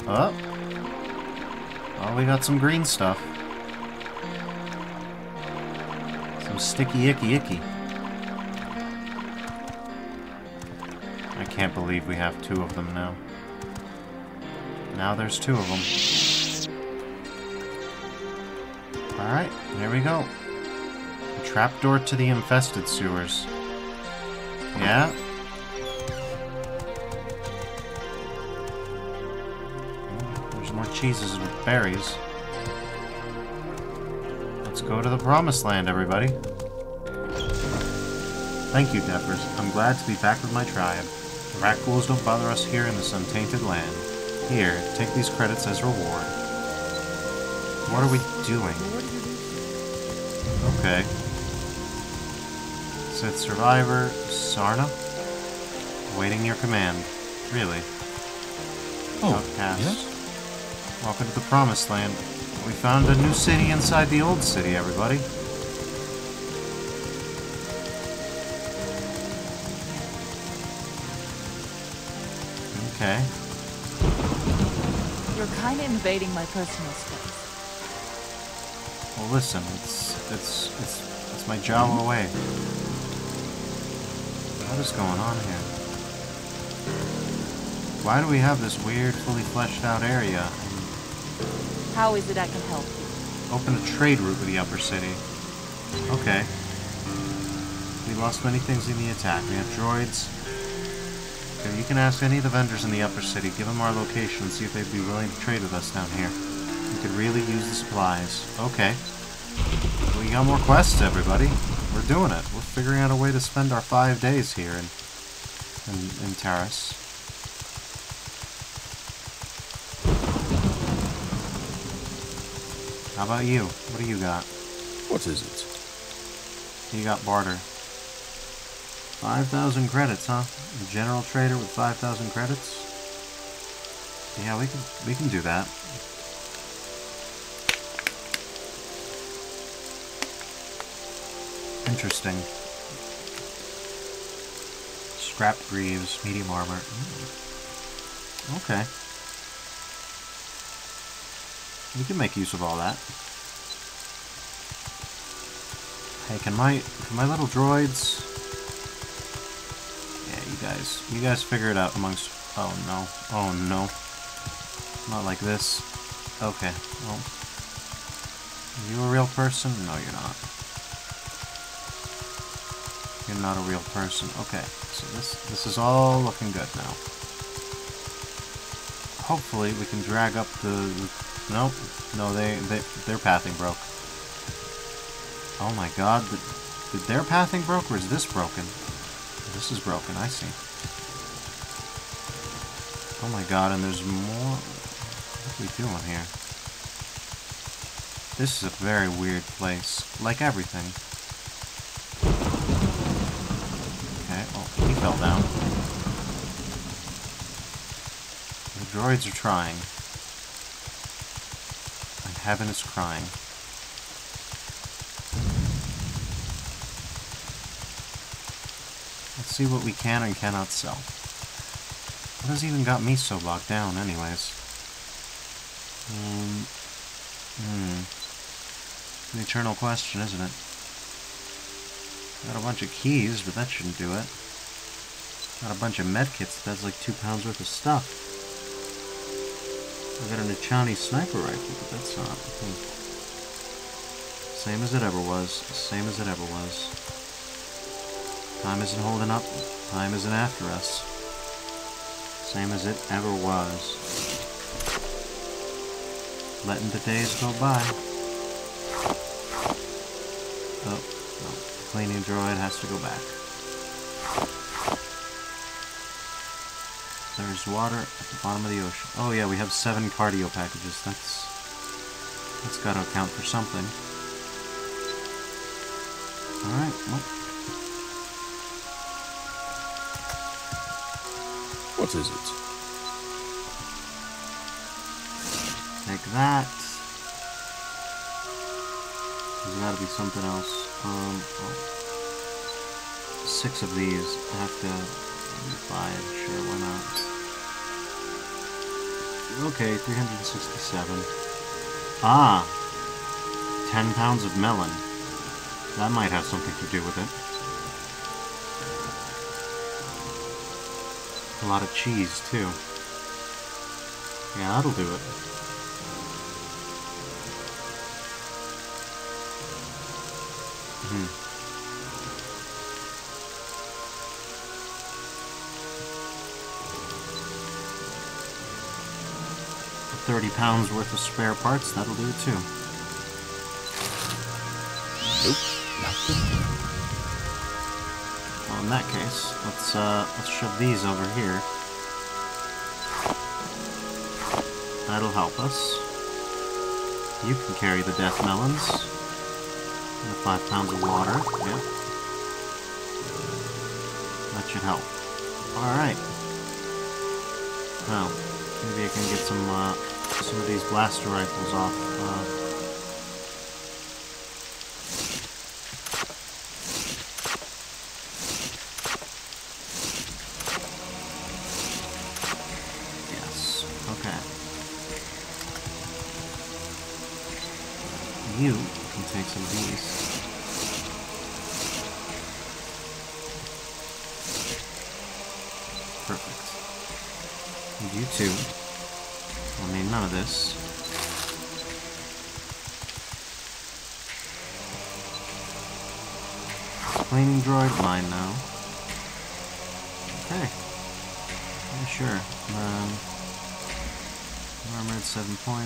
Oh. Oh, we got some green stuff. Some sticky icky icky. I can't believe we have two of them now. Now there's two of them. Alright, there we go. A trapdoor to the infested sewers. Yeah? There's more cheeses and berries. Let's go to the promised land, everybody. Thank you, Deffers. I'm glad to be back with my tribe. The rakghouls don't bother us here in this untainted land. Here, take these credits as reward. What are we doing? Okay. Said Survivor, Sarna? Awaiting your command. Really? Oh, Outcast. yes? Welcome to the Promised Land. We found a new city inside the old city, everybody. Okay. You're kind of invading my personal space. Well, listen, it's it's it's it's my Jawa mm-hmm. way. What is going on here? Why do we have this weird, fully fleshed out area? How is it I can help you? Open a trade route with the upper city. Okay. We lost many things in the attack. We have droids. Okay, you can ask any of the vendors in the upper city, give them our location, and see if they'd be willing to trade with us down here. We could really use the supplies. Okay. We got more quests, everybody. We're doing it. Figuring out a way to spend our five days here in in, in Taris. How about you? What do you got? What is it? You got barter. 5,000 credits, huh? A general trader with 5,000 credits? Yeah, we can we can do that. Interesting. Scrapped greaves, medium armor. Mm. Okay. We can make use of all that. Hey, can my can my little droids? Yeah, you guys, you guys figure it out amongst. Oh no! Oh no! Not like this. Okay. Well, are you a real person? No, you're not. You're not a real person. Okay. So this this is all looking good now. Hopefully, we can drag up the. Nope. No, they they their pathing broke. Oh my god, did, did their pathing broke or is this broken? This is broken, I see. Oh my god, and there's more... What are we doing here? This is a very weird place. Like everything. Okay, oh, he fell down. The droids are trying. And heaven is crying. Let's see what we can and cannot sell. What has even got me so bogged down, anyways? Um, hmm. The eternal question, isn't it? Got a bunch of keys, but that shouldn't do it. Got a bunch of medkits, that's like two pounds worth of stuff. I got an Echani sniper rifle, but that's not. Same as it ever was. Same as it ever was. Time isn't holding up. Time isn't after us. Same as it ever was. Letting the days go by. Oh, no. Cleaning droid has to go back. There's water at the bottom of the ocean. Oh yeah, we have seven cardio packages. That's... That's gotta account for something. Alright, well... What is it? Take that. There's gotta be something else. Um, well, six of these. I have to five. Sure, why not? Okay, 367. Ah! 10 pounds of melon. That might have something to do with it. A lot of cheese, too. Yeah, that'll do it. Hmm. Thirty pounds worth of spare parts, that'll do it too. Nope, nothing. Well, in that case, let's uh, let's shove these over here. That'll help us. You can carry the death melons. And the five pounds of water. Yep. That should help. Alright. Well, maybe I can get some, uh, some of these blaster rifles off, uh,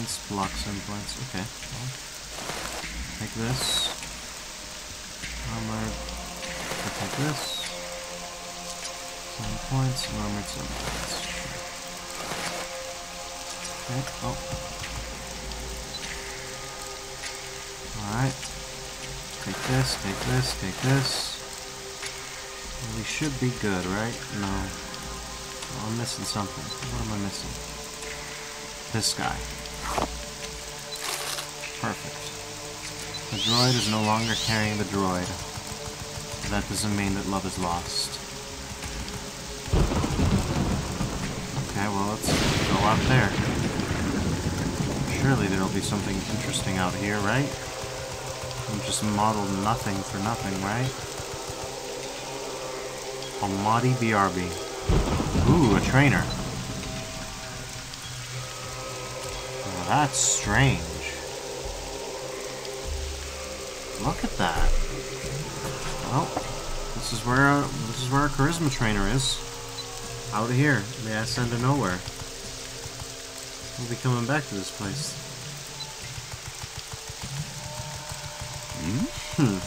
7 points, block 7 points. Okay. Well, take this. Armored. I'll take this. 7 points, armored 7 points. Okay, oh. Alright. Take this, take this, take this. We should be good, right? No. Oh, I'm missing something. What am I missing? This guy. Perfect. The droid is no longer carrying the droid. That doesn't mean that love is lost. Okay, well, let's go out there. Surely there'll be something interesting out here, right? I'm just modeled nothing for nothing, right? Almighty BRB. Ooh, a trainer. Well, that's strange. Look at that. Well, this is where uh, this is where our charisma trainer is. Out of here, the ass end of nowhere. We'll be coming back to this place. Hmm.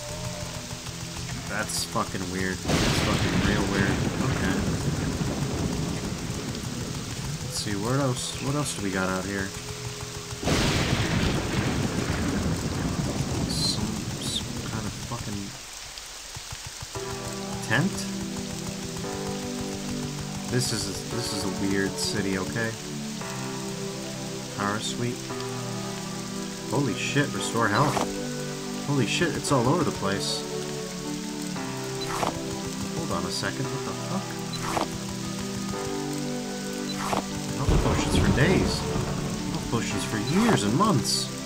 That's fucking weird. That's fucking real weird. Okay. Let's see, what else what else do we got out here? This is a, this is a weird city, okay? Power suite. Holy shit, restore health. Holy shit, it's all over the place. Hold on a second, what the fuck? Health potions for days. Health potions for years and months.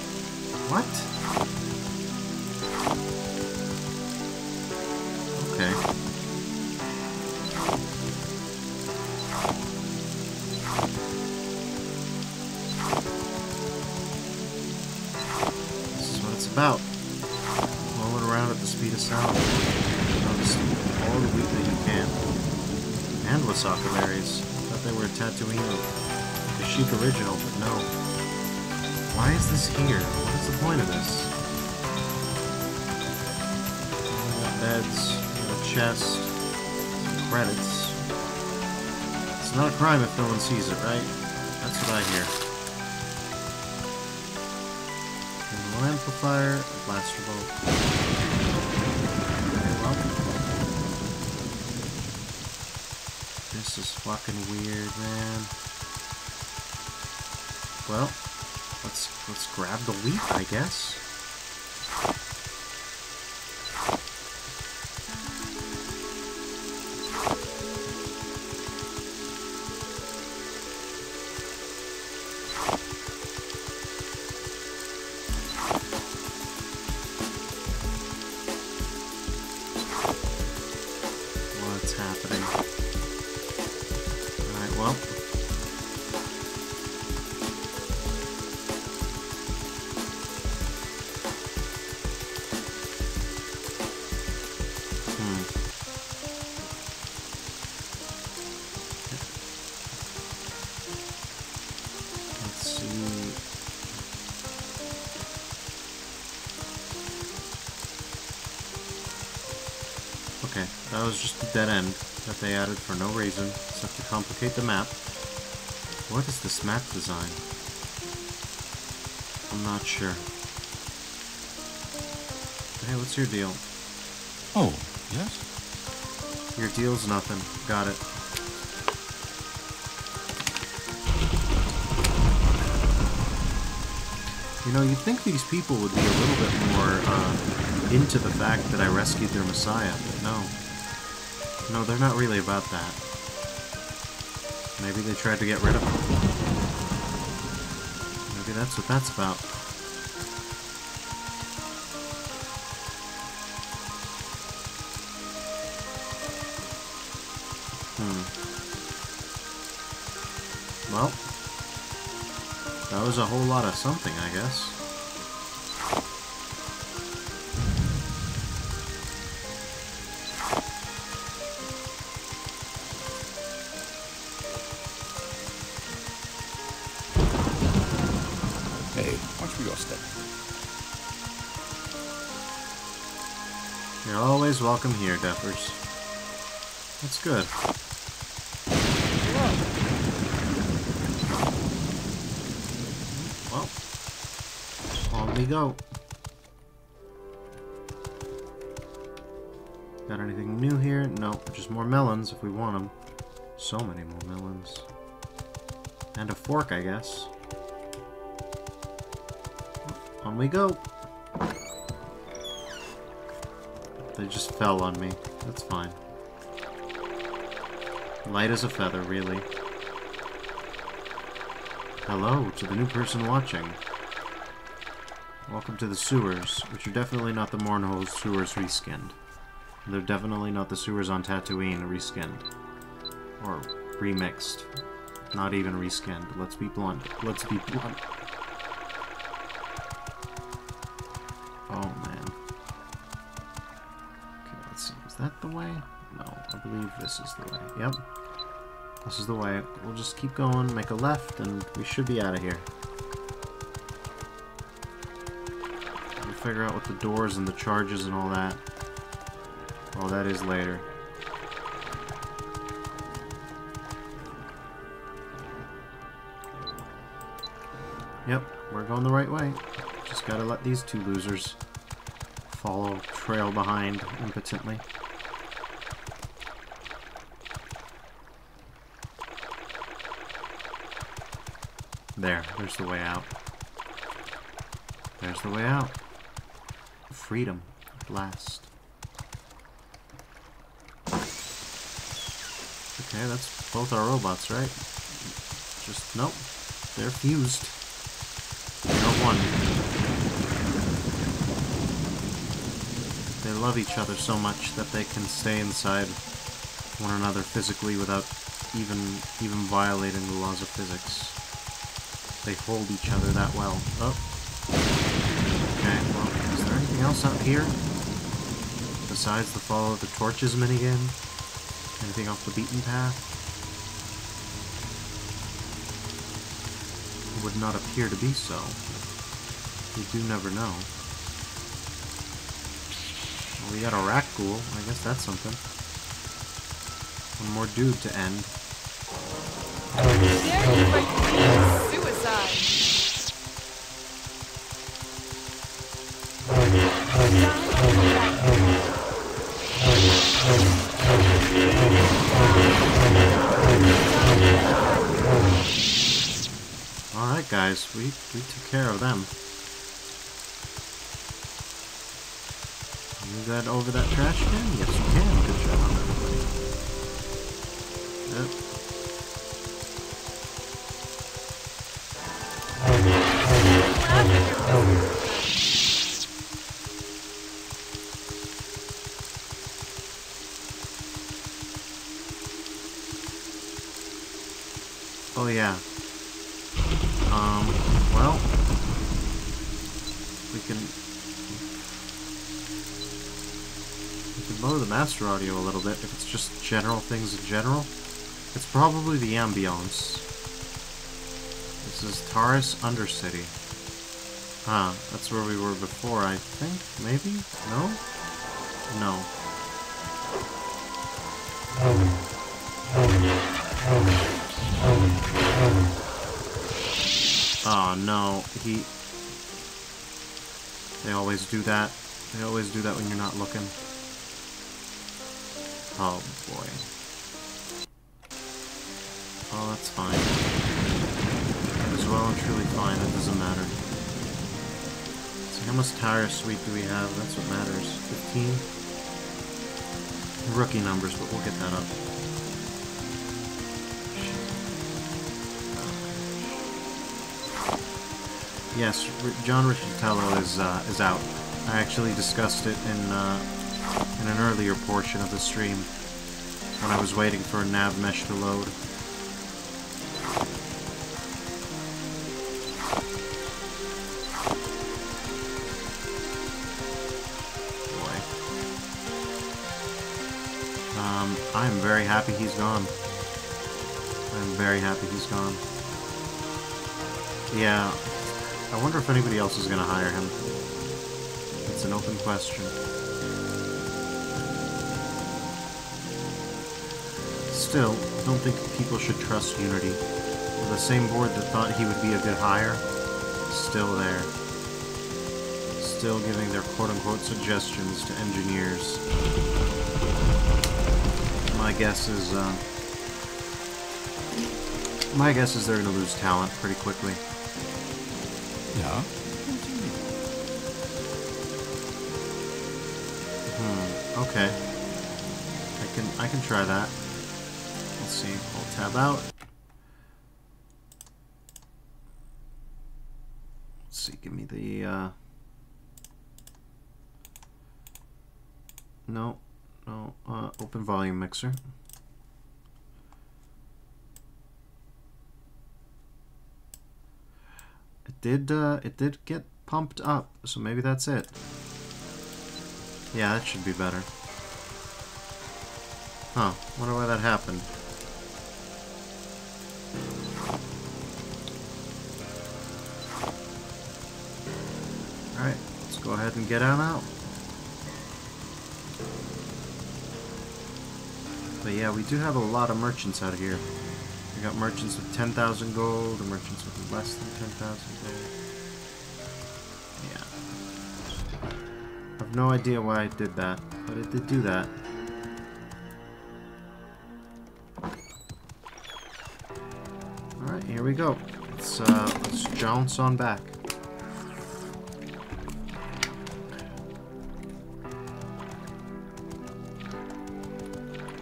Crime if no one sees it, right? That's what I hear. And one amplifier, a blaster bolt. Well. This is fucking weird, man. Well, let's let's grab the leaf, I guess. Reason except to complicate the map. What is this map design? I'm not sure. Hey, what's your deal? Oh, yes? Your deal's nothing. Got it. You know, you'd think these people would be a little bit more uh, into the fact that I rescued their messiah, but no. No, they're not really about that. They tried to get rid of him. Maybe that's what that's about. Hmm. Well, that was a whole lot of something, I guess. Welcome here, Deffers. That's good. Well, on we go. Got anything new here? No, just more melons if we want them. So many more melons. And a fork, I guess. On we go. Just fell on me. That's fine. Light as a feather, really. Hello to the new person watching. Welcome to the sewers, which are definitely not the Mournhold sewers reskinned. They're definitely not the sewers on Tatooine reskinned. Or remixed. Not even reskinned. Let's be blunt. Let's be blunt. That the way? No, I believe this is the way. Yep. This is the way. We'll just keep going, make a left, and we should be out of here. We'll figure out what the doors and the charges and all that. Oh, that is later. Yep, we're going the right way. Just gotta let these two losers follow, trail behind impotently. There, there's the way out. There's the way out. Freedom, last. Okay, that's both our robots, right? Just, nope. They're fused. They're one. They love each other so much that they can stay inside one another physically without even even violating the laws of physics. They hold each other that well. Oh. Okay, well, is there anything else out here? Besides the follow of the torches minigame? Anything off the beaten path? It Would not appear to be so. You do never know. Well, we got a rat ghoul. I guess that's something. One more dude to end. Alright guys, we, we took care of them. Move that over that trash can? Yes you can. Good job. Yep. Yeah. Um, well, we can we can lower the master audio a little bit if it's just general things in general. It's probably the ambiance. This is Taris Undercity. Ah, that's where we were before, I think? Maybe? No? No. Oh Oh, no, he... They always do that. They always do that when you're not looking. Oh boy. Oh, that's fine. As well and truly fine, it doesn't matter. So how much tire sweep do we have? That's what matters. 15? Rookie numbers, but we'll get that up. Yes, John Riccitiello is uh, is out. I actually discussed it in uh, in an earlier portion of the stream when I was waiting for a nav mesh to load. Boy. Um, I'm very happy he's gone. I'm very happy he's gone. Yeah, I wonder if anybody else is going to hire him. It's an open question. Still, don't think people should trust Unity. The same board that thought he would be a good hire, still there. Still giving their quote-unquote suggestions to engineers. My guess is, uh, my guess is they're going to lose talent pretty quickly. Yeah? Hmm, okay. I can I can try that. Let's see, I'll tab out. Let's see, give me the uh No, no, uh open volume mixer. It did, uh, it did get pumped up, so maybe that's it. Yeah, that should be better. Huh, wonder why that happened. Alright, let's go ahead and get on out. But yeah, we do have a lot of merchants out here. We got merchants with 10,000 gold, and merchants with less than 10,000 gold. Yeah. I have no idea why it did that, but it did do that. Alright, here we go. Let's, uh, let's jounce on back.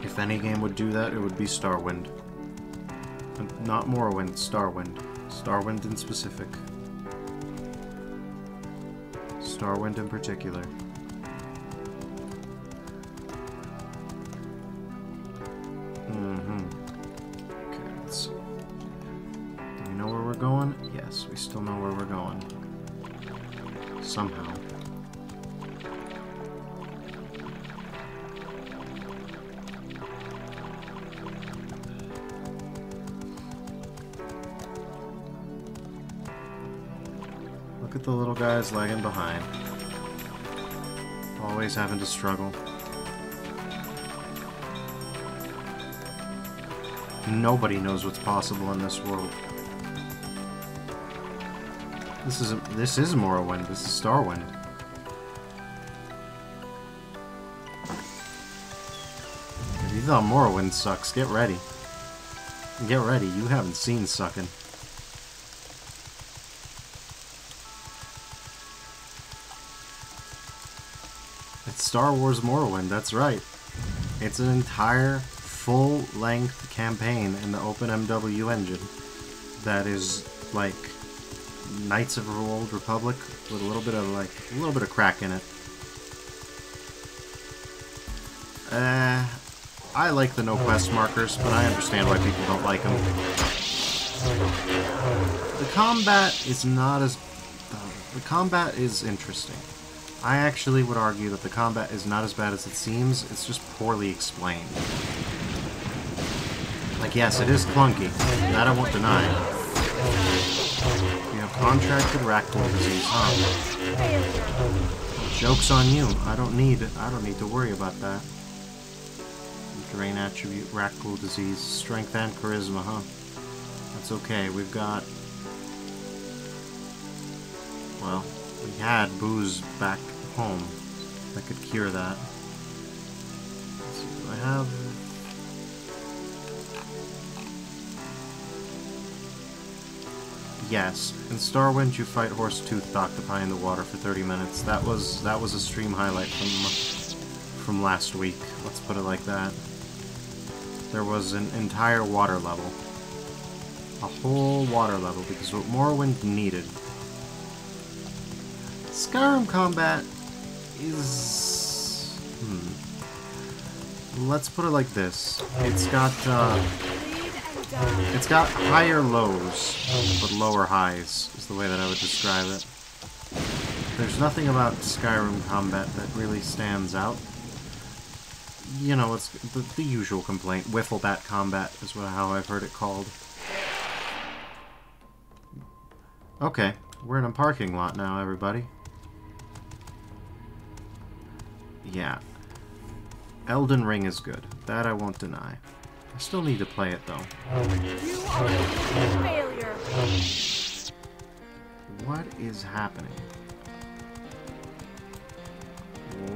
If any game would do that, it would be Starwind. Not Morrowind, Starwind. Starwind in specific. Starwind in particular. At the little guys lagging behind. Always having to struggle. Nobody knows what's possible in this world. This is this is Morrowind. This is Starwind. If you thought Morrowind sucks, get ready. Get ready. You haven't seen sucking. Star Wars Morrowind, that's right. It's an entire full-length campaign in the OpenMW engine that is like Knights of the Old Republic with a little bit of like a little bit of crack in it. Uh, I like the no quest markers, but I understand why people don't like them. The combat is not as the combat is interesting. I actually would argue that the combat is not as bad as it seems, it's just poorly explained. Like, yes, it is clunky. That I won't deny. You have contracted rakghoul disease, huh? Joke's on you. I don't need I don't need to worry about that. Drain attribute, rakghoul disease, strength and charisma, huh? That's okay. We've got well, we had booze back home that could cure that. I have Yes, in Starwind you fight horse-toothed octopi in the water for 30 minutes. That was that was a stream highlight from from last week. Let's put it like that. There was an entire water level. A whole water level because what Morrowind needed. Skyrim combat is hmm. Let's put it like this. It's got uh it's got higher lows, but lower highs, is the way that I would describe it. There's nothing about Skyrim combat that really stands out. You know, it's the, the usual complaint. Wifflebat combat is what, how I've heard it called. Okay, we're in a parking lot now, everybody. Yeah. Elden Ring is good. That I won't deny. I still need to play it though. You are a failure. What is happening?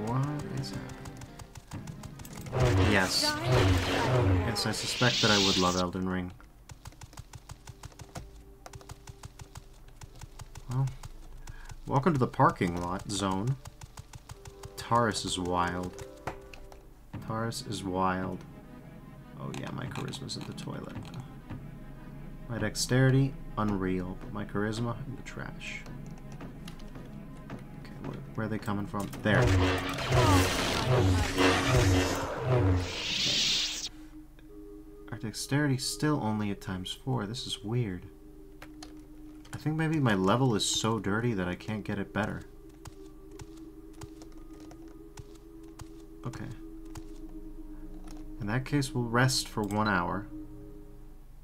What is happening? Yes. Yes, I suspect that I would love Elden Ring. Well, welcome to the parking lot zone. Taris is wild. Taris is wild. Oh yeah, my charisma's in the toilet. My dexterity, unreal, but my charisma, in the trash. Okay, where, where are they coming from? There. Our dexterity still only at times four. This is weird. I think maybe my level is so dirty that I can't get it better. Okay. In that case, we'll rest for one hour.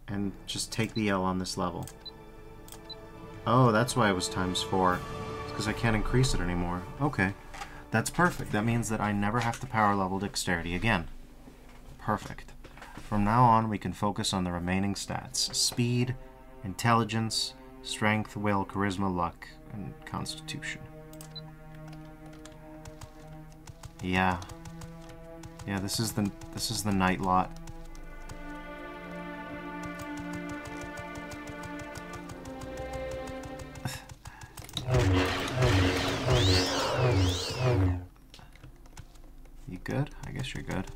And just take the L on this level. Oh, that's why it was times four. It's because I can't increase it anymore. Okay. That's perfect. That means that I never have to power level dexterity again. Perfect. From now on, we can focus on the remaining stats. Speed, intelligence, strength, will, charisma, luck, and constitution. Yeah. Yeah, this is the this is the night lot. You good? I guess you're good.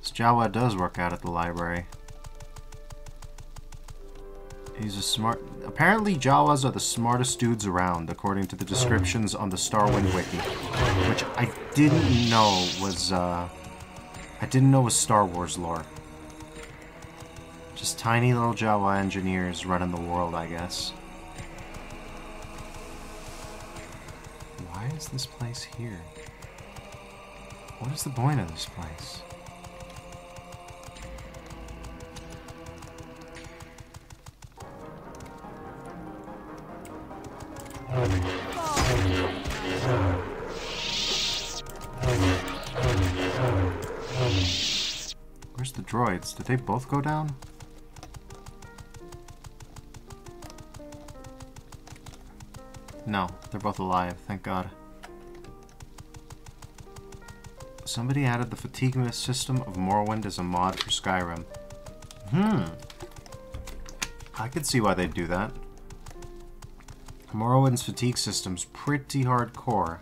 This Jawa does work out at the library. He's a smart... Apparently Jawas are the smartest dudes around, according to the descriptions on the Starwind Wiki. Which I didn't know was, uh... I didn't know was Star Wars lore. Just tiny little Jawa engineers running the world, I guess. Why is this place here? What is the point of this place? Where's the droids? Did they both go down? No, they're both alive, thank god. Somebody added the fatigue system of Morrowind as a mod for Skyrim. Hmm. I could see why they'd do that. Morrowind's fatigue system's pretty hardcore,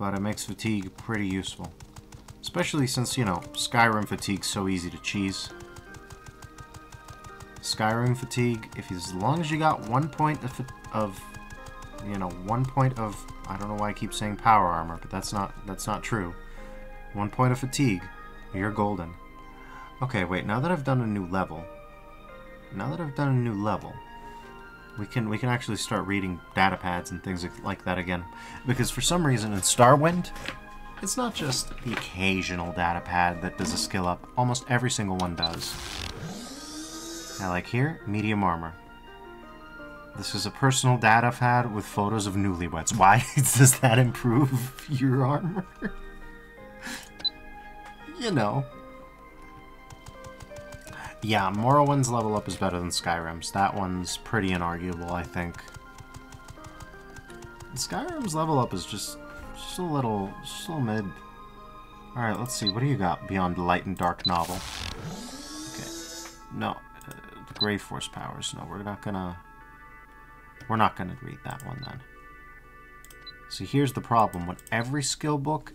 but it makes fatigue pretty useful. Especially since, you know, Skyrim fatigue's so easy to cheese. Skyrim fatigue, if as long as you got one point of, of, you know, one point of, I don't know why I keep saying power armor, but that's not, that's not true. One point of fatigue, you're golden. Okay, wait, now that I've done a new level, now that I've done a new level, We can we can actually start reading data pads and things like that again, because for some reason in Starwind, it's not just the occasional data pad that does a skill up. Almost every single one does. Now, like here, medium armor. This is a personal data pad with photos of newlyweds. Why does that improve your armor? you know. Yeah, Morrowind's level up is better than Skyrim's. That one's pretty inarguable, I think. Skyrim's level up is just, just a little, just a little mid. Alright, let's see. What do you got beyond light and dark novel? Okay. No. Uh, the Grave Force powers. No, we're not gonna... We're not gonna read that one then. See, here's the problem. When every skill book,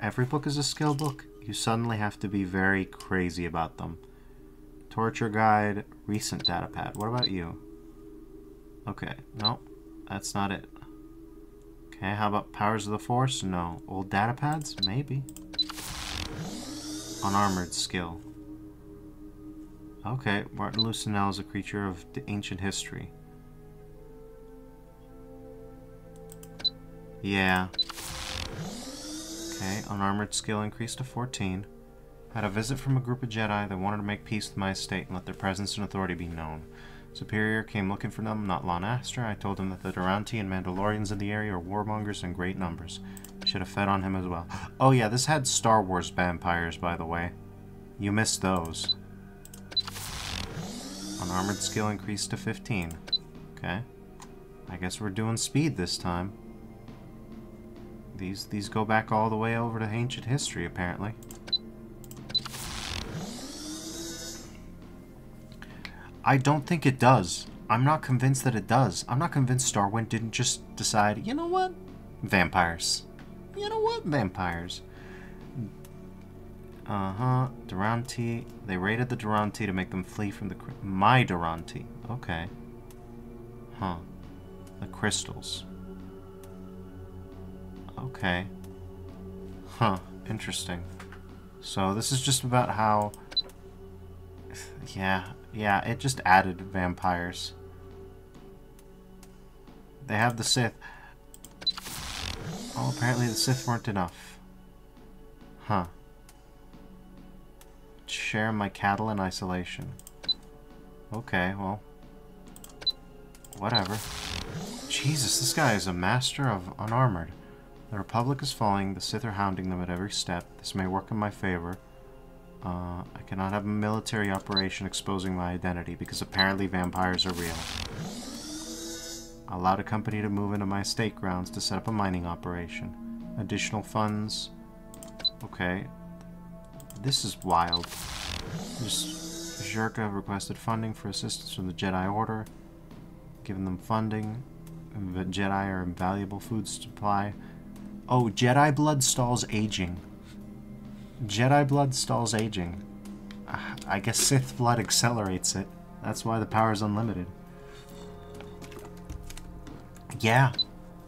every book is a skill book, you suddenly have to be very crazy about them. Torture guide, recent data pad. What about you? Okay, no, that's not it. Okay, how about powers of the force? No. Old data pads? Maybe. Unarmored skill. Okay, Martin Lucinel is a creature of ancient history. Yeah. Okay, unarmored skill increased to 14. Had a visit from a group of Jedi that wanted to make peace with my estate and let their presence and authority be known. Superior came looking for them, not Lon Astor. I told him that the Duranti and Mandalorians in the area are warmongers in great numbers. Should have fed on him as well. Oh yeah, this had Star Wars vampires, by the way. You missed those. Unarmored skill increased to 15. Okay. I guess we're doing speed this time. These these go back all the way over to ancient history, apparently. I don't think it does. I'm not convinced that it does. I'm not convinced Starwind didn't just decide, you know what? Vampires. You know what? Vampires. Uh-huh. Duranti. They raided the Duranti to make them flee from the... My Duranti. Okay. Huh. The crystals. Okay. Huh. Interesting. So this is just about how... Yeah, yeah, it just added vampires. They have the Sith. Oh, apparently the Sith weren't enough. Huh. Share my cattle in isolation. Okay, well. Whatever. Jesus, this guy is a master of unarmored. The Republic is falling, the Sith are hounding them at every step. This may work in my favor. Uh, I cannot have a military operation exposing my identity because apparently vampires are real. I allowed a company to move into my estate grounds to set up a mining operation. Additional funds. Okay. This is wild. Just Czerka requested funding for assistance from the Jedi Order. Given them funding. The Jedi are invaluable food supply. Oh, Jedi blood stalls aging. Jedi blood stalls aging. Ah, I guess Sith blood accelerates it. That's why the power is unlimited. Yeah.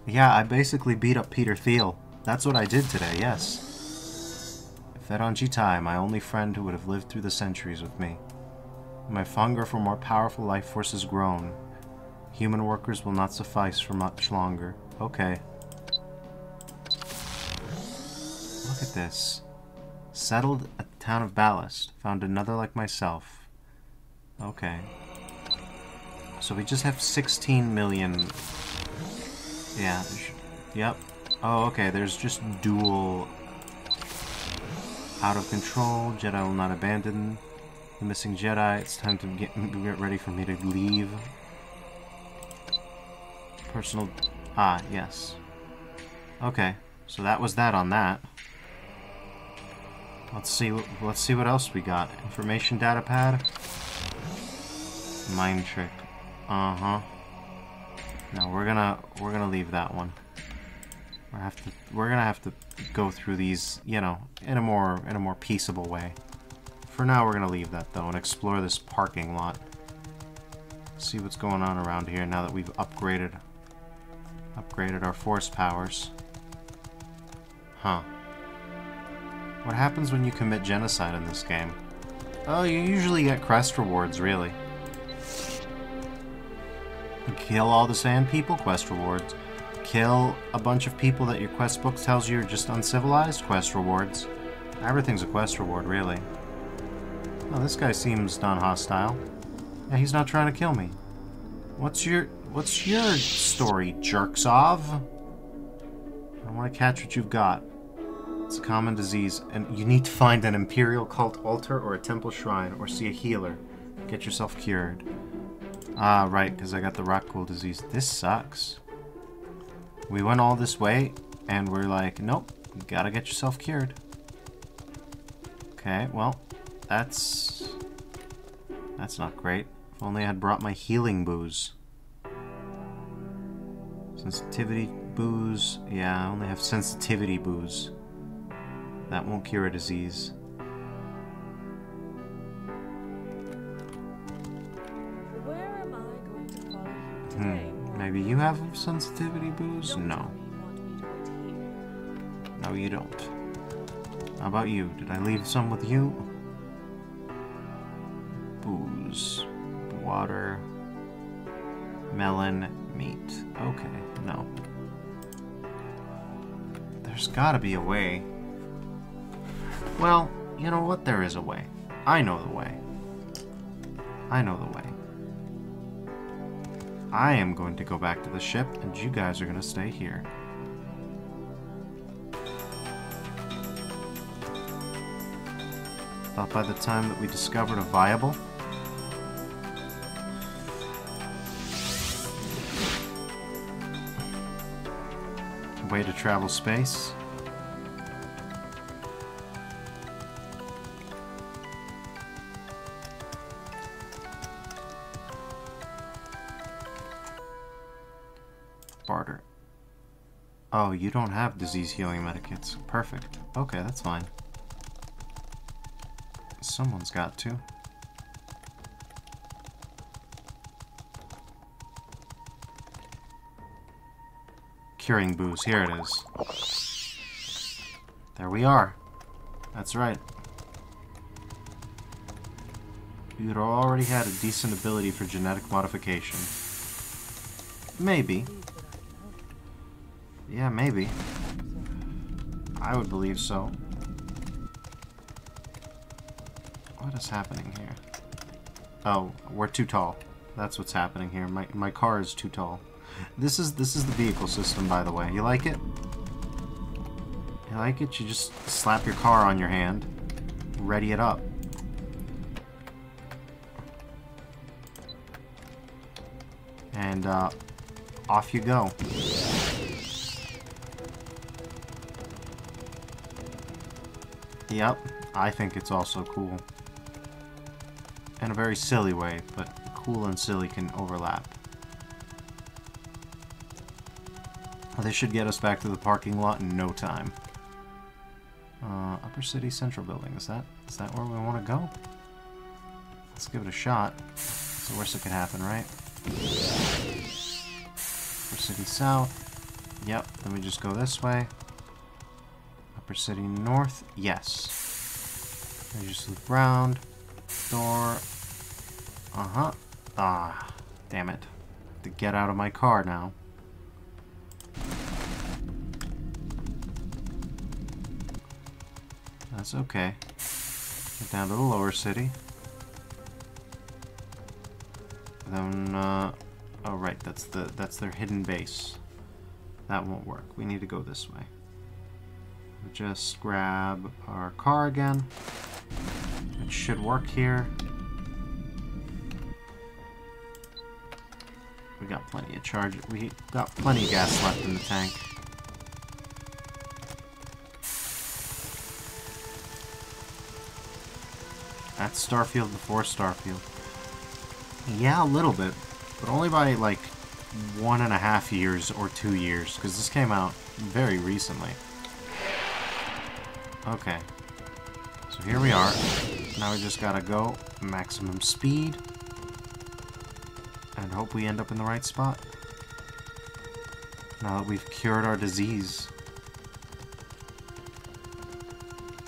Yeah, I basically beat up Peter Thiel. That's what I did today, yes. Fed on Jitai, my only friend who would have lived through the centuries with me. My hunger for more powerful life force has grown. Human workers will not suffice for much longer. Okay. Look at this. Settled at the town of Ballast. Found another like myself. Okay. So we just have 16 million... Yeah. Yep. Oh, okay. There's just dual... Out of control. Jedi will not abandon the missing Jedi. It's time to get, get ready for me to leave. Personal... Ah, yes. Okay. So that was that on that. Let's see. Let's see what else we got. Information data pad. Mind trick. Uh huh. No, we're gonna we're gonna leave that one. We have to. We're gonna have to go through these, you know, in a more in a more peaceable way. For now, we're gonna leave that though and explore this parking lot. See what's going on around here now that we've upgraded upgraded our force powers. Huh. What happens when you commit genocide in this game? Oh, you usually get crest rewards, really. Kill all the sand people, quest rewards. Kill a bunch of people that your quest book tells you are just uncivilized, quest rewards. Everything's a quest reward, really. Oh, this guy seems non-hostile. Yeah, he's not trying to kill me. What's your what's your story, Jerksov? I want to catch what you've got. It's a common disease, and you need to find an Imperial cult altar or a temple shrine, or see a healer. Get yourself cured. Ah, right, because I got the rakghoul disease. This sucks. We went all this way, and we're like, nope, you gotta get yourself cured. Okay, well, that's... That's not great. If only I had brought my healing booze. Sensitivity booze. Yeah, I only have sensitivity booze. That won't cure a disease. Where am I going to you? Hmm. Maybe you have sensitivity booze? No. No, you don't. How about you? Did I leave some with you? Booze. Water. Melon. Meat. Okay, no. There's gotta be a way. Well, you know what? There is a way. I know the way. I know the way. I am going to go back to the ship, and you guys are going to stay here. Thought by the time that we discovered a viable way to travel space. Oh, you don't have disease healing medikits. Perfect. Okay, that's fine. Someone's got to. Curing booze. Here it is. There we are. That's right. You'd already had a decent ability for genetic modification. Maybe. Yeah, maybe. I would believe so. What is happening here? Oh, we're too tall. That's what's happening here. My my car is too tall. This is this is the vehicle system, by the way. You like it? You like it? You just slap your car on your hand, ready it up. And uh, off you go. Yep, I think it's also cool. In a very silly way, but cool and silly can overlap. They should get us back to the parking lot in no time. Uh, Upper City Central Building, is that is that where we want to go? Let's give it a shot. It's the worst that could happen, right? Upper City South. Yep, then we just go this way. Upper City North. Yes. We just loop around. Door. Uh-huh. Ah, damn it. to get out of my car now. That's okay. Get down to the lower city. Then, uh... Oh, right, that's the that's their hidden base. That won't work. We need to go this way. Just grab our car again. It should work here. We got plenty of charge. We got plenty of gas left in the tank. That's Starfield before Starfield. Yeah, a little bit, but only by like one and a half years or two years, because this came out very recently. Okay. So here we are. Now we just gotta go maximum speed and hope we end up in the right spot. Now that we've cured our disease.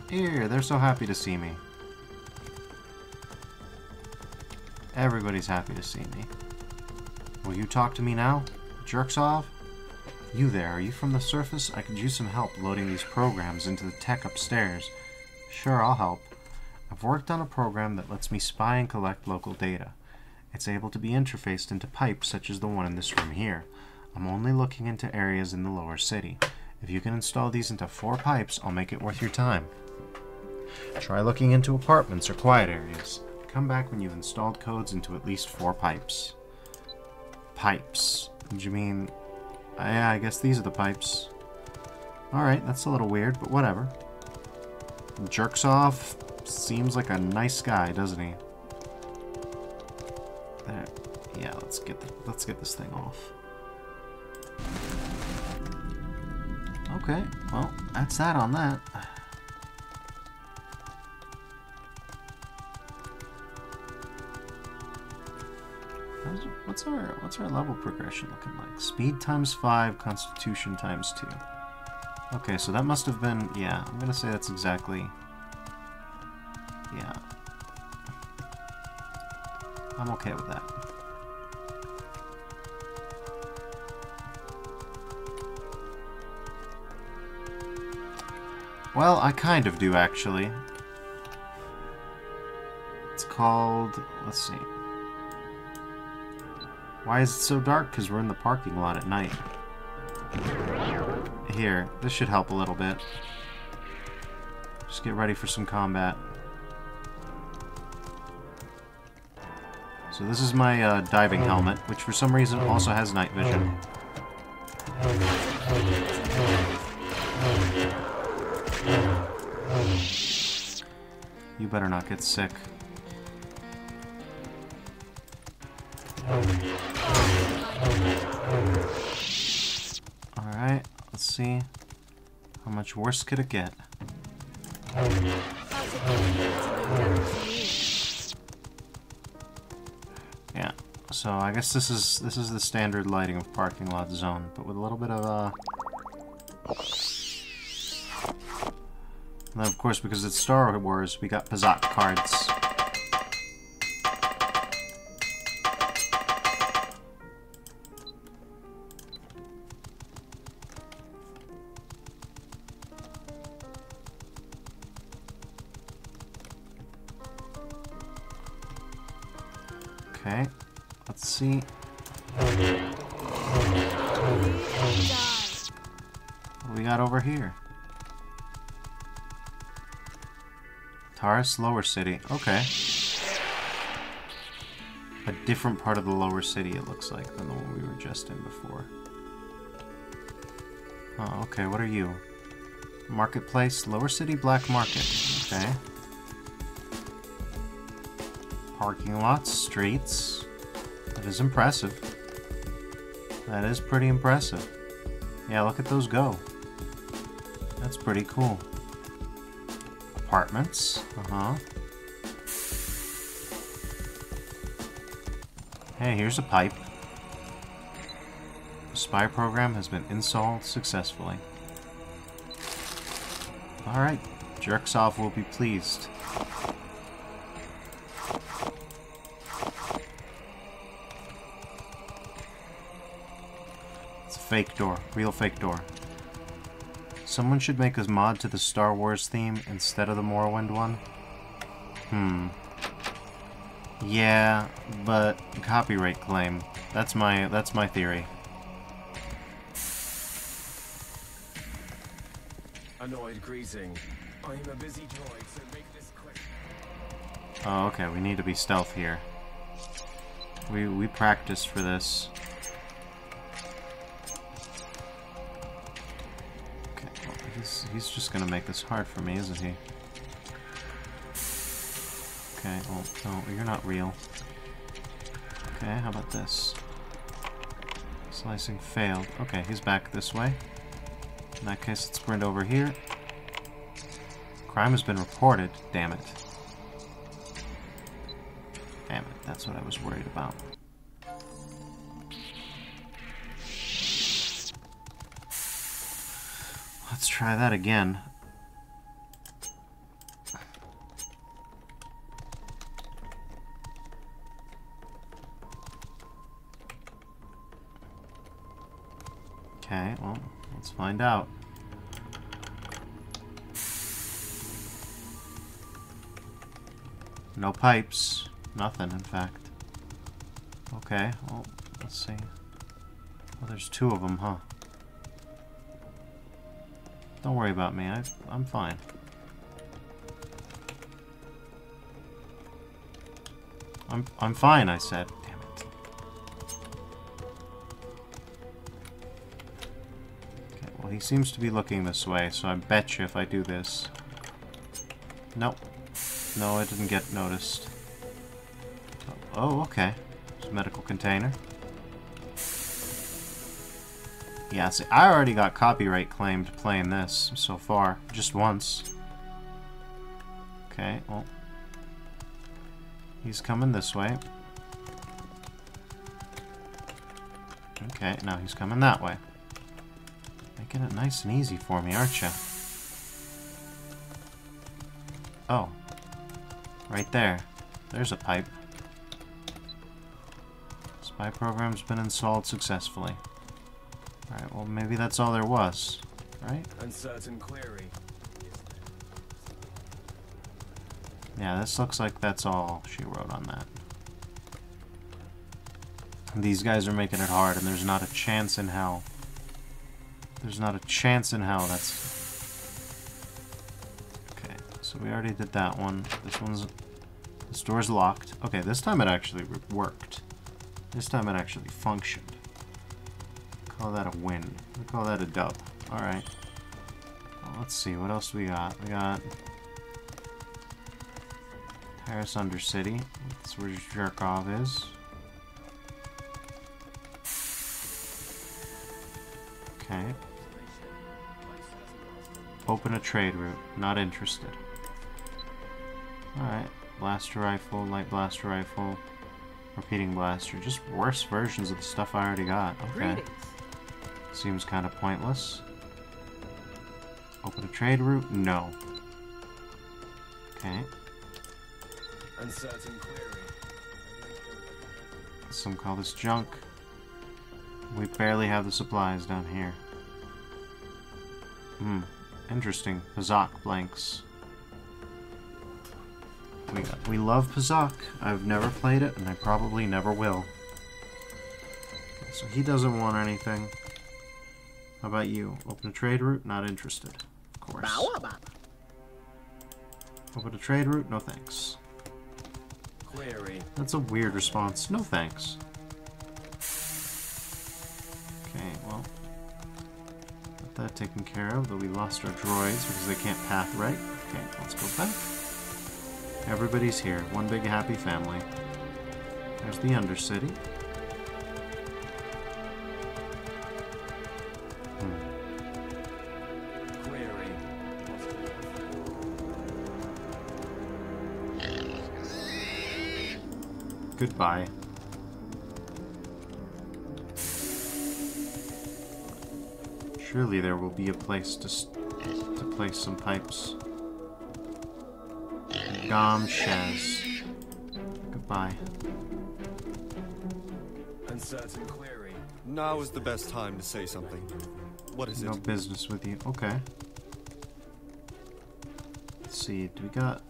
Here, they're so happy to see me. Everybody's happy to see me. Will you talk to me now? Jerks off? You there, are you from the surface? I could use some help loading these programs into the tech upstairs. Sure, I'll help. I've worked on a program that lets me spy and collect local data. It's able to be interfaced into pipes such as the one in this room here. I'm only looking into areas in the lower city. If you can install these into four pipes, I'll make it worth your time. Try looking into apartments or quiet areas. Come back when you've installed codes into at least four pipes. Pipes. Do you mean... Uh, yeah, I guess these are the pipes. Alright, that's a little weird, but whatever. Jerks off seems like a nice guy, doesn't he? There. Yeah, let's get the, let's get this thing off. Okay, well, that's that on that. What's our what's our level progression looking like? Speed times five, Constitution times two. Okay, so that must have been yeah. I'm gonna say that's exactly yeah. I'm okay with that. Well, I kind of do actually. It's called let's see. Why is it so dark? Because we're in the parking lot at night. Here, this should help a little bit. Just get ready for some combat. So this is my uh, diving helmet, which for some reason also has night vision. You better not get sick. Alright, let's see. How much worse could it get? Yeah, so I guess this is this is the standard lighting of parking lot zone, but with a little bit of uh and then of course because it's Star Wars, we got Pazaak cards. Okay, let's see. What we got over here? Taris Lower City. Okay. A different part of the lower city, it looks like, than the one we were just in before. Oh, okay, what are you? Marketplace, Lower City Black Market. Okay. Parking lots, streets. That is impressive. That is pretty impressive. Yeah, look at those go. That's pretty cool. Apartments. Uh-huh. Hey, here's a pipe. The spy program has been installed successfully. Alright, Jerksoff will be pleased. Fake door. Real fake door. Someone should make a mod to the Star Wars theme instead of the Morrowind one. Hmm. Yeah, but copyright claim. That's my that's my theory. Annoyed greeting. I'm a busy droid, so make this quick. Oh, okay, we need to be stealth here. We we practiced for this. He's just gonna make this hard for me, isn't he? Okay, well, no, you're not real. Okay, how about this? Slicing failed. Okay, he's back this way. In that case, let's sprint over here. Crime has been reported. Damn it. Damn it, that's what I was worried about. Let's try that again. Okay, well, let's find out. No pipes. Nothing, in fact. Okay, well, let's see. Well, there's two of them, huh? Don't worry about me. I, I'm fine. I'm I'm fine, I said. Damn it. Okay, well he seems to be looking this way, so I bet you if I do this. Nope. No, it didn't get noticed. Oh, okay. It's a medical container. Yeah, see, I already got copyright claimed playing this so far. Just once. Okay, well. He's coming this way. Okay, now he's coming that way. Making it nice and easy for me, aren't you? Oh. Right there. There's a pipe. Spy program's been installed successfully. Alright, well maybe that's all there was, right? Uncertain query. Yeah, this looks like that's all she wrote on that. These guys are making it hard, and there's not a chance in hell. There's not a chance in hell that's... Okay, so we already did that one. This one's... This door's locked. Okay, this time it actually worked. This time it actually functioned. Call that a win. We call that a dub. Alright. Well, let's see, what else we got? We got... Taris Undercity. That's where Jerkov is. Okay. Open a trade route. Not interested. Alright. Blaster rifle, light blaster rifle, repeating blaster. Just worse versions of the stuff I already got. Okay. Seems kind of pointless. Open a trade route? No. Okay. Uncertain query. Some call this junk. We barely have the supplies down here. Hmm. Interesting. Pazaak blanks. We, we love Pazaak. I've never played it, and I probably never will. So he doesn't want anything. How about you? Open a trade route? Not interested. Of course. Open a trade route? No thanks. Query. That's a weird response. No thanks. Okay, well. Got that taken care of, though we lost our droids because they can't path right. Okay, let's go back. Everybody's here. One big happy family. There's the Undercity. Goodbye. Surely there will be a place to to place some pipes. Gom Shez. Goodbye. Uncertain query. Now is the best time to say something. What is no it? business with you. Okay. Let's see. Do we got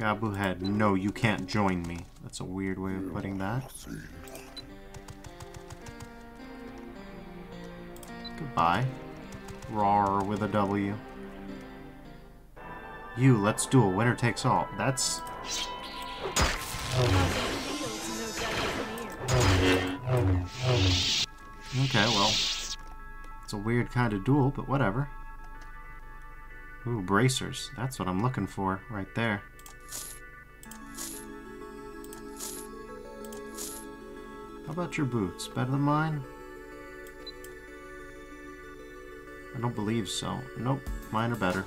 Gabu head? No, you can't join me. That's a weird way of putting that. Goodbye. Rar with a W. You, let's duel. Winner takes all. That's. Okay, well. It's a weird kind of duel, but whatever. Ooh, bracers. That's what I'm looking for, right there. How about your boots? Better than mine? I don't believe so. Nope, mine are better.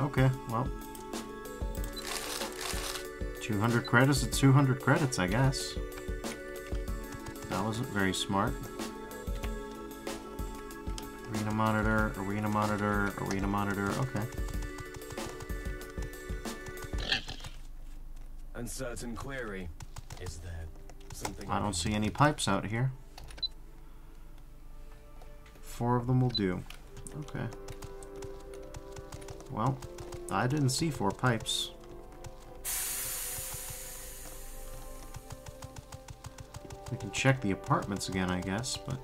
Okay, well. 200 credits at 200 credits, I guess. That wasn't very smart. Arena monitor, arena monitor, arena monitor, okay. Uncertain query. Is there something I don't see any pipes out here. four of them will do. Okay. Well, I didn't see four pipes. We can check the apartments again, I guess, but...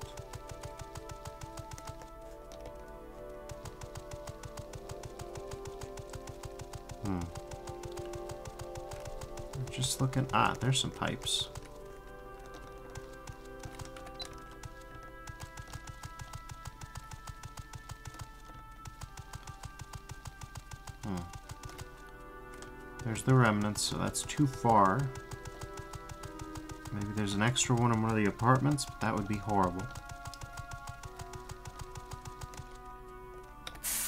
Hmm. Just looking... Ah, there's some pipes. Hmm. There's the remnants, so that's too far. Maybe there's an extra one in one of the apartments, but that would be horrible.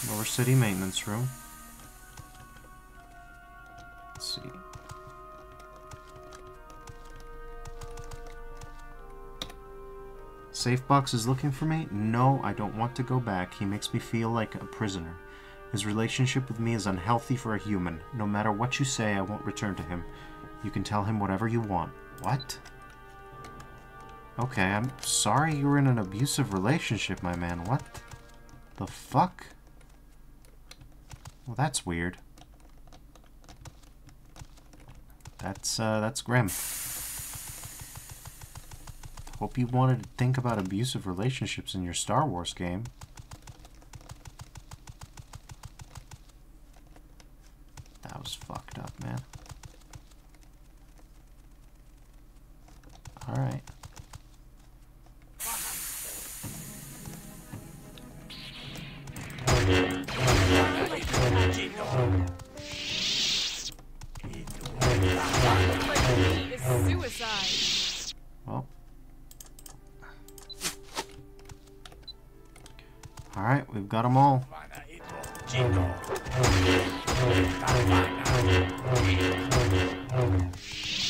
Lower City Maintenance Room. Safe box is looking for me? No, I don't want to go back. He makes me feel like a prisoner. His relationship with me is unhealthy for a human. No matter what you say, I won't return to him. You can tell him whatever you want. What? Okay, I'm sorry you were in an abusive relationship, my man. What the fuck? Well, that's weird. That's, uh, that's grim. Hope you wanted to think about abusive relationships in your Star Wars game. That was fucked up, man. Alright. Got them all.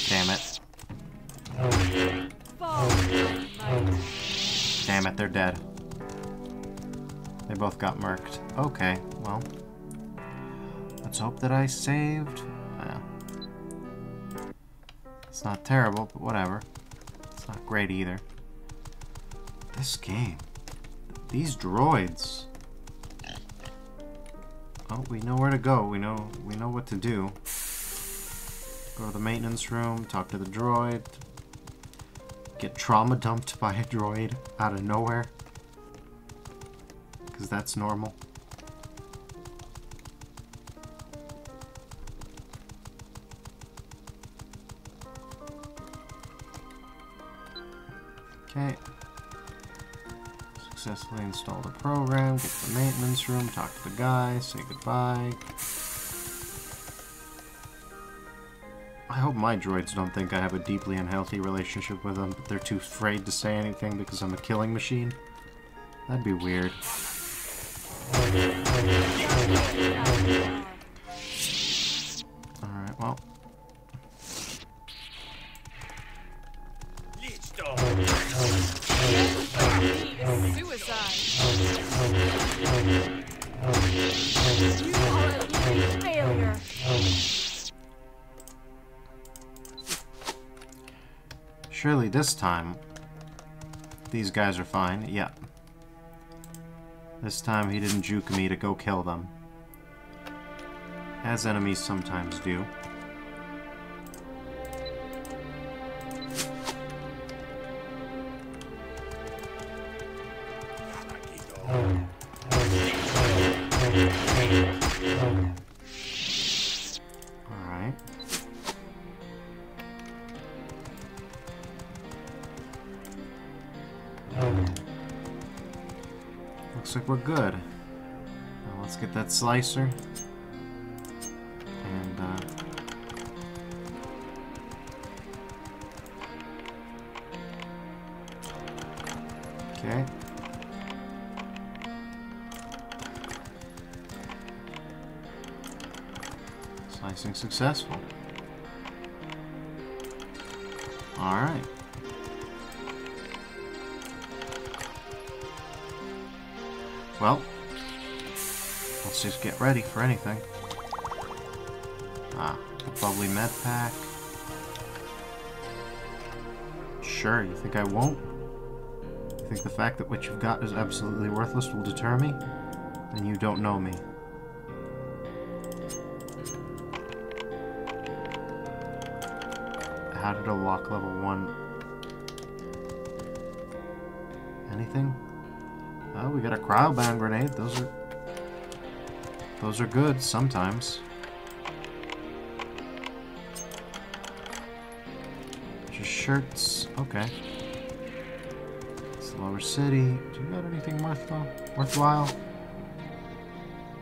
Damn it. Damn it, they're dead. They both got murked. Okay, well. Let's hope that I saved. It's not terrible, but whatever. It's not great either. This game. These droids. We know where to go. We know we know what to do. Go to the maintenance room, talk to the droid. Get trauma dumped by a droid out of nowhere. Because that's normal. Successfully install the program, get to the maintenance room, talk to the guy, say goodbye. I hope my droids don't think I have a deeply unhealthy relationship with them, but they're too afraid to say anything because I'm a killing machine. That'd be weird. Time, these guys are fine. Yeah. This time he didn't juke me to go kill them. As enemies sometimes do. Slicer. And, uh... Okay. Slicing successful. For anything. Ah, the bubbly med pack. Sure, you think I won't? You think the fact that what you've got is absolutely worthless will deter me, then you don't know me. How did a lock level 1... Anything? Oh, we got a cryoban grenade. Those are... Those are good sometimes. Just shirts. Okay. It's the lower City. Do you got anything worthwhile? Uh, worthwhile?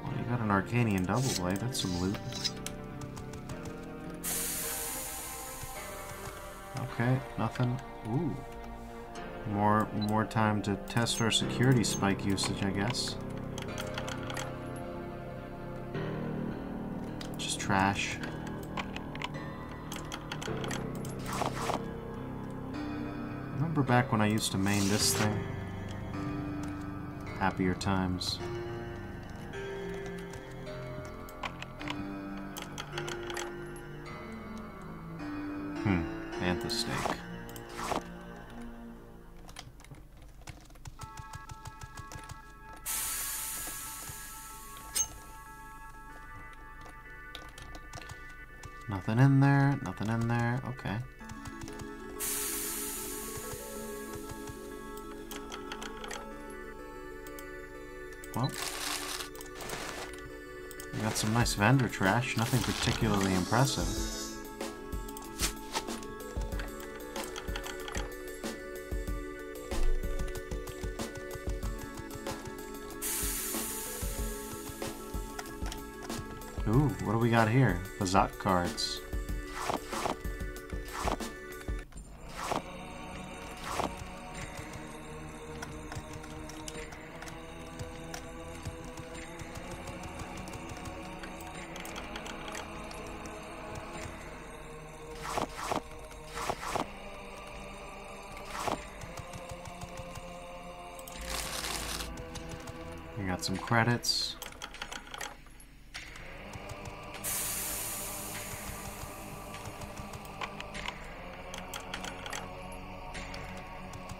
Well, you got an Arkanian double blade. That's some loot. Okay, nothing. Ooh. More more time to test our security spike usage, I guess. Trash. Remember back when I used to main this thing? Happier times. Vendor trash, nothing particularly impressive. Ooh, what do we got here? Pazaak cards. Credits.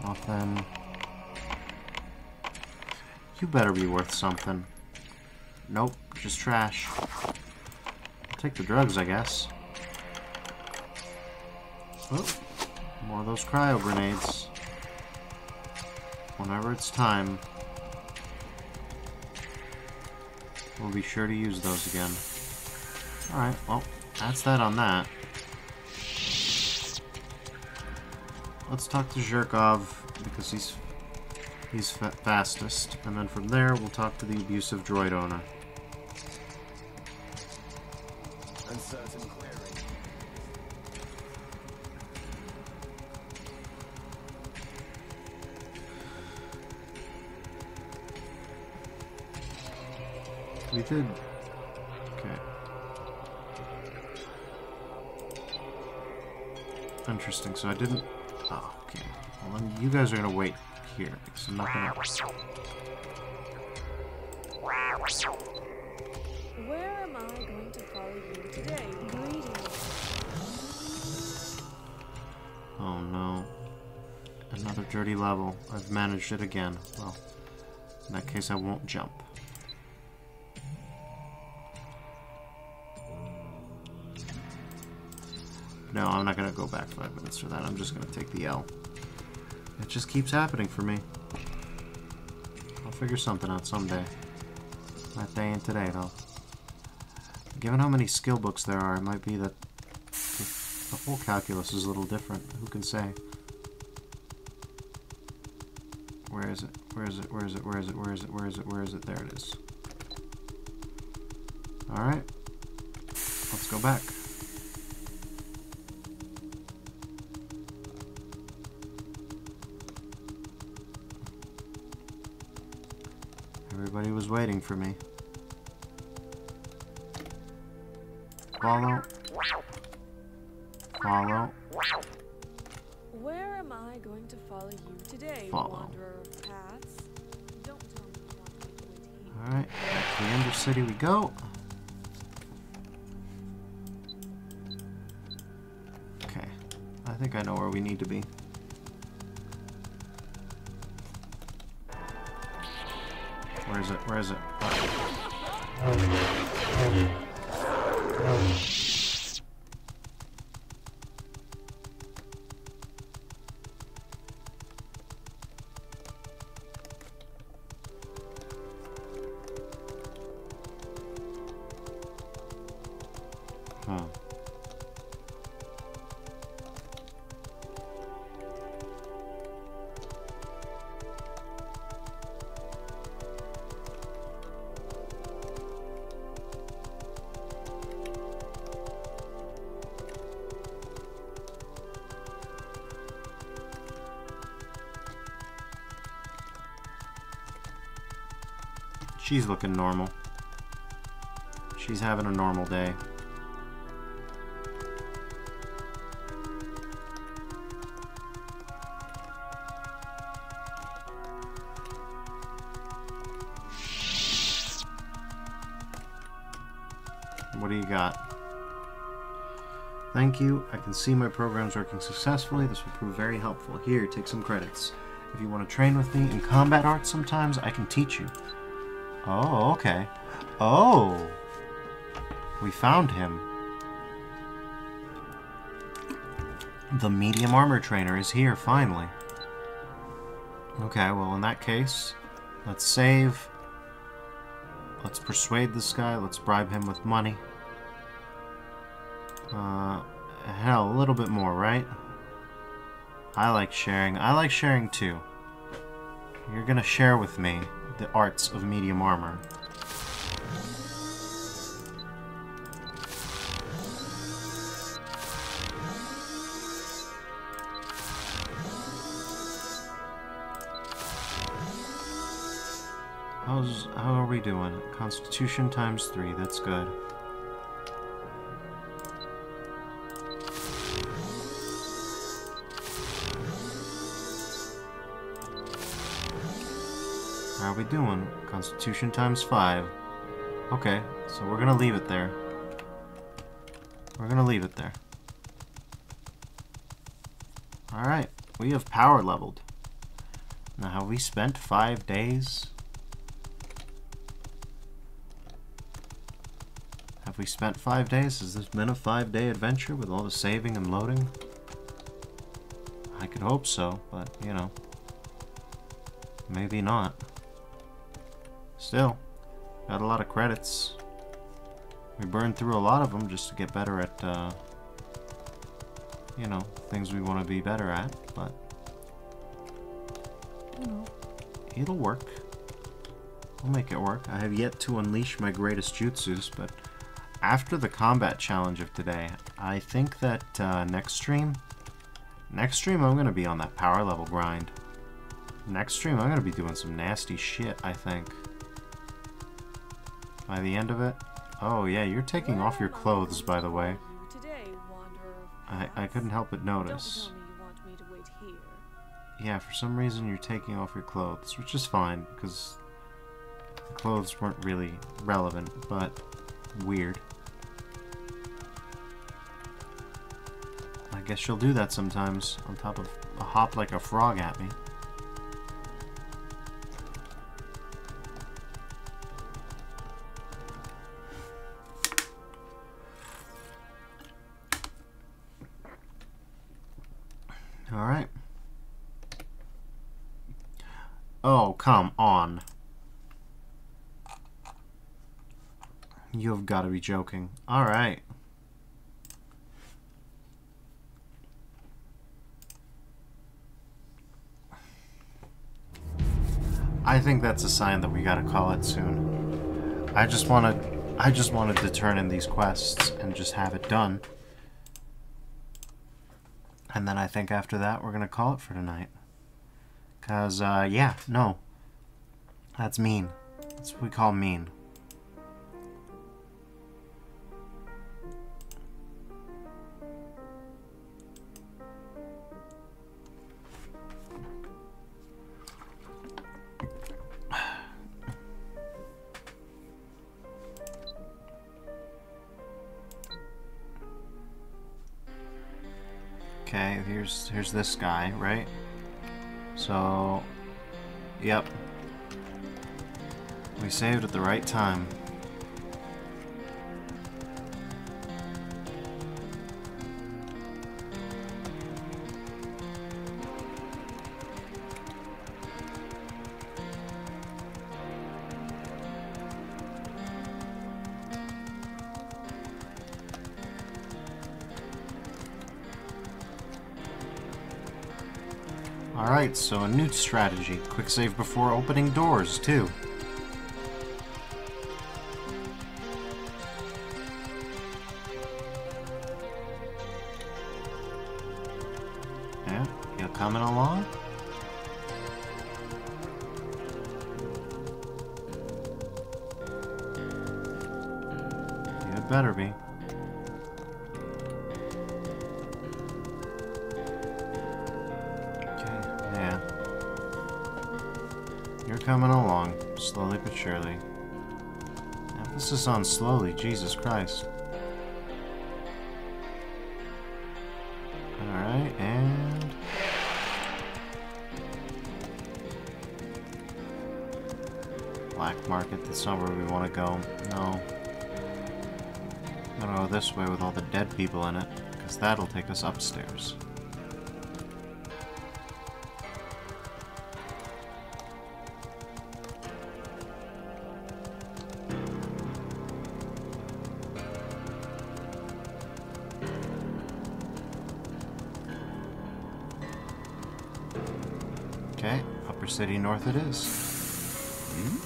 Nothing. You better be worth something. Nope, just trash. I'll take the drugs, I guess. Oh, more of those cryo grenades. Whenever it's time, we'll be sure to use those again. Alright, well, that's that on that. Let's talk to Zhirkov because he's he's fa fastest, and then from there we'll talk to the abusive droid owner. Here because nothing. Where am I going to follow you today? Greetings. Oh no. Another dirty level. I've managed it again. Well, in that case, I won't jump. No, I'm not gonna go back five minutes for that. I'm just gonna take the L. It just keeps happening for me. I'll figure something out someday. That day ain't today, though. Given how many skill books there are, it might be that the whole calculus is a little different. Who can say? Where is it? Where is it? Where is it? Where is it? Where is it? Where is it? Where is it? There it is. Alright. Let's go back. Everybody was waiting for me. Follow. Follow. Where am I going to follow you today, Follow. wanderer of paths? Don't tell me you want me to wait. Alright, back to the City we go. Okay, I think I know where we need to be. Is it? Where is it? She's looking normal. She's having a normal day. What do you got? Thank you. I can see my program's working successfully. This will prove very helpful. Here, take some credits. If you want to train with me in combat arts sometimes, I can teach you. Oh, okay. Oh! We found him. The medium armor trainer is here, finally. Okay, well, in that case, let's save. Let's persuade this guy. Let's bribe him with money. Uh, hell, a little bit more, right? I like sharing. I like sharing too. You're gonna share with me the arts of medium armor. How's how are we doing? Constitution times three. That's good. We doing? Constitution times five. Okay, so we're gonna leave it there. We're gonna leave it there. Alright, we have power leveled. Now, have we spent five days? Have we spent five days? Has this been a five-day adventure with all the saving and loading? I could hope so, but, you know. Maybe not. Still, got a lot of credits. We burned through a lot of them just to get better at, uh, you know, things we want to be better at, but, you know, it'll work. We'll make it work. I have yet to unleash my greatest jutsus, but after the combat challenge of today, I think that uh, next stream, next stream I'm going to be on that power level grind. Next stream I'm going to be doing some nasty shit, I think. By the end of it, oh yeah, you're taking off your clothes, by the way. I, I couldn't help but notice. Don't tell me you want me to wait here. Yeah, for some reason you're taking off your clothes, which is fine, because the clothes weren't really relevant, but weird. I guess she'll do that sometimes, on top of a hop like a frog at me. Got to be joking. Alright. I think that's a sign that we gotta call it soon. I just wanted I just wanted to turn in these quests and just have it done. And then I think after that we're gonna call it for tonight. Cause uh yeah, no. That's mean. That's what we call mean. Here's this guy, right? So, yep. We saved at the right time. So a new strategy. Quick save before opening doors, too. On slowly, Jesus Christ. Alright, and... Black market, that's not where we want to go. No. I'm gonna go this way with all the dead people in it, because that'll take us upstairs. City North it is. Hmm?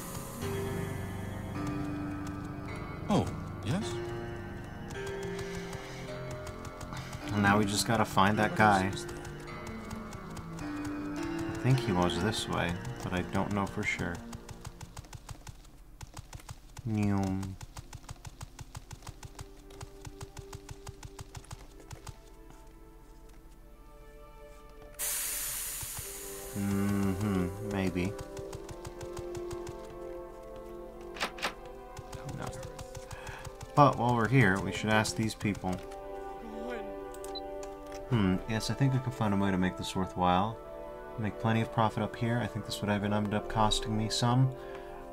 Oh, yes? And now we just gotta find that guy. I think he was this way, but I don't know for sure. We should ask these people. Hmm, yes, I think I can find a way to make this worthwhile. Make plenty of profit up here. I think this would even end up costing me some.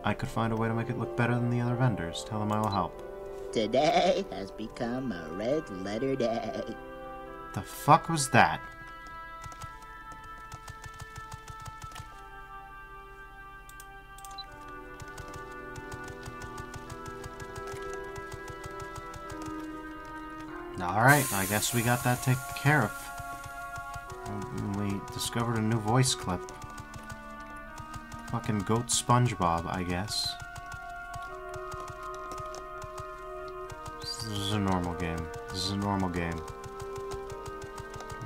I could find a way to make it look better than the other vendors. Tell them I will help. Today has become a red letter day. The fuck was that? Guess we got that taken care of. Mm, we discovered a new voice clip. Fucking goat SpongeBob, I guess. This is a normal game. This is a normal game.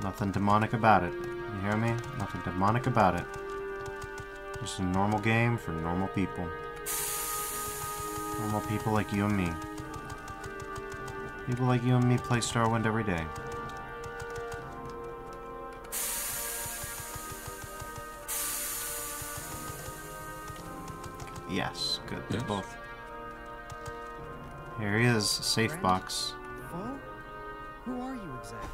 Nothing demonic about it. You hear me? Nothing demonic about it. Just a normal game for normal people. Normal people like you and me. People like you and me play Starwind every day. Yes, good. They're Yes. both. Here he is, safe box. Foe? Who are you exactly?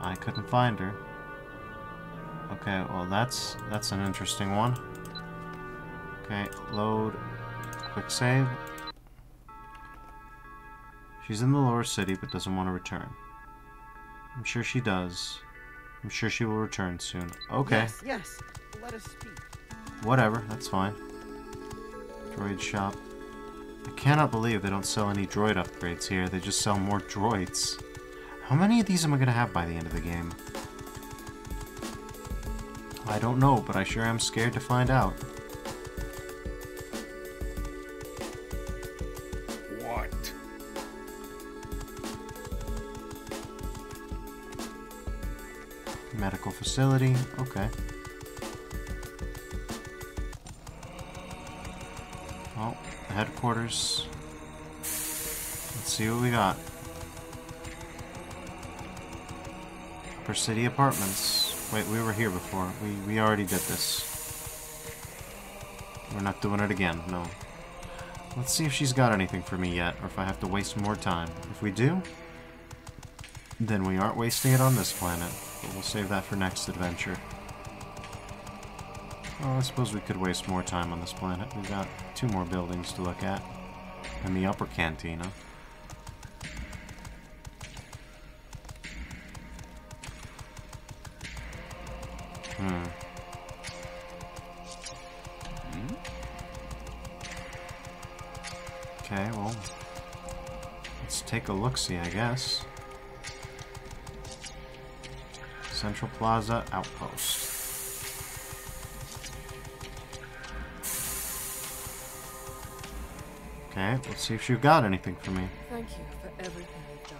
I couldn't find her. Okay, well that's that's an interesting one. Okay, load, quick save. She's in the lower city but doesn't want to return. I'm sure she does. I'm sure she will return soon. Okay, Yes, yes. Let us speak. whatever, that's fine. Droid shop. I cannot believe they don't sell any droid upgrades here. They just sell more droids. How many of these am I going to have by the end of the game? I don't know, but I sure am scared to find out. Facility, okay. Well, headquarters. Let's see what we got. Upper City Apartments. Wait, we were here before. We, we already did this. We're not doing it again, no. Let's see if she's got anything for me yet, or if I have to waste more time. If we do, then we aren't wasting it on this planet. But we'll save that for next adventure. Well, I suppose we could waste more time on this planet. We've got two more buildings to look at. And the upper cantina. Hmm. Hmm. Okay, well, let's take a look-see, I guess. Central Plaza Outpost. Okay, let's see if she got anything for me. Thank you for everything you've done.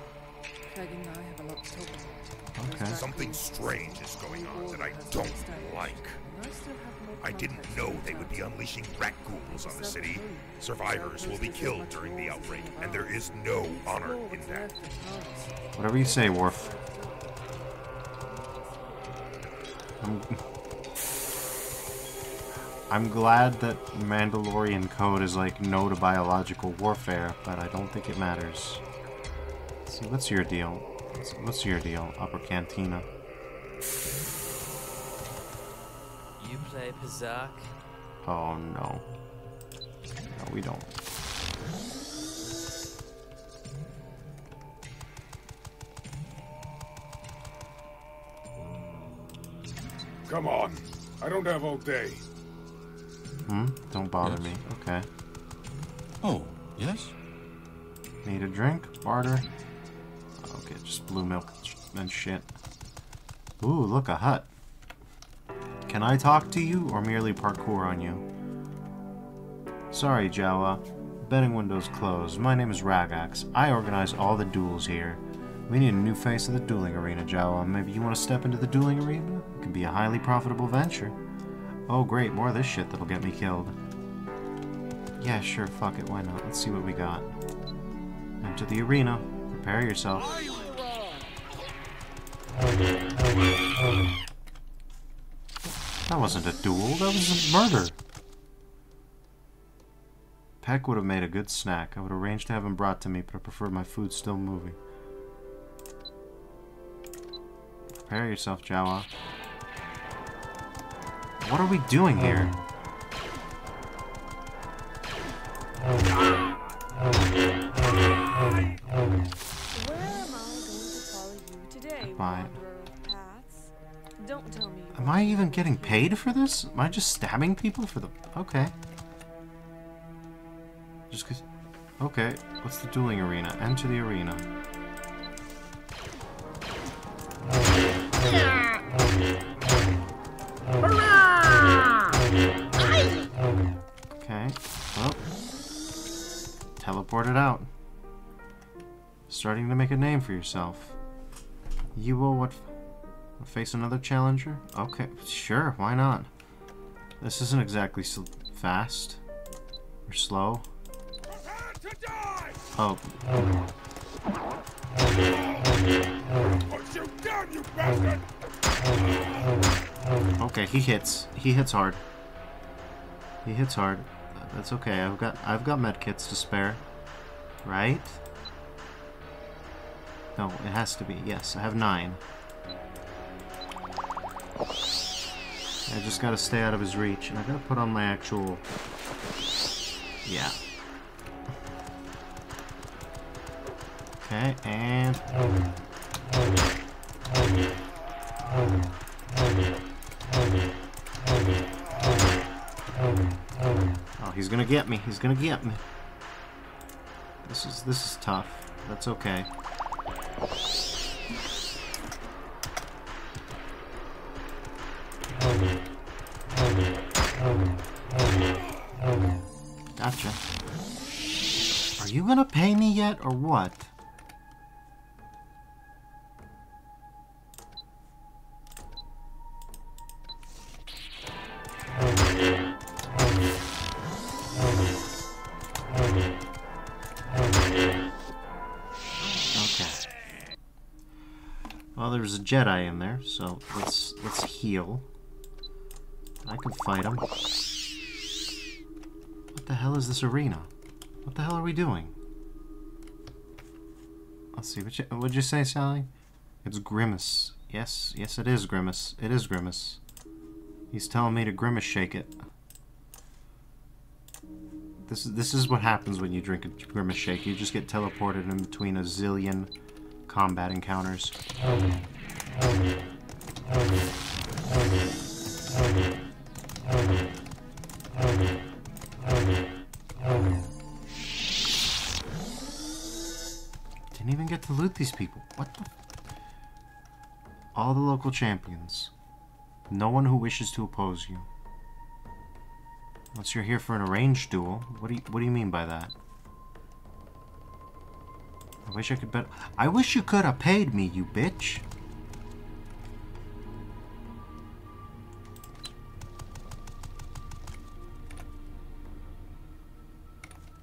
Craig and I have a lot to talk about. Okay. Something strange is going on that I don't like. I didn't know they would be unleashing rat ghouls on the city. Survivors will be killed during the outbreak, and there is no honor in that. Whatever you say, Worf. I'm, I'm glad that Mandalorian code is like no to biological warfare, but I don't think it matters. Let's see, what's your deal? What's, what's your deal, Upper Cantina? You play Pazaak? Oh no. No, we don't. Come on. I don't have all day. Hmm? Don't bother me. Okay. Oh, yes? Need a drink? Barter? Okay, just blue milk and shit. Ooh, look, a Hutt. Can I talk to you or merely parkour on you? Sorry, Jawa. Betting window's closed. My name is Ragax. I organize all the duels here. We need a new face of the dueling arena, Jawa. Uh, maybe you want to step into the dueling arena? It can be a highly profitable venture. Oh, great, more of this shit that'll get me killed. Yeah, sure, fuck it, why not? Let's see what we got. Enter the arena. Prepare yourself. That wasn't a duel, that was a murder. Peck would have made a good snack. I would arrange to have him brought to me, but I prefer my food still moving. Prepare yourself, Jawa. What are we doing here? Where am I going to follow you today, Bye. wanderer of paths? Don't tell me. Am I even getting paid for this? Am I just stabbing people for the... Okay. Just cause... Okay, what's the dueling arena? Enter the arena. Oh, Okay, well... Teleported out. Starting to make a name for yourself. You will what... Face another challenger? Okay, sure, why not? This isn't exactly s fast. Or slow. Oh. Okay, he hits. He hits hard. He hits hard. That's okay. I've got I've got medkits to spare. Right? No, it has to be. Yes, I have nine. I just gotta stay out of his reach, and I gotta put on my actual... Yeah. Okay, and... Oh, he's gonna get me. He's gonna get me. This is this is tough. That's okay. Gotcha. Are you gonna pay me yet, or what? Well, there's a Jedi in there, so let's let's heal. I can fight him. What the hell is this arena? What the hell are we doing? Let's see. What you, what'd you say, Sally? It's Grimace. Yes, yes, it is Grimace. It is Grimace. He's telling me to grimace shake it. This is this is what happens when you drink a grimace shake. You just get teleported in between a zillion combat encounters. Didn't even get to loot these people. What the? All the local champions. No one who wishes to oppose you. Unless you're here for an arranged duel. What do you, what do you mean by that? I wish I could bet. I wish you could have paid me, you bitch.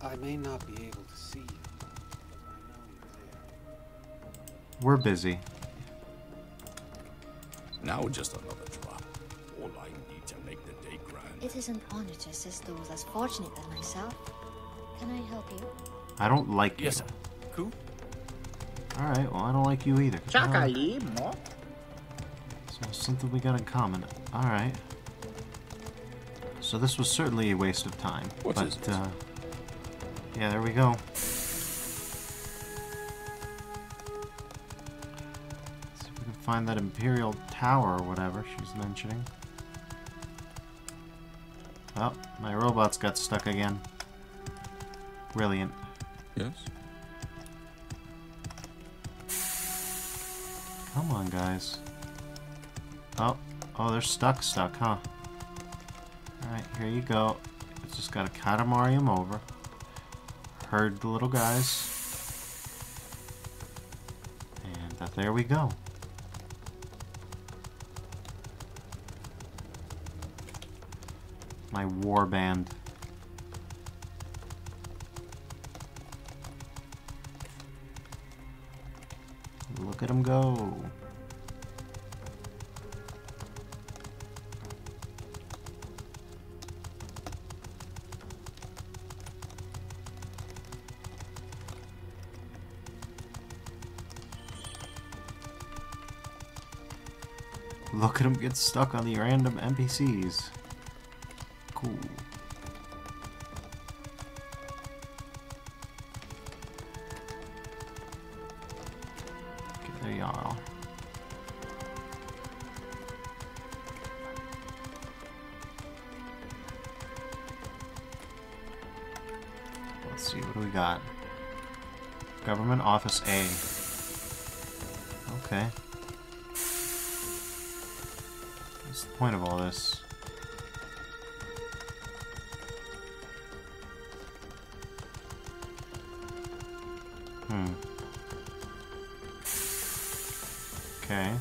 I may not be able to see you, but I know you're there. We're busy. Now just another drop. All I need to make the day grand. It is an honor to assist those less fortunate than myself. Can I help you? I don't like you. Yes, sir. Cool. Alright, well, I don't like you either. Chocolate, mo. So something we got in common. Alright. So this was certainly a waste of time. What but, is it? uh... Yeah, there we go. see if we can find that Imperial Tower or whatever she's mentioning. Oh, my robots got stuck again. Brilliant. Yes? Come on, guys. Oh, oh, they're stuck, stuck, huh? Alright, here you go. Just gotta Katamari over. Herd the little guys. And uh, there we go. My war band. Look at them go. Look at him get stuck on the random NPCs. Cool. Office A. Okay. What's the point of all this? Hmm. Okay.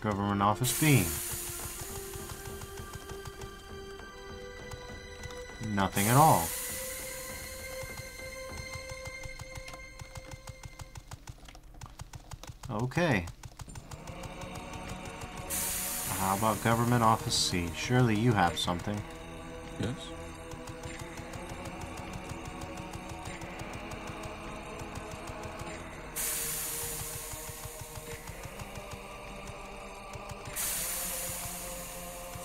Government Office B. Nothing at all. Okay. How about Government Office C? Surely you have something. Yes?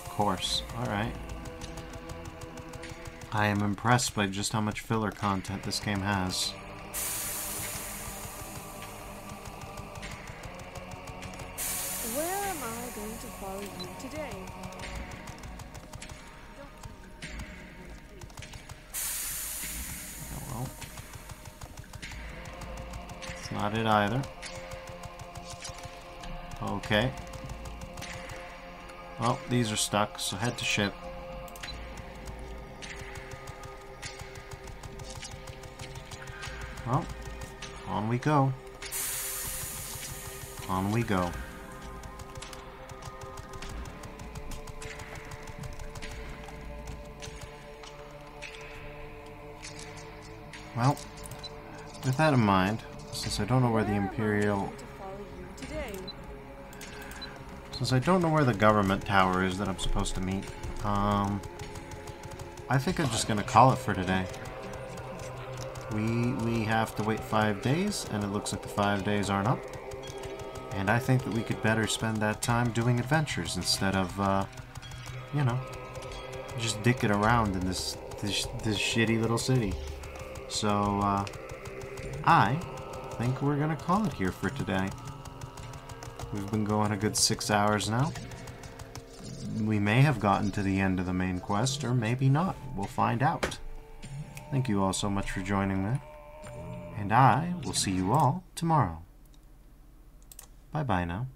Of course. Alright. I am impressed by just how much filler content this game has. These are stuck, so head to ship. Well, on we go. On we go. Well, with that in mind, since I don't know where the Imperial... Since I don't know where the government tower is that I'm supposed to meet, um... I think I'm just gonna call it for today. We, we have to wait five days, and it looks like the five days aren't up. And I think that we could better spend that time doing adventures instead of, uh, you know, just dicking around in this this, this shitty little city. So, uh, I think we're gonna call it here for today. We've been going a good six hours now. We may have gotten to the end of the main quest, or maybe not. We'll find out. Thank you all so much for joining me. And I will see you all tomorrow. Bye bye now.